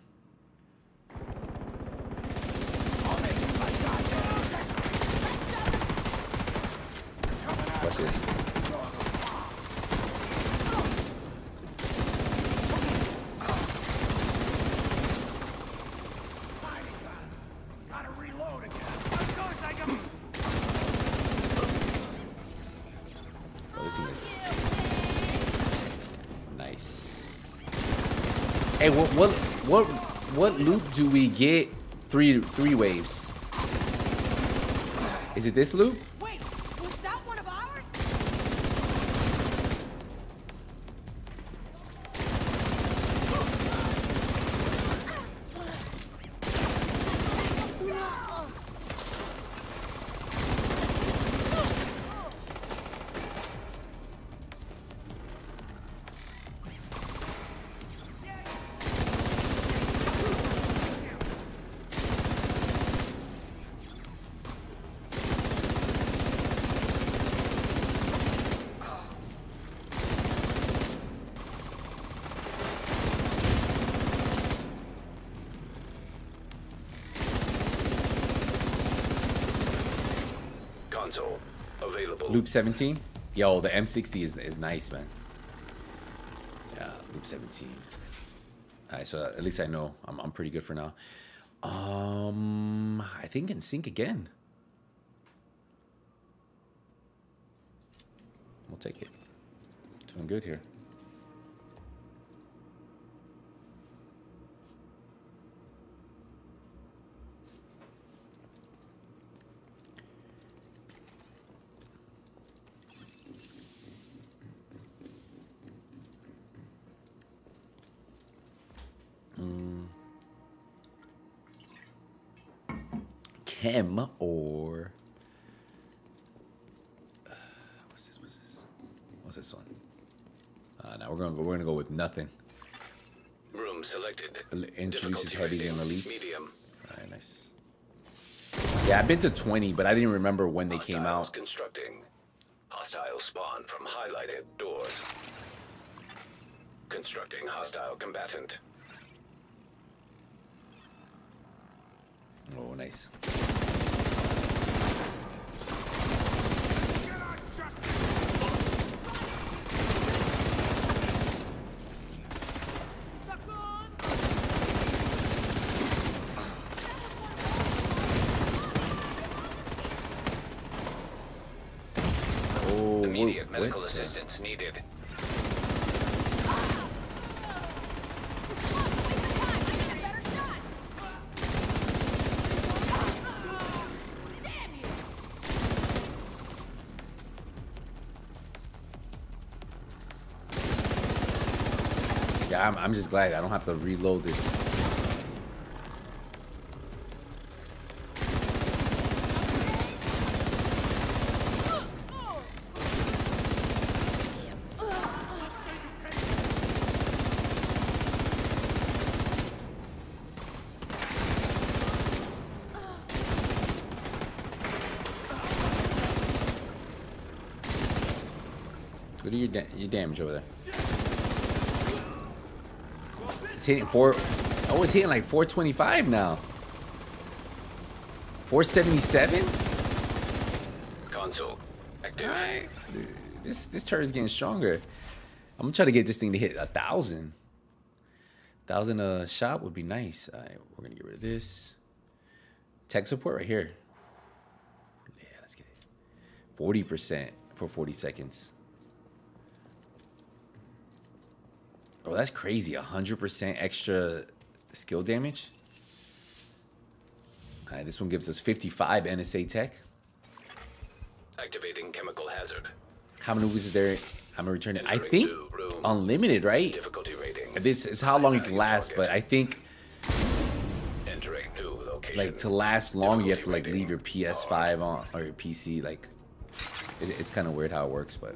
Watch this. Gotta reload again. Of course I can. Oh, this thing is nice. Hey, what what what loop do we get? Three three waves. Is it this loop? Loop 17? Yo, the M60 is, is nice, man. Yeah, loop 17. Alright, so at least I know I'm, I'm pretty good for now. Um, I think in sync again. We'll take it. Doing good here. Chem or uh, what's this? What's this? What's this one? Uh, now we're gonna go. We're gonna go with nothing. Room selected. L- Introduces heavies and elites. Medium. All right, nice. Yeah, I've been to 20, but I didn't remember when they came out. constructing. Hostile spawn from highlighted doors. Constructing hostile combatant. Oh, nice. Oh, Immediate medical assistance needed. I'm, I'm just glad I don't have to reload this. What are your, da your damage over there? Hitting four. Oh, it's hitting like 425 now. 477? Console active. Alright. This this turret is getting stronger. I'm gonna try to get this thing to hit a thousand. Thousand a shot would be nice. Alright, we're gonna get rid of this. Tech support right here. Yeah, let's get it. 40% for 40 seconds. Bro, that's crazy. 100% extra skill damage. Alright, this one gives us 55 NSA tech. Activating chemical hazard. How many movies is there? I'm gonna return it. I think unlimited, right? Difficulty rating. This is how long it can last, but I think Entering new location. like to last long, you have to like leave your. PS5 on or your PC. Like, it, it's kind of weird how it works, but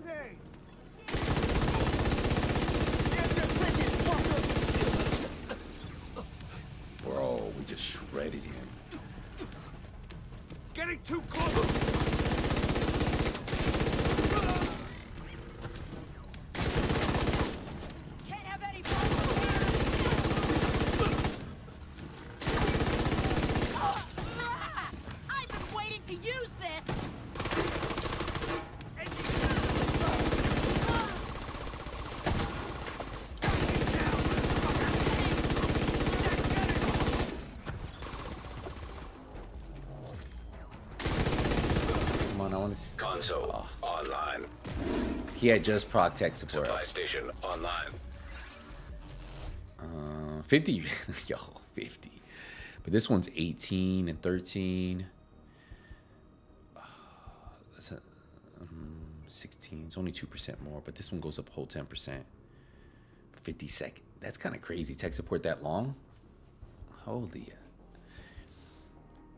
bro, we just. Getting too close. Can't have any fun I've been waiting to use this. Come on, I want to. See. Console online. He had just proc tech support. Supply station online. Uh, 50, yo, 50. But this one's 18 and 13. Uh, that's a, um, 16. It's only 2% more, but this one goes up a whole 10%. 50 sec. That's kind of crazy. Tech support that long? Holy.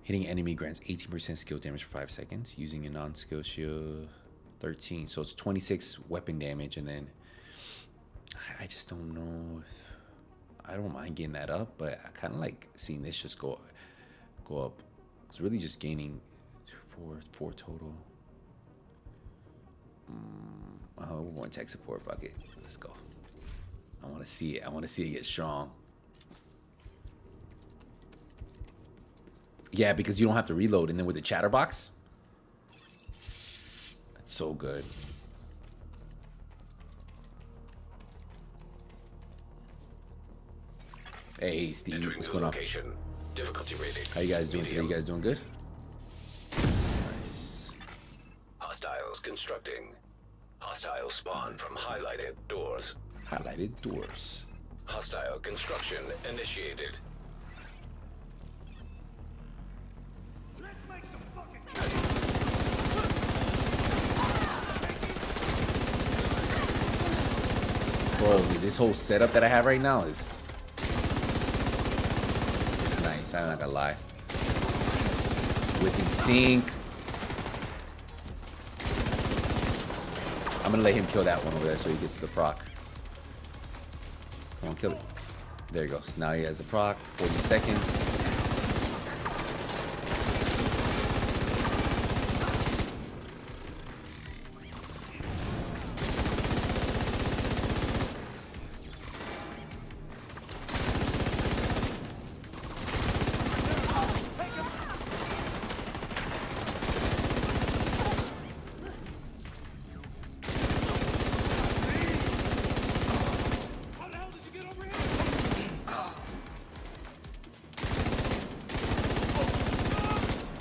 Hitting enemy grants 18% skill damage for 5 seconds. Using a non skill shield, 13. So it's 26 weapon damage, and then I- just don't know if. I don't mind getting that up, but I kind of like seeing this just go go up. It's really just gaining four total. Mm, oh, one tech support. Fuck it. Let's go. I want to see it. I want to see it get strong. Yeah, because you don't have to reload, and then with the chatterbox, that's so good. Hey, Steve, Entering what's going on? Difficulty rating. How you guys doing today? You guys doing good? Nice. Hostiles constructing. Hostile spawn from highlighted doors. Highlighted doors. Hostile construction initiated. Bro, this whole setup that I have right now is it's nice. I'm not gonna lie. Within sync. I'm gonna let him kill that one over there so he gets the proc. Come on, kill it. There he goes. Now he has the proc. 40 seconds. How the hell did you get over here?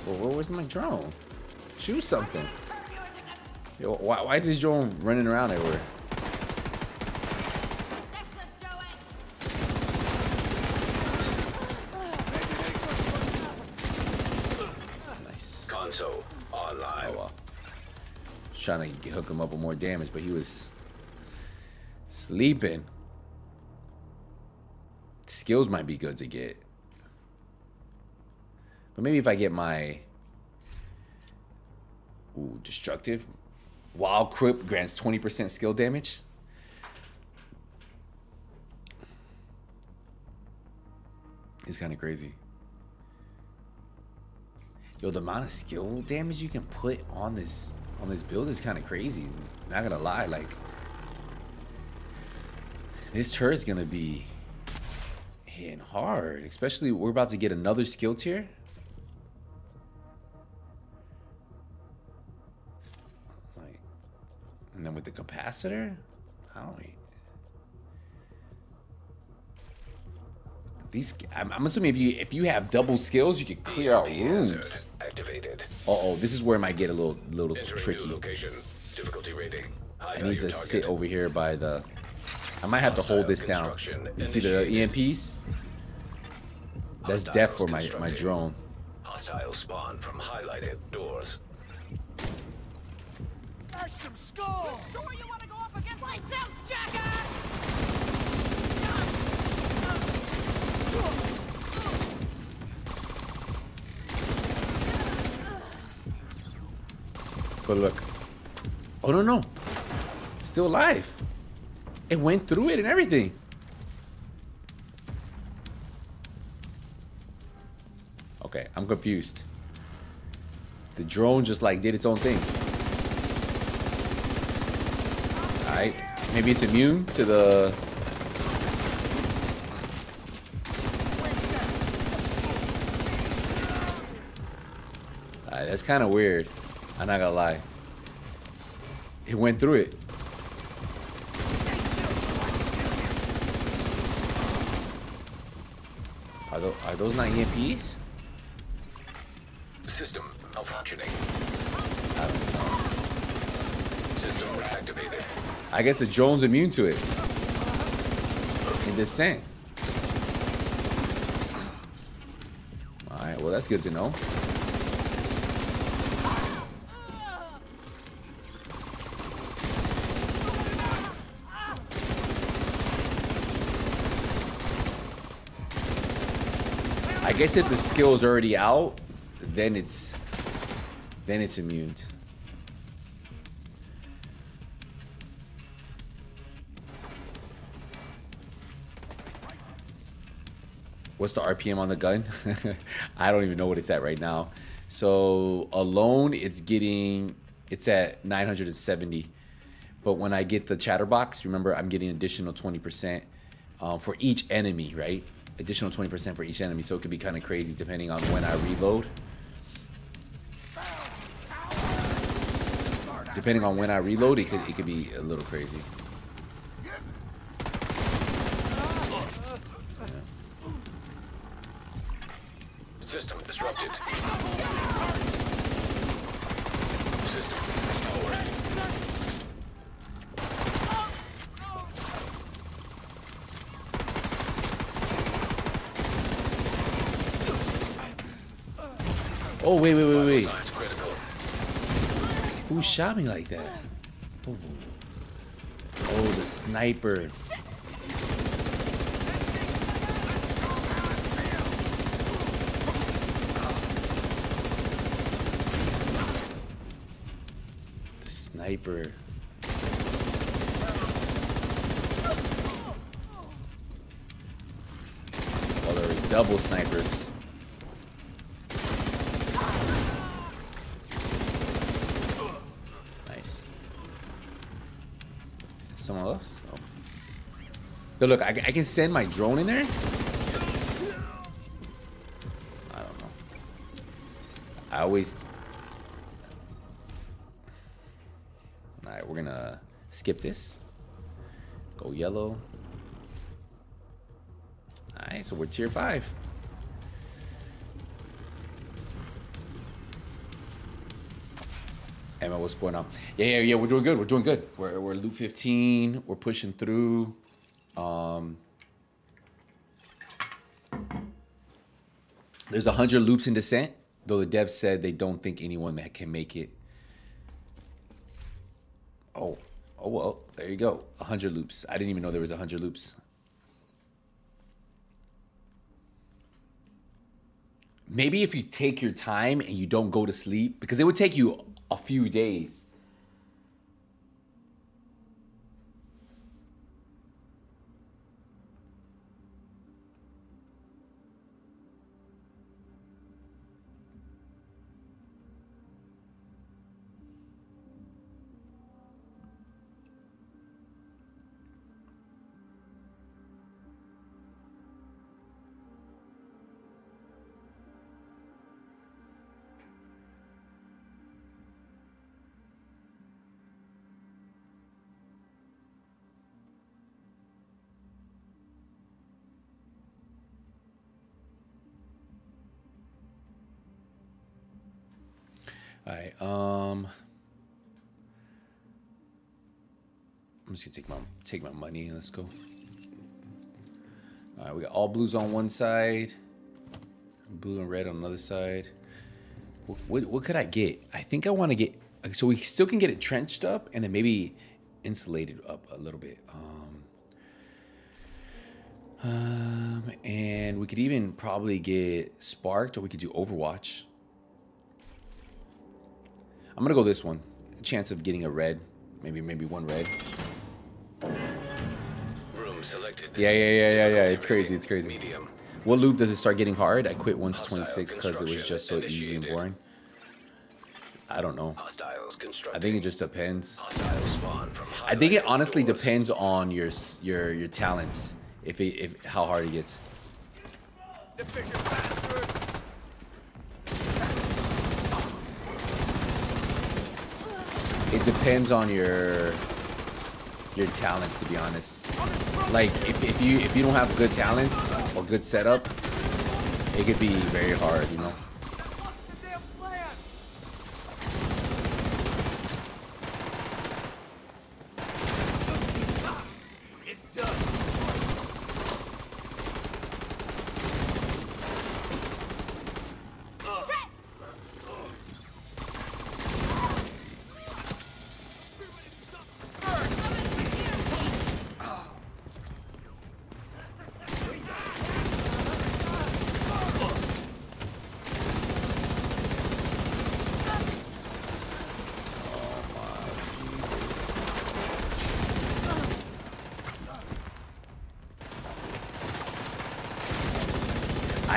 Well, where was my drone? Shoot something. Yo, why, why is this drone running around everywhere? That should do it. Nice. Console online. Oh well. Was trying to hook him up with more damage, but he was sleeping. Skills might be good to get. But maybe if I get my Ooh, destructive. Wild Crip grants 20% skill damage. It's kind of crazy. Yo, the amount of skill damage you can put on this on this build is kind of crazy. Not gonna lie, like This turret's gonna be hitting hard. Especially we're about to get another skill tier. And then with the capacitor, how do we? These, I'm, I'm assuming if you if you have double skills, you can clear out rooms. activated. Uh oh, this is where it might get a little little Entering tricky. location. Difficulty rating. I need to target. sit over here by the. I might have to hold this down. You see the. EMPs? That's death for my my drone. Hostile spawn from highlighted doors. Ash some skull! Sure you want to go up against like them, jackass? But look. Oh no no. It's still alive. It went through it and everything. Okay, I'm confused. The drone just like did its own thing. Alright. Maybe it's immune to the Alright, that's kind of weird. I'm not gonna lie. It went through it. Are those, are those not EMPs? System malfunctioning. I don't know. System reactivated. I guess the drone's immune to it. In descent. Alright, well that's good to know. I guess if the skill's already out, then it's then it's immune. What's the RPM on the gun? I don't even know what it's at right now. So alone, it's getting it's at 970. But when I get the chatterbox, remember I'm getting additional 20% um, for each enemy, right? Additional 20% for each enemy. So it could be kind of crazy depending on when I reload. Depending on when I reload, it could it could be a little crazy. System disrupted. System restored. Oh wait wait wait wait! Who shot me like that? Oh, oh the sniper. The sniper. Oh, there were double snipers. Nice. Someone else? Oh. Look, I, I can send my drone in there. I don't know. I always. All right, we're gonna skip this. Go yellow. All right, so we're tier five. Emma, what's going on? Yeah, yeah, yeah. We're doing good. We're doing good. We're we're loot 15. We're pushing through. Um, there's a hundred loops in descent, though the devs said they don't think anyone that can make it. Oh, oh well. There you go. A hundred loops. I didn't even know there was a hundred loops. Maybe if you take your time and you don't go to sleep, because it would take you a few days. Um. I'm just gonna take my take my money and let's go. All right, we got all blues on one side, blue and red on another side. What, what, what could I get? I think I want to get so we still can get it trenched up and then maybe insulated up a little bit. Um, um, and we could even probably get sparked, or we could do Overwatch. I'm gonna go this one. Chance of getting a red, maybe maybe one red. Room selected. Yeah, yeah, yeah, yeah, yeah. It's crazy. It's crazy. Medium. What loop does it start getting hard? I quit once 26 because it was just so easy and boring. I don't know. I think it just depends. Hostile spawn from I think it honestly doors. depends on your your your talents. If it if how hard it gets. Efficient bastard! It depends on your your talents to be honest. Like if, if you if you don't have good talents or good setup, it could be very hard, you know.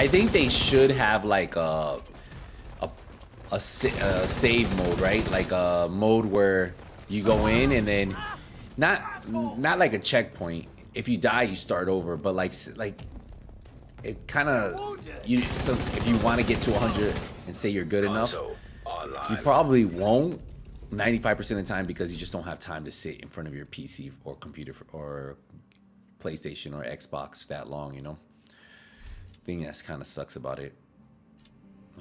I think they should have like a a, a, a save mode, right? Like a mode where you go in and then not not like a checkpoint. If you die, you start over. But like like it kind of you. So if you want to get to 100 and say you're good enough, you probably won't 95% of the time because you just don't have time to sit in front of your PC or computer or PlayStation or Xbox that long, you know? Thing that's kind of sucks about it.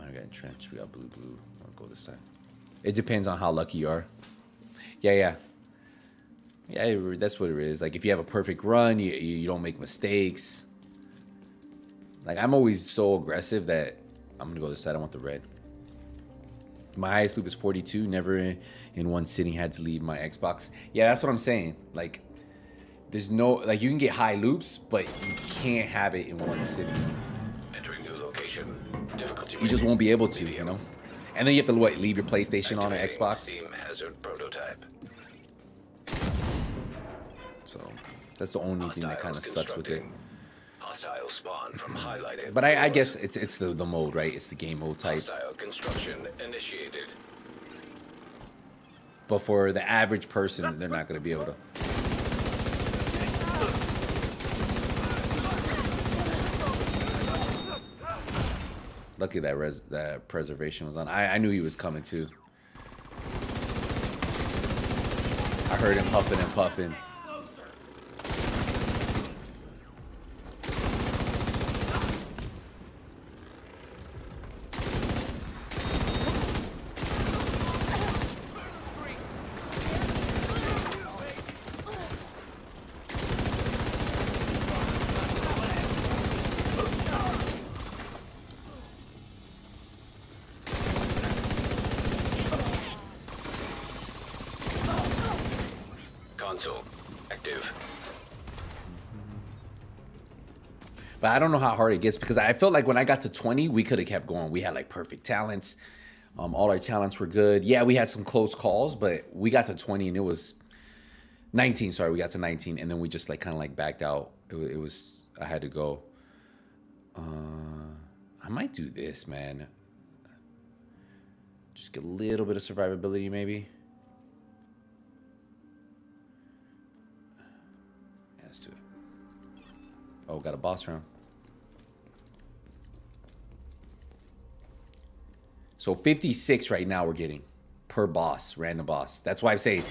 I got entrenched. We got blue, blue. I'll go this side. It depends on how lucky you are. Yeah, yeah. Yeah, that's what it is. Like, if you have a perfect run, you, you, don't make mistakes. Like, I'm always so aggressive that I'm going to go this side. I want the red. My highest loop is 42. Never in one sitting had to leave my Xbox. Yeah, that's what I'm saying. Like, there's no, like, you can get high loops, but you can't have it in one sitting. You just won't be able to, you know? And then you have to, what, leave your PlayStation on an Xbox? Steam hazard prototype. So, that's the only thing that kind of sucks with it. Hostile spawn from mm-hmm. highlighted. But I, I guess it's it's the, the mode, right? It's the game mode type. Hostile construction initiated. But for the average person, they're not going to be able to. Lucky that res that preservation was on. I, I knew he was coming too. I heard him huffing and puffing. Console active. But I don't know how hard it gets because I felt like when I got to 20, we could have kept going. We had like perfect talents. Um, all our talents were good. Yeah, we had some close calls, but we got to 20 and it was 19. Sorry, we got to 19 and then we just like kind of like backed out. It, it was, I had to go. Uh, I might do this, man. Just get a little bit of survivability, maybe. Yeah, let's do it. Oh, got a boss round. So 56 right now we're getting per boss, random boss. That's why I'm saying,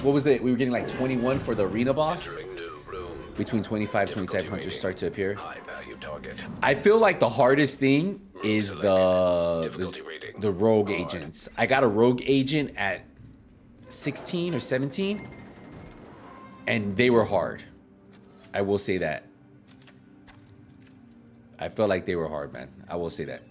what was it? We were getting like 21 for the arena boss. Entering new room. Between 25, Difficulty 27 hunters start to appear. High value target. I feel like the hardest thing is the, the the rogue agents. I got a rogue agent at 16 or 17, and they were hard. I will say that. I felt like they were hard, man. I will say that.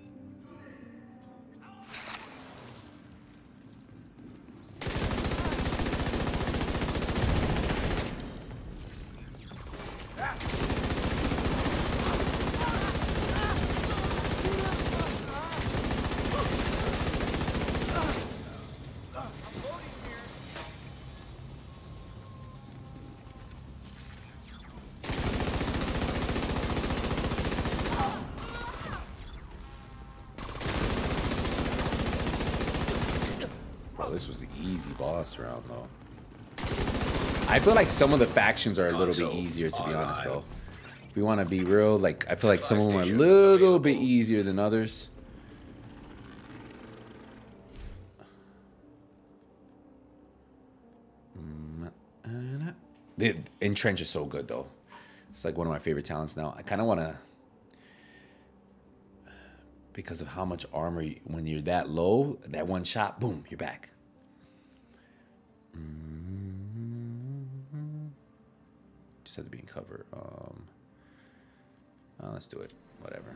Bro, this was an easy boss round, though. I feel like some of the factions are a little bit easier, to be honest, though. If we want to be real, like, I feel like some of them are a little bit easier than others. Mm, The entrench is so good, though. It's like one of my favorite talents now. I kind of want to because of how much armor you, when you're that low that one shot boom you're back Mm-hmm. Just have to be in cover um uh, let's do it whatever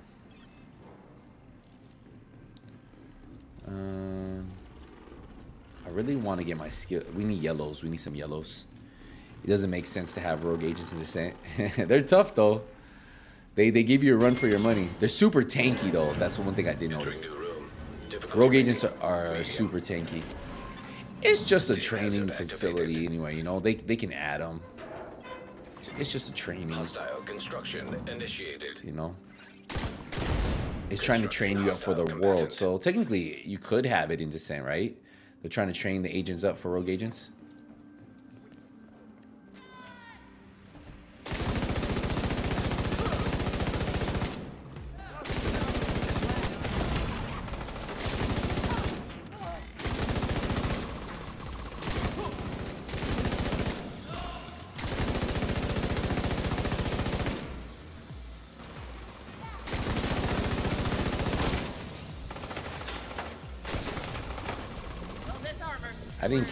um i really want to get my skill we need yellows we need some yellows it doesn't make sense to have rogue agents in descent they're tough though they they give you a run for your money. They're super tanky though. That's one thing I did notice. new room. Difficulty Rogue agents are, are super tanky. It's just a training facility anyway. You know they they can add them. It's just a training. Hostile construction initiated. You know. It's trying to train you up for the world. So technically, you could have it in descent, right? They're trying to train the agents up for rogue agents.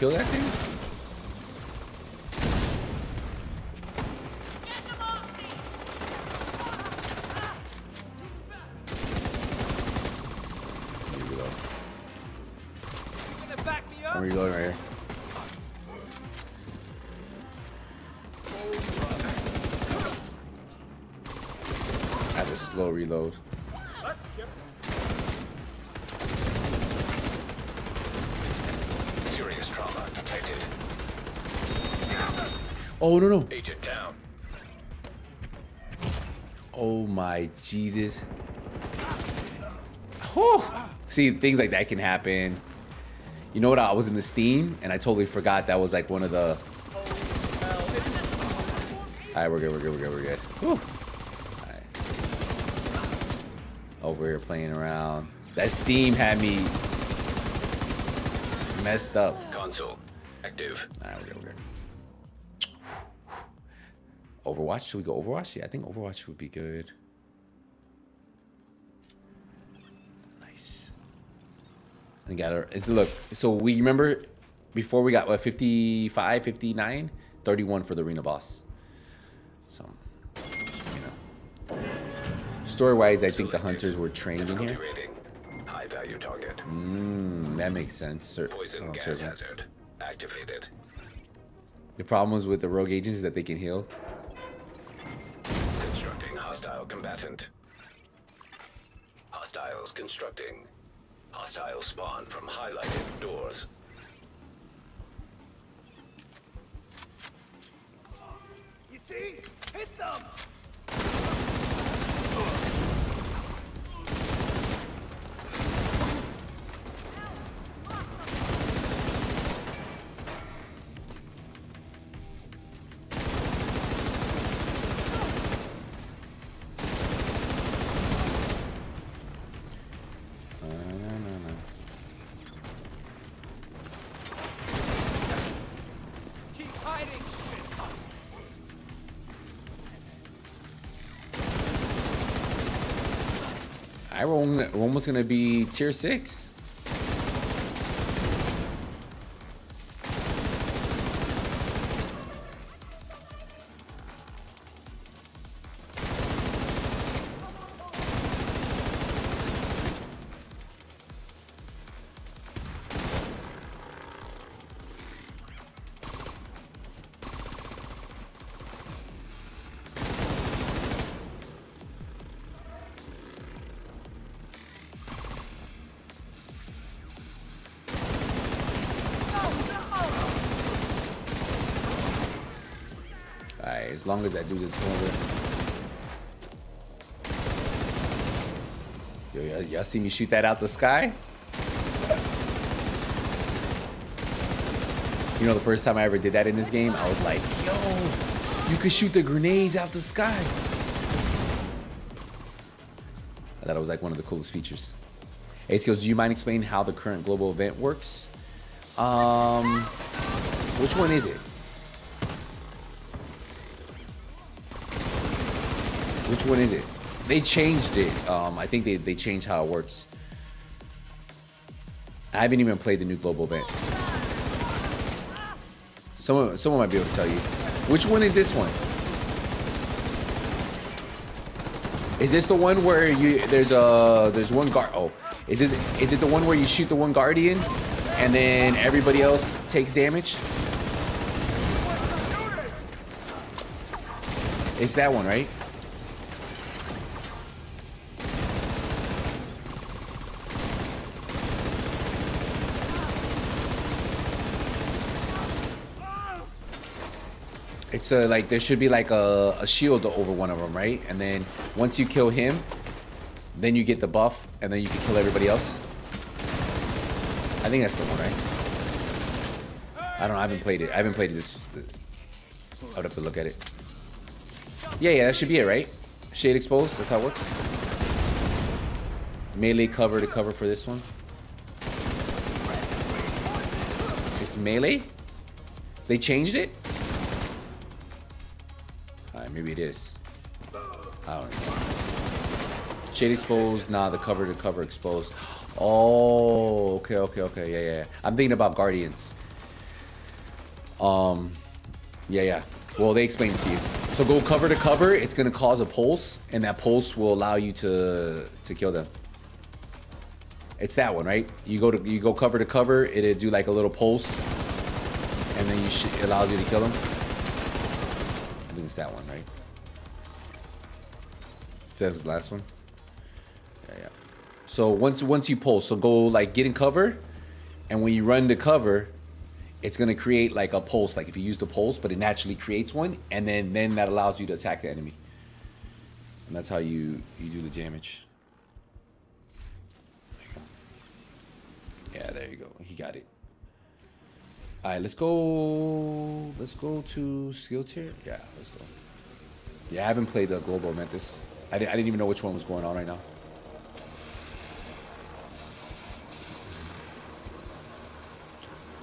Kill that thing. Jesus! Whew. See, things like that can happen. You know what? I was in the Steam and I totally forgot that was like one of the. All right, we're good. We're good. We're good. We're good. Whew. Right. Over here playing around. That Steam had me messed up. Console active. All right, we're good. We're good. Overwatch? Should we go Overwatch? Yeah, I think Overwatch would be good. Nice. And got it's, look, so we remember before we got what 55, 59, 31 for the arena boss. So, you know. Story wise, I think the hunters were trained in here. rating. High value target. Mm, that makes sense. Cer- Poison oh, gas hazard activated. The problem was with the rogue agents is that they can heal. Constructing hostile combatant. Hostiles constructing. Hostile spawn from highlighted doors. You see? Hit them! almost going to be tier 6. that dude is over. Yo, y'all see me shoot that out the sky? You know, the first time I ever did that in this game, I was like, yo, you could shoot the grenades out the sky. I thought it was like one of the coolest features. Hey, Skills, do you mind explaining how the current global event works? Um, which one is it? Which one is it? They changed it. Um, I think they, they changed how it works. I haven't even played the new global event. Someone, someone might be able to tell you. Which one is this one? Is this the one where you there's a there's one guard? Oh, is it is it the one where you shoot the one guardian, and then everybody else takes damage? It's that one, right? It's a, like there should be like a, a shield over one of them, right? And then once you kill him, then you get the buff, and then you can kill everybody else. I think that's the one, right? I don't know. I haven't played it. I haven't played this. I would have to look at it. Yeah, yeah, that should be it, right? Shade exposed. That's how it works. Melee cover to cover for this one. It's melee. They changed it. Maybe it is. I don't know. Shade exposed. Nah, the cover to cover exposed. Oh, okay, okay, okay. Yeah, yeah. I'm thinking about Guardians. Um, yeah, yeah. Well, they explained it to you. So go cover to cover. It's gonna cause a pulse, and that pulse will allow you to to kill them. It's that one, right? You go to you go cover to cover. It'll do like a little pulse, and then you it allows you to kill them. I think it's that one? That was the last one. Yeah, yeah. So once once you pulse, so go like get in cover, and when you run to cover, it's gonna create like a pulse. Like if you use the pulse, but it naturally creates one, and then then that allows you to attack the enemy. And that's how you you do the damage. Yeah, there you go. He got it. All right, let's go. Let's go to skill tier. Yeah, let's go. Yeah, I haven't played the global event. I didn't, I didn't even know which one was going on right now.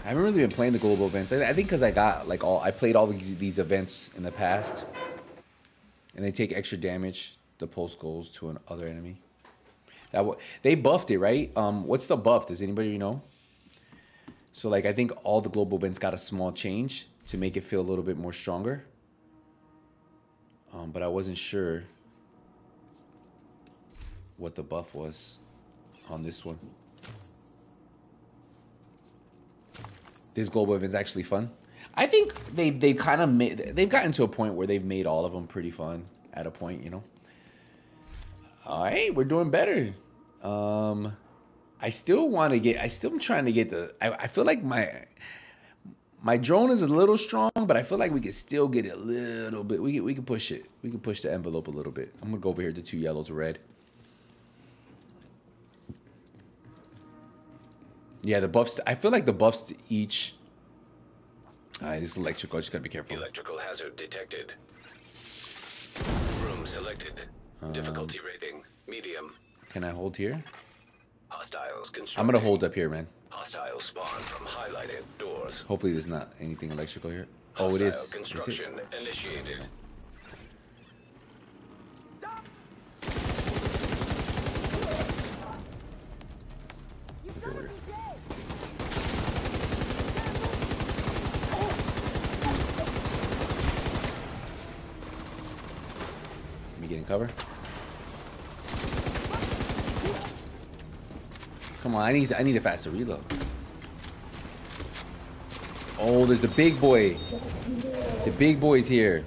I haven't really been playing the global events. I, I think because I got like all I played all these, these events in the past, and they take extra damage. The pulse goes to an other enemy. That wa- they buffed it, right? Um, what's the buff? Does anybody know? So like I think all the global events got a small change to make it feel a little bit more stronger. Um, but I wasn't sure what the buff was on this one. This global event's actually fun. I think they they kind of made they've gotten to a point where they've made all of them pretty fun at a point, you know. All right, we're doing better. Um, I still want to get. I still am trying to get the. I, I feel like my my drone is a little strong, but I feel like we could still get it a little bit. We we can push it. We can push the envelope a little bit. I'm gonna go over here to two yellows, red. Yeah, the buffs. I feel like the buffs to each. All right, this is electrical. I just gotta be careful. Electrical hazard detected. Room selected. Um, Difficulty rating medium. Can I hold here? Hostiles. I'm gonna hold up here, man. Hostile spawn from highlighted doors. Hopefully, there's not anything electrical here. Oh, it is. Hostile is. It? Construction initiated. Okay, we're- Let me get in cover. Come on, I need I need a faster reload. Oh, there's the big boy. The big boy's here.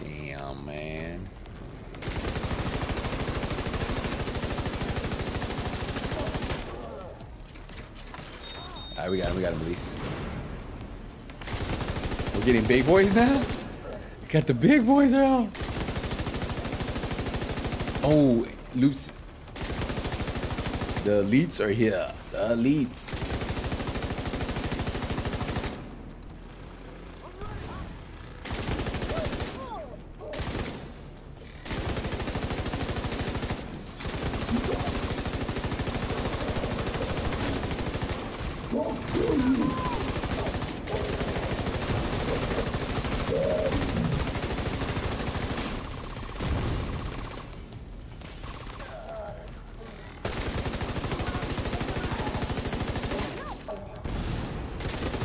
Damn, man. right, we got him. Elise. We're getting big boys now. We got the big boys around. Oh, loops. The elites are here. The elites.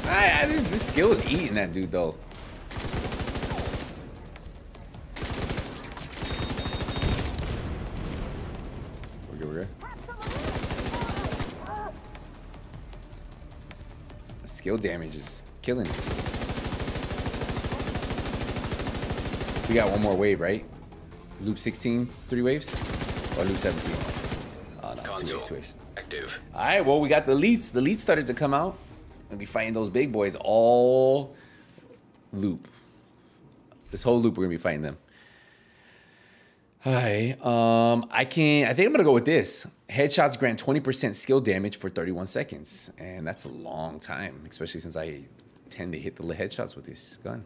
I, I, this, this skill is eating that dude though. We're good, we're good. Skill damage is killing. We got one more wave, right? Loop 16, 's three waves? Or loop 17? Oh, no, two waves, two waves. active. All right, well, we got the leads. The leads started to come out. And be fighting those big boys all loop. This whole loop, we're gonna be fighting them. Right, um, I can. I think I'm gonna go with this. Headshots grant 20% skill damage for 31 seconds, and that's a long time, especially since I tend to hit the headshots with this gun.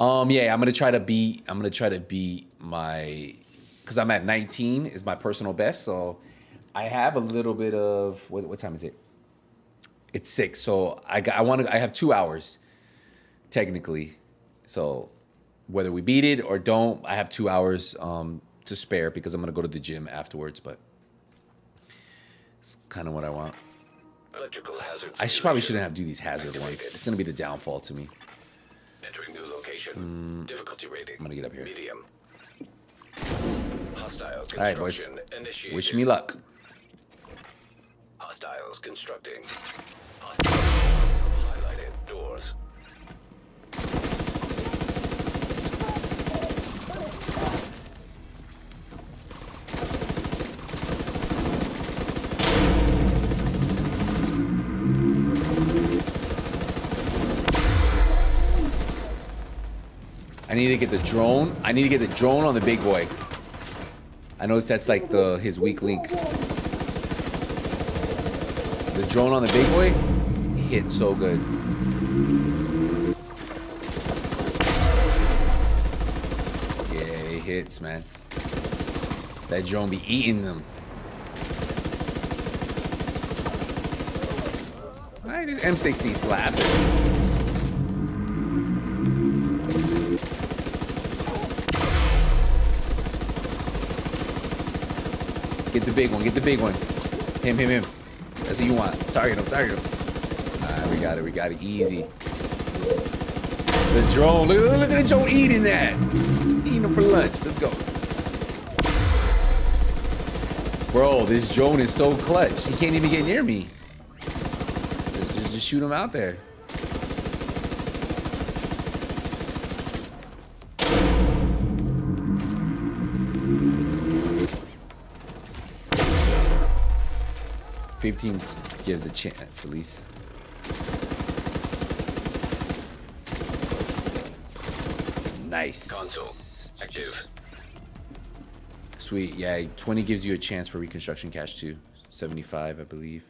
Um, yeah, I'm gonna try to beat. I'm gonna try to beat my, because I'm at 19 is my personal best. So I have a little bit of what, what time is it? It's six. So I I want to. I have two hours, technically. So whether we beat it or don't, I have two hours um, to spare because I'm gonna go to the gym afterwards. But it's kind of what I want. Electrical hazard. I should, probably shouldn't have to do these hazard ones. activated. It's gonna be the downfall to me. Entering new location. Difficulty rating. Mm. I'm gonna get up here. Medium. Hostile All right, boys. initiated. Wish me luck. Hostiles constructing. I need to get the drone. I need to get the drone on the big boy. I noticed that's like the his weak link. The drone on the big boy hit so good. Yeah, it hits, man. That drone be eating them. Alright, this M60 slapping. Get the big one. Get the big one. Him, him, him. That's what you want. Target him. Target him. We got it. We got it. Easy. The drone. Look, look, look at the drone eating that. Eating them for lunch. Let's go. Bro, this drone is so clutch. He can't even get near me. Just, just, just shoot him out there. Fifteen gives a chance at least. Nice. Console active. Sweet. Yeah, 20 gives you a chance for reconstruction cash too. 75, I believe.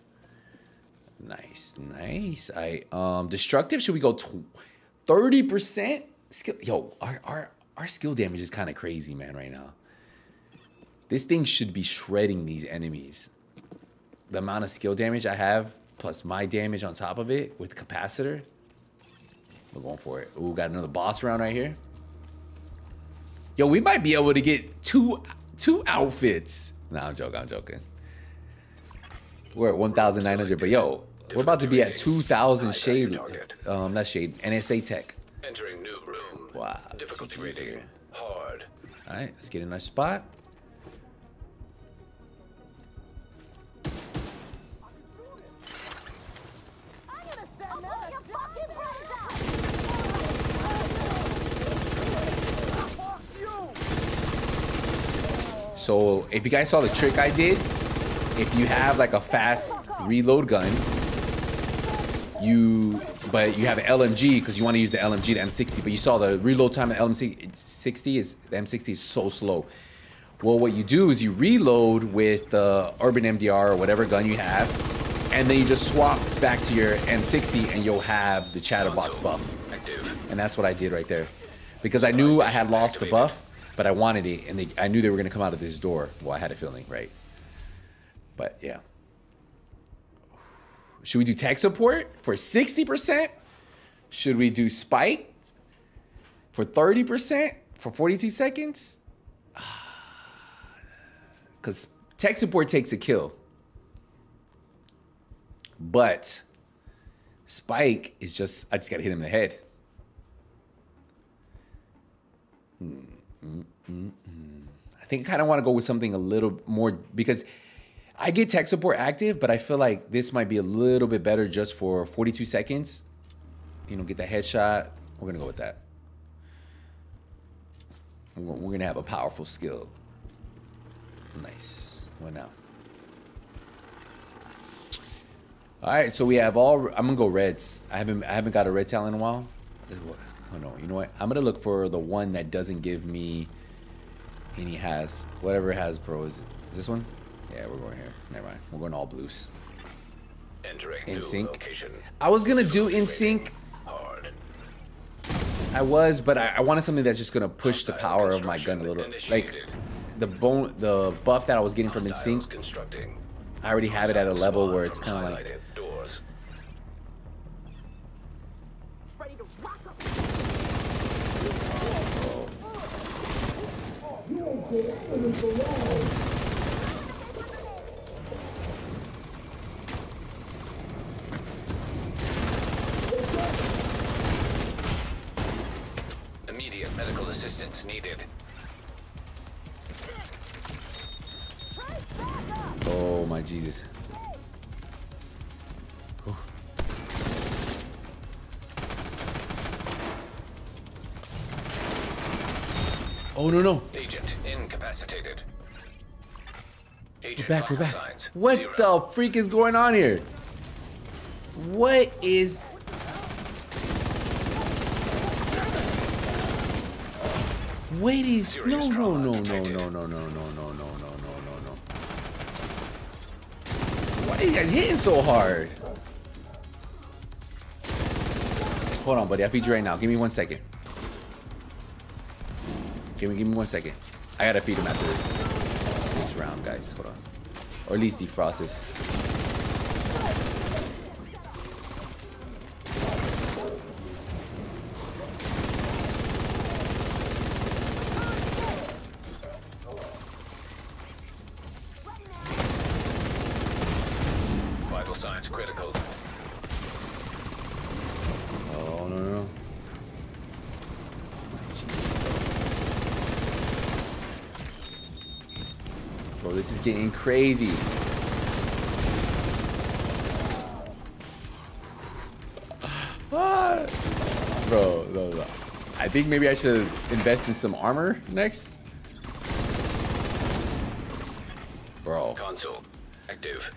Nice, nice. I um destructive. Should we go thirty percent skill? Yo, our our our skill damage is kind of crazy, man. Right now, this thing should be shredding these enemies. The amount of skill damage I have, plus my damage on top of it with capacitor. We're going for it. Ooh, got another boss round right here. Yo, we might be able to get two two outfits. Nah, I'm joking. I'm joking. We're at 1,900, but yo, we're about to be at 2,000 shade. Um, not shade. NSA tech. Entering new room. Wow. Difficulty rating. Hard. All right, let's get in our spot. So if you guys saw the trick I did, if you have like a fast reload gun you but you have an LMG because you want to use the LMG, the M60, but you saw the reload time of the LMC60 is the M60 is so slow. Well, what you do is you reload with the Urban MDR or whatever gun you have, and then you just swap back to your M60 and you'll have the Chatterbox buff. And that's what I did right there. Because I knew I had lost the buff, but I wanted it, and they, I knew they were going to come out of this door. Well, I had a feeling, right? But yeah. Should we do tech support for 60%? Should we do spike for 30% for 42 seconds? Because tech support takes a kill. But Spike is just, I just got to hit him in the head. Hmm. I think I kind of want to go with something a little more because I get tech support active, but I feel like this might be a little bit better just for 42 seconds. You know, get the headshot. We're gonna go with that. We're we're gonna have a powerful skill. Nice. What now? All right, so we have all. I'm gonna go reds. I haven't I haven't got a red talent in a while. Oh no, you know what? I'm gonna look for the one that doesn't give me any has whatever has pro is. Is this one? Yeah, we're going here. Never mind. We're going all blues. Entering In sync. I was gonna do in sync. Hard. I was, but I, I wanted something that's just gonna push the power of my gun a little. Like the bone, the buff that I was getting from in sync. I already have it at a level where it's kind of like highlighted doors. Ready to rock 'em. Immediate medical assistance needed. Oh my Jesus. Oh no no. Agent incapacitated. We're Agent back, we're back. signs What zero. the freak is going on here? What is Wait is no no no no no no no no no no no no no no Why are you guys hitting so hard? Hold on, buddy. I'll feed you right now. Give me one second. Give me give me one second. I gotta feed him after this this round, guys. Hold on. Or at least defrost this. Vital signs critical. Oh no no no. Bro, this is getting crazy. Bro, no, no. I think maybe I should invest in some armor next. Bro, Console active.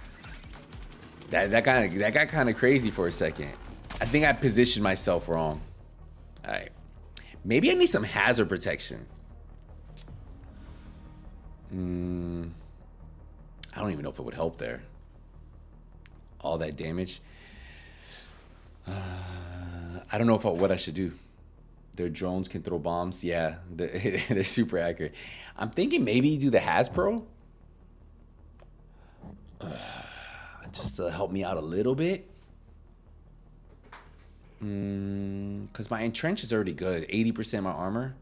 that that kind of that got kind of crazy for a second. I think I positioned myself wrong. All right, maybe I need some hazard protection. Hmm. I don't even know if it would help there. All that damage. Uh, I don't know if I, what I should do. Their drones can throw bombs. Yeah, they're, they're super accurate. I'm thinking maybe do the haz pro. just to help me out a little bit. Because my entrench is already good. 80% my armor.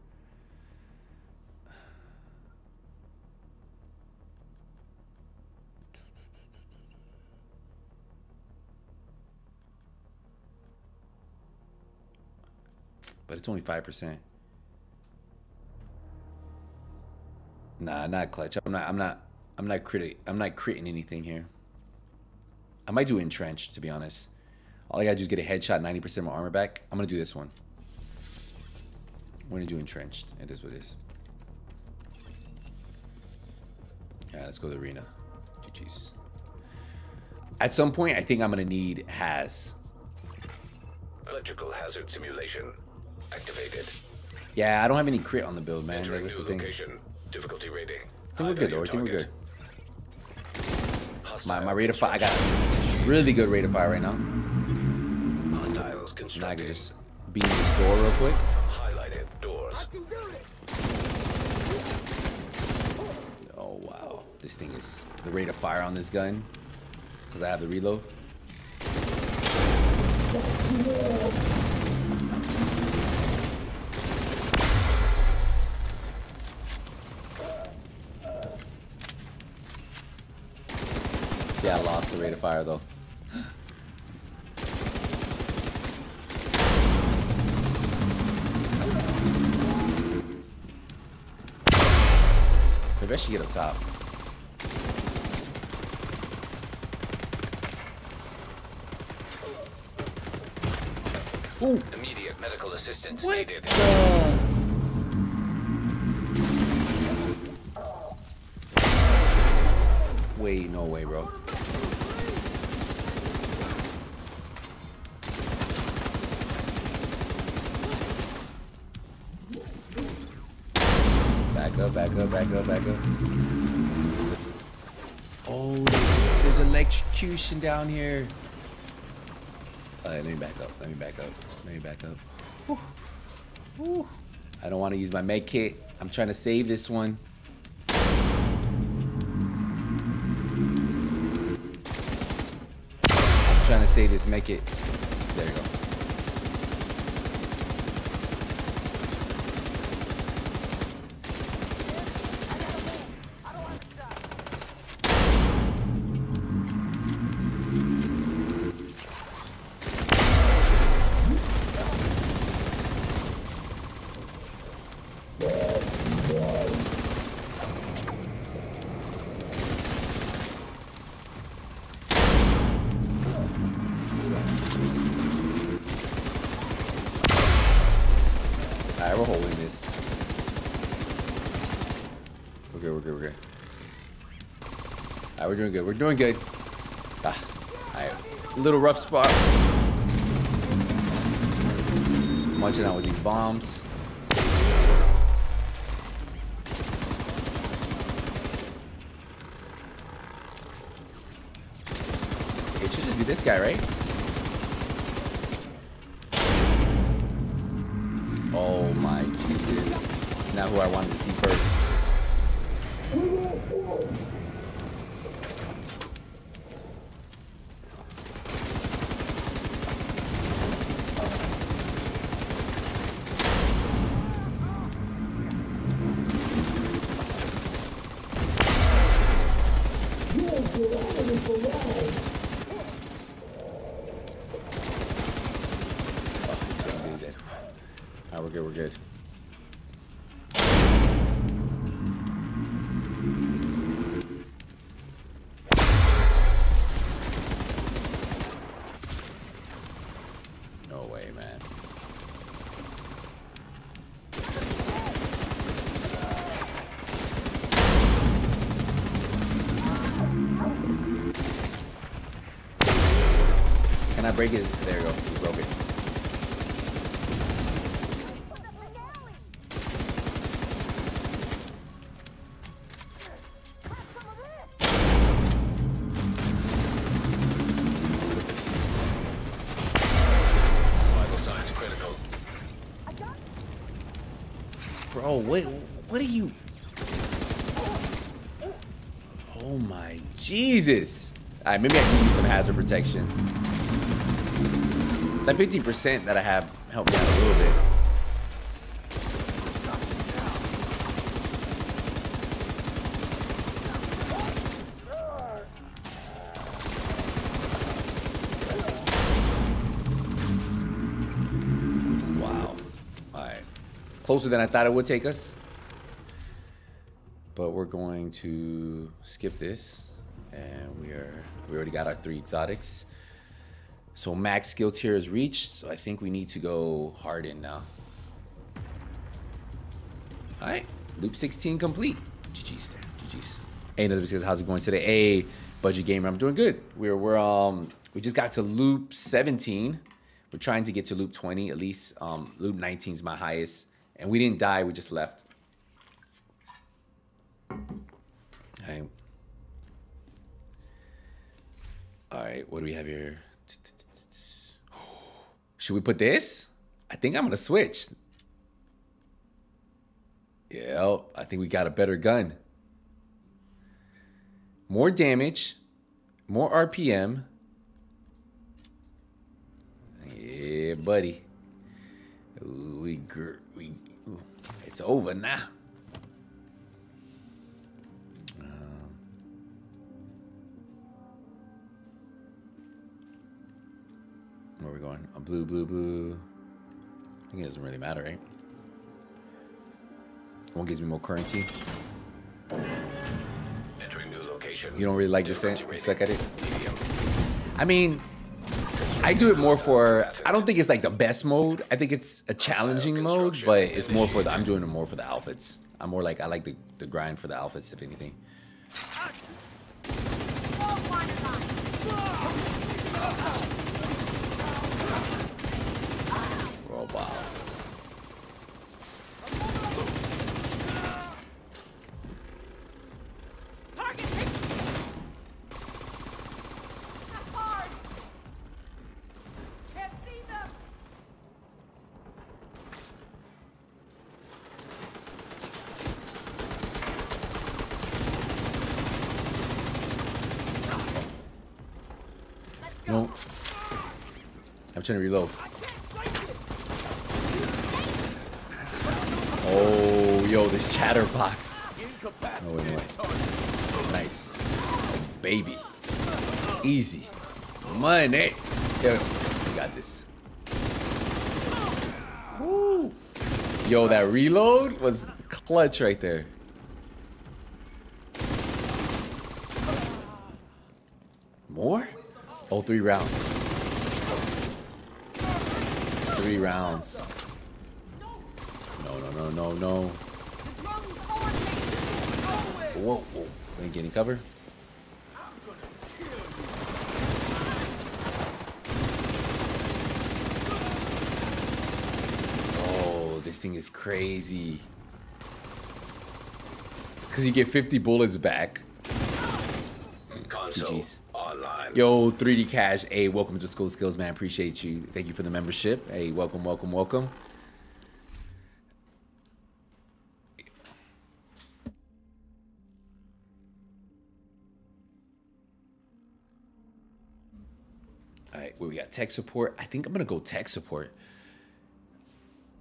But it's only 5%. Nah, not clutch. I'm not I'm not I'm not crit I'm not critting anything here. I might do entrenched to be honest. All I gotta do is get a headshot, 90% of my armor back. I'm gonna do this one. I'm gonna do entrenched. It is what it is. Yeah, let's go to the arena. GG's. At some point, I think I'm gonna need has. Electrical hazard simulation activated. Yeah, I don't have any crit on the build, man. Entering that's the thing. I location. Difficulty rating. I think we're good though. I think we're good. My, my rate of fire, I got construction. really good rate of fire right now. Hostiles Now I can constructing. just beam this door real quick. Highlighted doors. can do this. Oh wow, this thing is the rate of fire on this gun because I have the reload. See, I lost the rate of fire though. Maybe I should get up top. Ooh. Immediate medical assistance What needed. Uh. the? Wait, no way, bro. Back up, back up, back up. Oh, this is, there's electrocution down here. Let me back up. Let me back up. Let me back up. Whew. Whew. I don't want to use my med kit. I'm trying to save this one. I'm trying to save this med kit. There you go. Alright, we're holding this. We're good, we're good, we're good. Alright, we're doing good, we're doing good. Ah, alright. Little rough spot. Munching out with these bombs. It should just be this guy, right? What what are you? Oh my Jesus. Alright, maybe I can you some hazard protection. That 15% that I have helped me out a little bit. Closer than I thought it would take us. But we're going to skip this. And we are we already got our three exotics. So max skill tier is reached. So I think we need to go hard in now. Alright. Loop 16 complete. GG's there. GG's. Hey, another because how's it going today? Hey, budget gamer. I'm doing good. We're we're um we just got to loop 17. We're trying to get to loop 20 at least. Um, loop 19 is my highest. And we didn't die, we just left. Alright. Alright, what do we have here? Should we put this? I think I'm gonna switch. Yeah, I think we got a better gun. More damage, more RPM. Yeah, buddy. Ooh, we gr- it's over now. Um, where are we going? A blue, blue, blue. I think it doesn't really matter, right? One gives me more currency. Entering new location. You don't really like this, Difficulty you rating, suck at it? Medium. I mean, I do it more for. I don't think it's like the best mode. I think it's a challenging mode, but it's more for the. I'm doing it more for the outfits. I'm more like I like the the grind for the outfits, if anything. Oh wow. Target hit! That's hard! Can't see them! No. I'm trying to reload. Oh, yo, this chatterbox. Oh, wait, wait. Nice. Baby. Easy. Money. Yo, we got this. Woo. Yo, that reload was clutch right there. More? Oh, three rounds. Three rounds. No, no, no, no, no. Whoa, whoa. Ain't getting cover. Oh, this thing is crazy. Because you get 50 bullets back. Console GG's. Online. Yo, 3D Cash. Hey, welcome to School Skills, man. Appreciate you. Thank you for the membership. Hey, welcome, welcome, welcome. All right, where we got tech support. I think I'm gonna go tech support.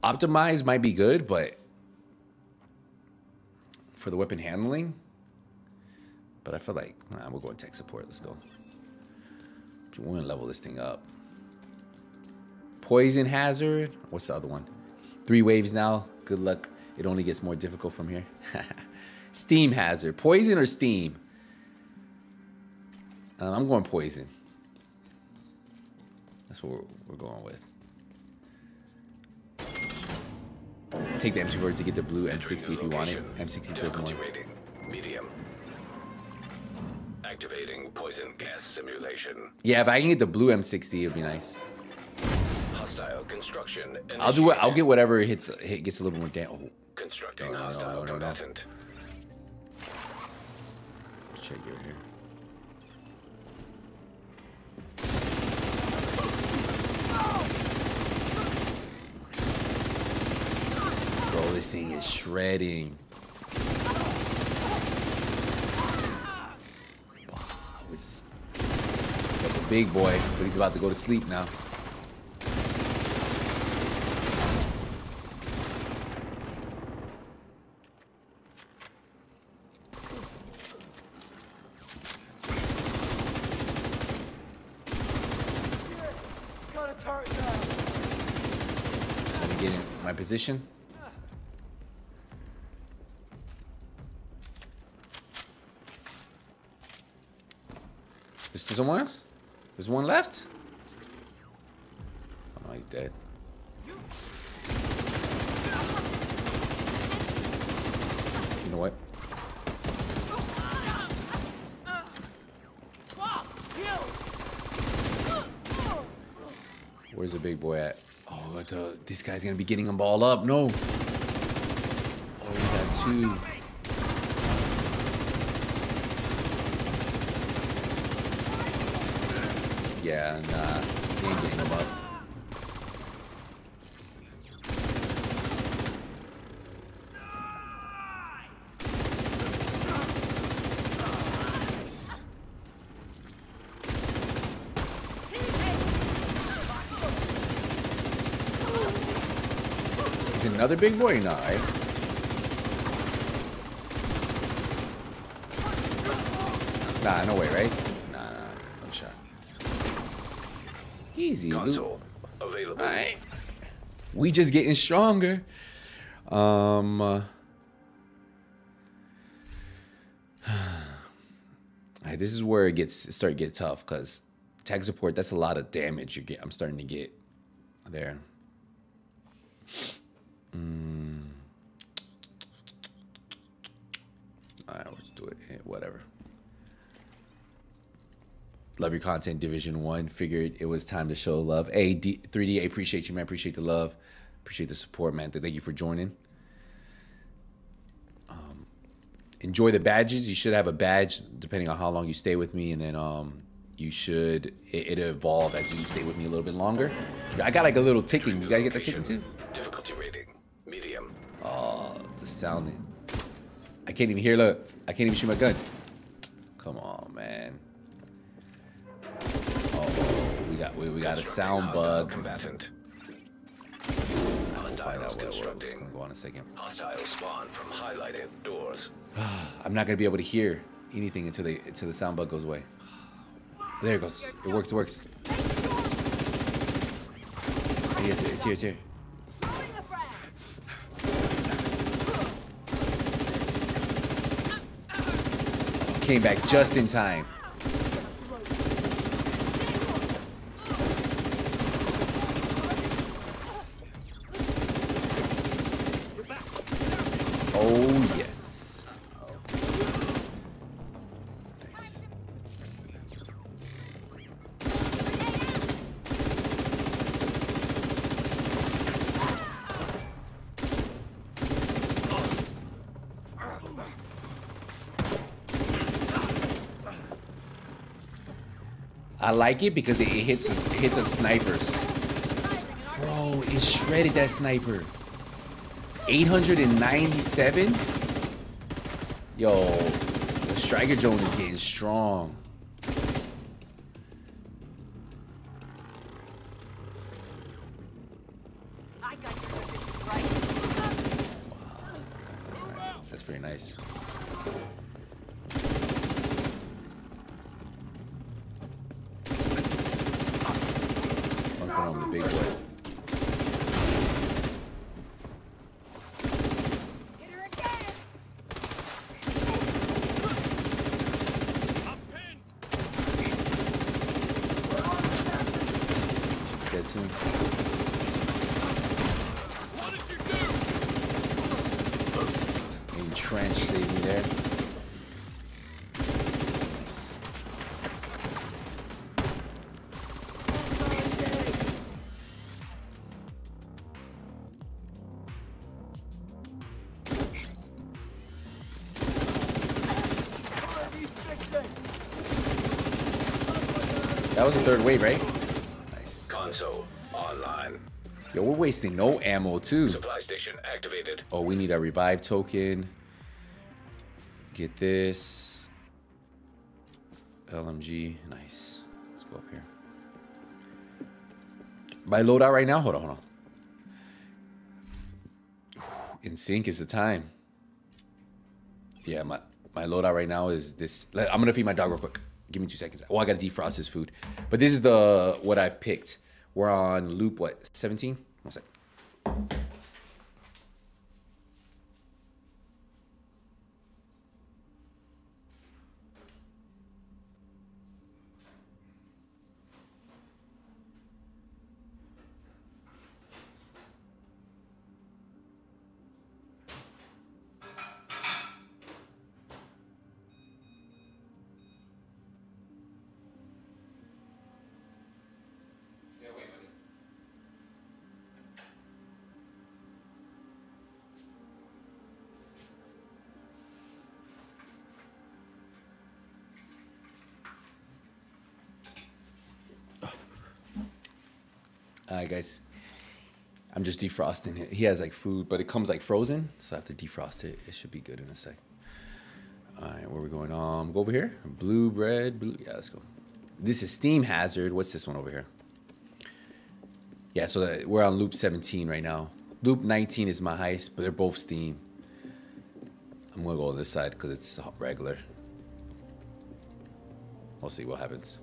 Optimize might be good, but for the weapon handling, but I feel like nah, we'll go with tech support. Let's go. We're gonna level this thing up. Poison hazard. What's the other one? Three waves now. Good luck. It only gets more difficult from here. steam hazard. Poison or steam? Uh, I'm going poison. That's what we're, we're going with. Take the M2 to get the blue M60 if you want it. M60 does more. Medium. Activating poison gas simulation. Yeah, if I can get the blue M60, it'd be nice. Hostile construction. I'll do it. I'll get whatever hits hit gets a little more damage. Oh, Constructing No, hostile no, no, no. combatant. let's check your here. Bro, this thing is shredding. It's got the big boy, but he's about to go to sleep now. Got a turret down. Let me get in my position. Someone else? There's one left? Oh no, he's dead. You know what? Where's the big boy at? Oh, the, this guy's gonna be getting them all up. No. Oh, we got two. He ain't getting another big boy? No, right? Nah, no way, right? Easy, Luke. Console available. We just getting stronger. Um. uh, alright, this is where it gets it start to get tough because tech support. That's a lot of damage you get. I'm starting to get there. Mm. Alright, let's do it. Whatever. Love your content, Division One. Figured it was time to show love. Hey, D- 3D, I appreciate you, man. Appreciate the love. Appreciate the support, man. Thank you for joining. Um, enjoy the badges. You should have a badge depending on how long you stay with me, and then um, you should it, it evolve as you stay with me a little bit longer. I got like a little ticking. You gotta get that ticking too. Difficulty rating medium. Oh, the sound. I can't even hear. Look, I can't even shoot my gun. Come on, man. We got we, got a sound bug. Combatant. We'll find Hostiles out what, what's constructing. gonna go on a second. Hostile spawn from highlighted doors. I'm not gonna be able to hear anything until they until the sound bug goes away. There it goes. It works. It works. Hey, It's here. It's here. It's here. Throwing a frag. Came back just in time. Oh yes. Nice. I like it because it, it hits it hits us snipers. Bro, it shredded that sniper. 897? Yo, the striker drone is getting strong. Was the third wave, right? Nice. Console online. Yo, we're wasting no ammo too. Supply station activated. Oh, we need a revive token. Get this. LMG. Nice. Let's go up here. My loadout right now? Hold on, hold on. In sync is the time. Yeah, my, my loadout right now is this. I'm gonna feed my dog real quick. Give me two seconds. Oh, I gotta defrost his food. But this is the what I've picked. We're on loop what 17? One sec. I'm just defrosting it. He has like food, but it comes like frozen, so I have to defrost it. It should be good in a sec. All right, where we going? Um, go over here. Blue bread. Blue. Yeah, let's go. This is Steam Hazard. What's this one over here? Yeah, so that- we're on loop 17 right now. Loop 19 is my heist, but they're both Steam. I'm gonna go on this side because it's regular. We'll see what happens.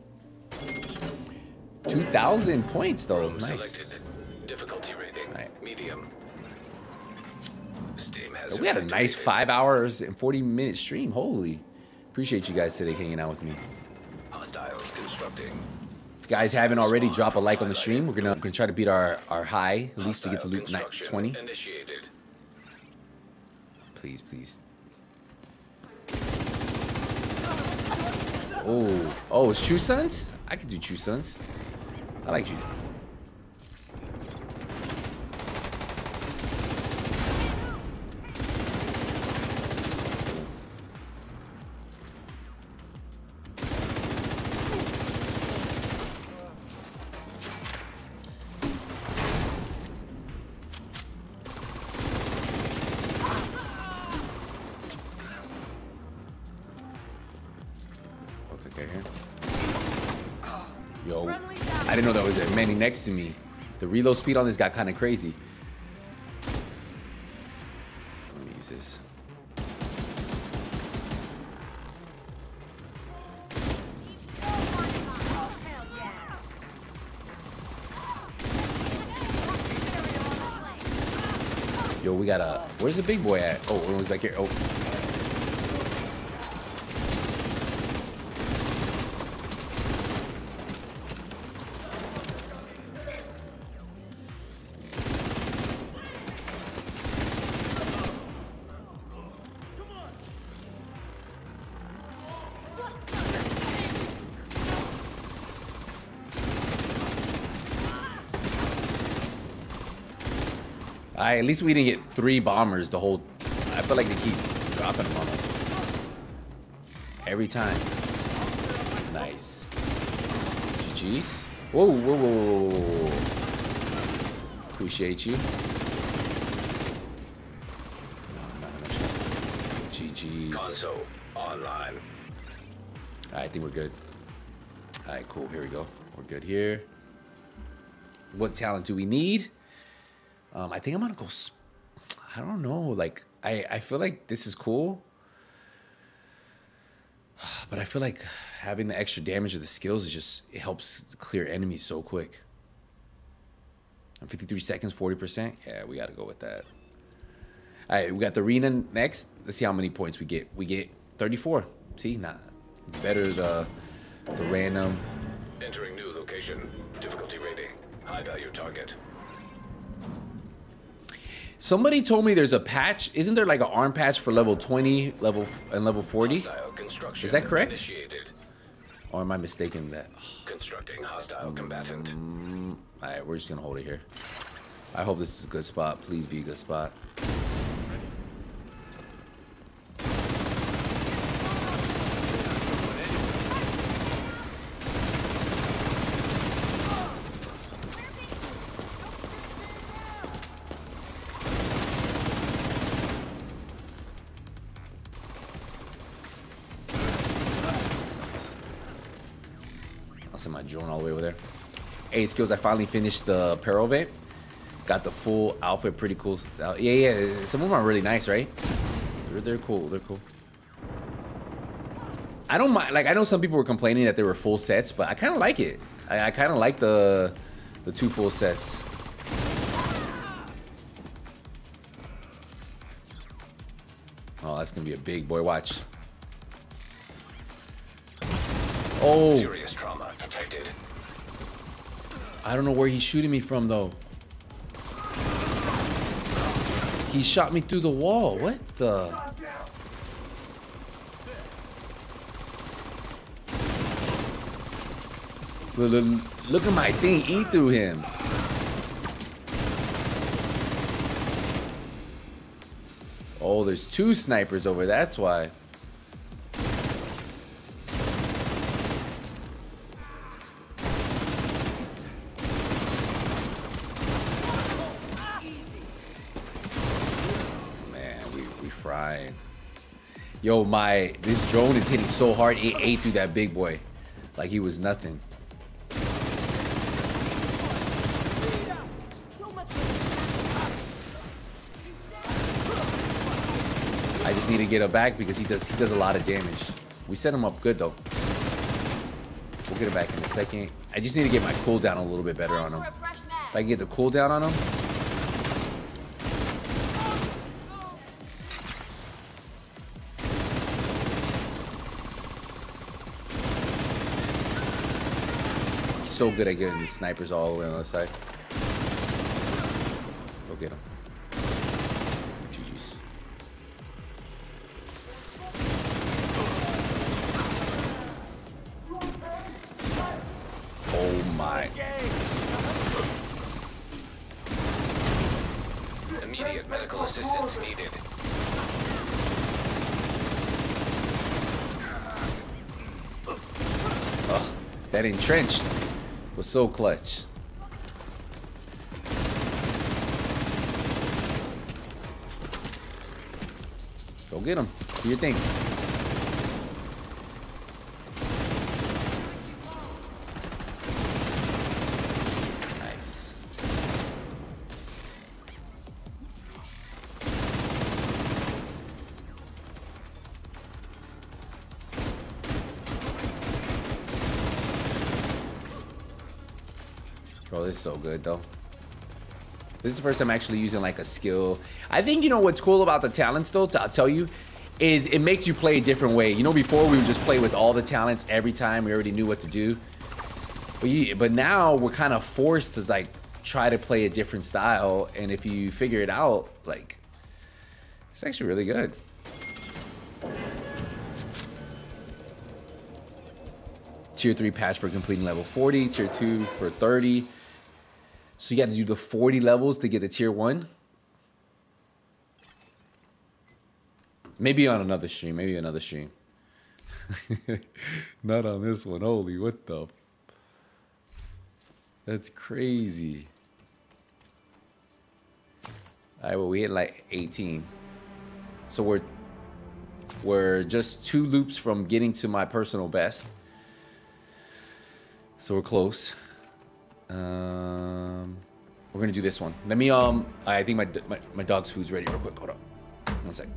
2,000 points though. Nice. Medium. Steam has. We had a nice five hours and 40 minute stream. Holy. Appreciate you guys today hanging out with me. Hostiles constructing. If you guys haven't already, drop a like on the stream. We're gonna, gonna try to beat our, our high, at least to get to loop 20. Initiated. Please, please. Oh, oh, it's True Sons? I could do True Sons. I like you. Next to me. The reload speed on this got kind of crazy. Let me use this. Yo, we got a. Where's the big boy at? Oh, one's back here. Oh. I at least we didn't get three bombers the whole. I feel like they keep dropping them on us every time. Nice. GG's. Whoa, whoa, whoa, whoa. Appreciate you. GG's. Online. I think we're good. All right, cool. Here we go. We're good here. What talent do we need? Um, I think I'm gonna go. I don't know. Like, I I feel like this is cool, but I feel like having the extra damage of the skills is just it helps clear enemies so quick. And 53 seconds, 40 percent. Yeah, we got to go with that. All right, we got the arena next. Let's see how many points we get. We get 34. See, nah, it's better the the random. Entering new location. Difficulty rating. High value target. Somebody told me there's a patch. Isn't there like an arm patch for level 20, level and level 40? Is that correct? Initiated. Or am I mistaken that? Constructing hostile combatant. Mm, all right, we're just gonna hold it here. I hope this is a good spot. Please be a good spot. I'll send my drone all the way over there. Skills, I finally finished the Peril Vent. Got the full outfit, pretty cool. Uh, Yeah, yeah, some of them are really nice, right? They're, they're cool, they're cool. I don't mind, like, I know some people were complaining that they were full sets, but I kind of like it. I, I kind of like the, the two full sets. Oh, that's gonna be a big boy, watch. Oh! I don't know where he's shooting me from though. He shot me through the wall. What the? Look, look, look at my thing eat through him. Oh, there's two snipers over. That's why. Yo, my this drone is hitting so hard. It ate through that big boy, like he was nothing. I just need to get him back because he does he does a lot of damage. We set him up good though. We'll get him back in a second. I just need to get my cooldown a little bit better on him. If I can get the cooldown on him. So good at getting these snipers all the way on the other side. Go get him. GG's. Oh my. Immediate medical assistance needed. That entrenched so clutch. Go get him. Do your thing. So good though. This is the first time actually using like a skill. I think you know what's cool about the talents though, I'll tell you, is it makes you play a different way. You know, before we would just play with all the talents every time. We already knew what to do. But, you, but now we're kind of forced to like try to play a different style. And if you figure it out, like, it's actually really good. Tier 3 patch for completing level 40, Tier 2 for 30. So you got to do the 40 levels to get a Tier 1. Maybe on another stream. Maybe another stream. Not on this one. Holy, what the? That's crazy. All right, well, we hit like 18. So we're we're just two loops from getting to my personal best. So we're close. Um, we're gonna do this one. Let me um. I think my my, my dog's food's ready. Real quick. Hold up. One sec.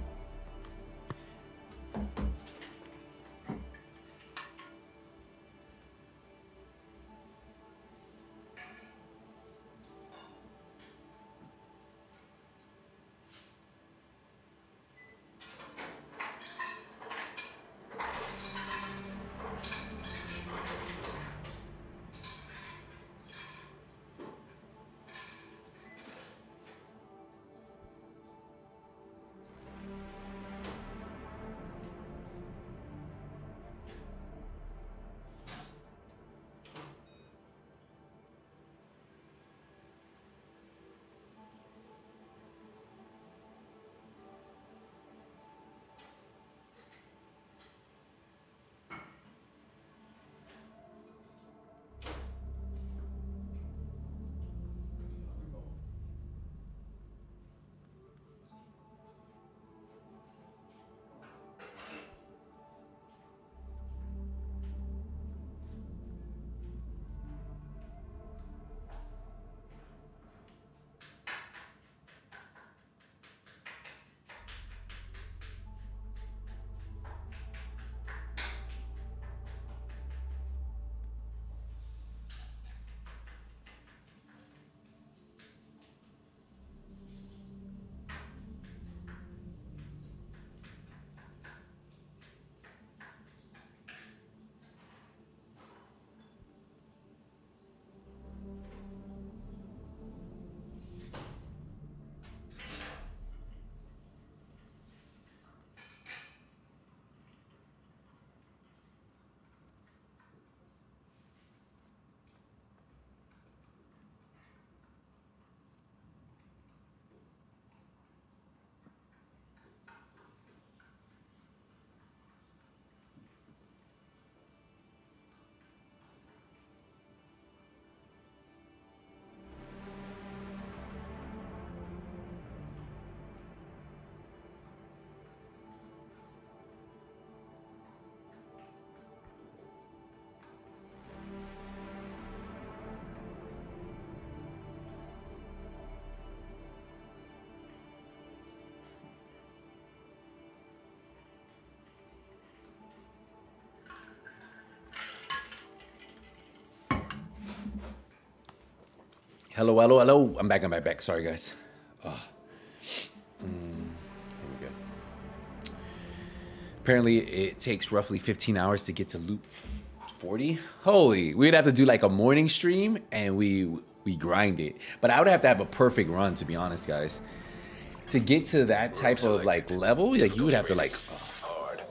Hello, hello, hello. I'm back. I'm back. Back. Sorry, guys. Oh. Mm, there we go. Apparently, it takes roughly 15 hours to get to loop 40. Holy, we'd have to do like a morning stream and we we grind it. But I would have to have a perfect run to be honest, guys. To get to that type of like level, like you would have to like Hard.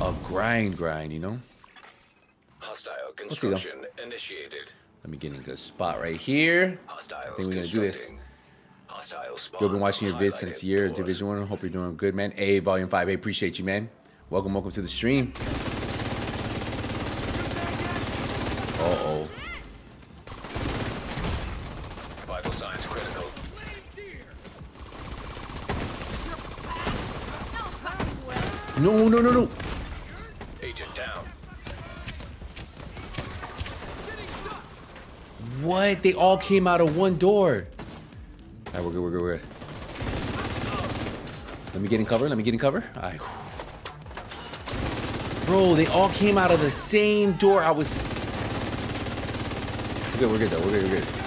a grind, grind, you know. Hostile construction initiated. Let me get in a good spot right here. Hostiles I think we're gonna do this. You've been watching your vids since year. Division One. Hope you're doing good, man. A Volume Five. A appreciate you, man. Welcome, welcome to the stream. Uh oh. Vital signs critical. No, no, no, no. Agent down. What? They all came out of one door. All right, we're good, we're good, we're good. Let me get in cover. Let me get in cover. All right. Bro, they all came out of the same door. I was. We're good, we're good, though. We're good, we're good.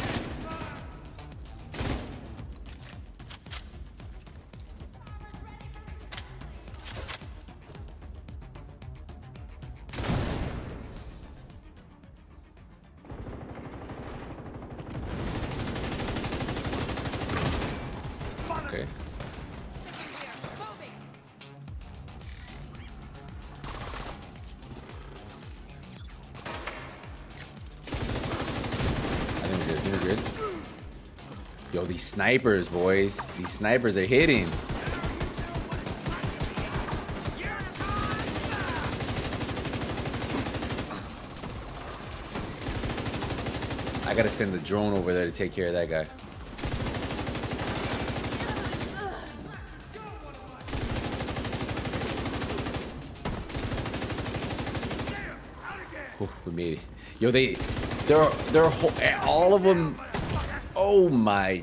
Snipers, boys. These snipers are hitting. I gotta send the drone over there to take care of that guy. We made it. Yo, they, they're, they're all of them. Oh my.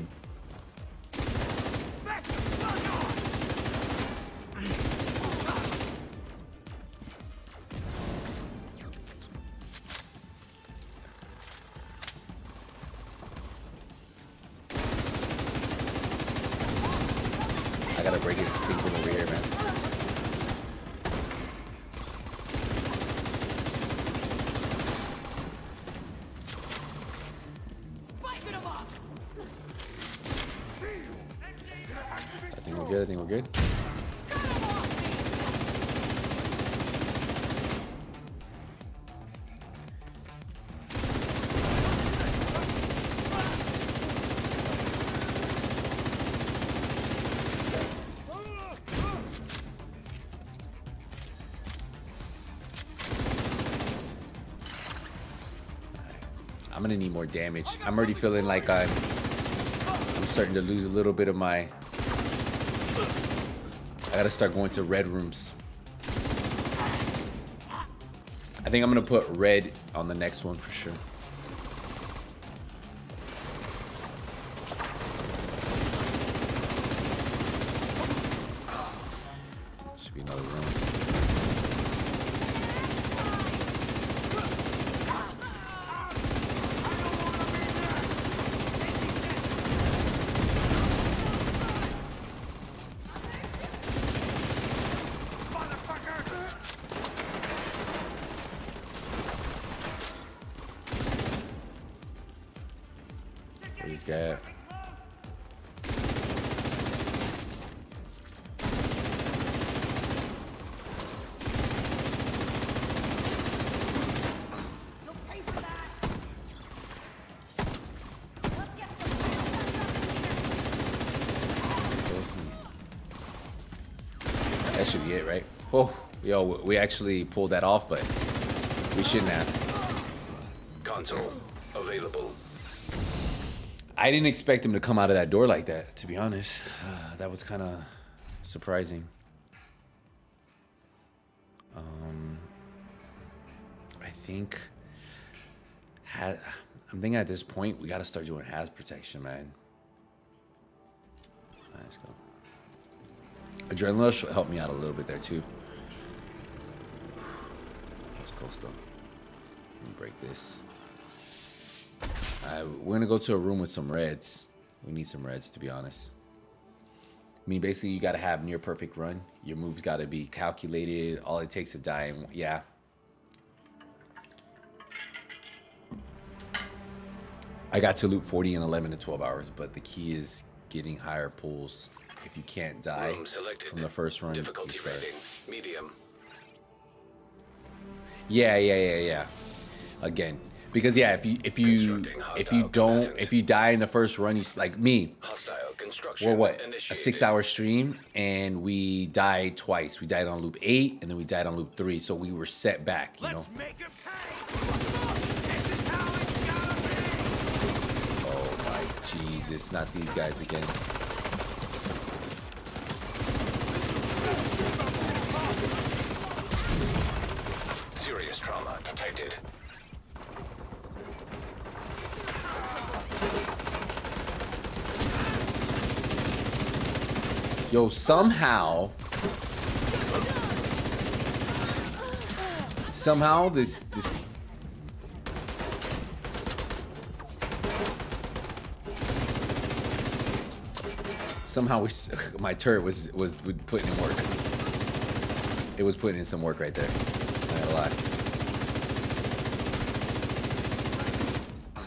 Damage. I'm already feeling like I'm, I'm starting to lose a little bit of my. I gotta start going to red rooms. I think I'm gonna put red on the next one for sure. We actually pulled that off, but we shouldn't have. Console available. I didn't expect him to come out of that door like that, to be honest. Uh, that was kind of surprising. Um, I think ha- I'm thinking at this point we got to start doing haz protection, man. Right, let's go. Adrenaline rush will help me out a little bit there too. That's close though. Let me break this. Uh, we're gonna go to a room with some reds. We need some reds, to be honest. I mean, basically, you gotta have near perfect run. Your moves gotta be calculated. All it takes to die, and yeah. I got to loop 40 in 11 to 12 hours, but the key is getting higher pulls. If you can't die from the first run, Difficulty rating medium. Yeah, yeah, yeah, yeah. Again, because yeah, if you if you if you don't if you die in the first run, you s- like me. Hostile construction. We're what a six hour stream, and we died twice. We died on loop eight, and then we died on loop three. So we were set back. You know. Let's make it pay. This is how it's gotta be. Oh my Jesus! Not these guys again. Serious trauma detected. Yo, somehow, somehow this this. Somehow we, my turret was was was putting in work. It was putting in some work right there. Not gonna lie.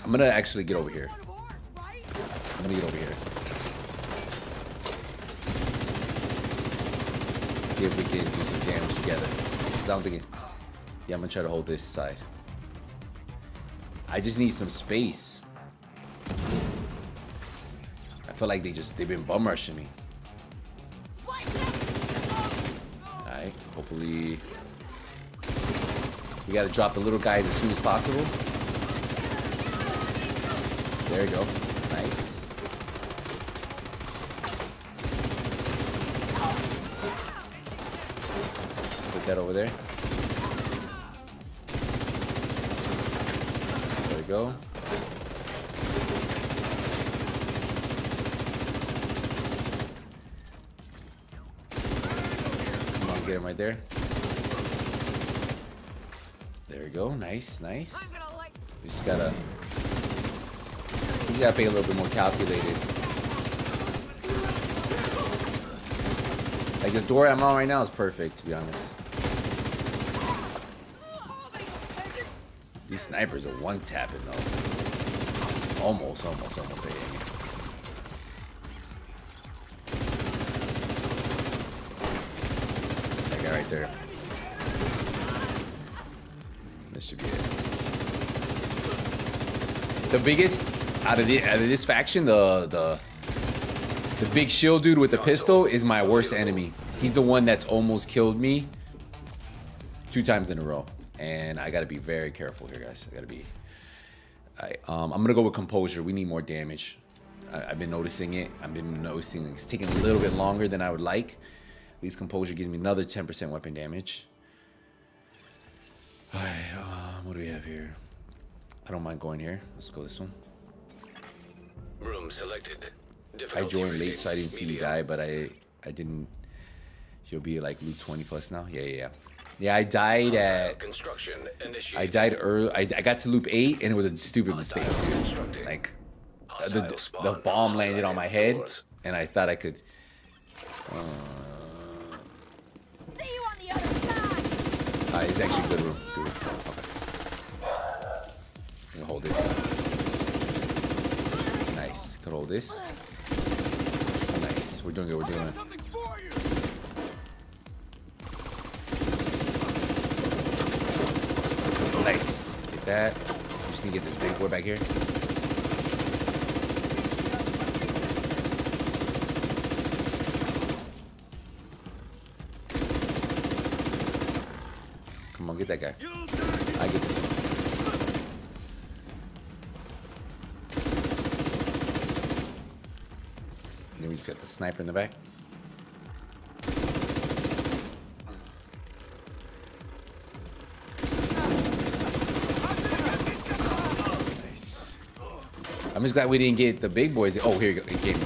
I'm gonna actually get over here. I'm gonna get over here. See if we can do some damage together. 'Cause I don't think it... Yeah, I'm gonna try to hold this side. I just need some space. I feel like they just, they've been bum rushing me. Alright, hopefully... We gotta drop the little guys as soon as possible. There you go. Nice. Put that over there. There we go. Come on, get him right there. There we go. Nice, nice. I'm gonna like We just gotta. We just gotta be a little bit more calculated. Like the door I'm on right now is perfect, to be honest. These snipers are one tapping though. Almost, almost, almost hitting me. That guy right there. This should be it. The biggest out of the out of this faction, the the the big shield dude with the pistol is my worst enemy. He's the one that's almost killed me two times in a row, and I gotta be very careful here, guys. I gotta be. I um I'm gonna go with composure. We need more damage. I, I've been noticing it. I've been noticing it's taking a little bit longer than I would like. At least composure gives me another 10% weapon damage. Alright, um, what do we have here? I don't mind going here. Let's go this one. Room selected. I joined late, so I didn't see you die, but I I didn't. You'll be like loot 20 plus now. Yeah, yeah, yeah. Yeah, I died at. construction initiated. I died early. I, I got to loop eight, and it was a stupid mistake Hostiles too. Like the the bomb landed on my head, and I thought I could. see you on the other side. Uh, it's actually good room. Good room. Okay. I'm gonna hold this. Nice. Could hold this. Nice. We're doing it. We're doing it. Nice. Get that. Just need to get this big boy back here. Come on, get that guy. I get this one. And then we just got the sniper in the back. I'm just glad we didn't get the big boys. Oh, here you go. It gave me.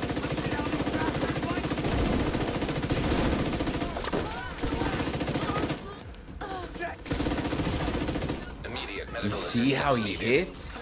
Immediate medical You see how he hits?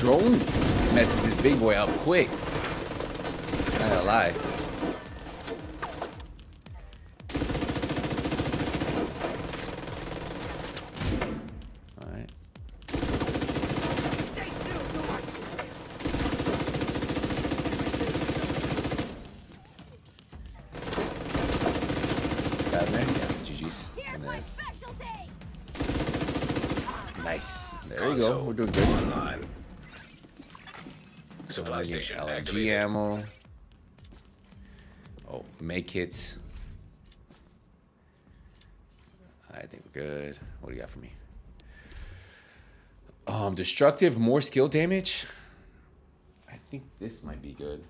Drone messes this big boy up quick. Not gonna lie. Gonna get station LMG activated. ammo. Oh, make kits. I think we're good. What do you got for me? Um, destructive, more skill damage. I think this might be good.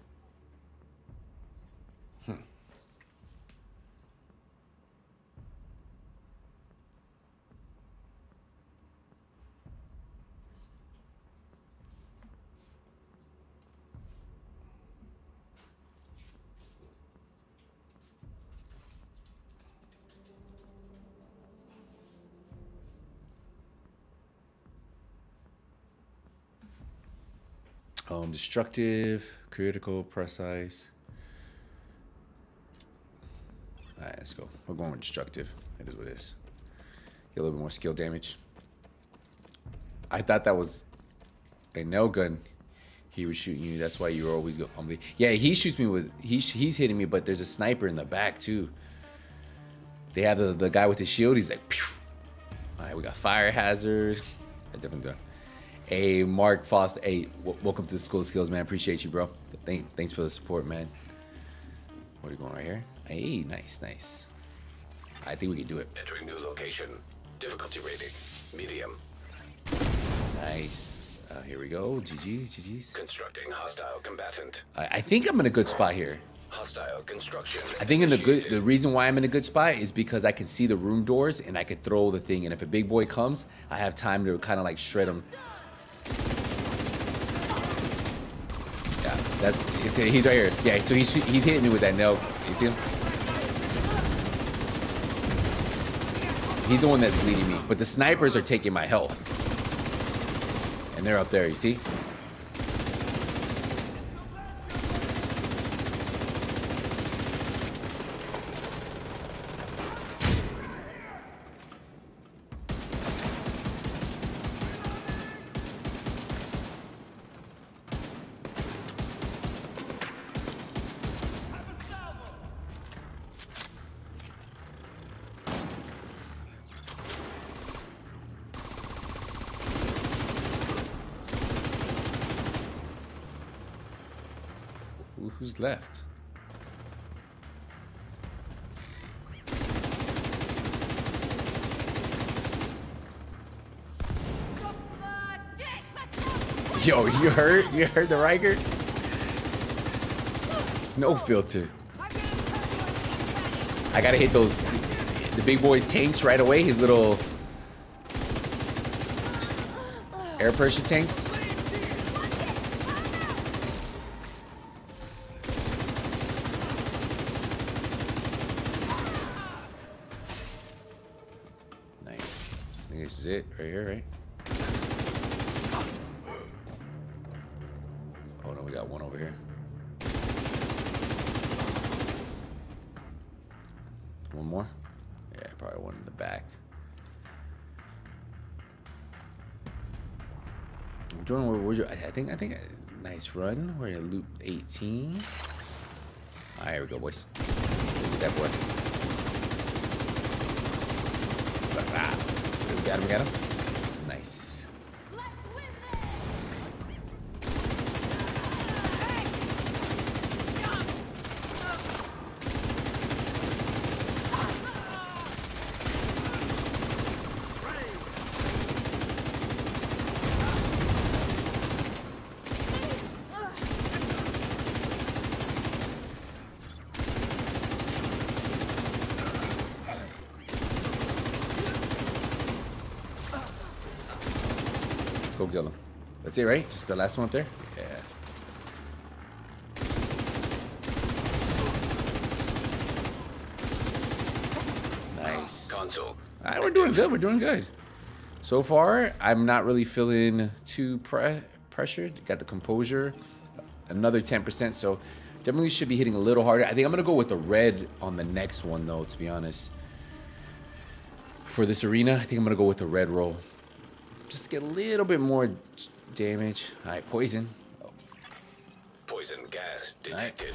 Hmm. Destructive, critical, precise. All right, let's go. We're going with destructive. It is what it is. Get a little bit more skill damage. I thought that was a nail gun. He was shooting you. That's why you were always go. on the- Yeah, he shoots me with. He's he's hitting me, but there's a sniper in the back too. They have the, the guy with the shield. He's like, Pew! all right, we got fire hazard. A different gun. Hey, Mark Foster. Hey, w- welcome to the School of Skills, man. Appreciate you, bro. Thank, thanks for the support, man. What are you going right here? Hey, nice, nice. I think we can do it. Entering new location. Difficulty rating. Medium. Nice. Uh, here we go. GG's, GG's. Constructing hostile combatant. I, I think I'm in a good spot here. Hostile construction. I think in the good, the reason why I'm in a good spot is because I can see the room doors and I could throw the thing. And if a big boy comes, I have time to kind of like shred him. Yeah, that's he's right here. Yeah, so he's he's hitting me with that nail. You see him? He's the one that's bleeding me, but the snipers are taking my health, and they're up there. You see? You heard? You heard the Riker? No filter. I gotta hit those the big boy's tanks right away. His little air pressure tanks. Nice. I think this is it right here, right? Oh no, we got one over here. One more? Yeah, probably one in the back. Jordan, where, where'd you, I I think, uh, nice run. We're at loop 18. All right, here we go, boys. Look at that boy. We got him, we got him. Nice. Let's win this. go kill him. That's it, right? Just the last one up there? Yeah. Nice. Console. All right, we're doing good. We're doing good. So far, I'm not really feeling too pre- pressured. Got the composure, another 10%. So definitely should be hitting a little harder. I think I'm gonna go with the red on the next one, though. To be honest, for this arena, I think I'm gonna go with the red roll. Just get a little bit more damage. All right, poison. Poison gas detected.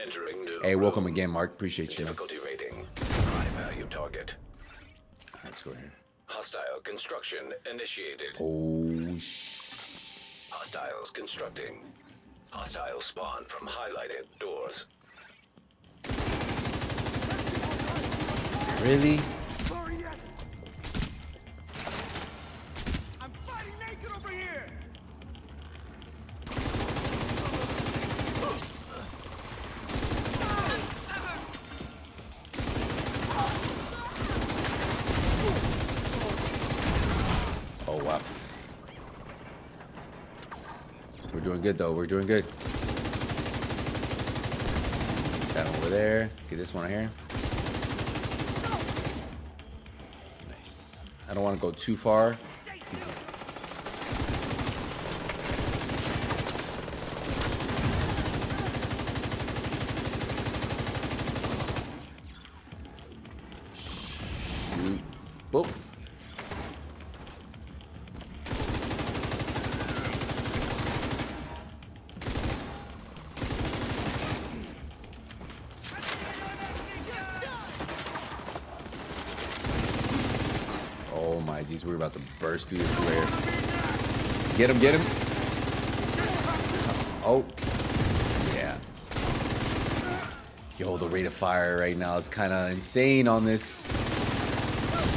Entering new Hey, welcome room. again, Mark. Appreciate you. Difficulty rating. High value target. right, let's go here. Hostile construction initiated. Oh, sh- Hostiles constructing. Hostile spawn from highlighted doors. really? Sorry yet. I'm fighting naked over here. Oh wow. We're doing good though. We're doing good. That one over there. Get this one right here. Nice. I don't want to go too far. He's- Shoot. Boop. Oh my geez, we're about to burst through this layer. Get him, get him. Oh. Yeah. Yo, the rate of fire right now is kind of insane on this.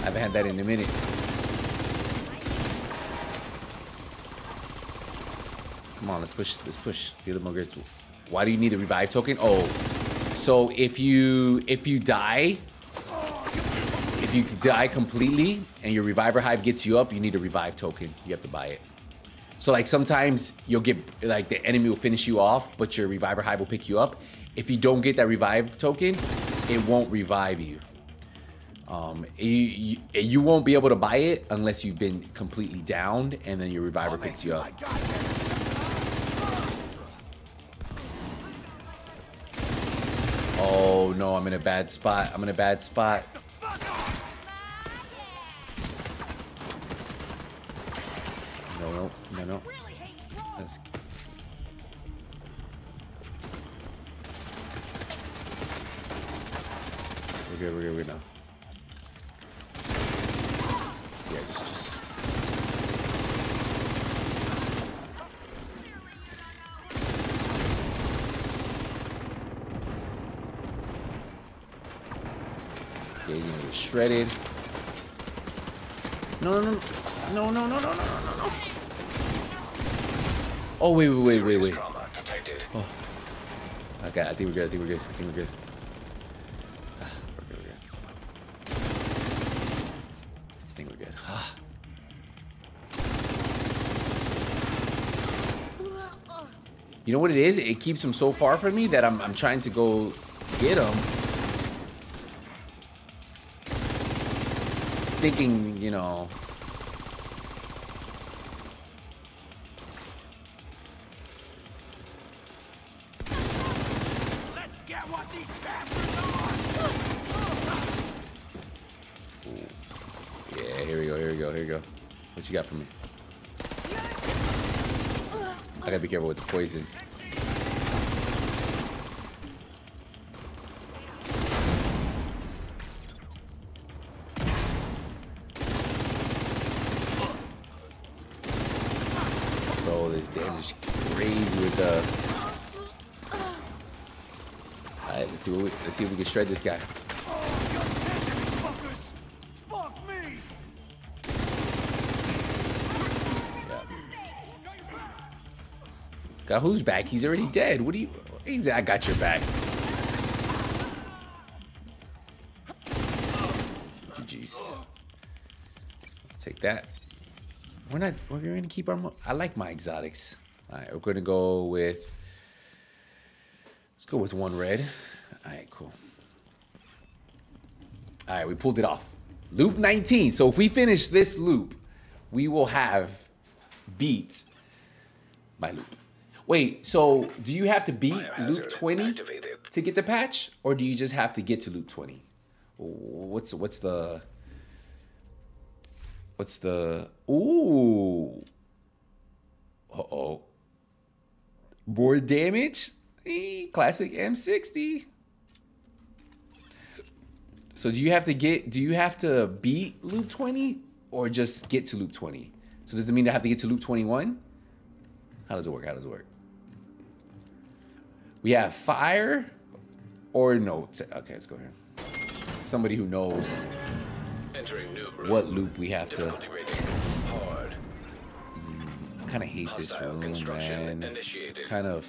I haven't had that in a minute. Come on, let's push, let's push. Why do you need a revive token? Oh, so if you if you die, if you die completely and your reviver hive gets you up, you need a revive token. You have to buy it. So like sometimes you'll get like the enemy will finish you off, but your reviver hive will pick you up. If you don't get that revive token, it won't revive you. Um, you, you you won't be able to buy it unless you've been completely downed, and then your reviver picks you up. Oh no, I'm in a bad spot. I'm in a bad spot. No, no, no, no. We're good, we're good, we're good now. Yeah, just, just... Getting it shredded. No, no, no, no, no, no, no, no, no, no, no. Oh wait, wait, wait, wait, wait. Detected. Okay, I think we're good. I think we're good. I think we're good. Ah, we're good. We're good. I think we're good. Ah. You know what it is? It keeps him so far from me that I'm I'm trying to go get him. Thinking, you know. You got for me? I gotta be careful with the poison. Bro, this damage is crazy with the. Alright, let's see what we let's see if we can shred this guy. Who's back? He's already dead. What do you? He's, I got your back. GG's. Take that. we're not. We're gonna keep our. I like my exotics. All right, we're gonna go with. Let's go with one red. All right, cool. All right, we pulled it off. Loop 19. So if we finish this loop, we will have beat my loop. Wait, so do you have to beat loop 20 activated. to get the patch, or do you just have to get to loop 20? What's what's the what's the ooh? Uh oh. More damage? Eh, classic M60. So do you have to get do you have to beat loop 20 or just get to loop 20? So does it mean I have to get to loop 21? How does it work? How does it work? We have fire or no. Okay, let's go here. Somebody who knows Entering new room. what loop we have to. Hard. Mm, I kind of hate this room, man. It's kind of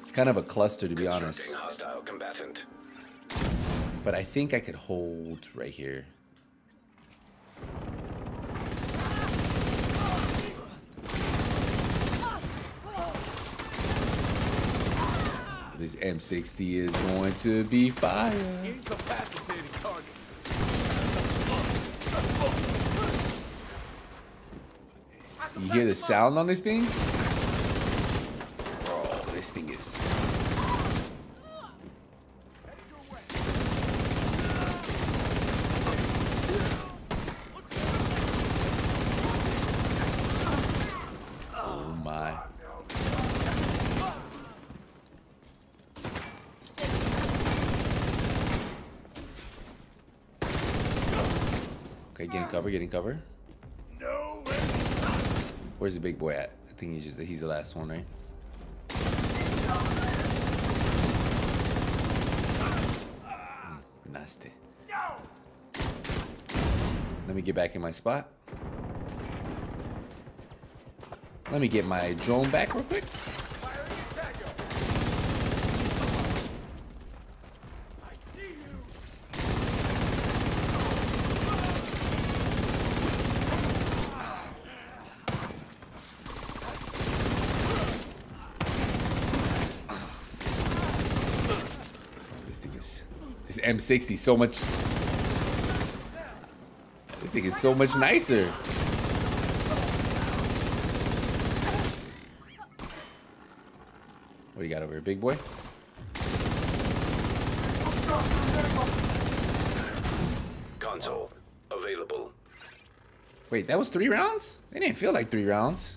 it's kind of a cluster to be honest. But I think I could hold right here. This M60 is going to be fire. Incapacitating target. You hear the sound on this thing? Bro, this thing is. Oh my. Okay, getting cover. No. Where's the big boy at? I think he's just he's the last one, right? Mm, Nasty. Let me get back in my spot. Let me get my drone back real quick. This thing is this M60 so much. This thing is so much nicer. What do you got over here, big boy? Console available. Wait, that was three rounds? It didn't feel like three rounds.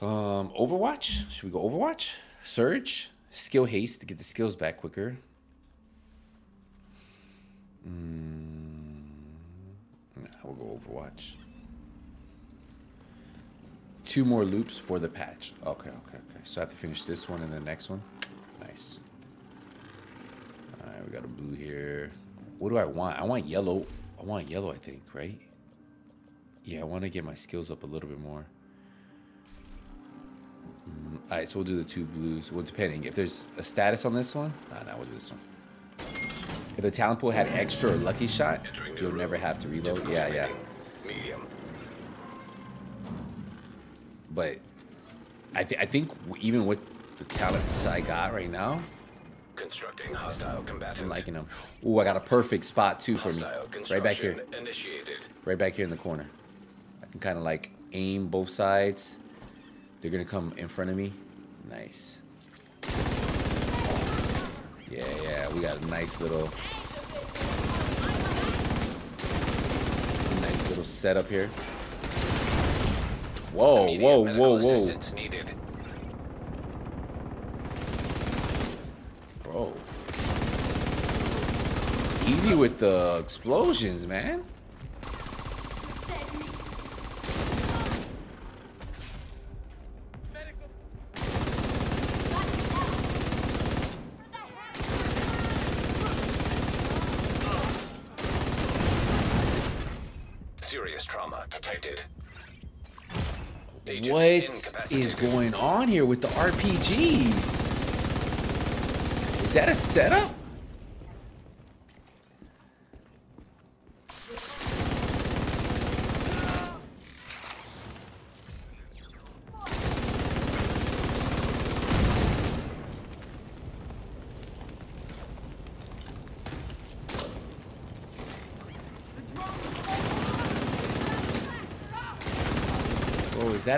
Um, Overwatch? Should we go Overwatch? Surge? Skill haste to get the skills back quicker. Mm, nah, we'll go Overwatch. Two more loops for the patch. Okay, okay, okay. So I have to finish this one and the next one. Nice. Alright, we got a blue here. What do I want? I want yellow. I want yellow, I think, right? Yeah, I want to get my skills up a little bit more. Mm, all right, so we'll do the two blues. Well, depending. If there's a status on this one, nah, nah, we'll do this one. If the talent pool had extra or lucky shot, you'll never have to reload. Yeah, yeah. Medium. But I, th- I think even with the talents I got right now, Constructing hostile combatant. I'm liking them. Ooh, I got a perfect spot too for me. Right back here. initiated. right back here in the corner. I can kind of like aim both sides. They're gonna come in front of me. Nice. Yeah, yeah, we got a nice little, nice little setup here. Whoa, Immediate whoa, whoa, whoa, needed. bro. Easy with the explosions, man. Serious trauma detected. Agent What is going on here with the RPGs? Is that a setup?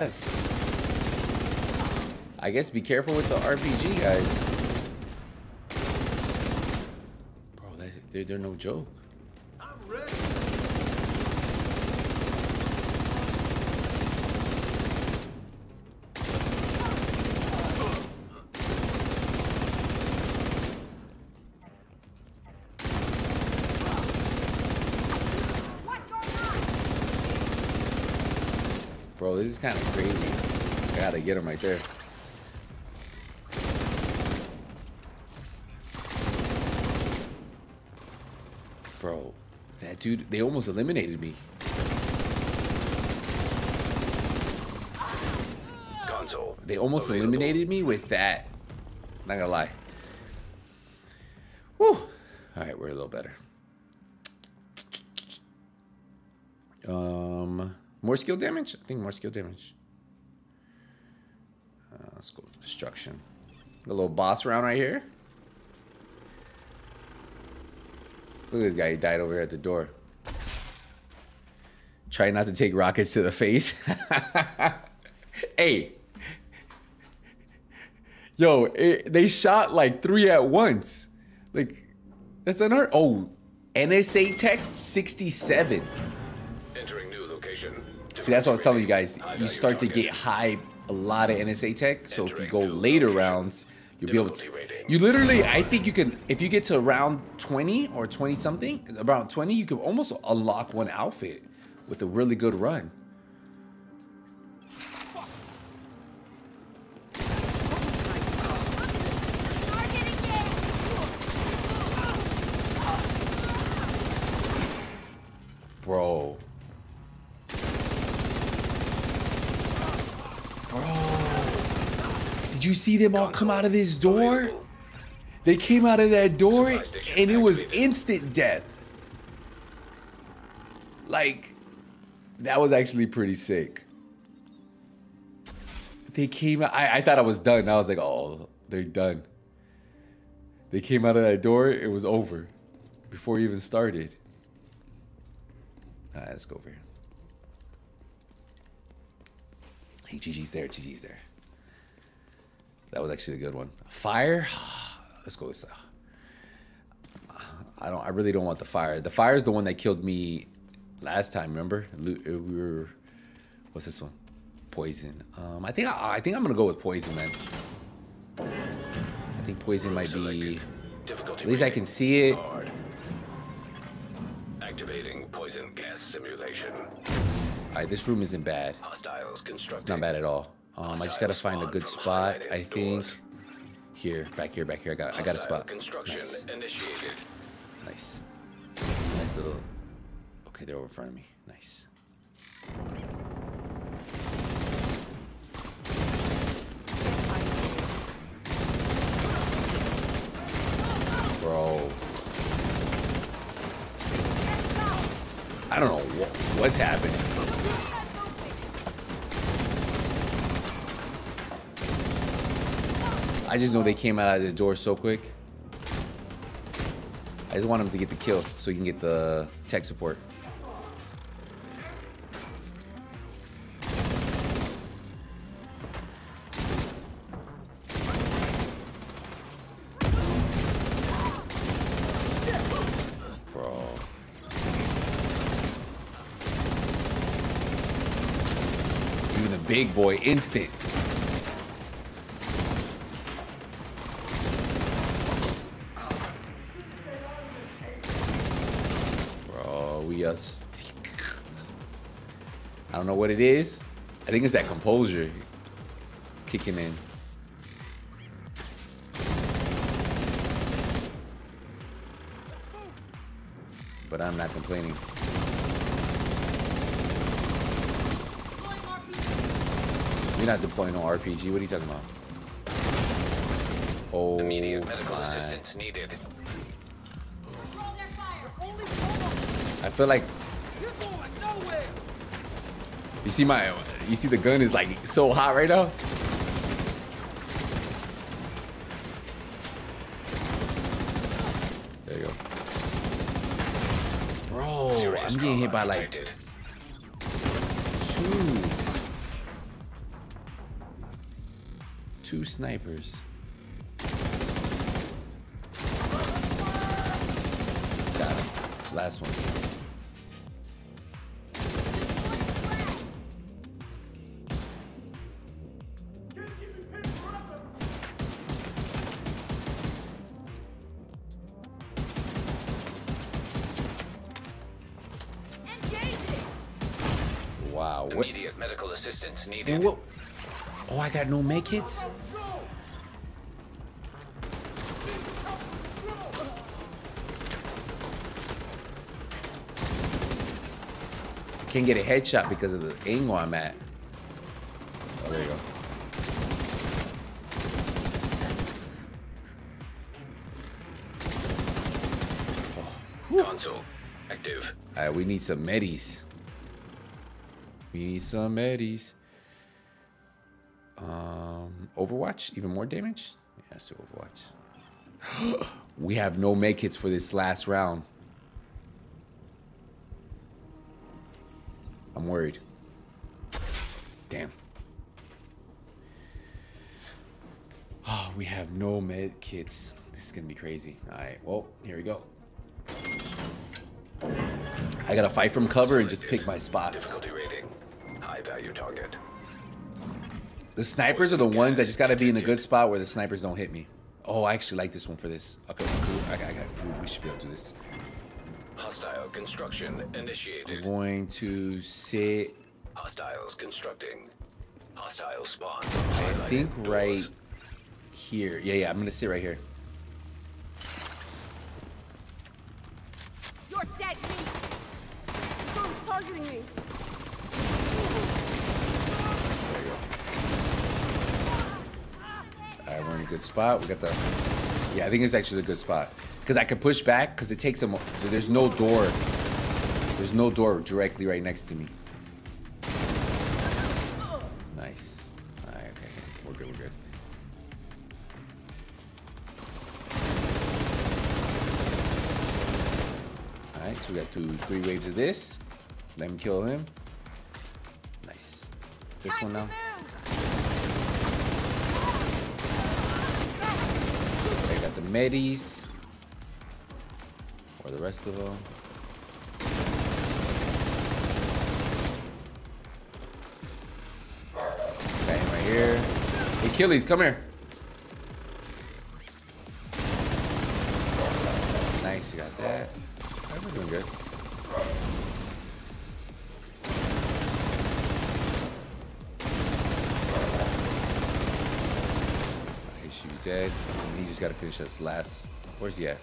That a? s- I guess be careful with the RPG, guys. Bro, that, they're, they're no joke. Bro, this is kind of crazy. I gotta get him right there. Bro, that dude, they almost eliminated me. Console. They almost eliminated me with that. Not gonna lie. Whew. All right, we're a little better. Um, more skill damage. I think more skill damage. Uh, let's go destruction. A little boss round right here. Look at this guy. He died over here at the door. Try not to take rockets to the face. hey, Yo, it, they shot like three at once. Like, that's unheard. Oh, NSA Tech 67. See, that's what I was telling you guys. You start to get high, a lot of NSA Tech. So if you go later rounds, you'll be able to. You literally, I think you can, if you get to around 20 or 20 something, around 20, you can almost unlock one outfit with a really good run. Bro. Did you see them all come out of this door? They came out of that door and it was instant death. Like, that was actually pretty sick. They came out, I, I thought I was done. I was like, oh, they're done. They came out of that door, it was over before even started. All right, let's go over here. Hey, GG's there, GG's there. That was actually a good one. Fire? Let's go this. I don't. I really don't want the fire. The fire is the one that killed me last time. Remember? Uh, We were. What's this one? Poison. Um, I think. I, I think I'm gonna go with poison, man. I think poison might be. Difficulty At least I can see it. Hard. Activating poison gas simulation. All right, this room isn't bad. Hostiles constructing. It's not bad at all. Um, I just gotta find a good spot. I think. Here, back here, back here. I got. I got a spot. Construction Nice. initiated. Nice. Nice little. Okay, they're over in front of me. Nice. Bro. I don't know what, what's happening. I just know they came out of the door so quick. I just want him to get the kill so he can get the tech support. Big boy instant. What it is. I think it's that composure kicking in. But I'm not complaining. You're not deploying no RPG. What are you talking about? Oh, Immediate medical my. assistance needed. Control their fire! Only one I feel like You're going nowhere! You see my, you see the gun is like so hot right now. There you go. Bro, Serious I'm getting hit by like detected. two. two snipers. Got him. Last one. Needed. What? Oh, I got no make hits? Can't get a headshot because of the angle I'm at. Oh, there you go. Console active. All right, we need some medis. We need some medis. Overwatch, even more damage? Yeah, let's do Overwatch. we have no make hits for this last round. I'm worried. Damn. Oh, we have no med kits. This is gonna be crazy. All right, well, here we go. I gotta fight from cover and just pick my spots. Difficulty rating. High value target. The snipers are the ones I just gotta be in a good spot where the snipers don't hit me. Oh, I actually like this one for this. Okay, cool. I got, I got, we should be able to do this. Hostile construction initiated. I'm initiated. going to sit, Hostiles constructing. Hostile spawn. I Highlighted think doors. right here. Yeah, yeah, I'm gonna sit right here. You're dead meat! Who's targeting me? All right, we're in a good spot. We got the, yeah, I think it's actually a good spot. Because I could push back because it takes them, there's no door. There's no door directly right next to me. Nice. All right, okay. We're good, we're good. All right, so we got two, three waves of this. Let me kill him. Nice. This one now. I got the medis. Or the rest of them. Right here. Achilles, come here. Nice, you got that. Alright, we're doing good. He should be dead. And he just gotta finish this last. Where's he at?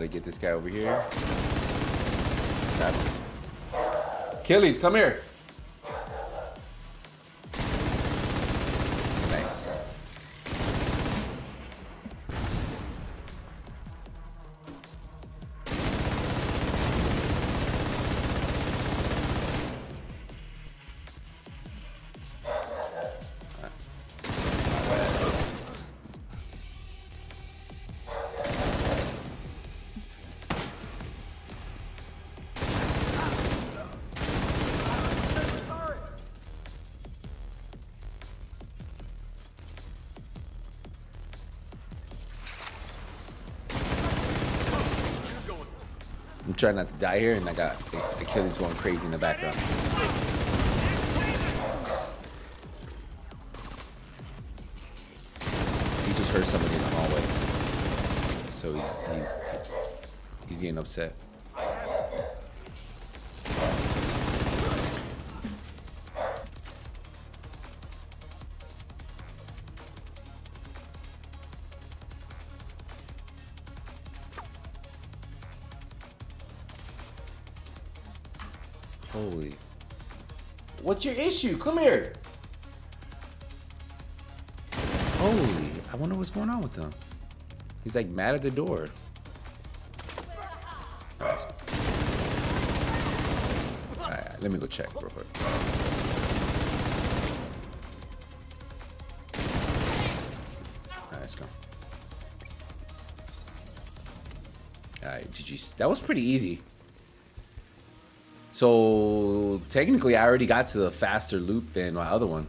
Try to get this guy over here. Grab him. Achilles, come here. Trying not to die here, and I got Achilles going crazy in the background. He just heard somebody in the hallway, so he's he, he's getting upset. What's your issue? Come here. Holy. I wonder what's going on with him. He's like mad at the door. Alright, let me go check real quick. Alright, let's go. Alright, GG. That was pretty easy. So technically, I already got to the faster loop than my other one.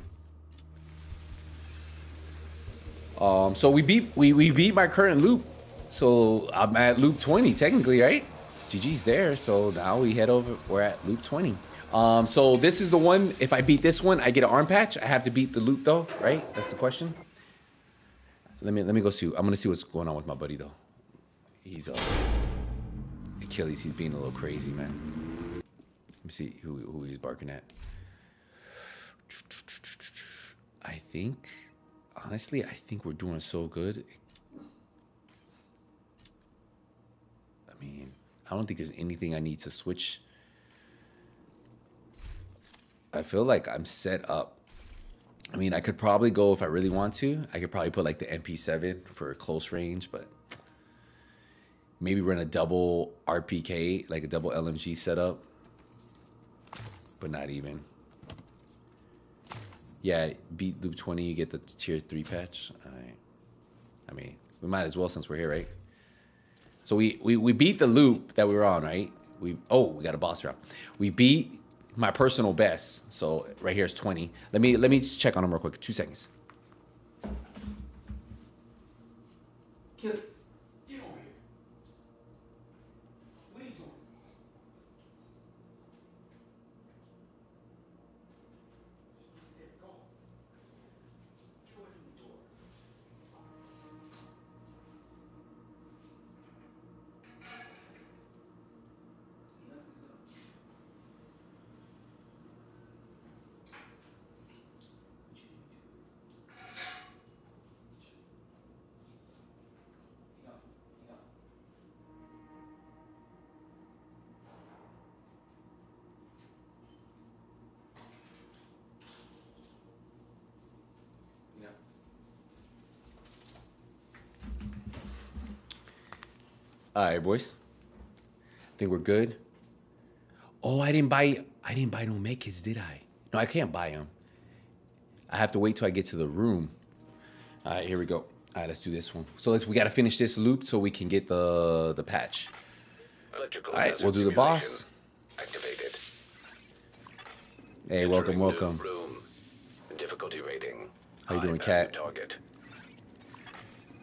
Um, so we beat we we beat my current loop. So I'm at loop 20 technically, right? GG's there. So now we head over. We're at loop 20. Um, so this is the one. If I beat this one, I get an arm patch. I have to beat the loop though, right? That's the question. Let me let me go see. I'm gonna see what's going on with my buddy though. He's uh Achilles. He's being a little crazy, man. Me see who who he's barking at. I think, honestly, I think we're doing so good. I mean, I don't think there's anything I need to switch. I feel like I'm set up. I mean, I could probably go if I really want to. I could probably put like the MP7 for close range, but maybe run a double RPK, like a double LMG setup, but not even. Yeah, beat loop 20, you get the tier 3 patch. Right. I mean, we might as well since we're here, right? So we, we, we beat the loop that we were on, right? We Oh, we got a boss round. We beat my personal best. So right here is 20. Let me let me just check on them real quick. Two seconds. Kill All right, boys. I think we're good. Oh, I didn't buy. I didn't buy no medkits, did I? No, I can't buy them. I have to wait till I get to the room. All right, here we go. All right, let's do this one. So let's. We got to finish this loop so we can get the the patch. Electrical All right, we'll do the boss. Activated. Hey, welcome, Entering welcome. Room. Difficulty rating. How you doing, cat? Target.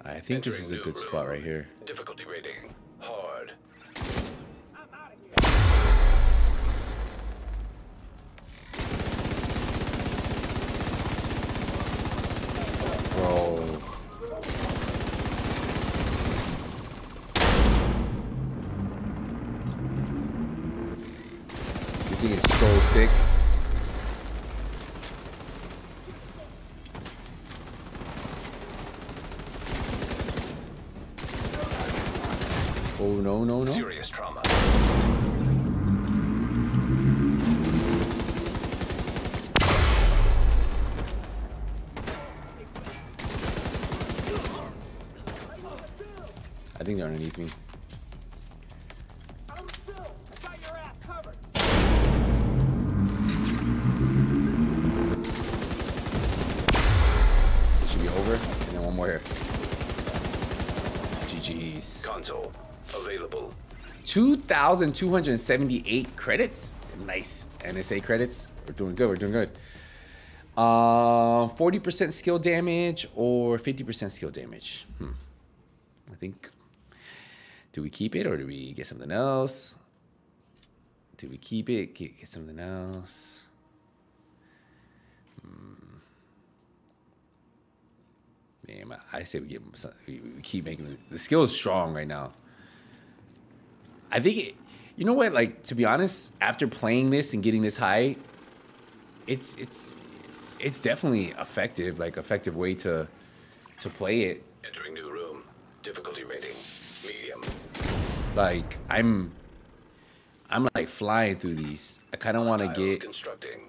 I think this is a good room. spot right here. Difficulty rating. Bro. I underneath me. I'm still. I got your ass covered. It should be over, and then one more here. GG's. Console. Available. 2,278 credits. Nice. NSA credits. We're doing good. We're doing good. Um, 40% skill damage or 50% skill damage. Hmm. I think. Do we keep it or do we get something else? Do we keep it? Get, get something else? Hmm. Man, I say we get we keep making the, the skill is strong right now. I think, it, you know what? Like to be honest, after playing this and getting this high, it's it's it's definitely effective. Like effective way to to play it. Entering new room. Difficulty rating. Like I'm I'm like flying through these. I kind of want to get. constructing.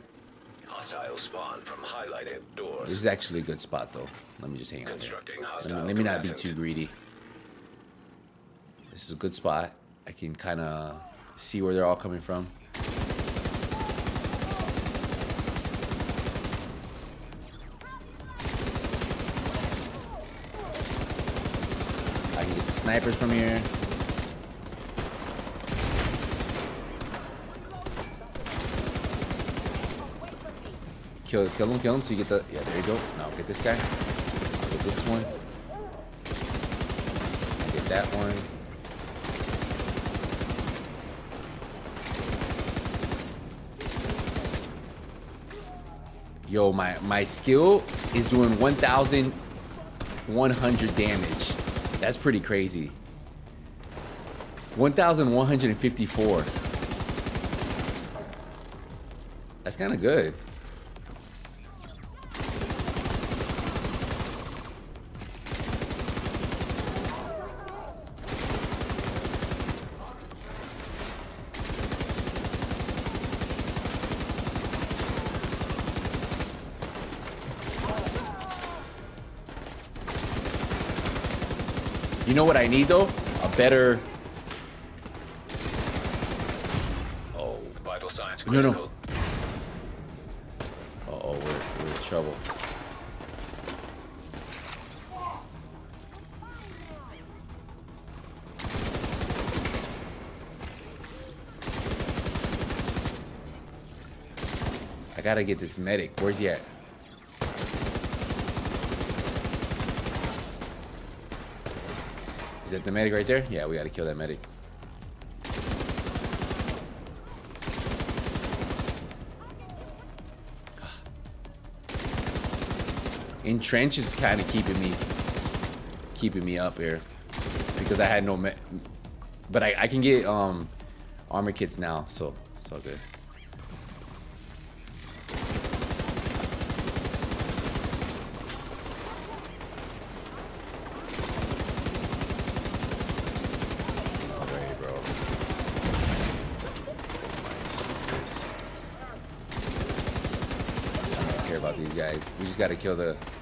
Hostile spawn from highlighted This is actually a good spot though. Let me just hang on Let me, let me not be too greedy. This is a good spot. I can kind of see where they're all coming from. I can get the snipers from here. Kill, kill him, kill him. So you get the. Yeah, there you go. Now get this guy. I'll get this one. I'll get that one. Yo, my my skill is doing 1,100 damage. That's pretty crazy. 1,154. That's kind of good. Know what I need though? A better. Oh, Vital signs No, no. uh oh, we're, we're in trouble. I gotta get this medic. Where's he at? Is that the medic right there? Yeah, we gotta kill that medic. Entrench is kind of keeping me keeping me up here because I had no but I, I can get um armor kits now so so good Alright, bro. I don't care about these We gotta kill the.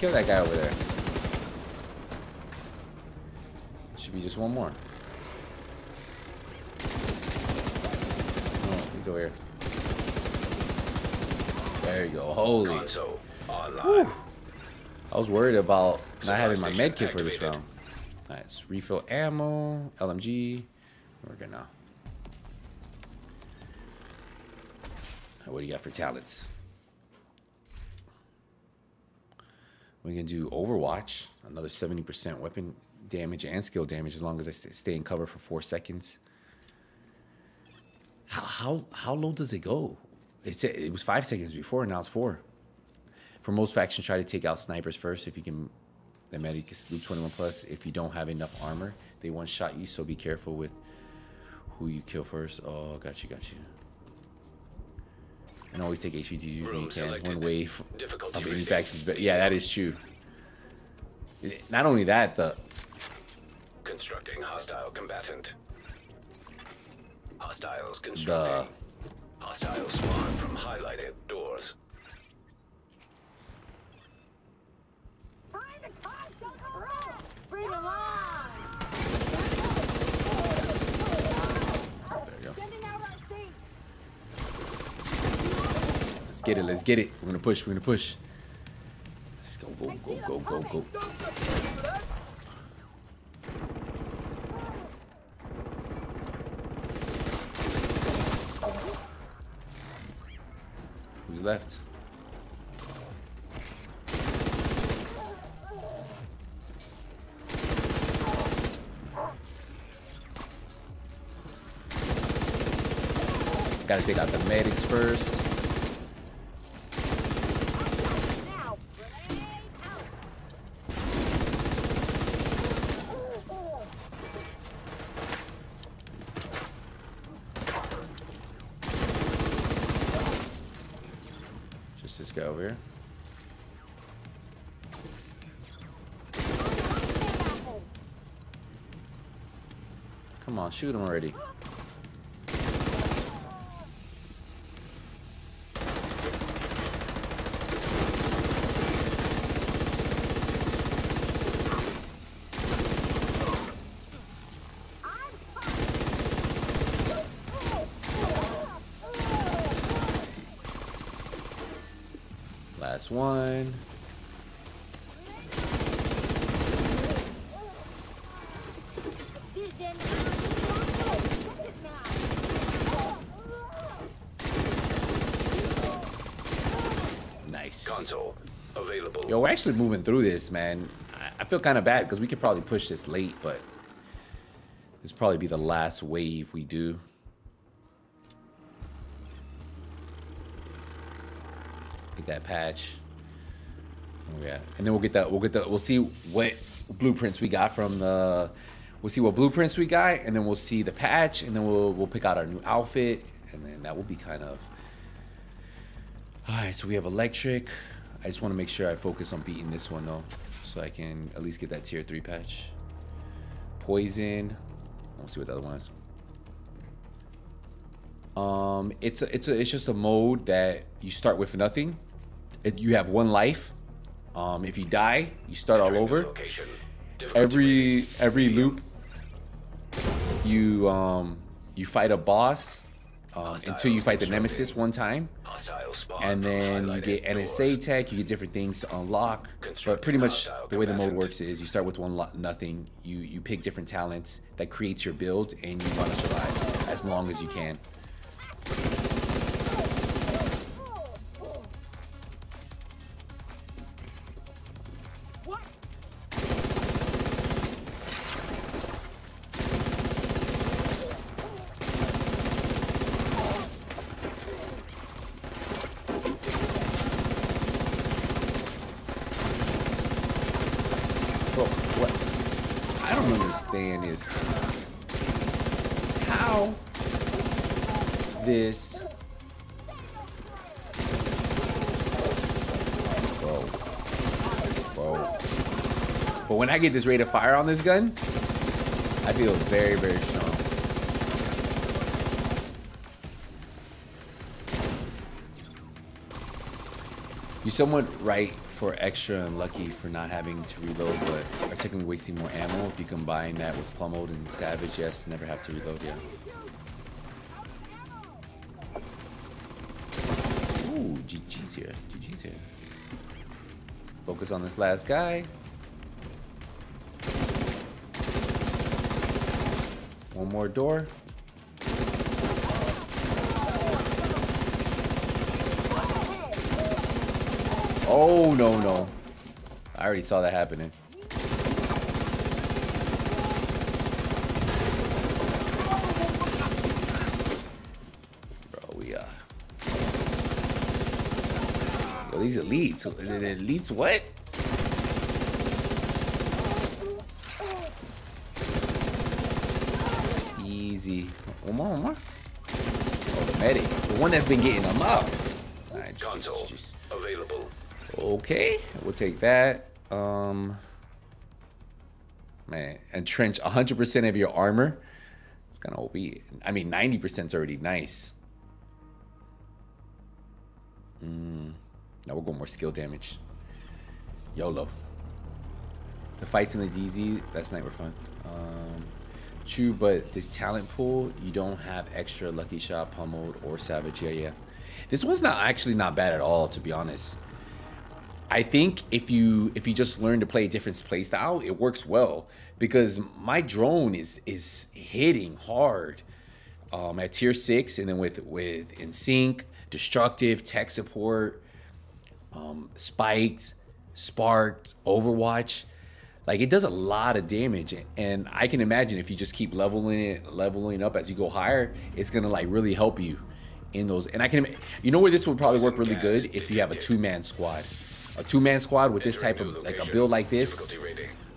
Kill that guy over there. Should be just one more. Oh, he's over here. There you go. Holy. I was worried about not having my med kit for this round. Nice. Refill ammo, LMG. We're good now. What do you got for talents? Can do Overwatch, another 70% weapon damage and skill damage as long as I stay in cover for four seconds. How, how, how low does it go? It, said, it was five seconds before, now it's four. For most factions, try to take out snipers first if you can. The medic is loot 21 plus. If you don't have enough armor, they one shot you, so be careful with who you kill first. Oh, got you, got you. And always take HVTs when you can. One wave of any factions, but yeah, that is true. Not only that, the Constructing hostile combatant. Hostiles constructing. Hostiles spawn from highlighted doors. Time to cause some threat! Bring 'em on! there you go. Sending out our team! Let's get it. Let's get it. We're gonna push. We're gonna push. Go. Go. Go. Go. Go. Go. Who's left? Gotta take out the medics first. Shoot him already. Last one. Nice. Console available. Yo, we're actually moving through this, man. I- feel kind of bad because we could probably push this late, but this probably be the last wave we do. Get that patch. Oh, yeah, and then we'll get that. We'll get the. We'll see what blueprints we got from the. We'll see what blueprints we got, and then we'll see the patch, and then we'll we'll pick out our new outfit, and then that will be kind of. All right, so we have electric. I just want to make sure I focus on beating this one though, so I can at least get that tier three patch. Poison. We'll see what the other one is. Um, it's a, it's a, it's just a mode that you start with nothing. It, you have one life. Um, if you die, you start all over. Every every loop, you um you fight a boss um, until you fight the nemesis one time. And then you get. NSA tech, you get different things to unlock. But pretty much the way the mode works is you start with one lo- nothing. You you pick different talents that creates your build, and you want to survive as long as you can. Get this rate of fire on this gun, I feel very, very strong. You somewhat right for extra and lucky for not having to reload, but are technically wasting more ammo if you combine that with plum mode and savage. Yes, never have to reload. Yeah. Ooh, GG's here. GG's here. Focus on this last guy. One more door. Oh, no, no. I already saw that happening. Bro, we, uh... Yo, these elites. Elites what? Easy. One more, one more. Oh, the medic. The one that's been getting them up. Alright, just- Console just- available. Okay, we'll take that. Um, man, entrench 100% of your armor. It's gonna OP. I mean, 90% is already nice. Mm, now we'll go more skill damage. YOLO. The fights in the DZ, that's night were fun. Um, true, but this talent pool, you don't have extra lucky shot, pummeled, or savage. Yeah, yeah. This one's not actually not bad at all, to be honest. I think if you if you just learn to play a different play style, it works well because my drone is is hitting hard um, at tier six, and then with with in sync, destructive, tech support, um, spiked, sparked, Overwatch. Like it does a lot of damage, and I can imagine if you just keep leveling it, leveling up as you go higher, it's gonna like really help you in those. And I can, you know where this would probably work really good if you have a two-man squad. A two-man squad with this type of like a build like this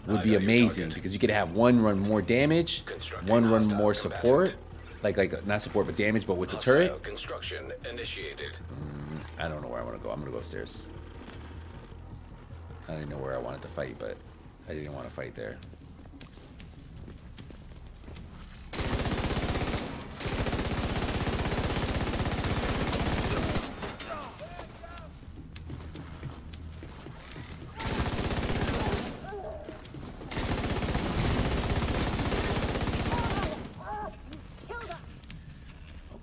would be amazing because you could have one run more damage, one run more support, like like not support but damage, but with the turret. Construction initiated. Mm, I don't know where I want to go. I'm gonna go upstairs. I didn't know where I wanted to fight, but I didn't want to fight there.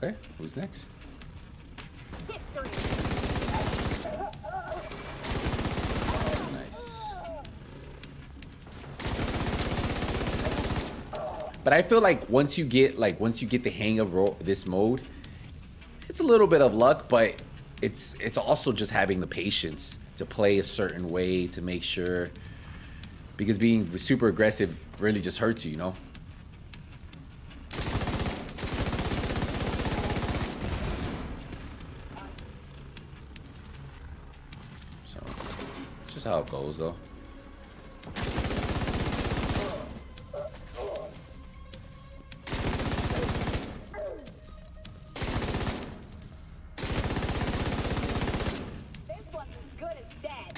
Okay, who's next? Nice. But I feel like once you get like once you get the hang of this mode, it's a little bit of luck, but it's it's also just having the patience to play a certain way to make sure because being super aggressive really just hurts you, you know? So it's just how it goes though. This one's as good as dead.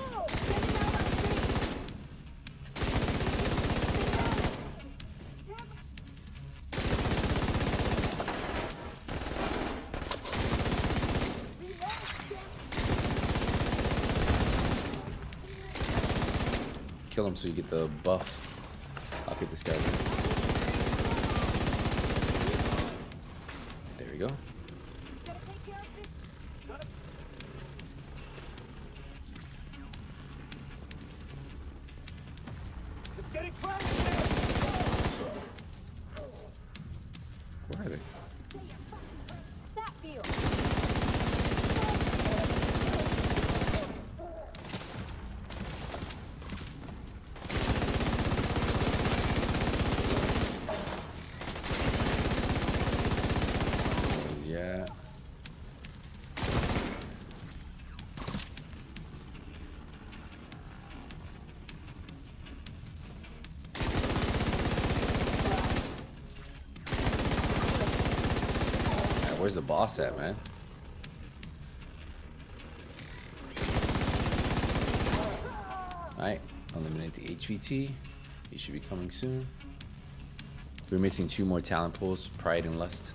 Oh, get it out of my Kill him so you get the buff. I'll get this guy. There we go. Gotta take care of this. Gotta- It's getting close. Where are they? That feels. Yeah. Yeah, where's the boss at, man? Alright, eliminate the HVT. He should be coming soon. We're missing two more talent pools, Pride and Lust.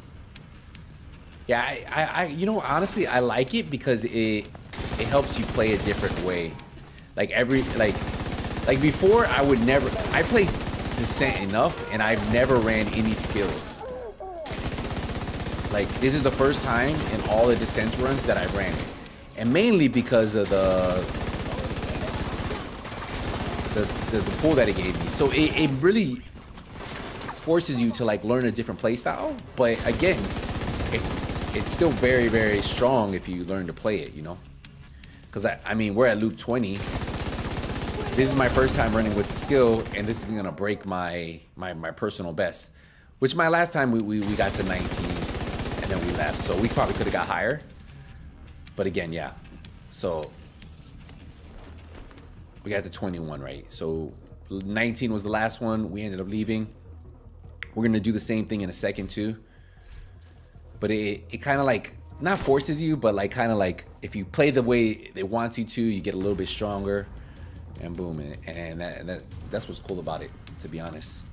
Yeah, I, I, I, you know, honestly, I like it because it, it helps you play a different way. Like every, like, like before, I would never. I played Descent enough, and I've never ran any skills. Like this is the first time in all the Descent runs that I ran it, and mainly because of the the, the, the pool that it gave me. So it, it really forces you to like learn a different playstyle. But again, it, it's still very, very strong if you learn to play it, you know? Because I, I mean, we're at loop 20. This is my first time running with the skill, and this is gonna break my my, my personal best. Which my last time we, we, we got to 19 and then we left. So we probably could have got higher. But again, yeah. So we got to 21, right? So 19 was the last one. We ended up leaving. We're gonna do the same thing in a second too. But it it kind of like not forces you, but like kind of like if you play the way they want you to, you get a little bit stronger, and boom, and, and that, that that's what's cool about it, to be honest.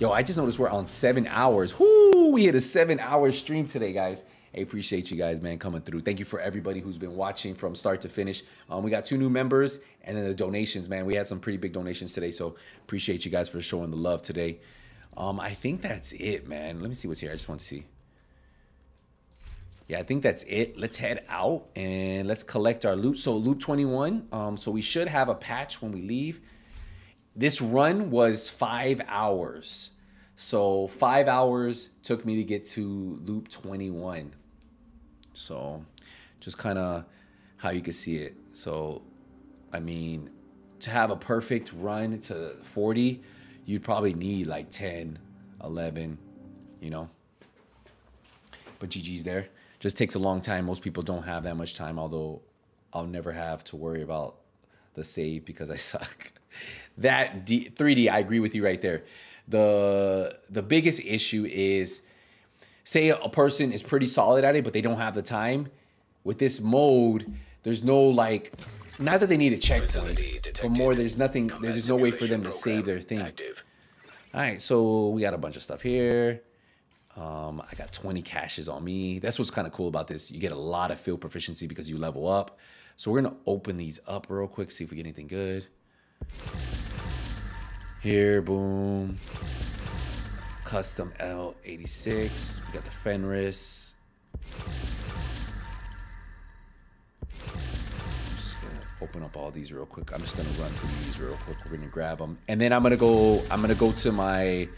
Yo, I just noticed we're on seven hours. Whoo, we hit a seven hour stream today, guys. I appreciate you guys, man, coming through. Thank you for everybody who's been watching from start to finish. Um, we got two new members and then the donations, man. We had some pretty big donations today, so appreciate you guys for showing the love today. Um, I think that's it, man. Let me see what's here. I just want to see. Yeah, I think that's it. Let's head out and let's collect our loot. So loot 21. Um, so we should have a patch when we leave. This run was five hours. So five hours took me to get to loop 21. So just kind of how you can see it. So, I mean, to have a perfect run to 40, you'd probably need like 10, 11, you know. But GG's there. Just takes a long time. Most people don't have that much time, although I'll never have to worry about the save because I suck. That D, 3D, I agree with you right there. The the biggest issue is say a person is pretty solid at it, but they don't have the time. With this mode, there's no like, not that they need a checkpoint, but more there's nothing. There's no way for them to save their thing. Active. All right, so we got a bunch of stuff here. Um, I got 20 caches on me. That's what's kind of cool about this. You get a lot of field proficiency because you level up. So we're gonna open these up real quick, see if we get anything good. Here, boom. Custom L86. We got the Fenris. Open up all these real quick. I'm just gonna run through these real quick. We're gonna grab them, and then I'm gonna go. I'm gonna go to my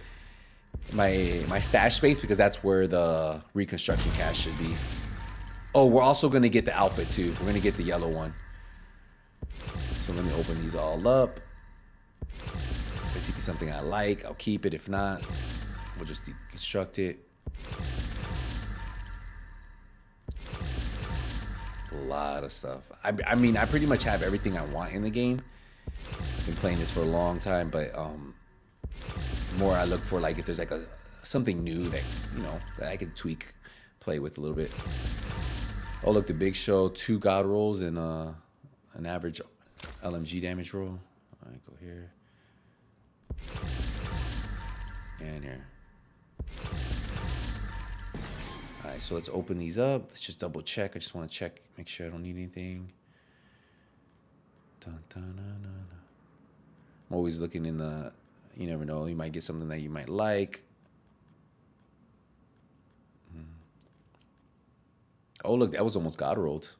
my my stash space because that's where the reconstruction cache should be. Oh, we're also gonna get the outfit too. We're gonna get the yellow one. So let me open these all up. If something I like, I'll keep it. If not, we'll just deconstruct it. A lot of stuff. I, I mean, I pretty much have everything I want in the game. I've been playing this for a long time, but um, more I look for like if there's like a something new that you know that I can tweak, play with a little bit. Oh look, the Big Show, two God rolls and uh, an average LMG damage roll. All right, go here and here. All right, so let's open these up. Let's just double check. I just want to check, make sure I don't need anything. Dun, dun, dun. I'm always looking in the. You never know. You might get something that you might like. Hmm. Oh look, that was almost God rolled.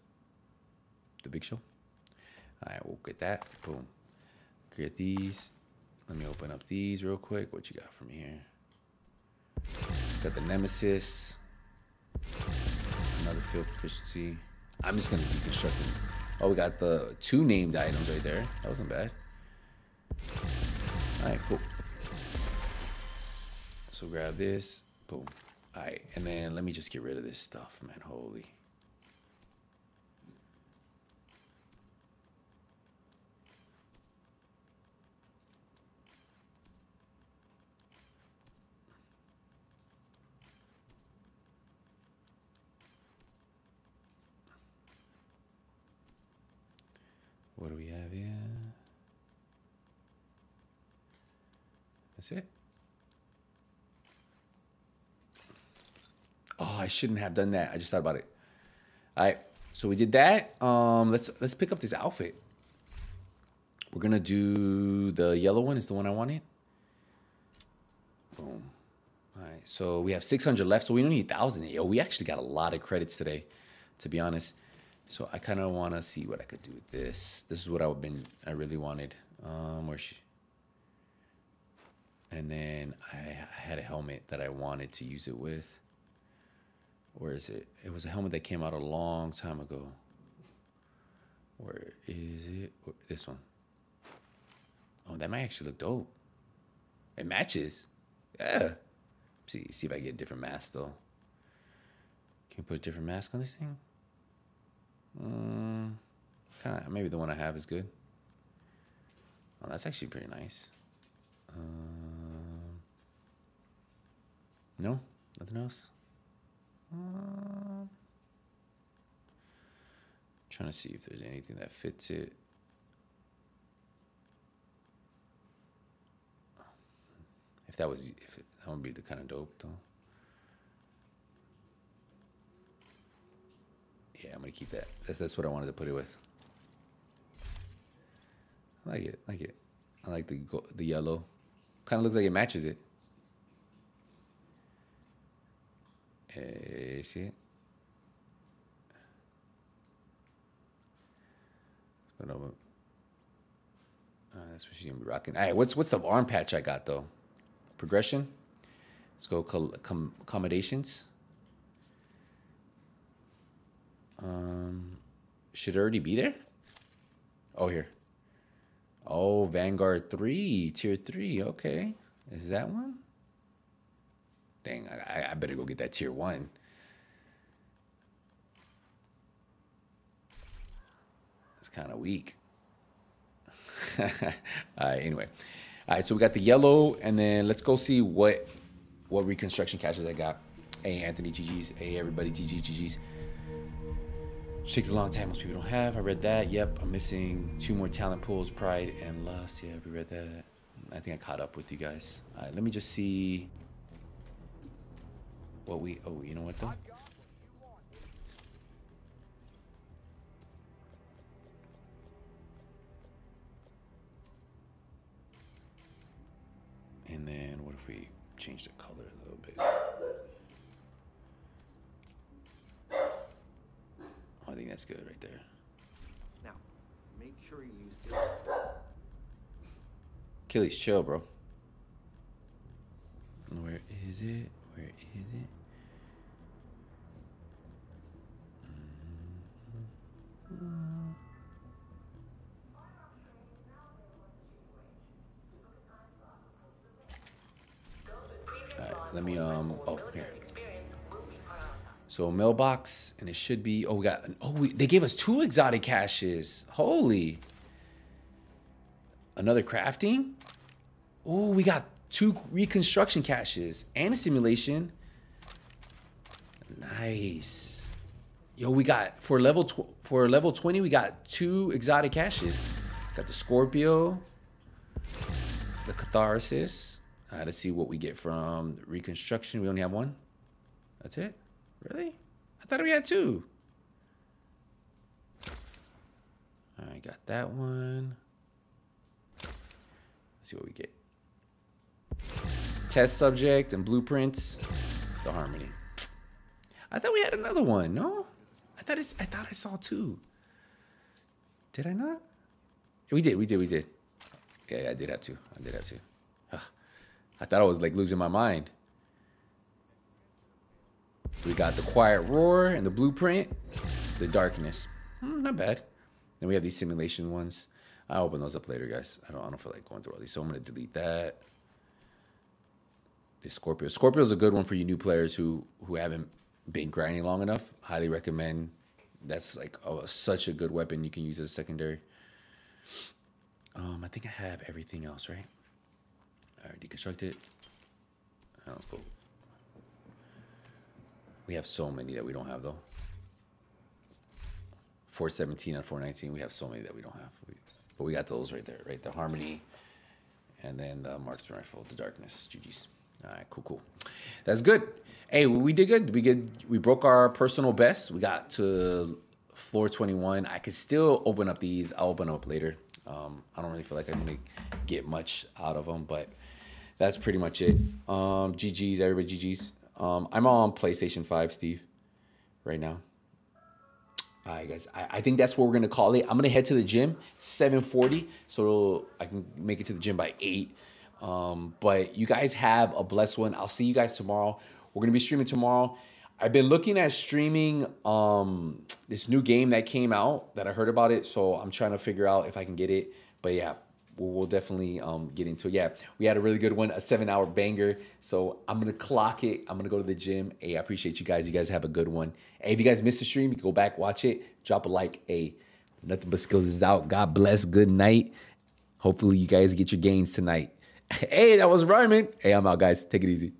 The Big Show. All right, we'll get that. Boom. Get these. Let me open up these real quick. What you got from here? Got the Nemesis. Another field proficiency. I'm just gonna deconstruct them. Oh, we got the two named items right there. That wasn't bad. All right, cool. So grab this. Boom. All right, and then let me just get rid of this stuff, man. Holy. What do we have here? That's it. Oh, I shouldn't have done that. I just thought about it. All right, so we did that. Um, let's let's pick up this outfit. We're gonna do the yellow one. Is the one I wanted. Boom. All right, so we have 600 left, so we don't need 1,000. Yo, we actually got a lot of credits today, to be honest. So I kind of want to see what I could do with this. This is what I've been, I really wanted. Um, where she, and then I, I had a helmet that I wanted to use it with. Where is it? It was a helmet that came out a long time ago. Where is it? This one. Oh, that might actually look dope. It matches. Yeah. See, see if I get a different mask though. Can we put a different mask on this thing? Mm, kind of. Maybe the one I have is good. Oh, that's actually pretty nice. Um, no, nothing else. Um, trying to see if there's anything that fits it. If that was, if it, that would be the kind of dope though. Yeah, I'm gonna keep that. That's, that's what I wanted to put it with. I like it. I Like it. I like the the yellow. Kind of looks like it matches it. Hey, see it? But over. Uh, that's what she's gonna be rocking. All right, what's what's the arm patch I got though? Progression. Let's go com- accommodations. Um, should already be there? Oh, here. Oh, Vanguard 3, Tier 3. Okay. Is that one? Dang, I, I- better go get that Tier 1. It's kind of weak. Anyway. All right, so we got the yellow, and then let's go see what what reconstruction caches I got. Hey, Anthony, GG's. Hey, everybody, GG's, GG's. Takes a long time. Most people don't have. I read that. Yep, I'm missing two more talent pools, Pride and Lust. Yeah, we read that. I think I caught up with you guys. All right, let me just see what we. Oh, you know what though? And then what if we change the color a little bit? I think that's good right there. Now, make sure you use Achilles, chill, bro. Where is it? Where is it? Alright, let me um oh here. So mailbox and it should be oh we got oh we, they gave us two exotic caches. Holy. Another crafting? Oh, we got two reconstruction caches and a simulation. Nice. Yo, we got for level for level 20, we got two exotic caches. Got the Scorpio, the Catharsis. All right, let's see what we get from reconstruction. We only have one. That's it. Really? I thought we had two. Right, got that one. Let's see what we get. Test subject and blueprints. The harmony. I thought we had another one. No, I thought it's, I thought I saw two. Did I not? We did. We did. We did. Yeah, yeah I did have two. I did have two. Ugh. I thought I was like losing my mind. We got the quiet roar and the blueprint, the darkness. Hmm, not bad. Then we have these simulation ones. I'll open those up later, guys. I don't, I don't feel like going through all these, so I'm gonna delete that. The Scorpio. Scorpio is a good one for you new players who who haven't been grinding long enough. Highly recommend. That's like oh, such a good weapon you can use as a secondary. Um, I think I have everything else, right? All right, deconstruct it. Let's go. We have so many that we don't have though. 417 and 419, we have so many that we don't have. We, but we got those right there, right? The Harmony, and then the Marksman Rifle, the Darkness. GG's. All right, cool, cool. That's good. Hey, we did good. We good. We broke our personal best. We got to floor 21. I could still open up these. I'll open up later. Um, I don't really feel like I'm gonna get much out of them, but that's pretty much it. Um, GG's, everybody. GG's. Um, I'm on PlayStation 5, Steve, right now. All right, guys. I, I think that's what we're gonna call it. I'm gonna head to the gym 7:40, so I can make it to the gym by eight. Um, but you guys have a blessed one. I'll see you guys tomorrow. We're gonna be streaming tomorrow. I've been looking at streaming um, this new game that came out that I heard about it, so I'm trying to figure out if I can get it. But yeah, we'll, definitely um, get into it. Yeah, we had a really good one, a seven-hour banger. So I'm gonna clock it. I'm gonna go to the gym. Hey, I appreciate you guys. You guys have a good one. Hey, if you guys missed the stream, you can go back watch it. Drop a like. Hey, Nothing But Skillz is out. God bless. Good night. Hopefully you guys get your gains tonight. Hey, that was rhyming. Hey, I'm out, guys. Take it easy.